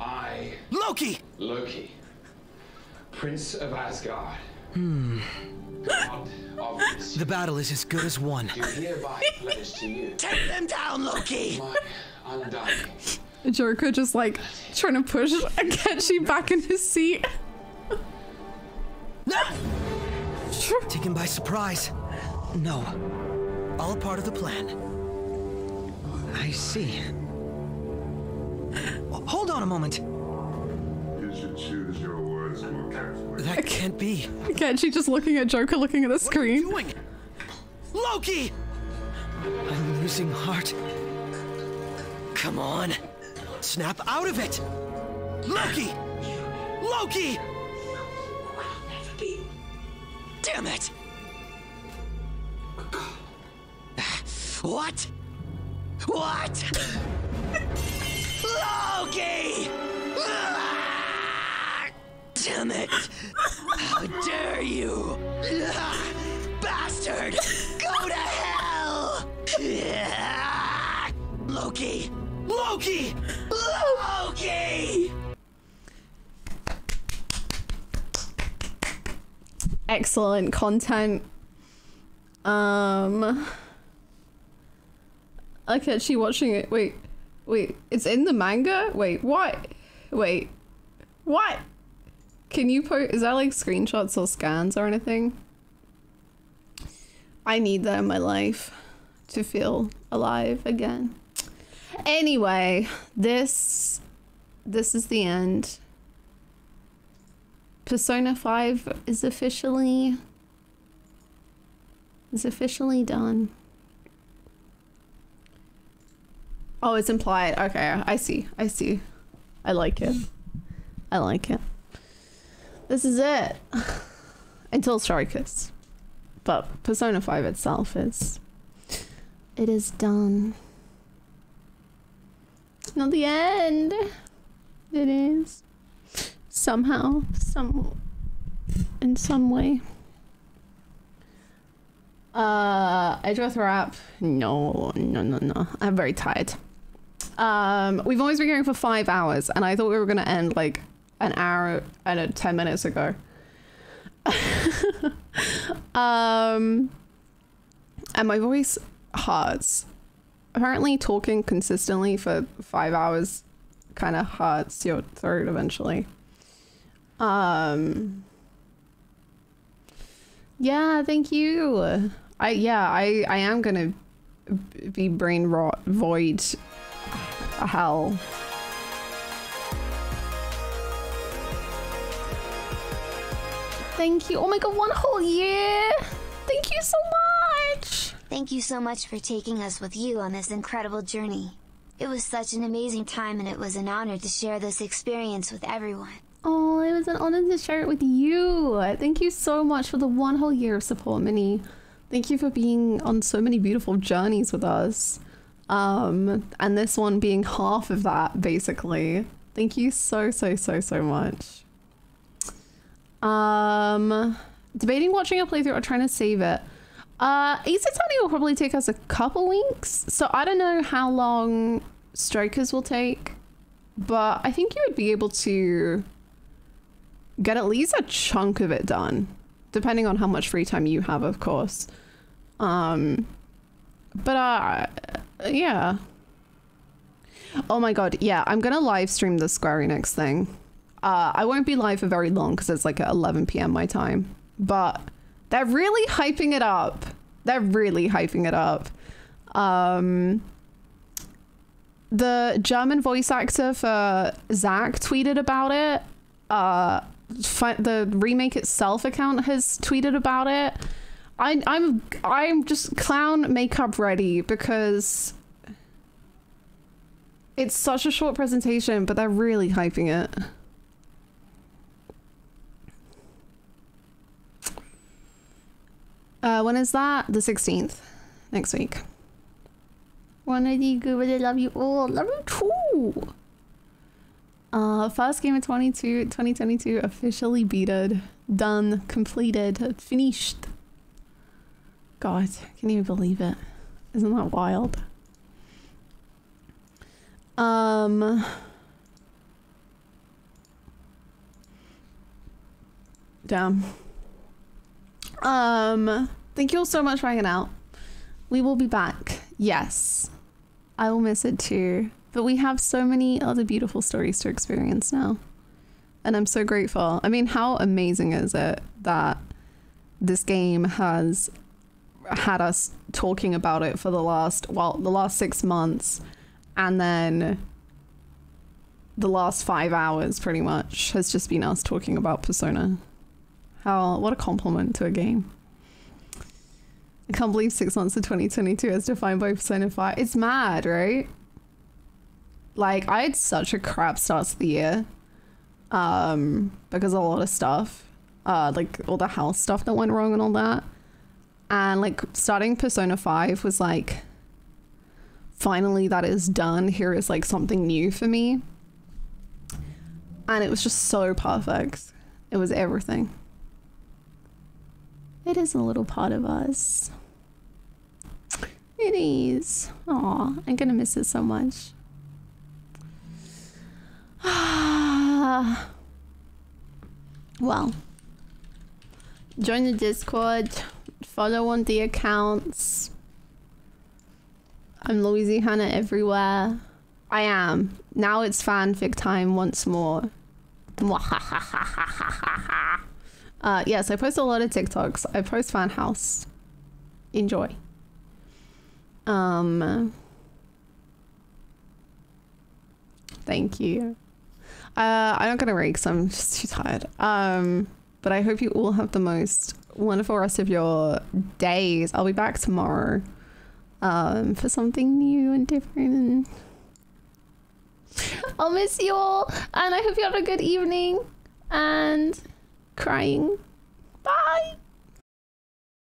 Speaker 17: I,
Speaker 6: Loki!
Speaker 17: Loki, Prince of Asgard,
Speaker 6: Hmm. The battle is as good as won.
Speaker 17: do hereby pledge to you
Speaker 6: Take them down, Loki!
Speaker 17: my undying
Speaker 1: Joker just like trying to push Akechi back in his seat.
Speaker 6: Taken by surprise. No. All part of the plan. I see. Hold on a moment.
Speaker 13: You should choose your words more carefully.
Speaker 6: That can't be.
Speaker 1: Akechi just looking at Joker looking at the screen.
Speaker 6: doing? Loki! I'm losing heart. Come on. Snap out of it! Loki! Loki! Damn it! What? What? [LAUGHS] Loki! Damn it! How dare you! [LAUGHS] Bastard! Go to hell! [LAUGHS] Loki! Loki! Loki!
Speaker 1: Excellent content. Um Akechi watching it. Wait. Wait, it's in the manga? Wait, what? Wait. What? Can you put is that like screenshots or scans or anything? I need that in my life to feel alive again. Anyway, this this is the end. Persona 5 is officially is officially done. Oh, it's implied. Okay, I see. I see. I like it. I like it. This is it. [LAUGHS] Until Strikers. But Persona 5 itself is it is done. Not the end. It is. Somehow. Some in some way. Uh Edge with rap. No, no, no, no. I'm very tired. Um, we've always been going for five hours, and I thought we were gonna end like an hour and uh, ten minutes ago. [LAUGHS] um, and my voice hurts. Apparently, talking consistently for five hours kind of hurts your throat eventually. Um. Yeah, thank you. I yeah, I I am gonna be brain rot void hell. Thank you. Oh my god, one whole year. Thank you so much.
Speaker 3: Thank you so much for taking us with you on this incredible journey. It was such an amazing time and it was an honor to share this experience with everyone.
Speaker 1: Oh, it was an honor to share it with you. Thank you so much for the one whole year of support, Minnie. Thank you for being on so many beautiful journeys with us. Um, and this one being half of that, basically. Thank you so, so, so, so much. Um, debating watching a playthrough or trying to save it. Uh, Ace Attorney will probably take us a couple weeks, so I don't know how long Strikers will take, but I think you would be able to get at least a chunk of it done, depending on how much free time you have, of course. Um, but uh, yeah. Oh my god, yeah, I'm gonna live stream the Square thing. Uh, I won't be live for very long because it's like at 11 p.m. my time, but they're really hyping it up. They're really hyping it up. Um, the German voice actor for Zack tweeted about it. Uh, the remake itself account has tweeted about it. I, I'm I'm just clown makeup ready because it's such a short presentation, but they're really hyping it. Uh, when is that? The 16th. Next week. Wanna you good? Really love you all. Love you too. Uh, first game of 22, 2022 officially beated. Done. Completed. Finished. God, can you believe it? Isn't that wild? Um. Damn. Um, thank you all so much for hanging out. We will be back. Yes. I will miss it too. But we have so many other beautiful stories to experience now. And I'm so grateful. I mean, how amazing is it that this game has had us talking about it for the last, well, the last six months. And then the last five hours, pretty much, has just been us talking about Persona. How, what a compliment to a game. I can't believe six months of 2022 as defined by Persona 5. It's mad, right? Like, I had such a crap start to the year. Um, because a lot of stuff. Uh, like all the house stuff that went wrong and all that. And like starting Persona 5 was like finally that is done. Here is like something new for me. And it was just so perfect. It was everything. It is a little part of us. It is. Aw, I'm gonna miss it so much. [SIGHS] well, join the Discord, follow on the accounts. I'm louiseyhannah everywhere. I am. Now it's fanfic time once more. Uh, yes, I post a lot of TikToks. I post Fan House. Enjoy. Um. Thank you. Uh, I'm not gonna rake because I'm just too tired. Um, but I hope you all have the most wonderful rest of your days. I'll be back tomorrow. Um, for something new and different. [LAUGHS] I'll miss you all, and I hope you have a good evening. And crying. Bye.